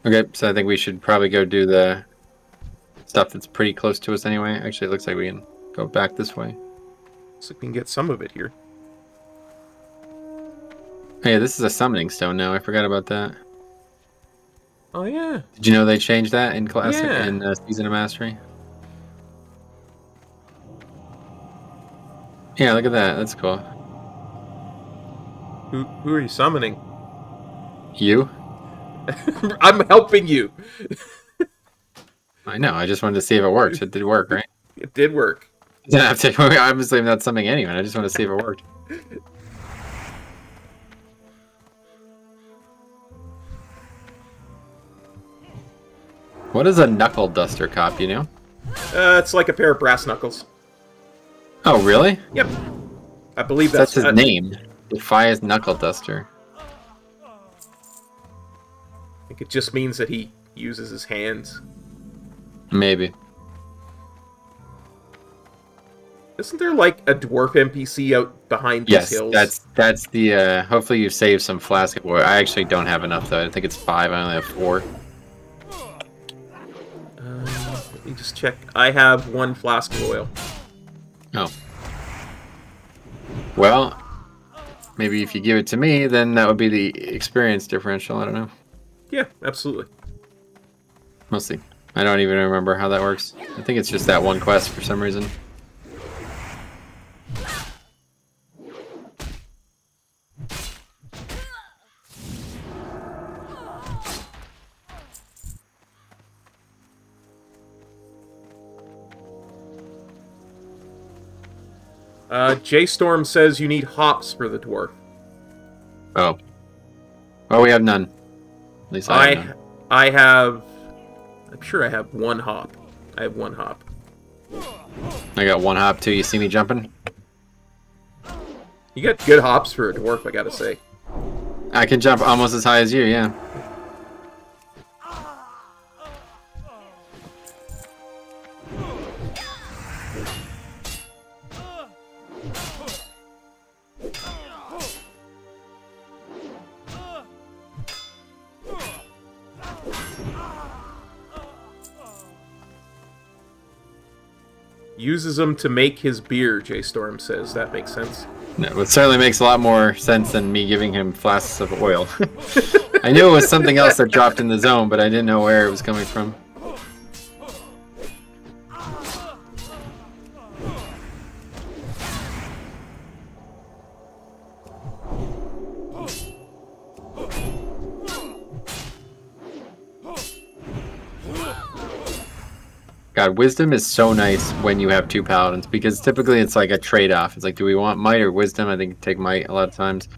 Okay, so I think we should probably go do the stuff that's pretty close to us anyway. Actually, it looks like we can go back this way. Looks like we can get some of it here. Hey, this is a summoning stone now. I forgot about that. Oh yeah. Did you know they changed that in classic Yeah. in uh, Season of Mastery? Yeah, look at that. That's cool. Who who are you summoning? You? I'm helping you. I know. I just wanted to see if it works. It did work, right? It did work. Didn't have to. Obviously, I'm not summoning anyone. I just want to see if it worked. What is a knuckle duster Kop? You know? Uh, it's like a pair of brass knuckles. Oh, really? Yep. I believe That's that's, his name. Defias Knuckle Duster. I think it just means that he uses his hands. Maybe. Isn't there like a dwarf NPC out behind these hills? Yes, that's that's the. uh Hopefully, you saved some flask of oil. I actually don't have enough though. I think it's five. I only have four. Uh, let me just check. I have one flask of oil. Oh. Well, maybe if you give it to me, then that would be the experience differential. I don't know. Yeah, absolutely. We'll see. I don't even remember how that works. I think it's just that one quest for some reason. Uh, J Storm says you need hops for the dwarf. Oh. Oh, we have none. At least I, I none. I have I'm sure I have one hop. I have one hop. I got one hop too. You see me jumping? You got good hops for a dwarf, I gotta say. I can jump almost as high as you. Yeah. Uses them to make his beer, J Storm says. That makes sense. No, it certainly makes a lot more sense than me giving him flasks of oil. I knew it was something else that dropped in the zone, but I didn't know where it was coming from. God, wisdom is so nice when you have two paladins because typically it's like a trade-off. It's like, do we want might or wisdom? I think take might a lot of times.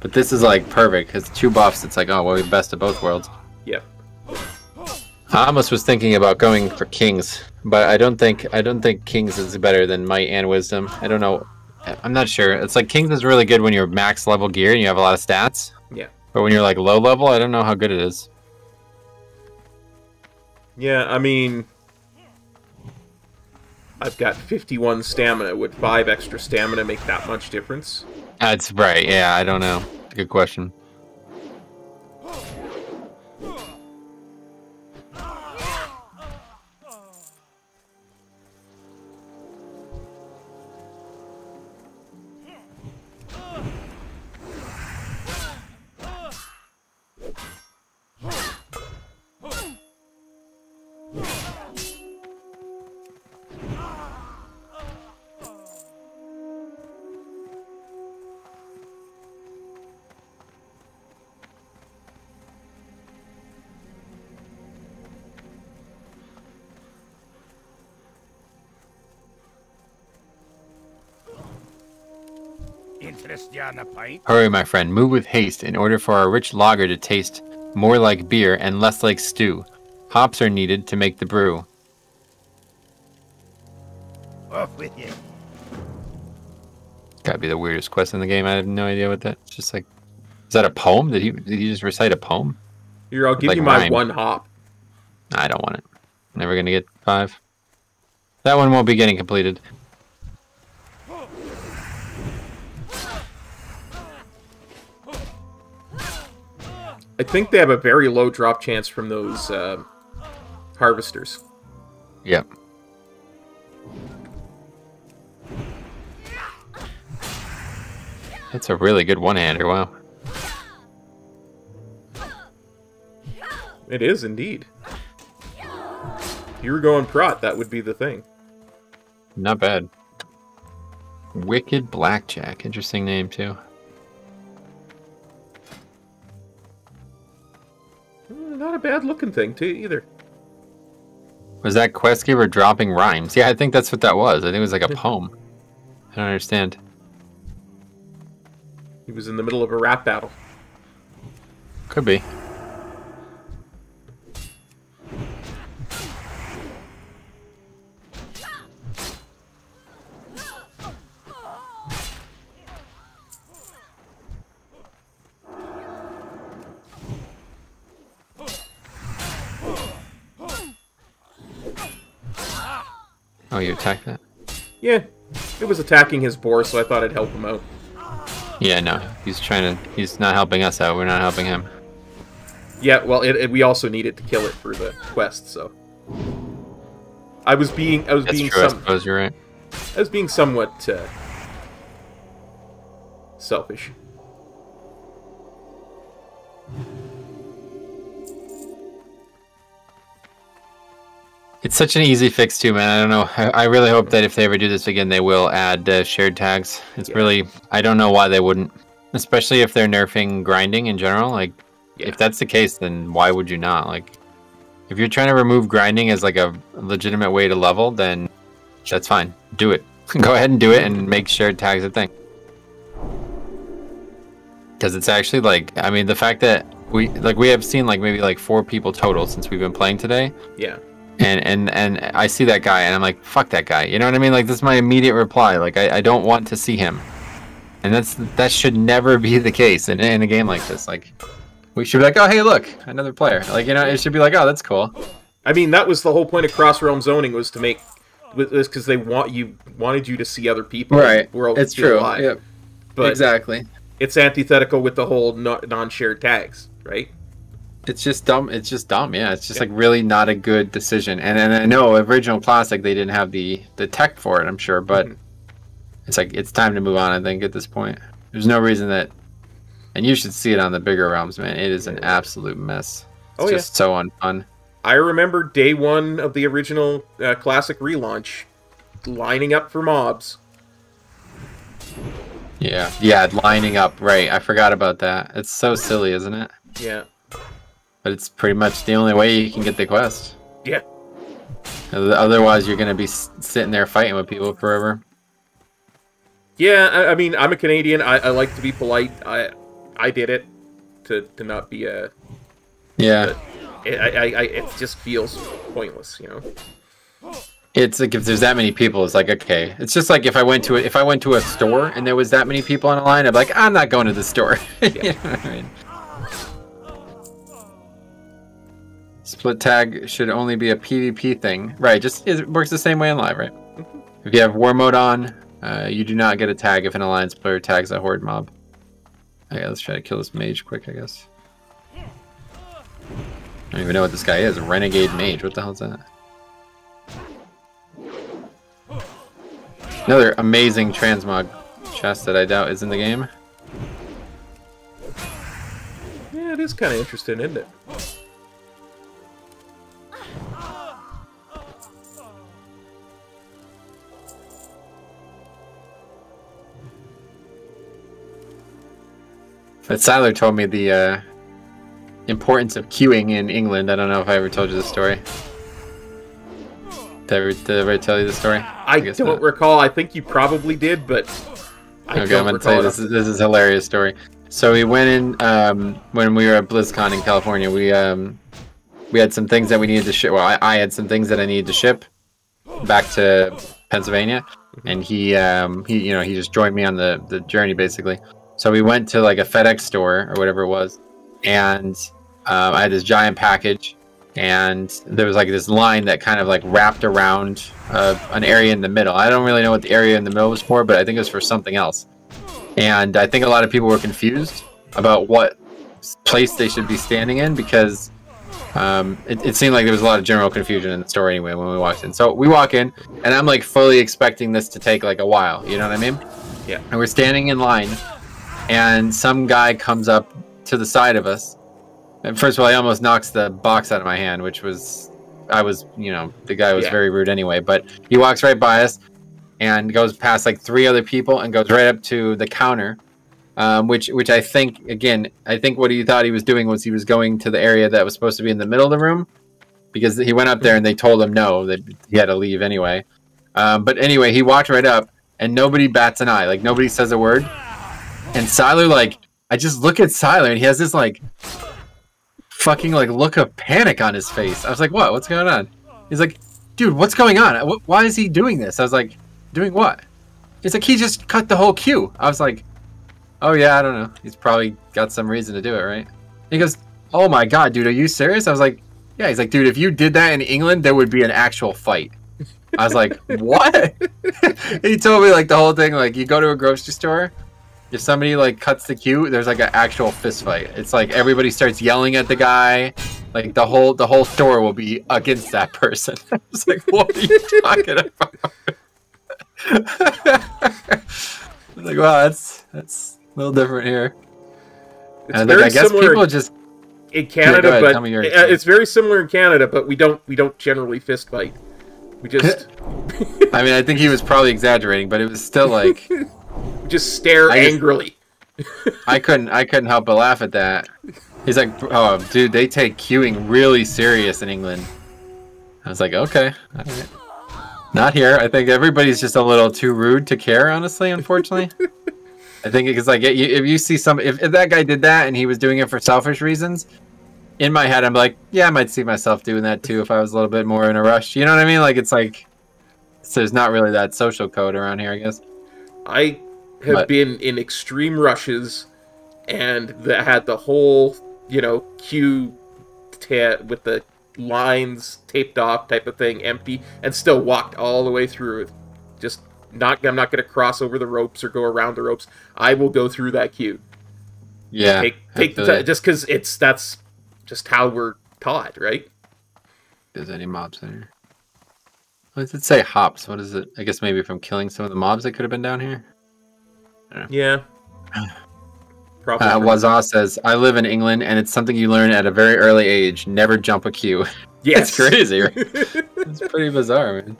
But this is like perfect because two buffs. It's like, oh, well, we best of both worlds. Yep. I almost was thinking about going for kings, but I don't think I don't think kings is better than might and wisdom. I don't know. I'm not sure. It's like kings is really good when you're max level gear and you have a lot of stats. Yeah. But when you're like low level, I don't know how good it is. Yeah, I mean, I've got 51 stamina. Would 5 extra stamina make that much difference? That's right. Yeah, I don't know. Good question. Interest you on a pint? Hurry, my friend. Move with haste in order for our rich lager to taste more like beer and less like stew. Hops are needed to make the brew. Off with you. Gotta be the weirdest quest in the game. I have no idea what that. It's just like, is that a poem? Did he did he just recite a poem? Here, I'll give Like you my rhyme. one hop. I don't want it. Never gonna get five. That one won't be getting completed. I think they have a very low drop chance from those uh, harvesters. Yep. That's a really good one-hander. Wow. It is indeed. If you were going prot, that would be the thing. Not bad. Wicked Blackjack. Interesting name too. Not a bad looking thing, too, either. Was that quest giver dropping rhymes? Yeah, I think that's what that was. I think it was like a poem. I don't understand. He was in the middle of a rap battle. Could be. Oh, you attacked that? Yeah, it was attacking his boar, so I thought I'd help him out. Yeah, no. He's trying to. He's not helping us out. We're not helping him. Yeah, well, it, it- we also needed to kill it for the quest, so I was being I was That's being true. I some suppose you're right. I was being somewhat uh, selfish. It's such an easy fix too, man. I don't know. I, I really hope that if they ever do this again, they will add uh, shared tags. It's Yeah. really. I don't know why they wouldn't, especially if they're nerfing grinding in general. Like, Yeah. if that's the case, then why would you not? Like, if you're trying to remove grinding as like a legitimate way to level, then that's fine. Do it. Go ahead and do it, and make shared tags a thing. Because it's actually like, I mean, the fact that we like we have seen like maybe like four people total since we've been playing today, Yeah. And and and I see that guy and I'm like, fuck that guy. You know what I mean? Like this is my immediate reply. Like I, I don't want to see him, and that's that should never be the case in in a game like this. Like we should be like, oh hey look, another player. Like you know, it should be like, oh that's cool. I mean, that was the whole point of cross realm zoning was to make was because they want you wanted you to see other people. the World It's true. alive. Yep. But exactly. it's antithetical with the whole non-shared tags, right? It's just dumb. It's just dumb. Yeah, it's just Yeah. like really not a good decision. And and I know original classic they didn't have the the tech for it. I'm sure, but Mhm. it's like it's time to move on. I think at this point, there's no reason that. And you should see it on the bigger realms, man. It is an absolute mess. It's Oh, yeah. just so unfun. I remember day one of the original uh, classic relaunch, lining up for mobs. Yeah, yeah, lining up. Right, I forgot about that. It's so silly, isn't it? Yeah. But it's pretty much the only way you can get the quest. Yeah. Otherwise, you're gonna be sitting there fighting with people forever. Yeah, I, I mean, I'm a Canadian. I, I like to be polite. I I did it to, to not be a. Yeah. I, I, I, it just feels pointless, you know. It's like if there's that many people, it's like okay. It's just like if I went to a, if I went to a store and there was that many people on a line, I'd be like, I'm not going to the store. You know I mean? Split tag should only be a PvP thing, right? Just it works the same way in live, right? If you have war mode on, uh, you do not get a tag if an alliance player tags a horde mob. Okay, let's try to kill this mage quick, I guess. I don't even know what this guy is. Renegade mage. What the hell is that? Another amazing transmog chest that I doubt is in the game. Yeah, it is kind of interesting, isn't it? But Siler told me the uh, importance of queuing in England. I don't know if I ever told you the story. Did I ever, did I ever tell you the story? I, guess don't not. recall. I think you probably did, but I okay, don't I'm gonna tell you this is this is a hilarious story. So we went in um, when we were at BlizzCon in California. We um, we had some things that we needed to ship. Well, I, I had some things that I needed to ship back to Pennsylvania, and he um, he you know he just joined me on the the journey basically. So we went to like a FedEx store or whatever it was, and um, I had this giant package, and there was like this line that kind of like wrapped around uh, an area in the middle. I don't really know what the area in the middle was for, but I think it was for something else. And I think a lot of people were confused about what place they should be standing in because um, it, it seemed like there was a lot of general confusion in the store anyway when we walked in. So we walk in, and I'm like fully expecting this to take like a while. You know what I mean? Yeah. And we're standing in line, and some guy comes up to the side of us. And first of all, he almost knocks the box out of my hand, which was, I was, you know, the guy was Yeah. very rude anyway. But he walks right by us and goes past like three other people and goes right up to the counter. Um, which, which I think, again, I think what he thought he was doing was he was going to the area that was supposed to be in the middle of the room, because he went up there and they told him no, that he had to leave anyway. Um, but anyway, he walked right up and nobody bats an eye, like nobody says a word. And Siler, like, I just look at Siler and he has this like fucking like look of panic on his face. I was like, what? What's going on? He's like, dude, what's going on? Why is he doing this? I was like, doing what? He's like, he just cut the whole queue. I was like, oh yeah, I don't know. He's probably got some reason to do it, right? He goes, oh my god, dude, are you serious? I was like, yeah. He's like, dude, if you did that in England, there would be an actual fight. I was like, what? he told me like the whole thing. Like, you go to a grocery store, if somebody like cuts the queue, there's like an actual fist fight. It's like everybody starts yelling at the guy. Like the whole the whole store will be against that person. I was like, what are you talking about? I was like, wow, that's that's a little different here. It's And like, very I guess similar people just in Canada, ahead, but uh, it's very similar in Canada. But we don't we don't generally fist fight. We just I mean, I think he was probably exaggerating, but it was still like just stare I just- angrily. I couldn't I couldn't help but laugh at that. He's like, "Oh, dude, they take queuing really serious in England." I was like, "Okay, right. not here. I think everybody's just a little too rude to care, honestly. Unfortunately, I think because like if you see some if, if that guy did that and he was doing it for selfish reasons, in my head I'm like, yeah, I might see myself doing that too if I was a little bit more in a rush. You know what I mean? Like it's like so there's not really that social code around here, I guess. I have But- been in extreme rushes and that had the whole, you know, queue ta- with the lines taped off type of thing empty and still walked all the way through. Just not I'm not going to cross over the ropes or go around the ropes. I will go through that queue. Yeah. take take the just cuz it's that's just how we're taught, right? There's any mobs in here. What does it say hops? What is it? I guess maybe from killing some of the mobs that could have been down here. Yeah. Probably. Uh, right. Wazaw says, I live in England and it's something you learn at a very early age. Never jump a queue. Yeah, It's crazy, right? it's pretty bizarre, man.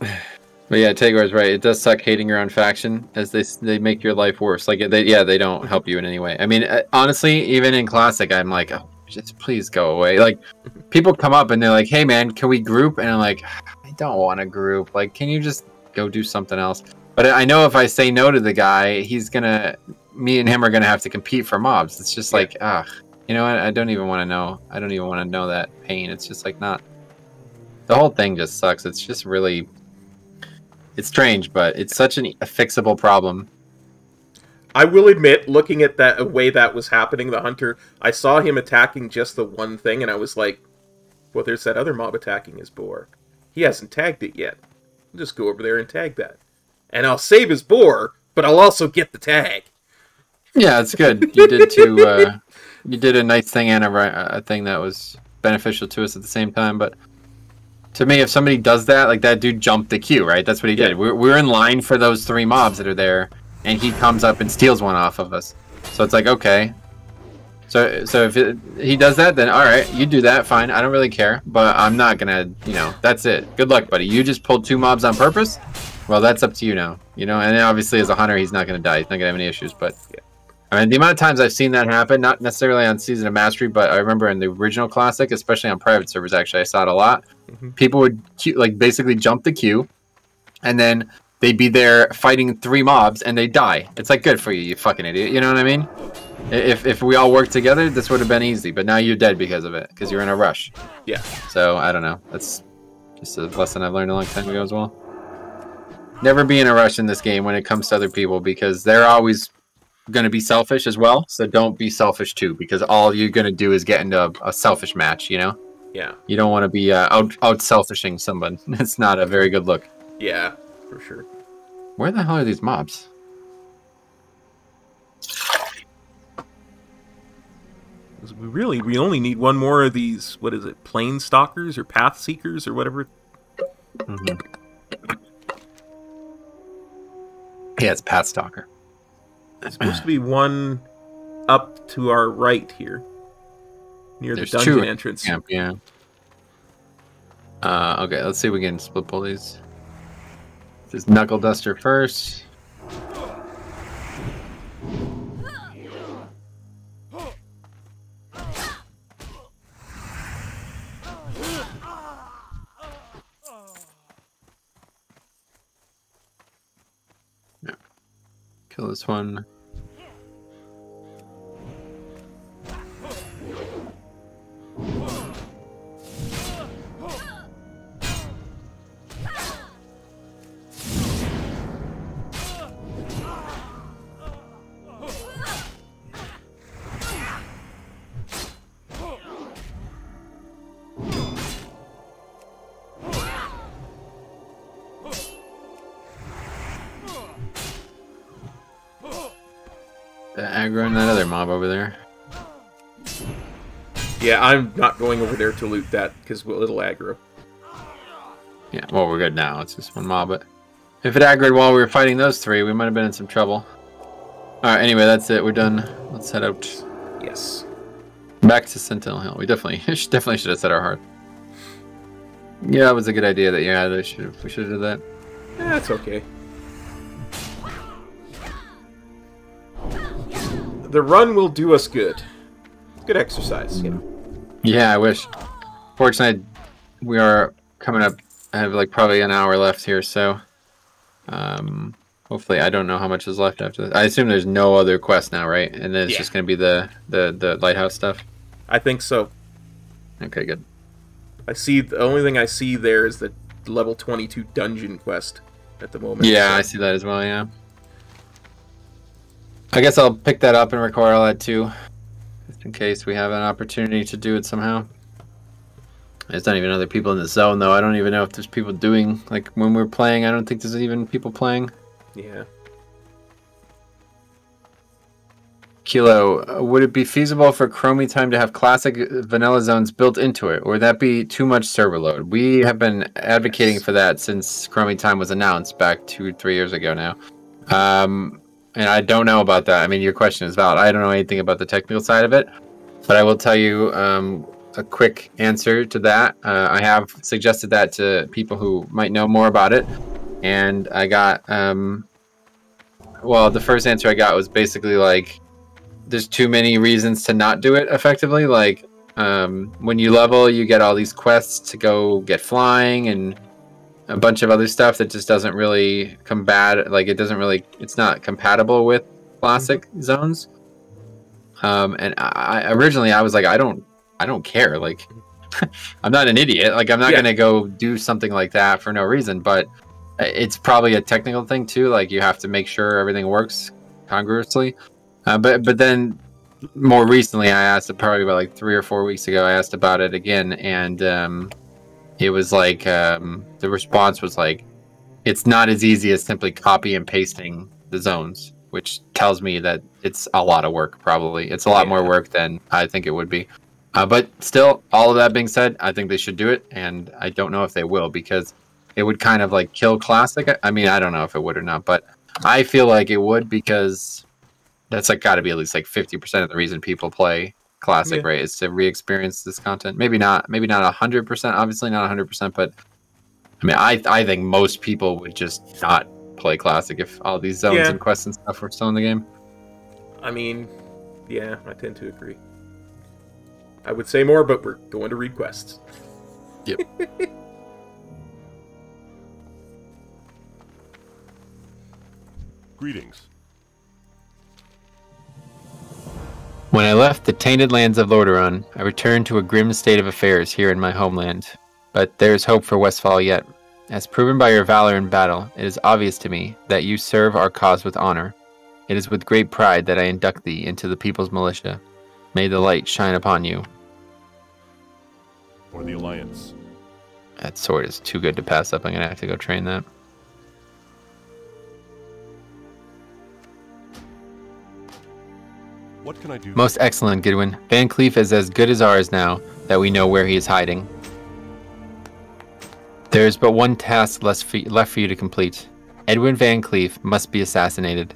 But yeah, Tagor's right. It does suck hating your own faction as they they make your life worse. Like they yeah, they don't help you in any way. I mean, uh, honestly, even in classic, I'm like, oh, just please go away. Like people come up and they're like, "Hey man, can we group?" And I'm like, I don't want to group. Like, can you just go do something else? But I know if I say no to the guy, he's gonna me and him are gonna have to compete for mobs. It's just like, ah, you know what? I don't even want to know. I don't even want to know that pain. It's just like not. The whole thing just sucks. It's just really. It's strange, but it's such an, a fixable problem. I will admit, looking at that way that was happening, the hunter, I saw him attacking just the one thing, and I was like, "Well, there's that other mob attacking his boar. He hasn't tagged it yet. I'll just go over there and tag that, and I'll save his boar, but I'll also get the tag." Yeah, it's good. You did two. Uh, you did a nice thing and a, a thing that was beneficial to us at the same time. But to me, if somebody does that, like that dude jumped the queue, right? That's what he did. We're, we're in line for those three mobs that are there, and he comes up and steals one off of us. So it's like okay. So so if it, he does that, then all right, you do that, fine. I don't really care, but I'm not gonna, you know, that's it. Good luck, buddy. You just pulled two mobs on purpose. Well, that's up to you now. You know, and obviously as a hunter, he's not gonna die. He's not gonna have any issues, but. I mean, the amount of times I've seen that happen, not necessarily on Season of Mastery, but I remember in the original Classic, especially on private servers, actually, I saw it a lot. Mhm. People would like basically jump the queue, and then they'd be there fighting three mobs, and they die. It's like good for you, you fucking idiot. You know what I mean? If if we all worked together, this would have been easy. But now you're dead because of it, because you're in a rush. Yeah. So I don't know. That's just a lesson I've learned a long time ago as well. Never be in a rush in this game when it comes to other people because they're always going to be selfish as well. So don't be selfish too because all you're going to do is get into a, a selfish match. You know, Yeah, you don't want to be uh, out out selfishing someone. It's not a very good look. yeah, for sure. Where the hell are these mobs? We really, we only need one more of these. What is it? Plane stalkers or path seekers or whatever. Mhm. Yeah, it's path Stalker. There's supposed to be one up to our right here, near There's the dungeon entrance. Camp, yeah. Uh, okay, let's see if we can split pull these. This Knuckle Duster first. Yeah. Kill this one. The aggro and that other mob over there. Yeah, I'm not going over there to loot that because it'll aggro. Yeah, well, we're good now. It's just one mob, but if it aggroed while we were fighting those three, we might have been in some trouble. Alright, anyway, that's it. We're done. Let's head out. Yes. Back to Sentinel Hill. We definitely definitely should have set our heart. Yeah, it was a good idea that yeah, they should we should have did that. That's okay. The run will do us good. Good exercise, you know. Yeah, I wish. Fortunately, we are coming up. I have like probably an hour left here, so um, hopefully, I don't know how much is left after this. I assume there's no other quest now, right? And then it's Yeah. just gonna be the the the lighthouse stuff. I think so. Okay, good. I see the only thing I see there is the level 22 dungeon quest at the moment. Yeah, so- I see that as well. Yeah. I guess I'll pick that up and record all that too, just in case we have an opportunity to do it somehow. There's not even other people in the zone though. I don't even know if there's people doing like when we're playing. I don't think there's even people playing. Yeah. Kilo, would it be feasible for Chromie Time to have classic vanilla zones built into it, or would that be too much server load? We have been advocating for that since Chromie Time was announced back two, three years ago now. Um, and I don't know about that. I mean, your question is valid. I don't know anything about the technical side of it, but I will tell you um, a quick answer to that. Uh, I have suggested that to people who might know more about it, and I got um, well, the first answer I got was basically like there's too many reasons to not do it effectively. Like um, when you level, you get all these quests to go get flying and a bunch of other stuff that just doesn't really combat. Like it doesn't really, it's not compatible with classic zones. Um, and I, I originally I was like, I don't, I don't care. Like I'm not an idiot. Like I'm not Yeah. gonna go do something like that for no reason. But it's probably a technical thing too. Like you have to make sure everything works congruously. Uh, but but then more recently, I asked probably about like three or four weeks ago. I asked about it again, and um, it was like um, the response was like, "It's not as easy as simply copy and pasting the zones," which tells me that it's a lot of work. Probably it's a lot more work than I think it would be. Uh, but still, all of that being said, I think they should do it, and I don't know if they will because it would kind of like kill classic. I mean, I don't know if it would or not, but I feel like it would because that's like got to be at least like 50% of the reason people play classic Yeah. right is to re-experience this content maybe not maybe not 100% obviously not 100% but i mean i i think most people would just not play classic if all these zones Yeah. and quests and stuff were still in the game I mean, yeah, I tend to agree. I would say more, but we're going to read quests. Yep. Greetings. When i left the tainted lands of lordaeron i returned to a grim state of affairs here in my homeland but there is hope for westfall yet as proven by your valor in battle it is obvious to me that you serve our cause with honor It is with great pride that I induct thee into the people's militia. May the light shine upon you. For the Alliance. That sword is too good to pass up. I'm gonna have to go train that. What can I do? Most excellent, Goodwin. VanCleef is as good as ours now that we know where he is hiding. There is but one task for, left for you to complete. Edwin VanCleef must be assassinated.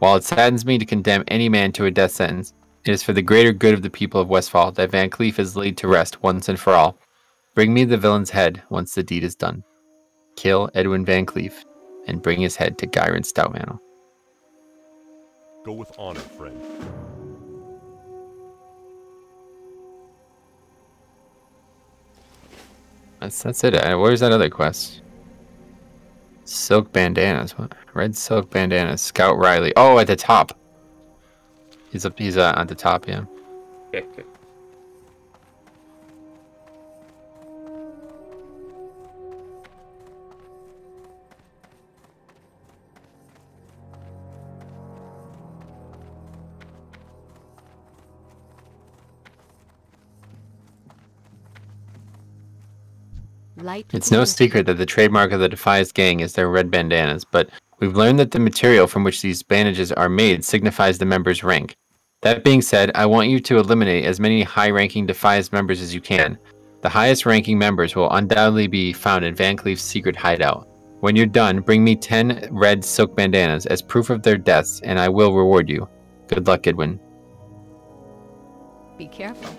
While it saddens me to condemn any man to a death sentence, it is for the greater good of the people of Westfall that VanCleef is laid to rest once and for all. Bring me the villain's head once the deed is done. Kill Edwin VanCleef and bring his head to Gryan Stoutmantle. Go with honor, friend. That's that's it. Uh, Where's that other quest? Silk bandanas. What? Red silk bandanas. Scout Riell. Oh, at the top. He's up. He's uh, at the top. Yeah. Okay, Light It's no secret that the trademark of the Defias gang is their red bandanas, but we've learned that the material from which these bandages are made signifies the member's rank. That being said, I want you to eliminate as many high-ranking Defias members as you can. The highest-ranking members will undoubtedly be found in VanCleef's secret hideout. When you're done, bring me 10 red silk bandanas as proof of their deaths, and I will reward you. Good luck, Edwin. Be careful.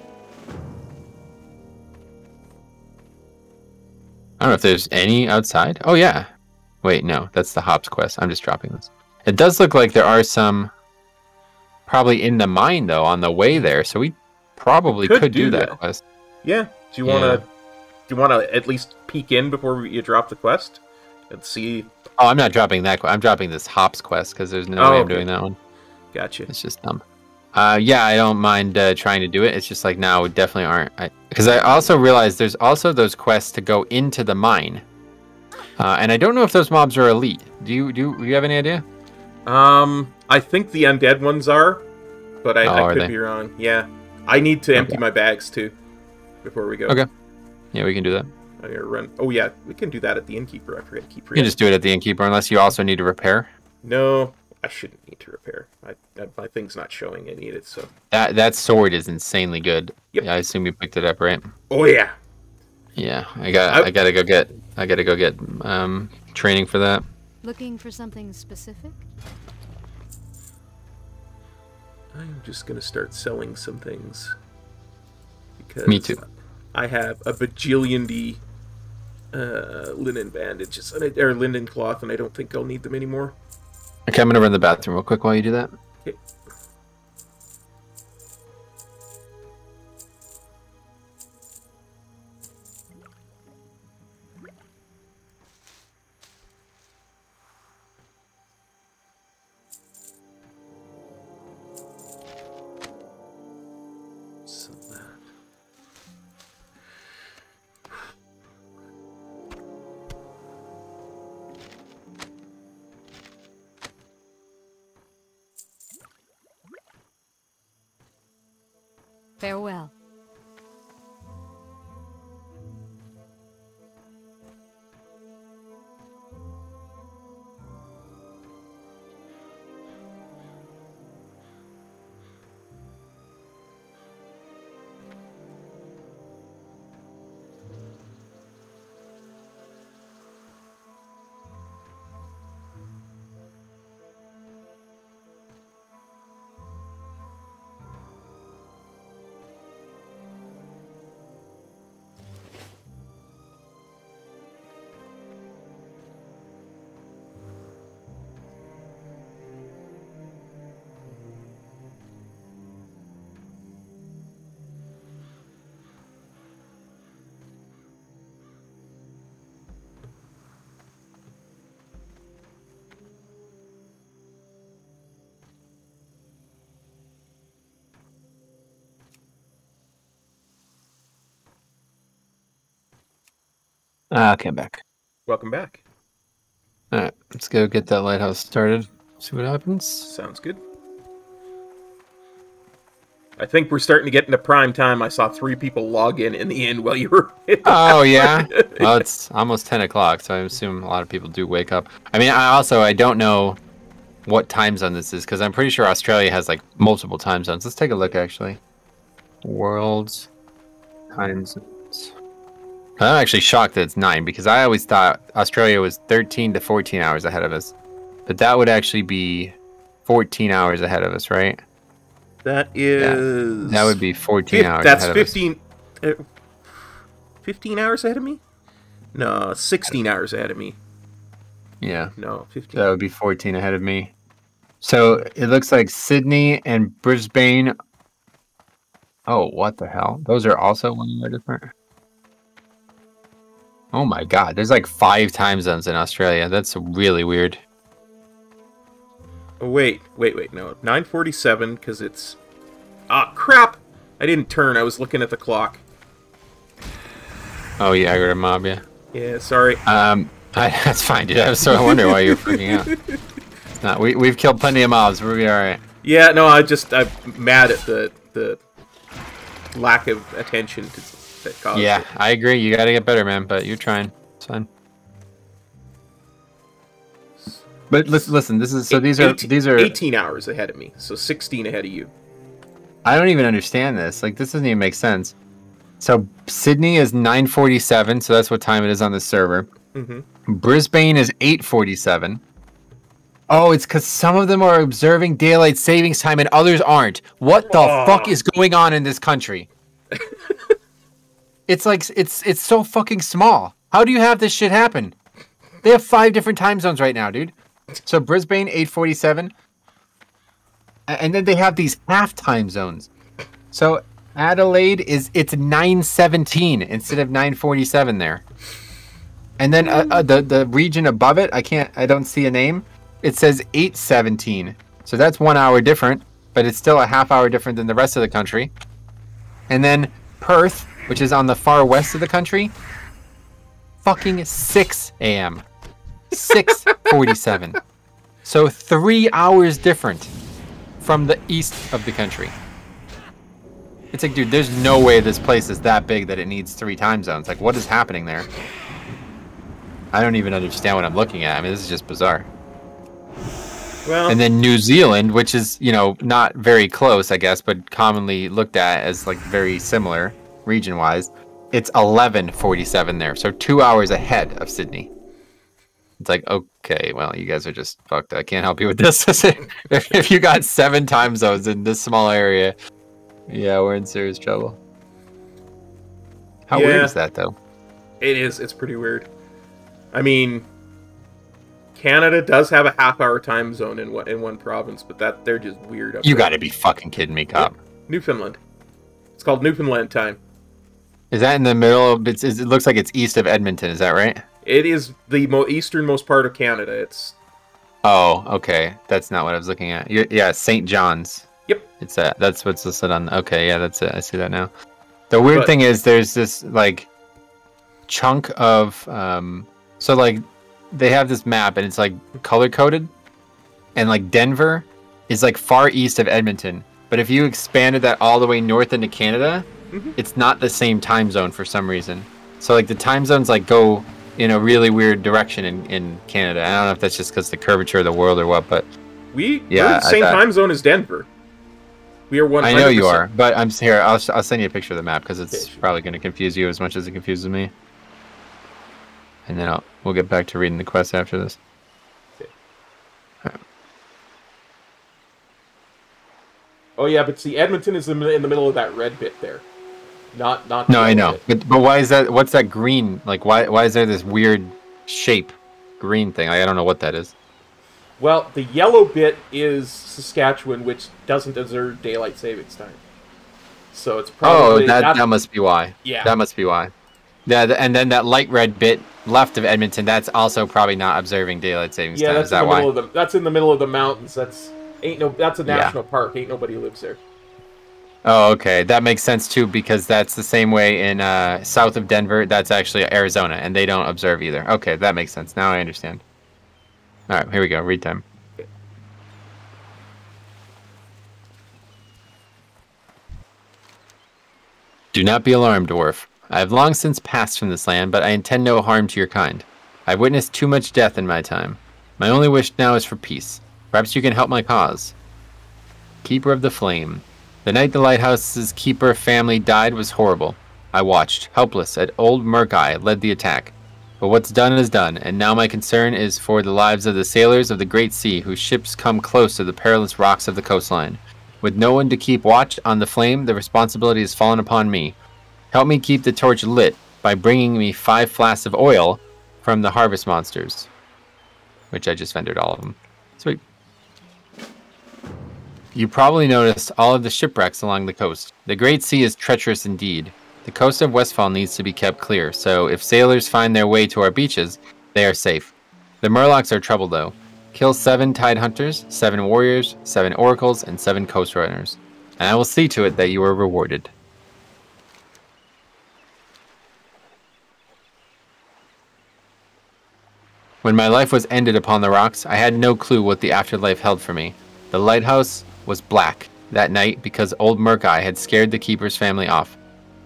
I don't know if there's any outside. Oh yeah. Wait, no, that's the hops quest. I'm just dropping this. It does look like there are some probably in the mine though on the way hmm. there, so we probably Could could, do, do that, that. quest. Yeah. Do you want to? Do you want to at least peek in before you drop the quest and see? Oh, I'm not dropping that. I'm dropping this hops quest because there's no Oh, way I'm okay. doing that one. Gotcha. It's just dumb. Uh, yeah, I don't mind uh, trying to do it. It's just like now we definitely aren't. Because I, also realized there's also those quests to go into the mine, uh, and I don't know if those mobs are elite. Do you do? You have any idea? Um, I think the undead ones are, but I, Oh, I could they? be wrong. Yeah, I need to empty Okay. my bags too before we go. Okay. Yeah, we can do that. I gotta run. Oh yeah, we can do that at the innkeeper. I forget to keep. You can just do it at the innkeeper, unless you also need to repair. No, I shouldn't need to repair. I, I, my thing's not showing I need it. So. That that sword is insanely good. Yep. Yeah, I assume you picked it up, right? Oh yeah. Yeah, I got. I- I, gotta go get. I gotta go get um training for that. Looking for something specific? I'm just gonna start selling some things. Because Me too. I have a bajillion D uh, linen bandages and I, or linen cloth, and I don't think I'll need them anymore. Okay, I'm gonna run the bathroom real quick while you do that. Ah, okay, I'm back. Welcome back. All right, let's go get that lighthouse started. See what happens. Sounds good. I think we're starting to get into prime time. I saw three people log in in the end while you were. Oh yeah. Well, it's almost ten o'clock, so I assume a lot of people do wake up. I mean, I also I don't know what time zone this is because I'm pretty sure Australia has like multiple time zones. Let's take a look actually. World's time zones. I'm actually shocked that it's nine because I always thought Australia was 13 to 14 hours ahead of us, but that would actually be 14 hours ahead of us, right? that is. Yeah. That would be 14 Fif- hours. That's ahead of us. 15. Uh, 15 hours ahead of me? No, 16 hours ahead of me. Yeah. No, 15. That would be 14 ahead of me. So it looks like Sydney and Brisbane. Oh, what the hell? Those are also one hour different. Oh my god, there's like five time zones in Australia. That's really weird. Oh, wait, wait, wait. No, 947 because it's. Ah, crap! I didn't turn. I was looking at the clock. Oh yeah, I got a mob, yeah. Yeah, sorry. Um, I, that's fine, dude. I was so I wonder why you're freaking out. It's not. We we've killed plenty of mobs. We'll be all right. Yeah, no, I just I'm mad at the the lack of attention to Yeah, it. I agree. You got to get better, man. But you're trying. It's fine. But listen, listen. This is so. These are 18 these are. 18 hours ahead of me, so 16 ahead of you. I don't even understand this. Like, this doesn't even make sense. So Sydney is 9:47, so that's what time it is on the server. Mhm. Brisbane is 8:47. Oh, it's because some of them are observing daylight savings time and others aren't. What the fuck is going on in this country? it's like it's it's so fucking small. How do you have this shit happen? They have five different time zones right now, dude. So Brisbane 8:47, and then they have these half time zones. So Adelaide is it's 917 instead of 947 there. And then uh, uh, the the region above it, I can't, I don't see a name. It says 817. So that's one hour different, but it's still a half hour different than the rest of the country. And then Perth, which is on the far west of the country, fucking 6 a.m. 647. so three hours different from the east of the country. It's like, dude, there's no way this place is that big that it needs three time zones. Like, what is happening there? I don't even understand what I'm looking at. I mean, this is just bizarre. Well, And then New Zealand, which is, you know, not very close, I guess, but commonly looked at as like very similar region wise, it's 1147 there. So two hours ahead of Sydney. It's like, okay, well, you guys are just fucked. I can't help you with this. if, if you got seven time zones in this small area, yeah, we're in serious trouble. How weird is that, though? it is. It's pretty weird. I mean, Canada does have a half-hour time zone in one in one province, but that they're just weird. Up You got to be fucking kidding me, Kop. Newfoundland. It's called Newfoundland time. Is that in the middle? Of, it's, it looks like it's east of Edmonton. Is that right? It is the mo- easternmost part of Canada. It's Oh, okay. That's not what I was looking at. you yeah, St. John's. Yep. It's that. That's what's listed on. Okay, yeah, that's it. I see that now. The weird But- thing is, there's this like chunk of um. So like, they have this map and it's like color coded, and like Denver is like far east of Edmonton. But if you expanded that all the way north into Canada, Mhm. it's not the same time zone for some reason. So like the time zones like go in a really weird direction in, in Canada. I don't know if that's just because the curvature of the world or what, but we we're Yeah, in the same I- time zone as Denver. We are one. I know you are. But I'm here. I'll, I'll send you a picture of the map because it's Okay, probably going to confuse you as much as it confuses me. And then I'll, we'll get back to reading the quest after this. Oh yeah, but see, Edmonton is in the middle of that red bit there. Not not. No, I know. But but why is that? What's that green? Like why why is there this weird shape green thing? Like, I don't know what that is. Well, the yellow bit is Saskatchewan, which doesn't observe daylight savings time. So it's Oh, probably that that- that must be why. Yeah. That must be why. Yeah, and then that light red bit left of Edmonton, that's also probably not observing daylight savings yeah, time. that's Is in that the why? middle of the that's in the middle of the mountains. That's ain't no that's a Yeah. national park. Ain't nobody lives there. Oh, okay. That makes sense too because that's the same way in uh, south of Denver. That's actually Arizona, and they don't observe either. Okay, that makes sense. Now I understand. All right, here we go. Read time. Do not be alarmed, dwarf. I have long since passed from this land, but I intend no harm to your kind. I've witnessed too much death in my time. My only wish now is for peace. Perhaps you can help my cause. Keeper of the Flame. The night the lighthouse's keeper family died was horrible. I watched, helpless, as old Murk-Eye led the attack. But what's done is done, and now my concern is for the lives of the sailors of the Great Sea whose ships come close to the perilous rocks of the coastline. With no one to keep watch on the flame, the responsibility has fallen upon me. Help me keep the torch lit by bringing me five flasks of oil from the harvest monsters. Which I just vended all of them. Sweet. You probably noticed all of the shipwrecks along the coast. The Great Sea is treacherous indeed. The coast of Westfall needs to be kept clear, so if sailors find their way to our beaches, they are safe. The Murlocs are trouble though. Kill seven Tide Hunters, seven Warriors, seven Oracles, and seven Coast Runners. And I will see to it that you are rewarded. When my life was ended upon the rocks, I had no clue what the afterlife held for me. The lighthouse was black that night because old Murk-Eye had scared the keeper's family off.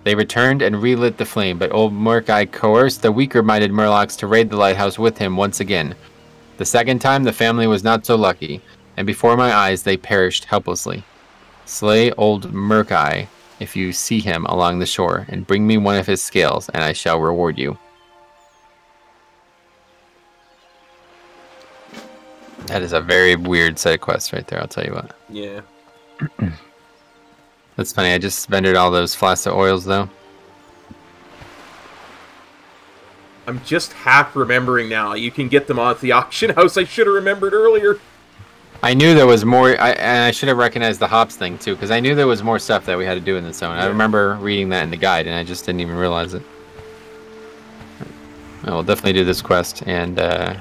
They returned and relit the flame, but old Murk-Eye coerced the weaker minded Murlocs to raid the lighthouse with him once again. The second time, the family was not so lucky, and before my eyes, they perished helplessly. Slay old Murk-Eye if you see him along the shore, and bring me one of his scales, and I shall reward you. That is a very weird set of quests right there, I'll tell you what. Yeah. That's funny, I just vended all those flasks of oils though. I'm just half remembering now. You can get them at the auction house. I should have remembered earlier. I knew there was more, I, and I should have recognized the hops thing too, because I knew there was more stuff that we had to do in the zone. I remember reading that in the guide, and I just didn't even realize it. We'll definitely do this quest, and uh,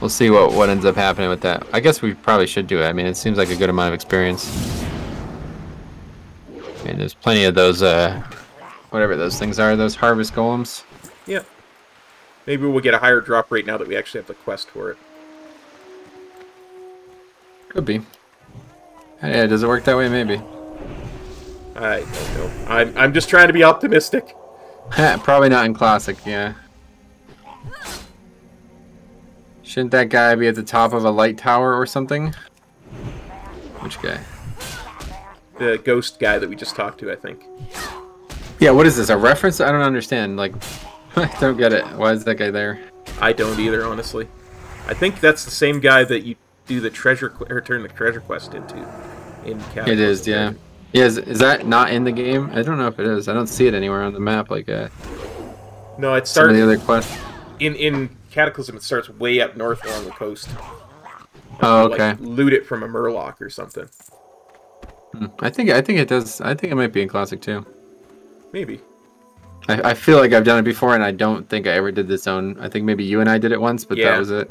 we'll see what what ends up happening with that. I guess we probably should do it. I mean, it seems like a good amount of experience. I mean, there's plenty of those, uh, whatever those things are, those harvest golems. Yeah. Maybe we'll get a higher drop rate now that we actually have the quest for it. Could be. Yeah, does it work that way? Maybe. I don't know. I'm, I'm just trying to be optimistic. Probably not in classic, yeah. Shouldn't that guy be at the top of a light tower or something? Which guy? The ghost guy that we just talked to, I think. Yeah, what is this? A reference? I don't understand. Like, I don't get it. Why is that guy there? I don't either, honestly. I think that's the same guy that you do the treasure qu- or turn the treasure quest into. In Cataclysm. It is, yeah. Yeah, is, is that not in the game? I don't know if it is. I don't see it anywhere on the map like uh, No, it some of the other quests. in in Cataclysm. It starts way up north along the coast. Oh, Like, okay. loot it from a murloc or something. Hmm. I think I think it does. I think it might be in classic too. Maybe. I, I feel like I've done it before, and I don't think I ever did this zone. I think maybe you and I did it once, but Yeah. that was it.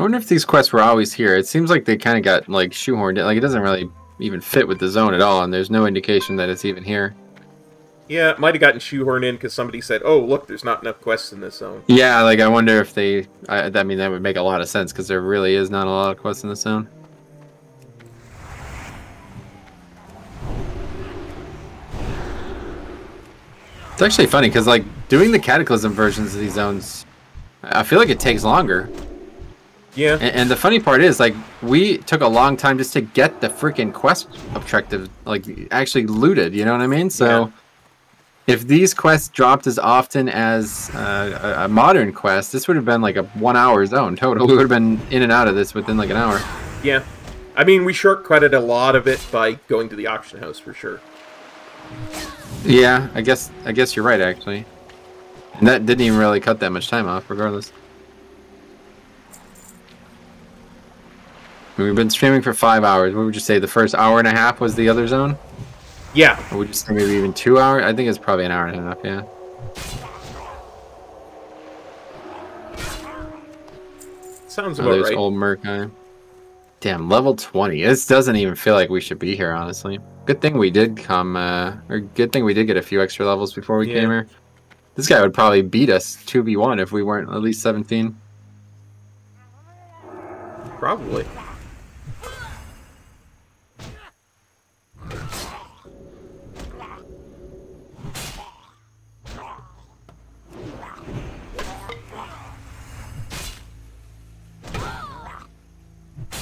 I wonder if these quests were always here. It seems like they kind of got like shoehorned in. Like it doesn't really even fit with the zone at all, and there's no indication that it's even here. Yeah, it might have gotten shoehorned in because somebody said, "Oh, look, there's not enough quests in this zone." Yeah, like I wonder if they. I, I mean, that would make a lot of sense because there really is not a lot of quests in the zone. It's actually funny because like doing the Cataclysm versions of these zones, I feel like it takes longer. Yeah, And, and the funny part is, like, we took a long time just to get the freaking quest objective, like, actually looted. You know what I mean? So, Yeah. if these quests dropped as often as uh, a, a modern quest, this would have been like a one-hour zone total. We would have been in and out of this within like an hour. yeah. I mean, we shortcutted a lot of it by going to the auction house for sure. Yeah, I guess I guess you're right actually. And that didn't even really cut that much time off, regardless. We've been streaming for five hours. What would you say? The first hour and a half was the other zone? Yeah, Or would you say maybe even two hours? I think it's probably an hour and a half, yeah. sounds Oh, about there's right. old Merc. Damn, level 20. This doesn't even feel like we should be here, honestly. Good thing we did come, uh, or good thing we did get a few extra levels before we Yeah. came here. This guy would probably beat us 2v1 if we weren't at least 17. Probably.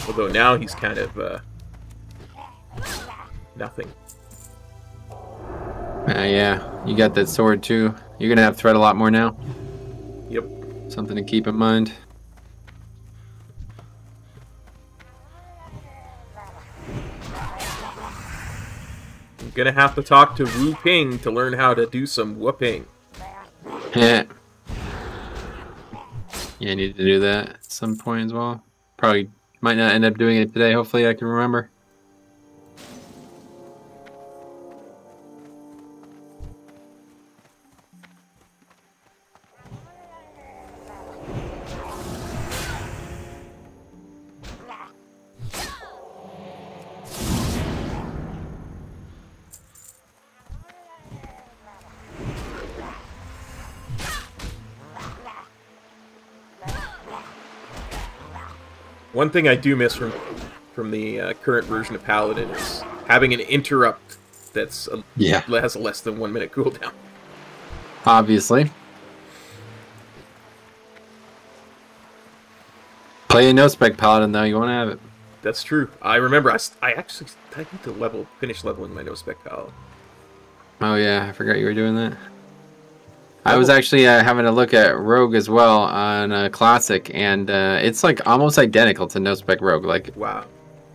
Although now he's kind of uh, nothing. Uh, yeah, you got that sword too. You're gonna have threat a lot more now. Yep. Something to keep in mind. I'm gonna have to talk to Woo Ping to learn how to do some whooping. Yeah. Yeah, I need to do that at some point as well. Probably might not end up doing it today. Hopefully, I can remember. One thing I do miss from from the uh, current version of Paladin is having an interrupt that's a, Yeah. has a less than one minute cooldown. Obviously. Play a no spec paladin though. You want to have it. That's true. I remember. I, I actually I need to level finish leveling my no spec Paladin. Oh yeah, I forgot you were doing that. I was actually uh, having a look at Rogue as well on uh, Classic, and uh, it's like almost identical to No Spec Rogue. Like Wow.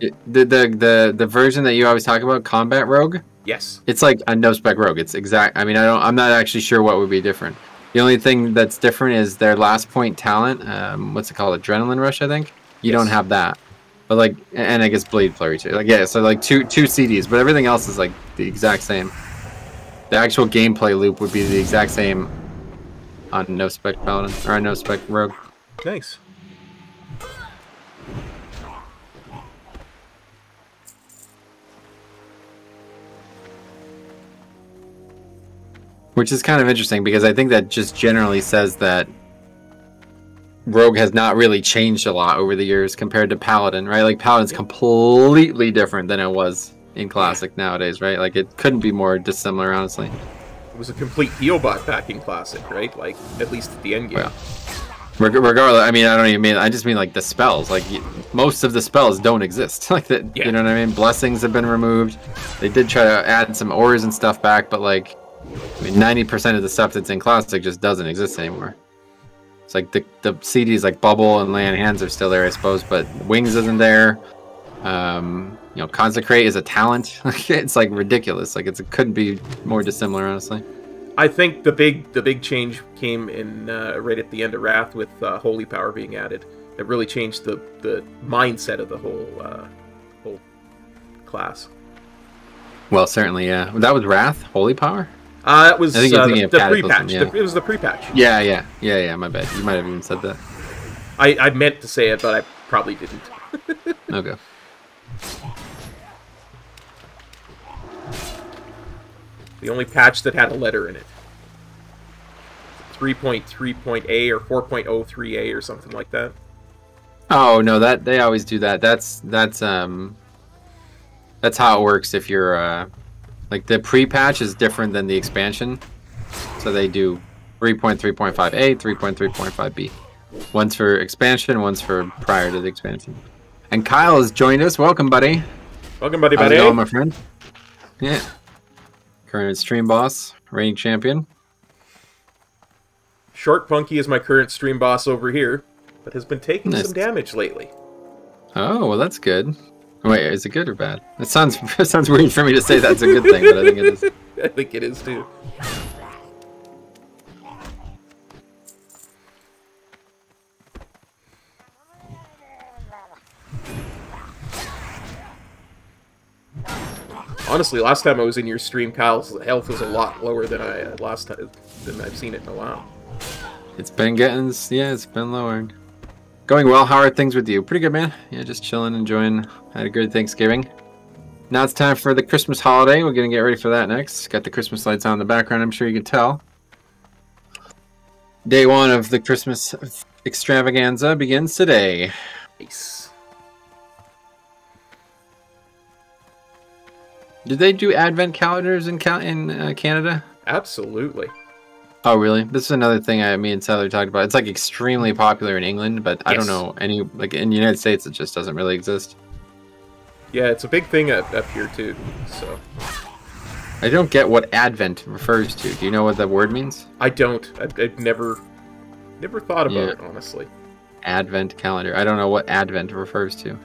it, the, the the the version that you always talk about, Combat Rogue, Yes. It's like a no spec rogue. It's exact. I mean, I don't. I'm not actually sure what would be different. The only thing that's different is their last point talent. Um, what's it called? Adrenaline rush, I think. You don't have that. But like, and I guess blade flurry too. Like, yeah. So like two two CDs, but everything else is like the exact same. The actual gameplay loop would be the exact same on no spec paladin or no spec rogue. Nice. Which is kind of interesting because I think that just generally says that Rogue has not really changed a lot over the years compared to Paladin, right? Like Paladin's completely different than it was in Classic nowadays, right? Like it couldn't be more dissimilar, honestly. It was a complete heal bot back Classic, right? Like, at least at the end game. Well. Regardless, I mean, I don't even mean. I just mean like the spells. Like most of the spells don't exist. Like that, Yeah. you know what I mean? Blessings have been removed. They did try to add some ores and stuff back, but like, I mean, ninety percent of the stuff that's in Classic just doesn't exist anymore. It's like the the CDs like Bubble and Lay on Hands are still there, I suppose, but Wings isn't there. Um, you know, Consecrate is a talent. it's like ridiculous. Like it's, it couldn't be more dissimilar, honestly. I think the big the big change came in uh, right at the end of Wrath with uh, Holy Power being added. That really changed the, the mindset of the whole uh, whole class. Well, certainly, yeah. That was Wrath, Holy Power. Uh, that was I think uh, the, the pre-patch. yeah. The- it was the pre-patch. Yeah, yeah, yeah, yeah. My bad. You might have even said that. I, I meant to say it, but I probably didn't. Okay. The only patch that had a letter in it. 3.3.A or 4.03A or something like that. Oh no, that they always do that. That's that's um, that's how it works. If you're uh, like the pre-patch is different than the expansion, so they do 3.3.5a, 3.3.5b. One's for expansion, one's for prior to the expansion. And Kyle has joined us. Welcome, buddy. Welcome, buddy, How's buddy. going, my friend? Yeah. Current stream boss, reigning champion. Short Punky is my current stream boss over here, but has been taking Nice. some damage lately. Oh, well, that's good. Wait, is it good or bad? It sounds it sounds weird for me to say that's a good thing, but I think it is. I think it is too. Honestly, last time I was in your stream, Kyle's health was a lot lower than I uh, last time than I've seen it in a while. It's been getting, yeah, it's been lowering. Going well. How are things with you? Pretty good, man. Yeah, just chilling, enjoying. Had a good Thanksgiving. Now it's time for the Christmas holiday. We're gonna get ready for that next. Got the Christmas lights on in the background. I'm sure you can tell. Day one of the Christmas extravaganza begins today. Nice. Did they do Advent calendars in Cal- in uh, Canada? Absolutely. Oh, really? This is another thing I, me and Tyler talked about. It's like extremely popular in England, but I don't know any like in the United States. It just doesn't really exist. Yeah, it's a big thing up, up here too. So I don't get what Advent refers to. Do you know what that word means? I don't. I've, I've never, never thought about Yeah. it honestly. Advent calendar. I don't know what Advent refers to.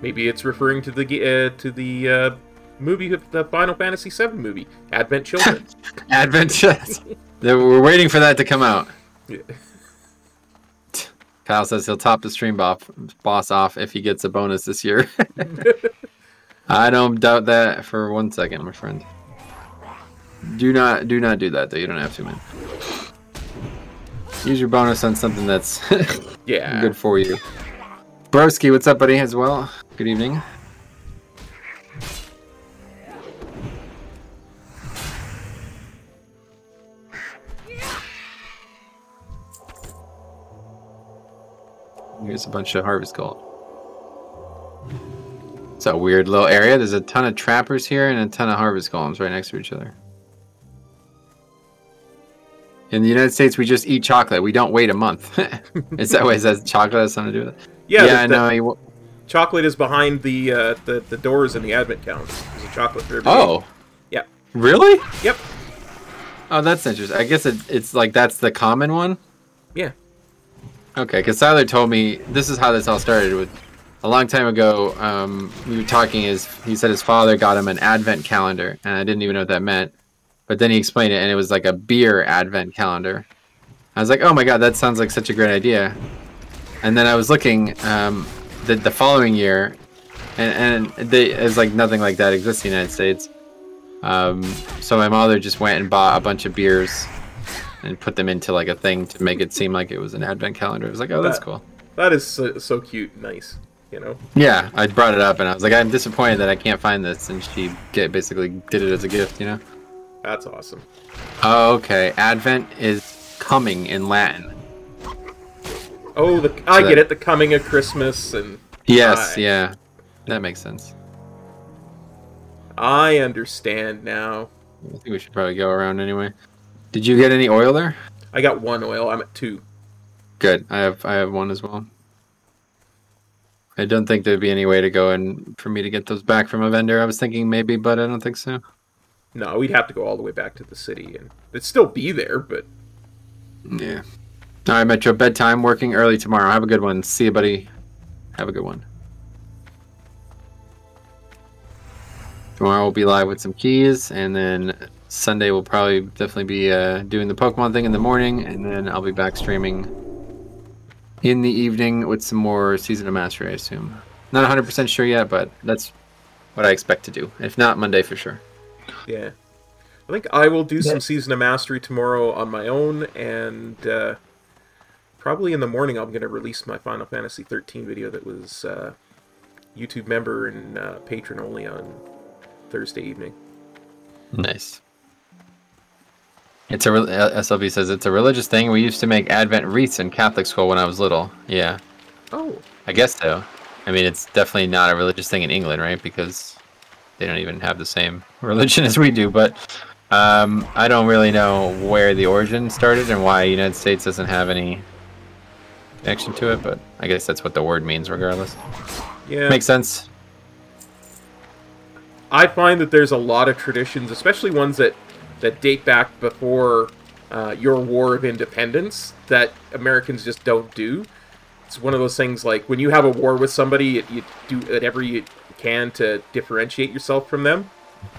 Maybe it's referring to the uh, to the uh, movie, of the Final Fantasy VII movie, Advent Children. Advent. yes. We're waiting for that to come out. Yeah. Kyle says he'll top the stream boss, boss off if he gets a bonus this year. I don't doubt that for one second, my friend. Do not do not do that though. You don't have to, man. Use your bonus on something that's yeah. good for you. Broski, what's up, buddy? As well. Good evening. Here's a bunch of harvest gold. It's a weird little area. There's a ton of trappers here and a ton of harvest golems right next to each other. In the United States, we just eat chocolate. We don't wait a month. is that way? Is that chocolate has something to do with it? Yeah, yeah, I know. you- Chocolate is behind the, uh, the the doors in the Advent calendar. There's a chocolate for everybody. Oh, Yeah. really? Yep. Oh, that's interesting. I guess it, it's like that's the common one. Yeah. Okay, because Tyler told me this is how this all started with a long time ago, um, we were talking. Is he said his father got him an advent calendar, and I didn't even know what that meant. But then he explained it, and it was like a beer advent calendar. I was like, oh my god, that sounds like such a great idea. And then I was looking um, the the following year, and and they, it's like nothing like that exists in the United States. Um, so my mother just went and bought a bunch of beers and put them into like a thing to make it seem like it was an advent calendar. It was like, oh, that's cool. That is so, so cute nice. You know? Yeah, I brought it up and I was like, I'm disappointed that I can't find this, and she get, basically did it as a gift, you know. That's awesome. Oh, okay. Advent is coming in Latin. Oh, the I that- get it. The coming of Christmas, and Yes, yeah, that makes sense. I understand now. I think we should probably go around anyway. Did you get any oil there? I got one oil. I'm at two. Good. I have I have one as well. I don't think there'd be any way to go and for me to get those back from a vendor. I was thinking maybe, but I don't think so. No, we'd have to go all the way back to the city, and it'd still be there. But Yeah. All right, Metro. Bedtime. Working early tomorrow. Have a good one. See you, buddy. Have a good one. Tomorrow we'll be live with some keys, and then Sunday we'll probably definitely be uh, doing the Pokemon thing in the morning, and then I'll be back streaming in the evening with some more Season of Mastery, I assume. Not 100% sure yet, but that's what I expect to do. If not, Monday for sure. yeah, I think I will do some season of mastery tomorrow on my own, and uh, probably in the morning I'm going to release my Final Fantasy 13 video that was uh, YouTube member and uh, patron only on Thursday evening. Nice. It's a re- uh, SLB says it's a religious thing. We used to make Advent wreaths in Catholic school when I was little. Yeah, Oh, I guess so. I mean, it's definitely not a religious thing in England, right? Because they don't even have the same religion as we do. But um, I don't really know where the origin started and why the United States doesn't have any connection to it. But I guess that's what the word means, regardless. yeah. Makes sense. I find that there's a lot of traditions, especially ones that that date back before uh, your War of Independence, that Americans just don't do. It's one of those things like when you have a war with somebody, you, you do whatever you can to differentiate yourself from them.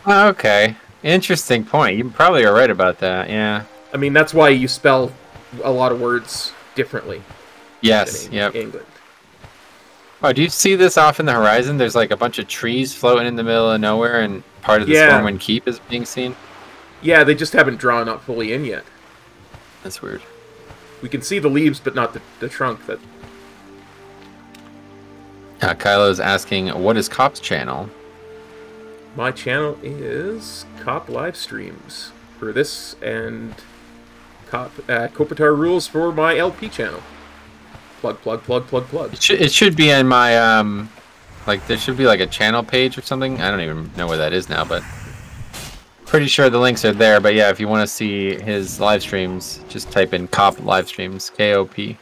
Okay, interesting point. You probably are right about that. Yeah. I mean, that's why you spell a lot of words differently Yes. in Yep. England. Oh, do you see this off in the horizon? There's like a bunch of trees floating in the middle of nowhere, and part of the Yeah. Stormwind Keep is being seen. Yeah, they just haven't drawn up fully in yet. That's weird. We can see the leaves, but not the, the trunk. That Uh, Kylo's asking, "What is Kop's channel?" My channel is Kop Live Streams for this and Cop uh, Kopitar Rules for my LP channel. Plug, plug, plug, plug, plug. It should, it should be in my um, like there should be like a channel page or something. I don't even know where that is now, but pretty sure the links are there. But yeah, if you want to see his live streams, just type in Kop live streams, K O P.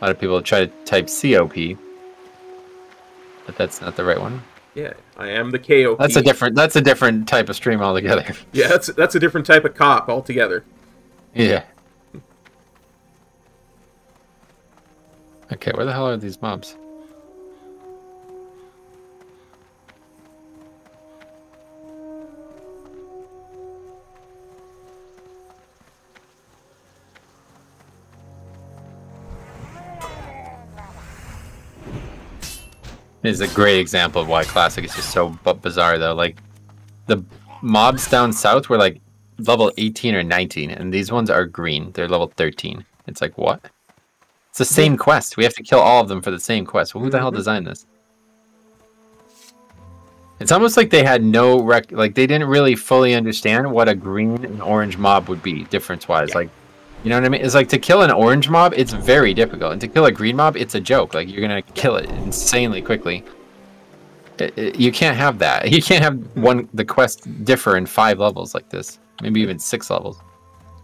A lot of people try to type C O P, but that's not the right one. Yeah, I am the KOP. That's a different. That's a different type of stream altogether. Yeah, that's that's a different type of cop altogether. yeah. Okay, where the hell are these mobs? Is a great example of why classic is just so bizarre though. Like the mobs down south were like level 18 or 19 and these ones are green. They're level 13 it's like what? It's the same quest. We have to kill all of them for the same quest. Well, who the hell mm-hmm. designed this? It's almost like they had no rec like they didn't really fully understand what a green and orange mob would be difference wise like you know what i mean it's like to kill an orange mob it's very difficult and to kill a green mob it's a joke like you're gonna kill it insanely quickly it- it- you can't have that. You can't have one the quest differ in five levels like this. Maybe even six levels.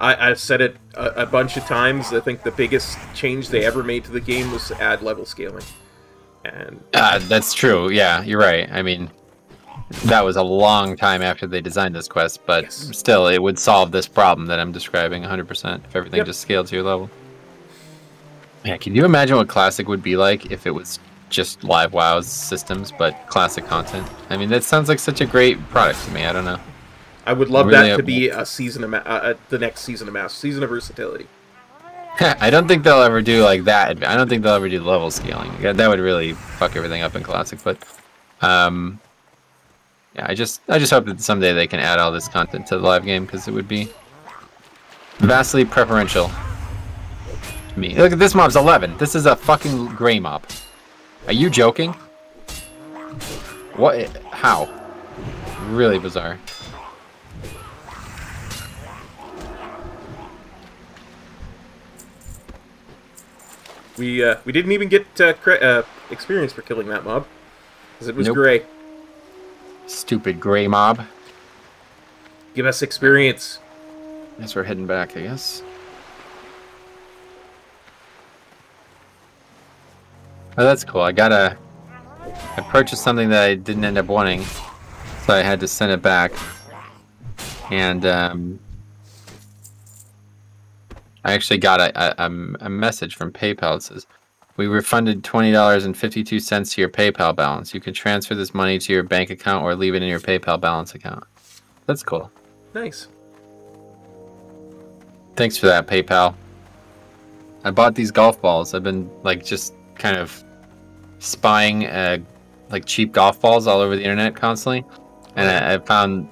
I, I've said it a, a bunch of times. I think the biggest change they ever made to the game was to add level scaling. And Uh, that's true. Yeah, you're right. I mean, that was a long time after they designed this quest, but Yes. still, it would solve this problem that I'm describing 100% if everything Yep. just scaled to your level. Yeah, can you imagine what Classic would be like if it was just live WoW systems, but classic content. I mean, that sounds like such a great product to me. I don't know. I would love Really, that to be a season of uh, uh, the next season of Mass, season of versatility. I don't think they'll ever do like that. I don't think they'll ever do level scaling. That would really fuck everything up in classic. But, um, yeah, I just I just hope that someday they can add all this content to the live game because it would be vastly preferential to me. Look at this mob's 11. This is a fucking gray mob. Are you joking? What? How? Really bizarre. We uh, we didn't even get uh, uh, experience for killing that mob because it was Nope. gray. Stupid gray mob. Give us experience. Guess we're heading back, I guess. Oh, that's cool. I got a. I purchased something that I didn't end up wanting, so I had to send it back. And um, I actually got a, a, a- a message from PayPal that says, "We refunded twenty dollars and fifty two cents to your PayPal balance. You can transfer this money to your bank account or leave it in your PayPal balance account." That's cool. Nice. Thanks for that, PayPal. I bought these golf balls. I've been like just kind of spying uh, like cheap golf balls all over the internet constantly, and I, I found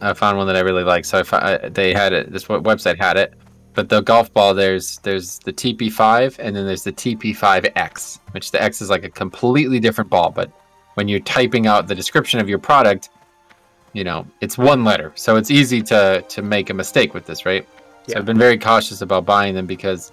I found one that I really like. So I they had it. This website had it, but the golf ball there's there's the TP5 and then there's the TP5X, which the X is like a completely different ball. But when you're typing out the description of your product, you know it's one letter, so it's easy to to make a mistake with this, right? So Yeah. I've been very cautious about buying them because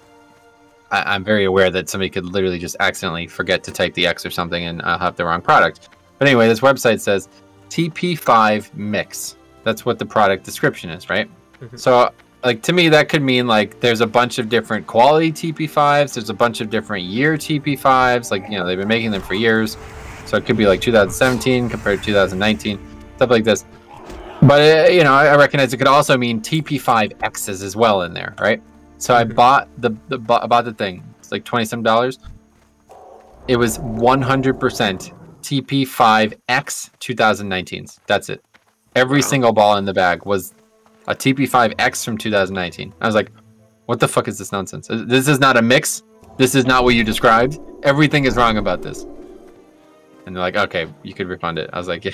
I, I'm very aware that somebody could literally just accidentally forget to type the X or something and I'll have the wrong product. But anyway, this website says TP5 mix. That's what the product description is, right? Mhm. So, like to me, that could mean like there's a bunch of different quality TP5s. There's a bunch of different year TP5s. Like you know they've been making them for years, so it could be like 2017 compared to 2019, stuff like this. But uh, you know, I I recognize it could also mean TP5Xs as well in there, right? So I Mhm. bought the, the bought the thing. It's like twenty some dollars. It was 100% TP5X 2019s. That's it. Every Wow. single ball in the bag was a TP5X from 2019. I was like, what the fuck is this nonsense? Uh, this is not a mix. This is not what you described. Everything is wrong about this. And they're like, okay, you could refund it. I was like, yeah.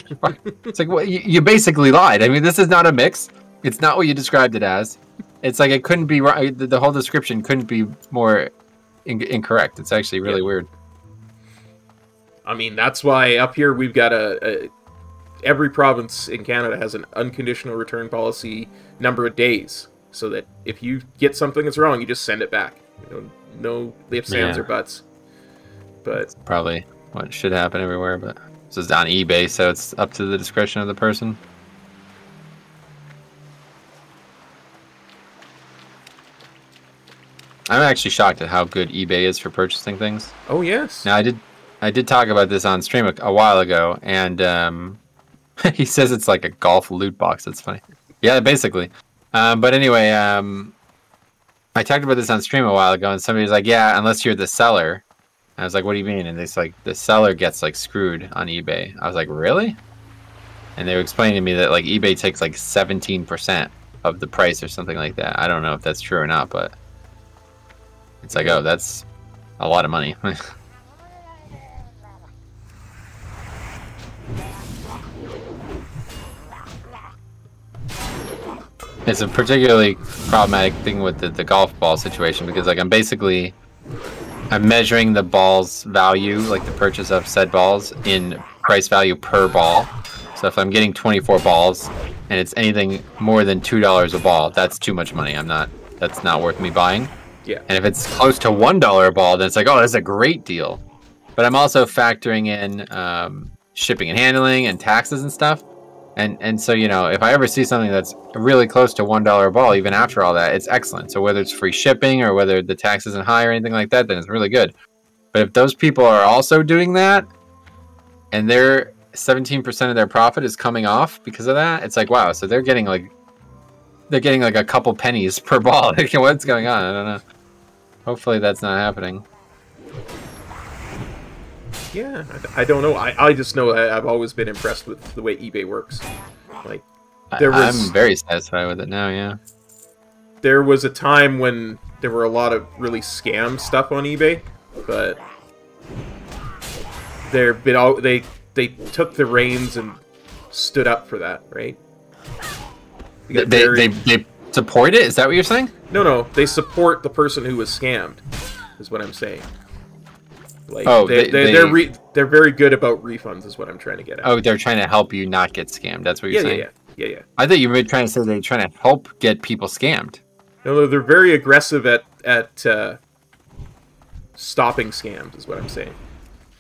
It's like, well, you, you basically lied. I mean, this is not a mix. It's not what you described it as. It's like it couldn't be right. The, the whole description couldn't be more in- incorrect. It's actually really Yeah. weird. I mean, that's why up here we've got a, a every province in Canada has an unconditional return policy number of days, so that if you get something that's wrong, you just send it back. You know, no ifs, ands, Yeah. or buts. But Probably what should happen everywhere, but this is on eBay, so it's up to the discretion of the person. I'm actually shocked at how good eBay is for purchasing things. oh yes, Now I did, I did talk about this on stream a, a while ago, and um, he says it's like a golf loot box. That's funny. Yeah, basically. Um, but anyway, um, I talked about this on stream a while ago, and somebody's like, "Yeah, unless you're the seller." I was like, "What do you mean?" And it's like the seller gets like screwed on eBay. I was like, "Really?" And they were explaining to me that like eBay takes like 17% of the price or something like that. I don't know if that's true or not, but it's like, oh, that's a lot of money. it's a particularly problematic thing with the, the golf ball situation because like I'm basically I'm measuring the ball's value, like the purchase of said balls, in price value per ball. So if I'm getting 24 balls and it's anything more than two dollars a ball, that's too much money. I'm not. That's not worth me buying. Yeah. And if it's close to one dollar a ball, then it's like, oh, that's a great deal. But I'm also factoring in um, shipping and handling and taxes and stuff. And and so you know, if I ever see something that's really close to one dollar a ball, even after all that, it's excellent. So whether it's free shipping or whether the tax isn't high or anything like that, then it's really good. But if those people are also doing that, and they're 17% of their profit is coming off because of that, it's like wow. So they're getting like they're getting like a couple pennies per ball. What's going on? I don't know. Hopefully that's not happening. Yeah, I, I don't know. I, I just know I, I've always been impressed with the way eBay works. Like, I- There was- I'm very satisfied with it now. Yeah. there was a time when there were a lot of really scam stuff on eBay, but there been all they they took the reins and stood up for that, right? They, they, very- they, they support it. Is that what you're saying? no, no, they support the person who was scammed, is what I'm saying. Like, Oh, they, they- they, they- they're re- they're very good about refunds, is what I'm trying to get at. Oh, they're trying to help you not get scammed. That's what you're yeah, saying. yeah, yeah, yeah. I thought you were trying to say they're trying to help get people scammed. No, they're very aggressive at at uh, stopping scams. Is what I'm saying.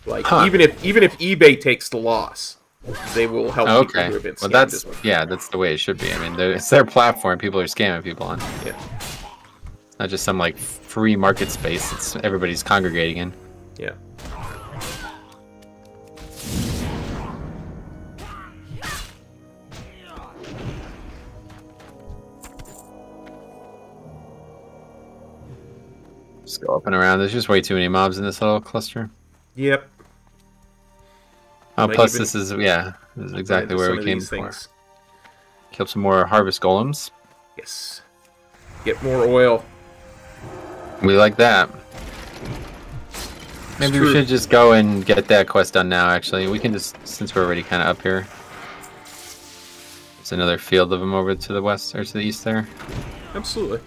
Like Huh. even if even if eBay takes the loss, they will help people Okay. who have been scammed. Well, that's yeah, that's the way it should be. I mean, it's their platform. People are scamming people on. yeah, Not just some like free market space. It's everybody's congregating in. Yeah. Just go up and around. There's just way too many mobs in this little cluster. Yep. Oh, Might plus even this is yeah, this is exactly where we came these before. things. Kill some more harvest golems. Yes. Get more oil. We like that. Maybe we should just go and get that quest done now. Actually, we can just since we're already kind of up here. There's another field of them over to the west or to the east there. Absolutely.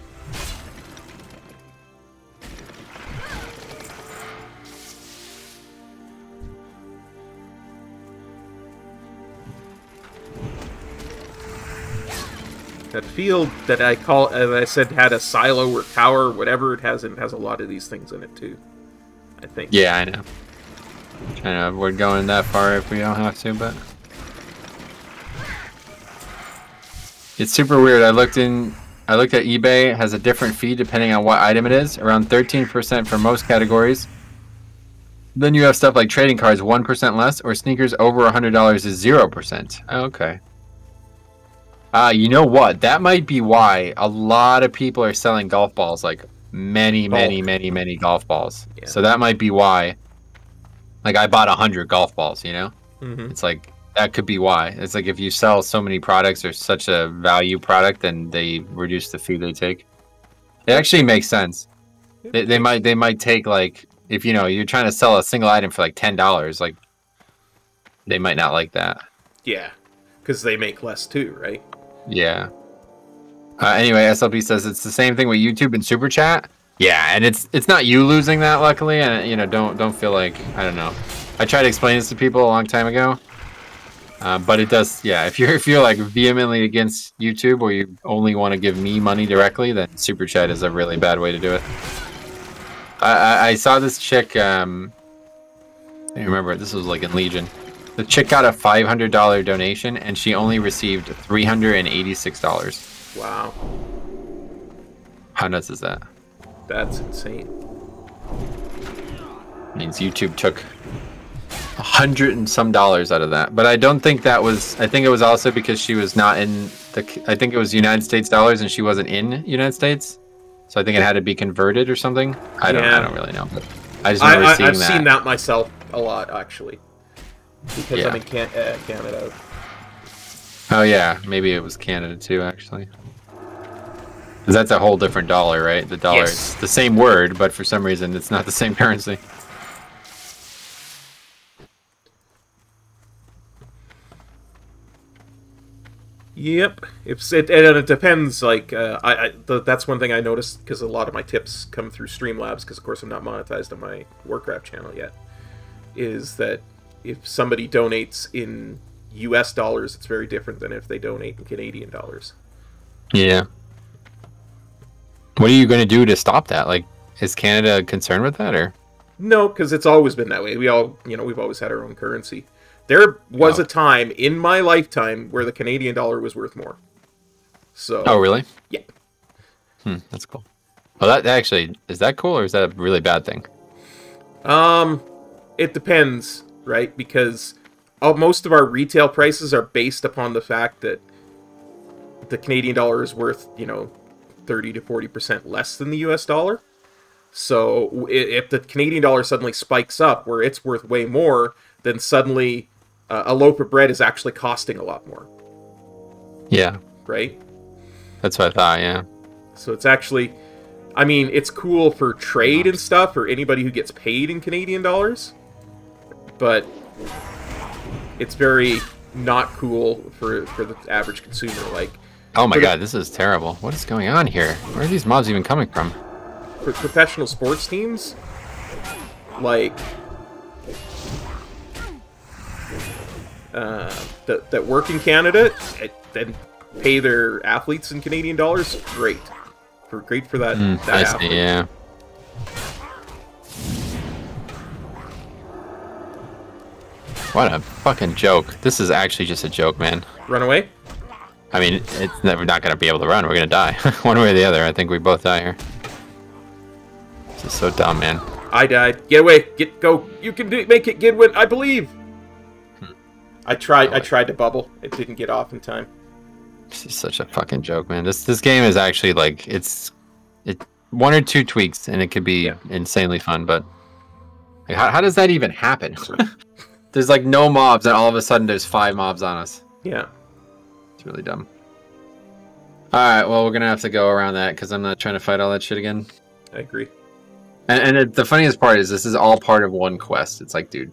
That field that I call, as I said, had a silo or tower, whatever it has, it has a lot of these things in it too. I think. Yeah, I know. Trying to avoid going that far if we don't have to, but it's super weird. I looked in. I looked at eBay. It has a different fee depending on what item it is. Around 13% for most categories. Then you have stuff like trading cards, 1% less, or sneakers over $100 is 0%. Okay. Uh, you know what? That might be why a lot of people are selling golf balls, like many, many, many, many golf balls. Yeah. So that might be why. Like I bought a hundred golf balls, you know? hmm It's like that could be why. It's like if you sell so many products or such a value product, then they reduce the fee they take. It actually makes sense. They, they might they might take like if you know you're trying to sell a single item for like ten dollars, like they might not like that. Yeah, because they make less too, right? Yeah. Uh, anyway, SLP says it's the same thing with YouTube and Super Chat. Yeah, and it's it's not you losing that, luckily, and you know don't don't feel like I don't know. I tried to explain this to people a long time ago, uh, but it does. Yeah, if you're if you're like vehemently against YouTube or you only want to give me money directly, then Super Chat is a really bad way to do it. I I, I saw this chick. Um, I remember this was like in Legion. The chick got a five hundred dollar donation, and she only received three hundred and eighty six dollars. Wow, How nuts is that? that's insane. means YouTube took a hundred and some dollars out of that. But I don't think that was. I think it was also because she was not in the. I think it was United States dollars, and she wasn't in United States. So I think it had to be converted or something. I don't. I don't really know. But I just I, remember I, seeing I've that. seen that myself a lot actually, because Yeah. I'm in can- uh, Canada. Oh yeah, maybe it was Canada too, actually. 'Cause that's a whole different dollar, right? The dollar Yes. is the same word, but for some reason it's not the same currency. Yep, it's it, and it depends. Like, uh, I, I th- that's one thing I noticed because a lot of my tips come through Streamlabs because, of course, I'm not monetized on my Warcraft channel yet. Is that if somebody donates in U.S. dollars, it's very different than if they donate in Canadian dollars. Yeah. What are you going to do to stop that? Like, is Canada concerned with that, or? No, because it's always been that way. We all, you know, we've always had our own currency. There was Oh. a time in my lifetime where the Canadian dollar was worth more. So, Oh, really? yeah. Hmm, that's cool. Well, that actually is that cool, or is that a really bad thing? Um, it depends, right? Because uh, most of our retail prices are based upon the fact that the Canadian dollar is worth, you know, 30 to 40% less than the US dollar. So if the Canadian dollar suddenly spikes up where it's worth way more, then suddenly uh, a loaf of bread is actually costing a lot more, Yeah, right? that's what I thought. Yeah. So it's actually, I mean, it's cool for trade and stuff for anybody who gets paid in Canadian dollars, but it's very not cool for for the average consumer. Like Oh my god, this is terrible. What is going on here? Where are these mobs even coming from? for professional sports teams, like uh, that that work in Canada and then pay their athletes in Canadian dollars, great. For great for that Hmm, that I athlete. see. Yeah. What a fucking joke. This is actually just a joke, man. Run away. I mean, it's never not gonna be able to run. We're gonna die, one way or the other. I think we both die here. This is so dumb, man. I died. Get away. Get go. You can do, make it, Gidwin. I believe. I tried. I tried to bubble. It didn't get off in time. This is such a fucking joke, man. This this game is actually like it's it one or two tweaks and it could be Yeah. insanely fun, but like, how how does that even happen? there's like no mobs, and all of a sudden there's five mobs on us. Yeah. It's really dumb. All right, well we're gonna have to go around that because I'm not trying to fight all that shit again. I agree. And, and it, the funniest part is this is all part of one quest. It's like, dude,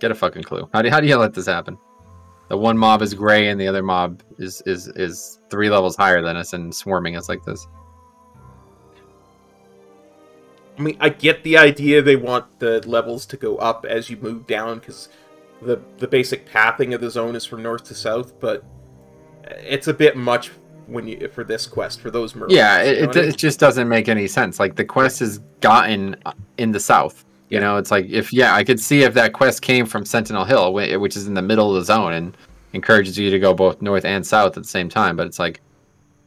get a fucking clue. How do how do you let this happen? The one mob is gray and the other mob is is is three levels higher than us and swarming us like this. I mean, I get the idea they want the levels to go up as you move down because the the basic pathing of the zone is from north to south, but it's a bit much when you for this quest for those mercs. Yeah, you it, know it, I mean? it just doesn't make any sense. Like the quest is gotten in the south. You Yeah. know, it's like if yeah, I could see if that quest came from Sentinel Hill, which is in the middle of the zone and encourages you to go both north and south at the same time. But it's like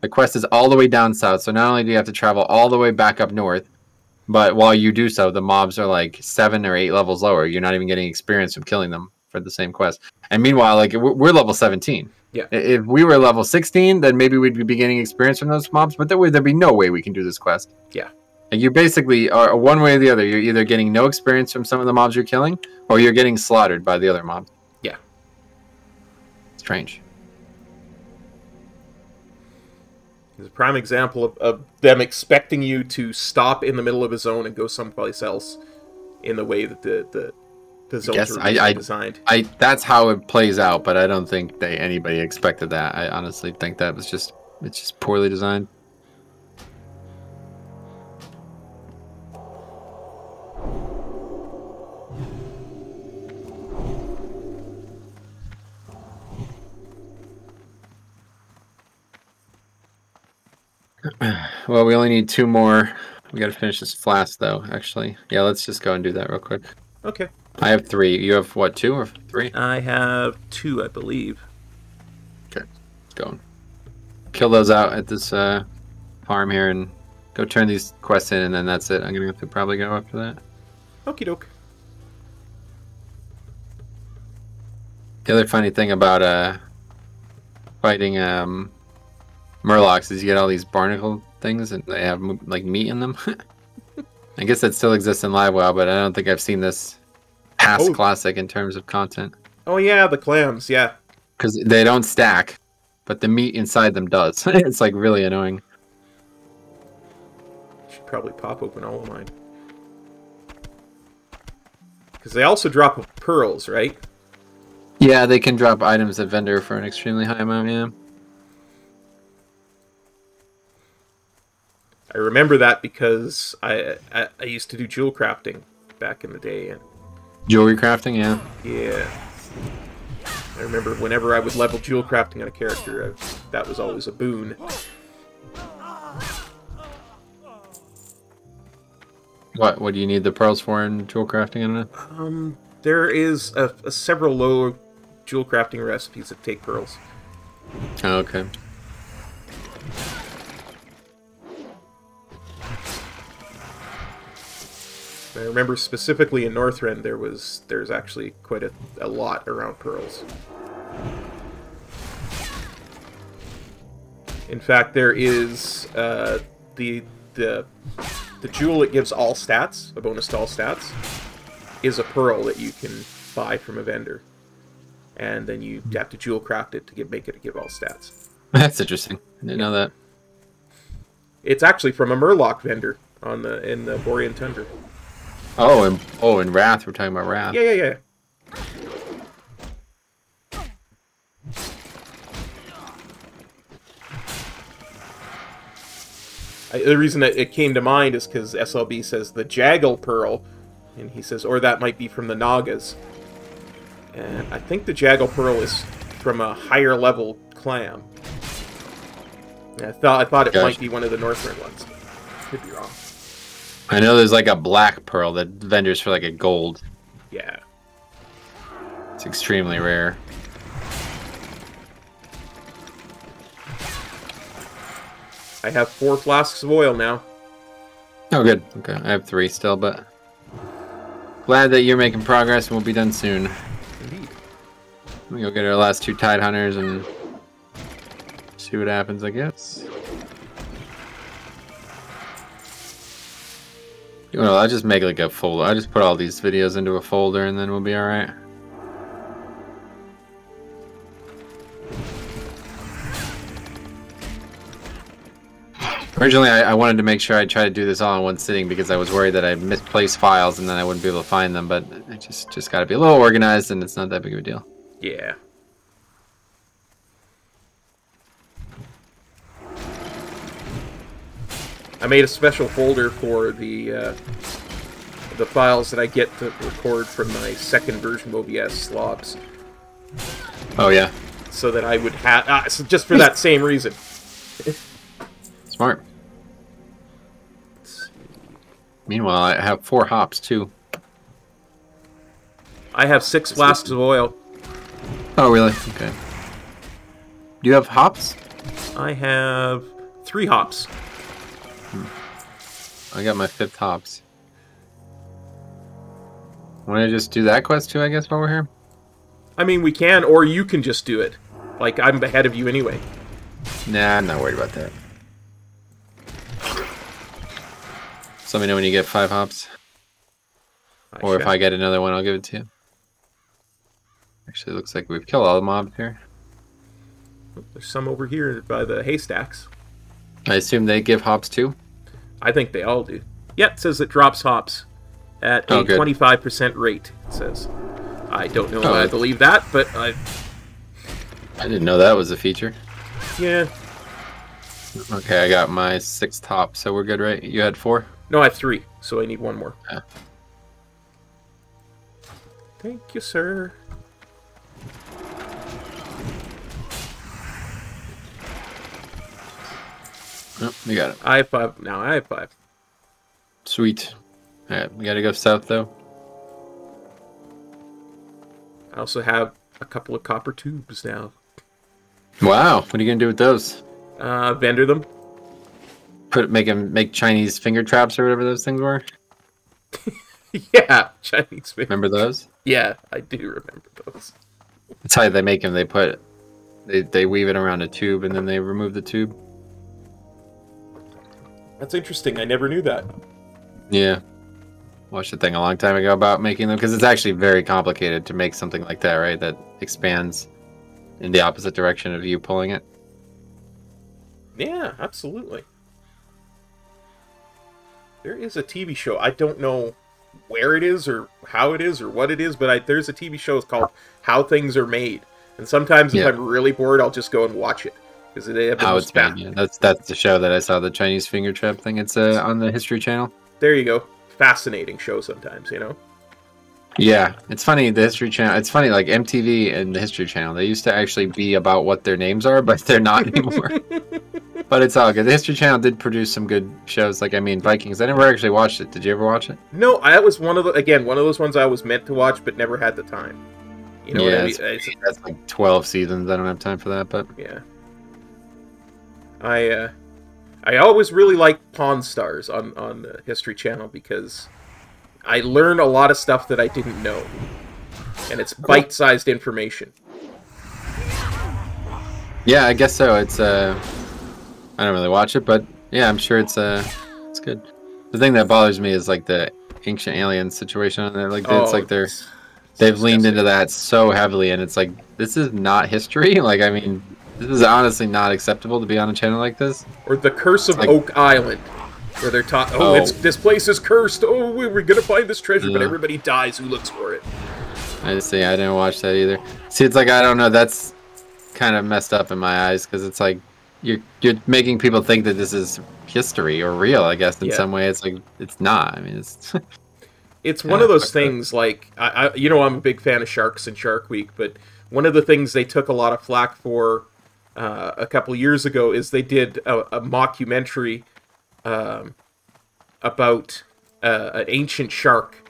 the quest is all the way down south, so not only do you have to travel all the way back up north, but while you do so, the mobs are like seven or eight levels lower. You're not even getting experience from killing them for the same quest. And meanwhile, like we're, we're level 17. Yeah. If we were level 16, then maybe we'd be getting experience from those mobs, but there would there'd be no way we can do this quest. Yeah. And you basically are one way or the other. You're either getting no experience from some of the mobs you're killing, or you're getting slaughtered by the other mobs. Yeah. Strange. It's a prime example of, of them expecting you to stop in the middle of a zone and go someplace else in the way that the the, the zones guess are I- I- designed. I that's how it plays out, but I don't think they anybody expected that. I honestly think that was just it's just poorly designed. Well, we only need two more. We got to finish this flask, though. Actually, yeah. Let's just go and do that real quick. Okay. I have three. You have what? Two or three? I have two, I believe. Okay, going. Kill those out at this uh, farm here and go turn these quests in, and then that's it. I'm gonna have to probably go after that. Okie doke. The other funny thing about uh, fighting um, Murlocs is you get all these barnacle things, and they have like meat in them. I guess that still exists in live Livewell, but I don't think I've seen this past Oh. classic in terms of content Oh yeah, the clams. Yeah. because they don't stack, but the meat inside them does. it's like really annoying. Should probably pop open all of mine. Because they also drop pearls, right? Yeah, they can drop items at vendor for an extremely high amount. Yeah. I remember that because I, I I used to do jewel crafting back in the day, and Jewelry crafting, yeah. yeah, I remember whenever I would level jewel crafting on a character, I, that was always a boon. What what do you need the pearls for in jewel crafting? I don't. Um, there is a, a several low jewel crafting recipes that take pearls. Oh, okay. I remember specifically in Northrend there was there's actually quite a, a lot around pearls. In fact, there is uh, the the the jewel that gives all stats, a bonus to all stats, is a pearl that you can buy from a vendor, and then you have to jewel craft it to give, make it give all stats. That's interesting. I didn't know that. It's actually from a Murloc vendor on the in the Borean Tundra. Oh, oh, and oh, and Wrath. We're talking about Wrath. Yeah, yeah, yeah. I, the reason that it came to mind is because SLB says the Jaggal Pearl, and he says, or that might be from the Nagas. And I think the Jaggal Pearl is from a higher level clam. And I thought I thought it Gotcha. might be one of the Northrend ones. Could be wrong. I know there's like a black pearl that vendors for like a gold. Yeah. It's extremely rare. I have four flasks of oil now. Oh, good. Okay, I have three still, but glad that you're making progress and we'll be done soon. Indeed. We go get our last two tide hunters and see what happens. I guess. You know, I'll just make like a folder. I just put all these videos into a folder and then we'll be all right. Originally, I, I wanted to make sure I try to do this all in one sitting because I was worried that I misplaced files and then I wouldn't be able to find them. But I just just got to be a little organized, and it's not that big of a deal. Yeah. I made a special folder for the uh, the files that I get to record from my second version of OBS SLOBS, Oh yeah, so that I would have uh, so just for that same reason. smart. Meanwhile, I have four hops too. I have six flasks of oil. Oh really? Okay. Do you have hops? I have three hops. I got my fifth hops. Want to just do that quest too? I guess while we're here. I mean, we can, or you can just do it. Like I'm ahead of you anyway. Nah, I'm not worried about that. So let me know when you get five hops, or if. I get another one, I'll give it to you. Actually, it looks like we've killed all the mobs here. There's some over here by the haystacks. I assume they give hops too. I think they all do. Yeah, it says it drops hops at Oh, a good. 25% rate, it says. I don't know if Oh, I believe that, but I, I didn't know that was a feature. yeah. Okay, I got my six hop, so we're good, right? You had four. No, I have three, so I need one more. Yeah. Thank you, sir. Oh, we got it. I have five. Now I have five. Sweet. All right, we gotta go south though. I also have a couple of copper tubes now. Wow, what are you gonna do with those? Uh, vendor them. Put make them make Chinese finger traps or whatever those things were. yeah, Chinese finger. Remember those? Yeah, I do remember those. That's how they make them. They put they they weave it around a tube and then they remove the tube. That's interesting. I never knew that. Yeah. Watched a thing a long time ago about making them because it's actually very complicated to make something like that, right? That expands in the opposite direction of you pulling it. Yeah, absolutely. There is a TV show. I don't know where it is or how it is or what it is, but I, there's a TV show it's called How Things Are Made. And sometimes if Yeah. I'm really bored, I'll just go and watch it because they have the How it's. Yeah, that's that's the show that I saw the Chinese finger trap thing. It's uh, on the History Channel. There you go. Fascinating show sometimes, you know. Yeah, it's funny. The History Channel. It's funny, like MTV and the History Channel. They used to actually be about what their names are, but they're not anymore. but it's all good. The History Channel did produce some good shows. Like I mean, Vikings. I never actually watched it. Did you ever watch it? No, I, that was one of the again one of those ones I was meant to watch but never had the time. You know yeah, what I mean? It's- that's like twelve seasons. I don't have time for that, but Yeah. I uh I always really like Pawn Stars on on the History Channel because I learn a lot of stuff that I didn't know. And it's bite-sized information. yeah, I guess so. It's uh, I don't really watch it, but yeah, I'm sure it's uh, it's good. The thing that bothers me is like the ancient alien situation. on there. Like it's Oh, like they're it's- it's they've leaned into that so heavily, and it's like this is not history. Like I mean, this is honestly not acceptable to be on a channel like this. Or the Curse of Like- Oak Island, where they're taught, oh, Oh. it's oh. this place is cursed. Oh, we- we're gonna find this treasure, but everybody dies who looks for it. I say I didn't watch that either. See, it's like I don't know. That's kind of messed up in my eyes because it's like you're you're making people think that this is history or real. I guess in Yeah. some way, it's like it's not. I mean, it's It's one Yeah, of those things. Like, I, I, you know, I'm a big fan of sharks and Shark Week, but one of the things they took a lot of flack for uh, a couple years ago is they did a, a mockumentary um, about uh, an ancient shark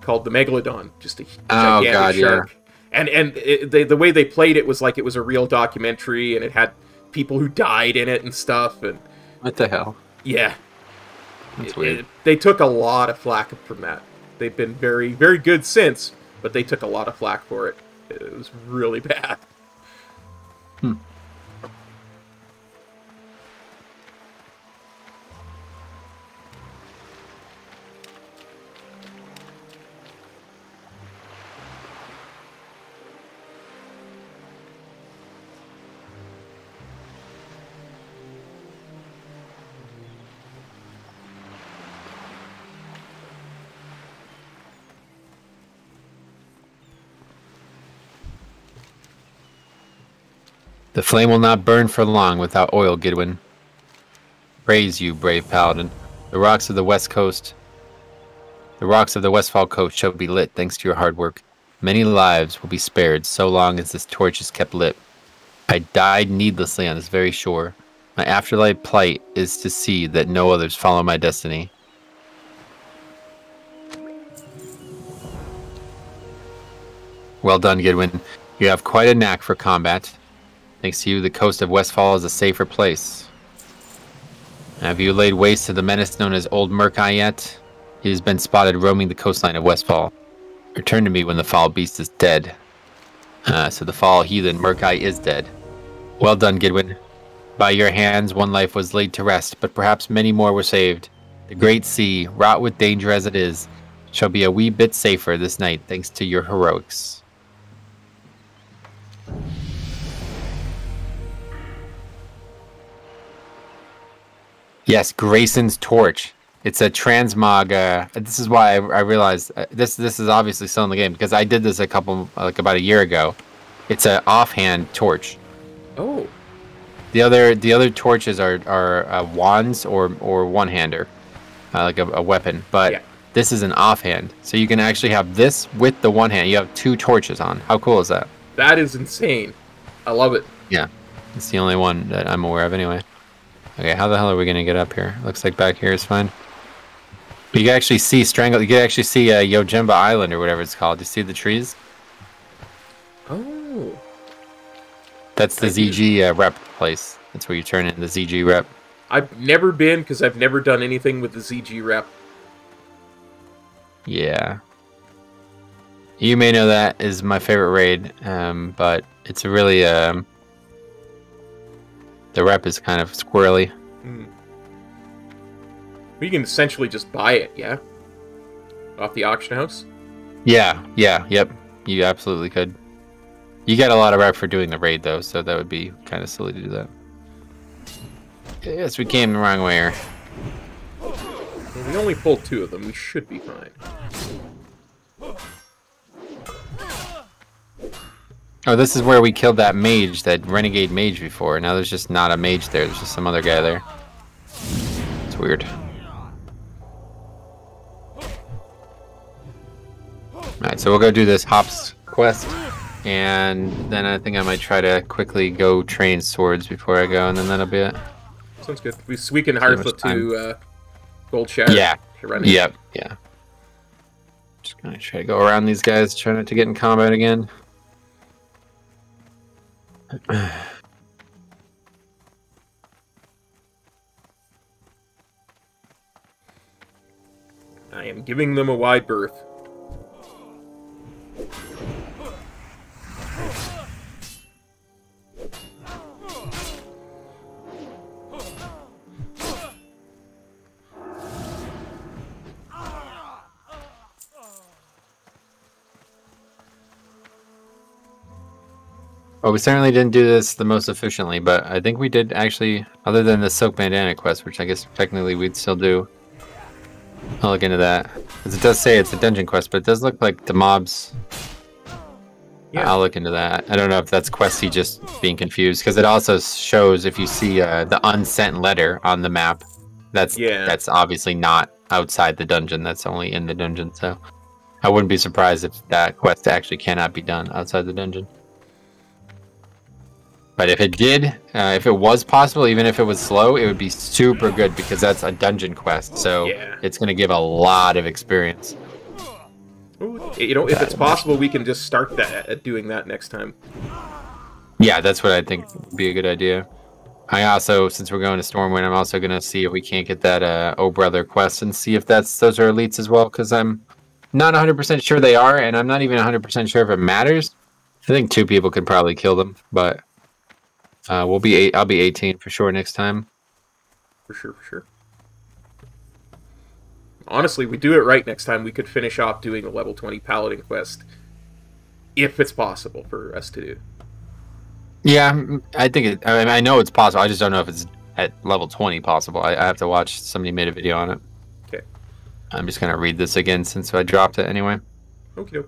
called the megalodon, just a Oh, gigantic God, yeah. shark. And and it, they, the way they played it was like it was a real documentary, and it had people who died in it and stuff. And what the hell? yeah, That's it- weird. it- they took a lot of flack from that. They've been very, very good since, but they took a lot of flack for it. It was really bad. The flame will not burn for long without oil, Gidwin. Praise you, brave paladin. The rocks of the west coast, the rocks of the Westfall coast shall be lit thanks to your hard work. Many lives will be spared so long as this torch is kept lit. I died needlessly on this very shore. My afterlife plight is to see that no others follow my destiny. Well done, Gidwin. You have quite a knack for combat. Thanks to you, the coast of Westfall is a safer place. Have you laid waste to the menace known as Old Murkai yet? He has been spotted roaming the coastline of Westfall. Return to me when the foul beast is dead. Ah, so the foul heathen Murkai is dead. Well done, Gidwin. By your hands, one life was laid to rest, but perhaps many more were saved. The great sea, wrought with danger as it is, shall be a wee bit safer this night thanks to your heroics. Yes, Grayson's torch. It's a transmog. Uh, this is why I, I realized uh, this. This is obviously still in the game because I did this a couple, like about a year ago. It's an offhand torch. Oh, The other, the other torches are are uh, wands or or one hander, uh, like a, a weapon. But Yeah. this is an offhand, so you can actually have this with the one hand. You have two torches on. How cool is that? that is insane. I love it. Yeah, it's the only one that I'm aware of anyway. Okay, how the hell are we gonna get up here? Looks like back here is fine. But you can actually see Strangle. You can actually see uh, Yojamba Island or whatever it's called. Do You see the trees? Oh, That's the I. ZG uh, rep place. That's where you turn in the ZG rep. I've never been because I've never done anything with the ZG rep. Yeah. You may know that is my favorite raid, um, but it's a really um, the rep is kind of squirrely. Hmm. You can essentially just buy it, yeah, off the auction house. Yeah, yeah, yep. You absolutely could. You get a lot of rep for doing the raid though, so that would be kind of silly to do that. Yes, we came the wrong way here. Well, we only pulled two of them. We should be fine. Oh, this is where we killed that mage, that renegade mage before. Now there's just not a mage there. There's just some other guy there. It's weird. Alright, so we'll go do this Hops quest. And then I think I might try to quickly go train swords before I go, and then that'll be it. Sounds good. We we can hard flip to uh, Goldshire. Yeah. to run. Yep, yeah. Just gonna try to go around these guys, try not to get in combat again. I am giving them a wide berth. Well, we certainly didn't do this the most efficiently, but I think we did actually, other than the Silk Bandana quest, which I guess technically we'd still do. I'll look into that. Because it does say it's a dungeon quest, but it does look like the mobs. Yeah. I'll look into that. I don't know if that's Questie just being confused, because it also shows if you see uh, the unsent letter on the map, that's Yeah. that's obviously not outside the dungeon. That's only in the dungeon. So I wouldn't be surprised if that quest actually cannot be done outside the dungeon. But if it did, uh, if it was possible, even if it was slow, it would be super good because that's a dungeon quest. So Yeah. it's going to give a lot of experience. Ooh, You know, if it's possible, we can just start that at doing that next time. Yeah, that's what I think would be a good idea. I also, since we're going to Stormwind, I'm also going to see if we can't get that uh, Oh Brother quest and see if that's those are elites as well because I'm not 100% sure they are, and I'm not even 100% sure if it matters. I think two people could probably kill them, but uh, we'll be eight. I'll be 18 for sure next time. For sure, for sure. Honestly, we do it right next time. We could finish off doing the level 20 Paladin quest. If it's possible for us to do. Yeah, I think it. I, mean, I know it's possible. I just don't know if it's at level 20 possible. I, I have to watch. Somebody made a video on it. Okay. I'm just gonna read this again since I dropped it anyway. Okie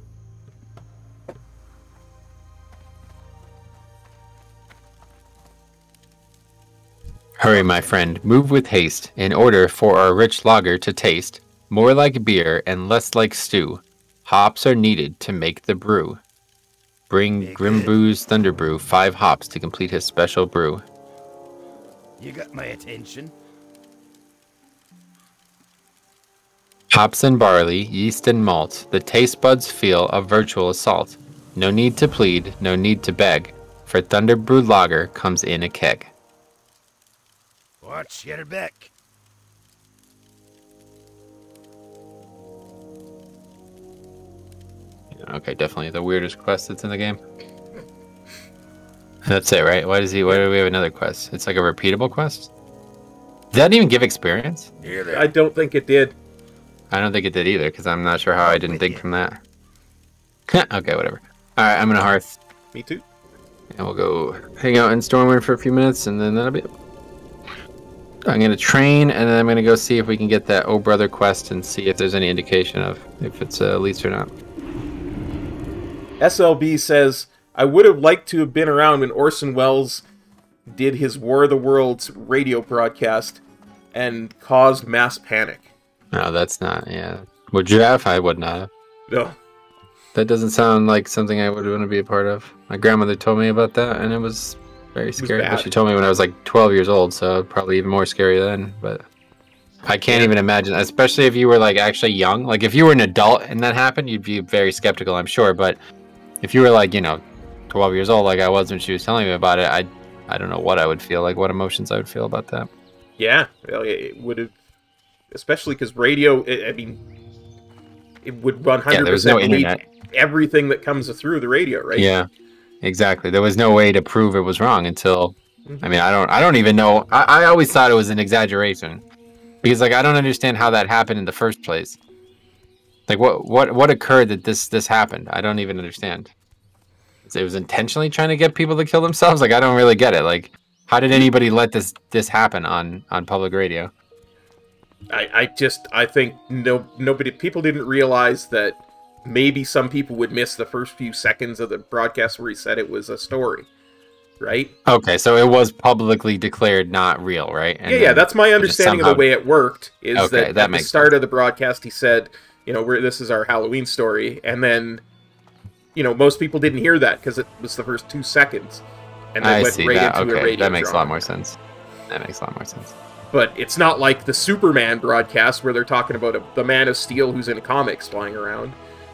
Hurry, my friend, move with haste, in order for our rich lager to taste more like beer and less like stew. Hops are needed to make the brew. Bring Grimbooze Thunderbrew five hops to complete his special brew. You got my attention. Hops and barley, yeast and malt, the taste buds feel a virtual assault. No need to plead, no need to beg, for Thunderbrew Lager comes in a keg. Watch your back. Okay, definitely the weirdest quest that's in the game. That's it, right? Why does he? Why do we have another quest? It's like a repeatable quest. Does that even give experience? Here. I don't think it did. I don't think it did either, because I'm not sure how I didn't think from that. okay, whatever. All right, I'm gonna hearth, Me too. and we'll go hang out in Stormwind for a few minutes, and then that'll be. it. I'm gonna train, and then I'm gonna go see if we can get that Oh Brother quest and see if there's any indication of if it's uh, elites or not. SLB says, I would have liked to have been around when Orson Welles did his War of the Worlds radio broadcast and caused mass panic. No, that's not. Yeah, would you have? I would not have. No. That doesn't sound like something I would want to be a part of. My grandmother told me about that, and it was very scary. But she told me when I was like 12 years old, so probably even more scary then. But I can't even imagine, especially if you were like actually young. Like if you were an adult and that happened, you'd be very skeptical, I'm sure. But if you were like you know 12 years old, like I was when she was telling me about it, I I don't know what I would feel like, what emotions I would feel about that. Yeah, it- it would have, especially because radio. I I mean, it would run hundred Yeah, percent no internet. everything that comes through the radio, right? Yeah, exactly. There was no way to prove it was wrong until. Mhm. I mean, I don't. I don't even know. I, I always thought it was an exaggeration, because like I don't understand how that happened in the first place. Like what what what occurred that this this happened? I don't even understand. It was intentionally trying to get people to kill themselves. Like I don't really get it. Like how did anybody let this this happen on on public radio? I, I just I think no nobody people didn't realize that maybe some people would miss the first few seconds of the broadcast where he said it was a story, right? Okay, so it was publicly declared not real, right? And yeah, yeah, that's my understanding of the way it worked. Is Okay, that, that at the start of the broadcast he said, you know, we're, this is our Halloween story, and then, you know, most people didn't hear that because it was the first two seconds, and then I went see right that. into a Okay, radio that makes a lot more sense. That makes a lot more sense. But it's not like the Superman broadcast where they're talking about a, the Man of Steel who's in comics flying around.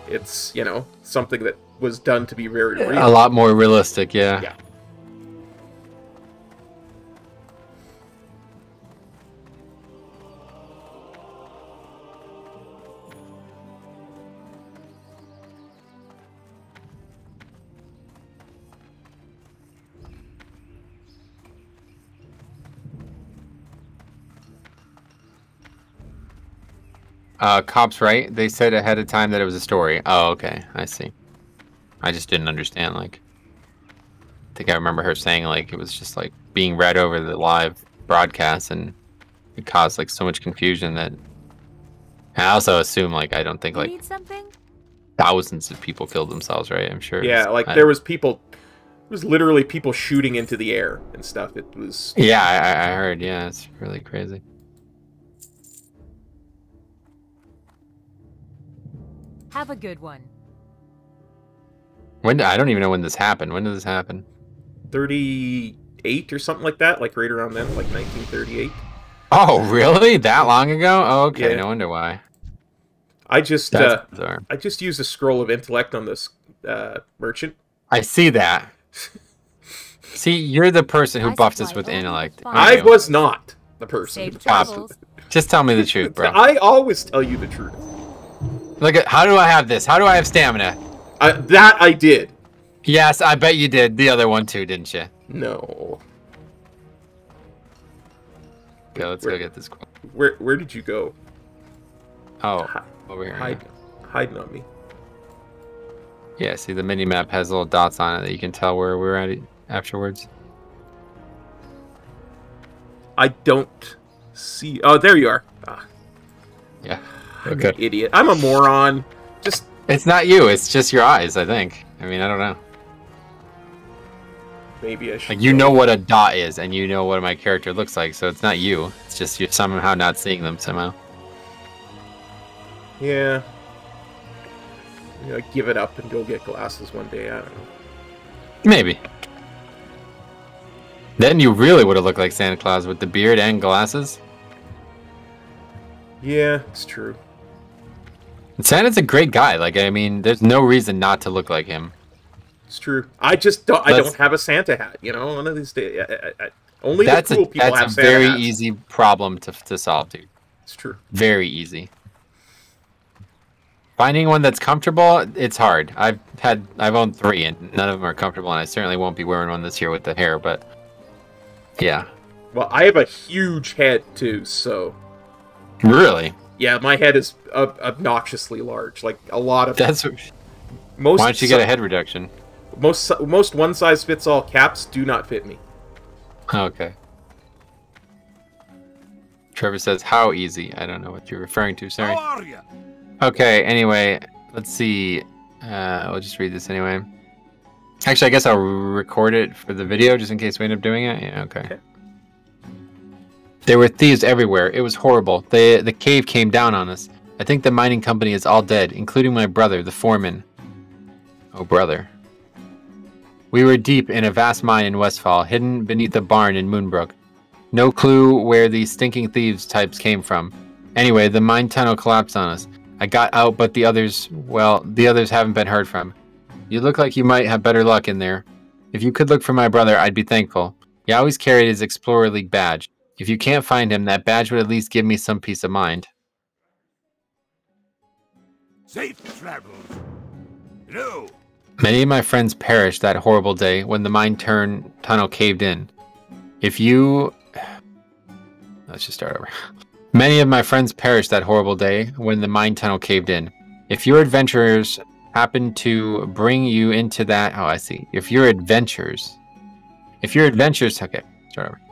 It's you know something that was done to be very real. A lot more realistic, yeah. Yeah. Uh, cops, right? They said ahead of time that it was a story. Oh, okay. I see. I just didn't understand. Like, I think I remember her saying like it was just like being read over the live broadcast and it caused like so much confusion that I also assume like I don't think like thousands of people killed themselves, right? I'm sure. Yeah, it's- like I- there was people. It was literally people shooting into the air and stuff. It was. Yeah, I, I- I heard. Yeah, it's really crazy. Have a good one. When I don't even know when this happened. When did this happen? 38 or something like that, like right around then, like 1938. Oh, really? That long ago? Oh, okay. Yeah. No wonder why. I just uh. I just used a scroll of intellect on this uh, merchant. I see that. See, you're the person who I buffed us with intellect. I was not the person. Safe who. Just tell me the truth, bro. I always tell you the truth. Look at how do I have this? How do I have stamina? I, that I did. Yes, I bet you did. The other one too, didn't you? No. Okay, let's Where- go get this. Quote. Where where did you go? Oh, Hi- over here. Hide, hiding on me. Yeah, see the mini map has little dots on it that you can tell where we're at afterwards. I don't see. Oh, there you are. Ah, Yeah. I'm Okay. an idiot. I'm a moron. Just It's not you. It's just your eyes. I think. I mean, I don't know. maybe I should. Like you know what a dot is, and you know what my character looks like, so it's not you. It's just you're somehow not seeing them somehow. Yeah. You know, give it up and go get glasses one day. I don't know. Maybe. Then you really would have looked like Santa Claus with the beard and glasses. Yeah, it's true. Santa's a great guy. Like I mean, there's no reason not to look like him. It's true. I just don't. I don't have a Santa hat. You know, one of these days. I, I, I, only That's the cool a people that's have a Santa very hats. easy problem to to solve, dude. It's true. Very easy. Finding one that's comfortable, it's hard. I've had I've owned three and none of them are comfortable, and I certainly won't be wearing one this year with the hair. But yeah, Well, I have a huge head too, so really, yeah, my head is ob- obnoxiously large. Like a lot of that's most. why don't you get a head reduction? Most most one size fits all caps do not fit me. Okay. Trevor says, "How easy?" I don't know what you're referring to. Sorry. How are you? Okay. Anyway, let's see. Uh, I'll just read this anyway. Actually, I guess I'll record it for the video just in case we end up doing it. Yeah. Okay. Okay. There were thieves everywhere. It was horrible. The the cave came down on us. I think the mining company is all dead, including my brother, the foreman. Oh, brother. We were deep in a vast mine in Westfall, hidden beneath a barn in Moonbrook. No clue where these stinking thieves types came from. Anyway, the mine tunnel collapsed on us. I got out, but the others, well, the others haven't been heard from. You look like you might have better luck in there. If you could look for my brother, I'd be thankful. He always carried his Explorer League badge. If you can't find him, that badge would at least give me some peace of mind. Safe travels. Hello. Many of my friends perished that horrible day when the mine turn tunnel caved in. If you Let's just start over. Many of my friends perished that horrible day when the mine tunnel caved in. If your adventurers happen to bring you into that oh I see. If your adventures if your adventures okay, start over.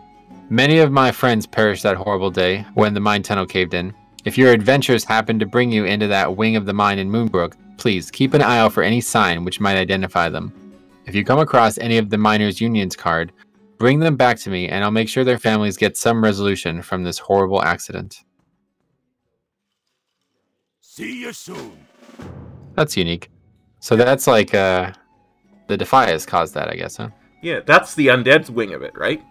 Many of my friends perished that horrible day when the mine tunnel caved in. If your adventures happen to bring you into that wing of the mine in Moonbrook, please keep an eye out for any sign which might identify them. If you come across any of the miners' unions card, bring them back to me and I'll make sure their families get some resolution from this horrible accident. See you soon. That's unique. So that's like uh the Defias caused that, I guess, huh? Yeah, that's the undead's wing of it, right?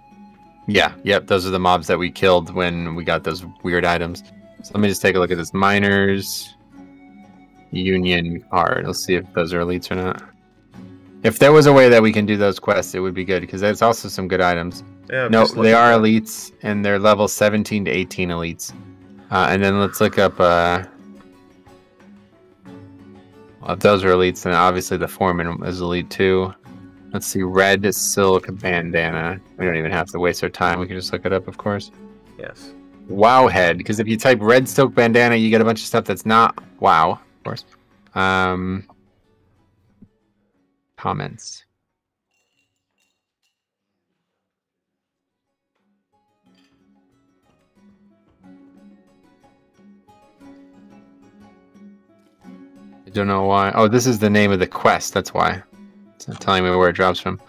Yeah, yep, those are the mobs that we killed when we got those weird items. So let me just take a look at this miners union card. Let's see if those are elites or not. If there was a way that we can do those quests, it would be good because there's also some good items. Yeah, No, they are elites and they're level 17 to 18 elites. Uh, and then let's look up. Uh, well, if those are elites, then obviously the foreman is elite too. Let's see, red silk bandana. We don't even have to waste our time. We can just look it up, of course. Yes. Wowhead, because if you type red silk bandana, you get a bunch of stuff that's not wow, of course. Um, comments. I don't know why. Oh, this is the name of the quest. That's why. Not telling me where it drops from.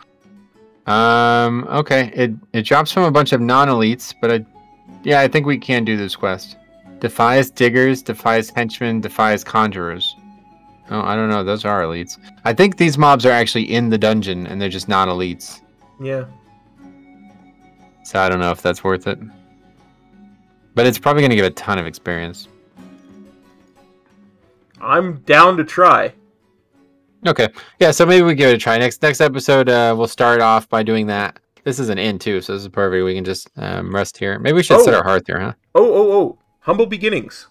Um. Okay. It it drops from a bunch of non-elites, but I, yeah, I think we can do this quest. Defias diggers, Defias henchmen, Defias conjurers. Oh, I don't know. Those are elites. I think these mobs are actually in the dungeon, and they're just not elites. Yeah. So I don't know if that's worth it. But it's probably going to give a ton of experience. I'm down to try. Okay. Yeah, so maybe we give it a try. Next next episode, uh, we'll start off by doing that. This is an inn too, so this is perfect. We can just um, rest here. Maybe we should set Oh. our hearth here, huh? Oh, oh, oh. Humble beginnings.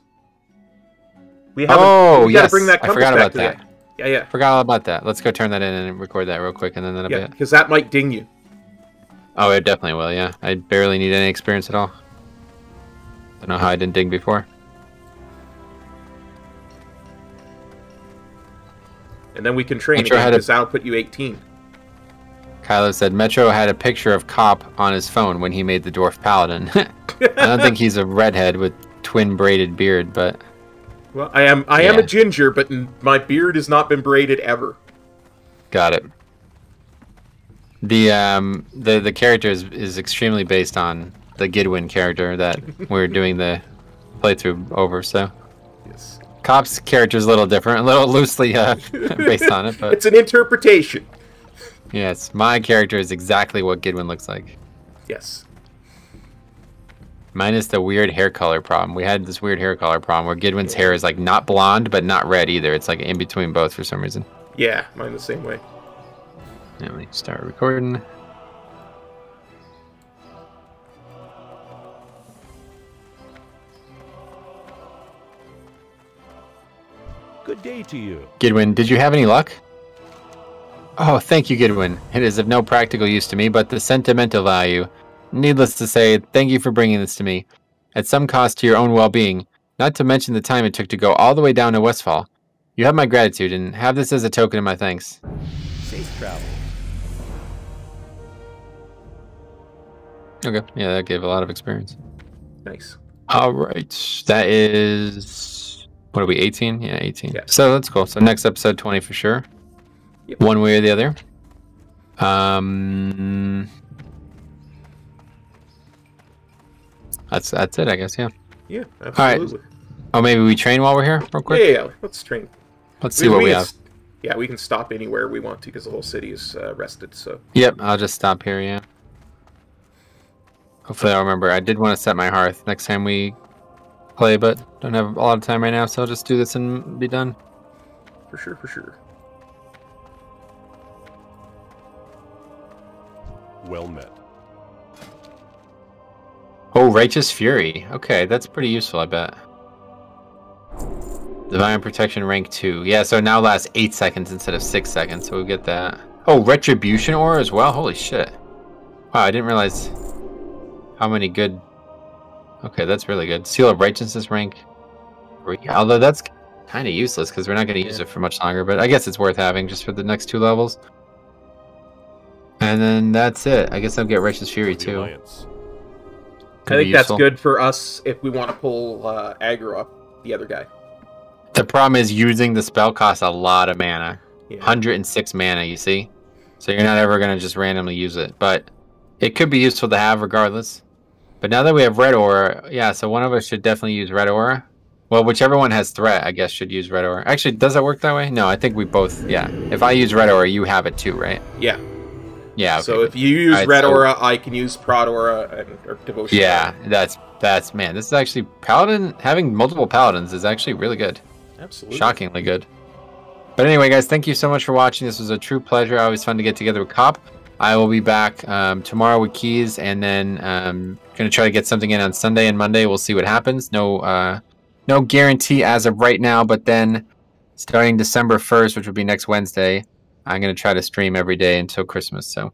We haven't. Oh, we yes. bring that I forgot about that. Yeah, yeah. Forgot all about that. Let's go turn that in and record that real quick, and then that'll Yeah, be because that might ding you. Oh, it definitely will. Yeah, I barely need any experience at all. I don't know how I didn't ding before. And then we can train Metro again, because that'll put you 18. Kylo said Metro had a picture of Kop on his phone when he made the dwarf paladin. I don't think he's a redhead with twin braided beard, but Well, I am I am a ginger, but my beard has not been braided ever. got it. The um the the character is, is extremely based on the Gidwin character that we're doing the playthrough over. So. Kop's character is a little different, a little loosely uh, based on it, but It's an interpretation. yes, my character is exactly what Gidwin looks like. Yes. Minus the weird hair color problem. We had this weird hair color problem where Gidwin's hair is like not blonde but not red either. It's like in between both for some reason. Yeah, mine the same way. Let me start recording. Good day to you. Gidwin, did you have any luck? Oh, thank you, Gidwin. It is of no practical use to me, but the sentimental value. Needless to say, thank you for bringing this to me. At some cost to your own well being, not to mention the time it took to go all the way down to Westfall. You have my gratitude, and have this as a token of my thanks. Safe travel. Okay, yeah, that gave a lot of experience. Nice. All right, that is what are we? Eighteen? Yeah, eighteen. Yeah. So that's cool. So next episode, twenty for sure. Yep. One way or the other. Um, that's that's it, I guess. Yeah. Yeah, right. absolutely. Oh, maybe we train while we're here, real quick. yeah, yeah, let's train. Let's see what we can have. Yeah, we can stop anywhere we want to because the whole city is uh, rested. So Yep, I'll just stop here. Yeah. Hopefully, I'll remember. I did want to set my hearth next time we play, but don't have a lot of time right now, so I'll just do this and be done. for sure, for sure. Well met. Oh, Righteous Fury. Okay, that's pretty useful, I bet. Divine Protection rank 2. Yeah, so now lasts 8 seconds instead of 6 seconds, so we'll get that. Oh, Retribution Aura as well? Holy shit. Wow, I didn't realize how many good... Okay, that's really good. Seal of Righteousness rank 3. Although that's kind of useless because we're not going to use it for much longer, but I guess it's worth having just for the next two levels. And then that's it. I guess I'll get Righteous Fury The too. Could I think that's good for us if we want to pull uh, aggro up the other guy. The problem is using the spell costs a lot of mana. Yeah. 106 mana, you see? So you're not ever going to just randomly use it. But it could be useful to have regardless. But now that we have Ret Aura, yeah, so one of us should definitely use Ret Aura. Well, whichever one has threat, I guess, should use Ret Aura. Actually, does that work that way? No, I think we both, yeah. If I use Ret Aura, you have it too, right? Yeah. Yeah. Okay. So if you use red so- aura, I can use prod aura and or devotion. yeah, that's, that's, man, this is actually, Paladin, having multiple Paladins is actually really good. absolutely. Shockingly good. But anyway, guys, thank you so much for watching. This was a true pleasure. Always fun to get together with Kop. I will be back um, tomorrow with Keys, and then um, gonna try to get something in on Sunday and Monday. We'll see what happens. No, uh, no guarantee as of right now. But then, starting December first, which will be next Wednesday, I'm gonna try to stream every day until Christmas. So,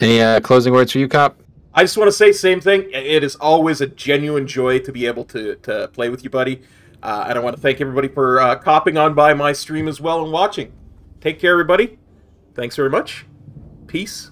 any uh, closing words for you, Kop? I just want to say same thing. It is always a genuine joy to be able to to play with you, buddy. Uh, and I want to thank everybody for uh, copping on by my stream as well and watching. Take care, everybody. Thanks very much. Peace.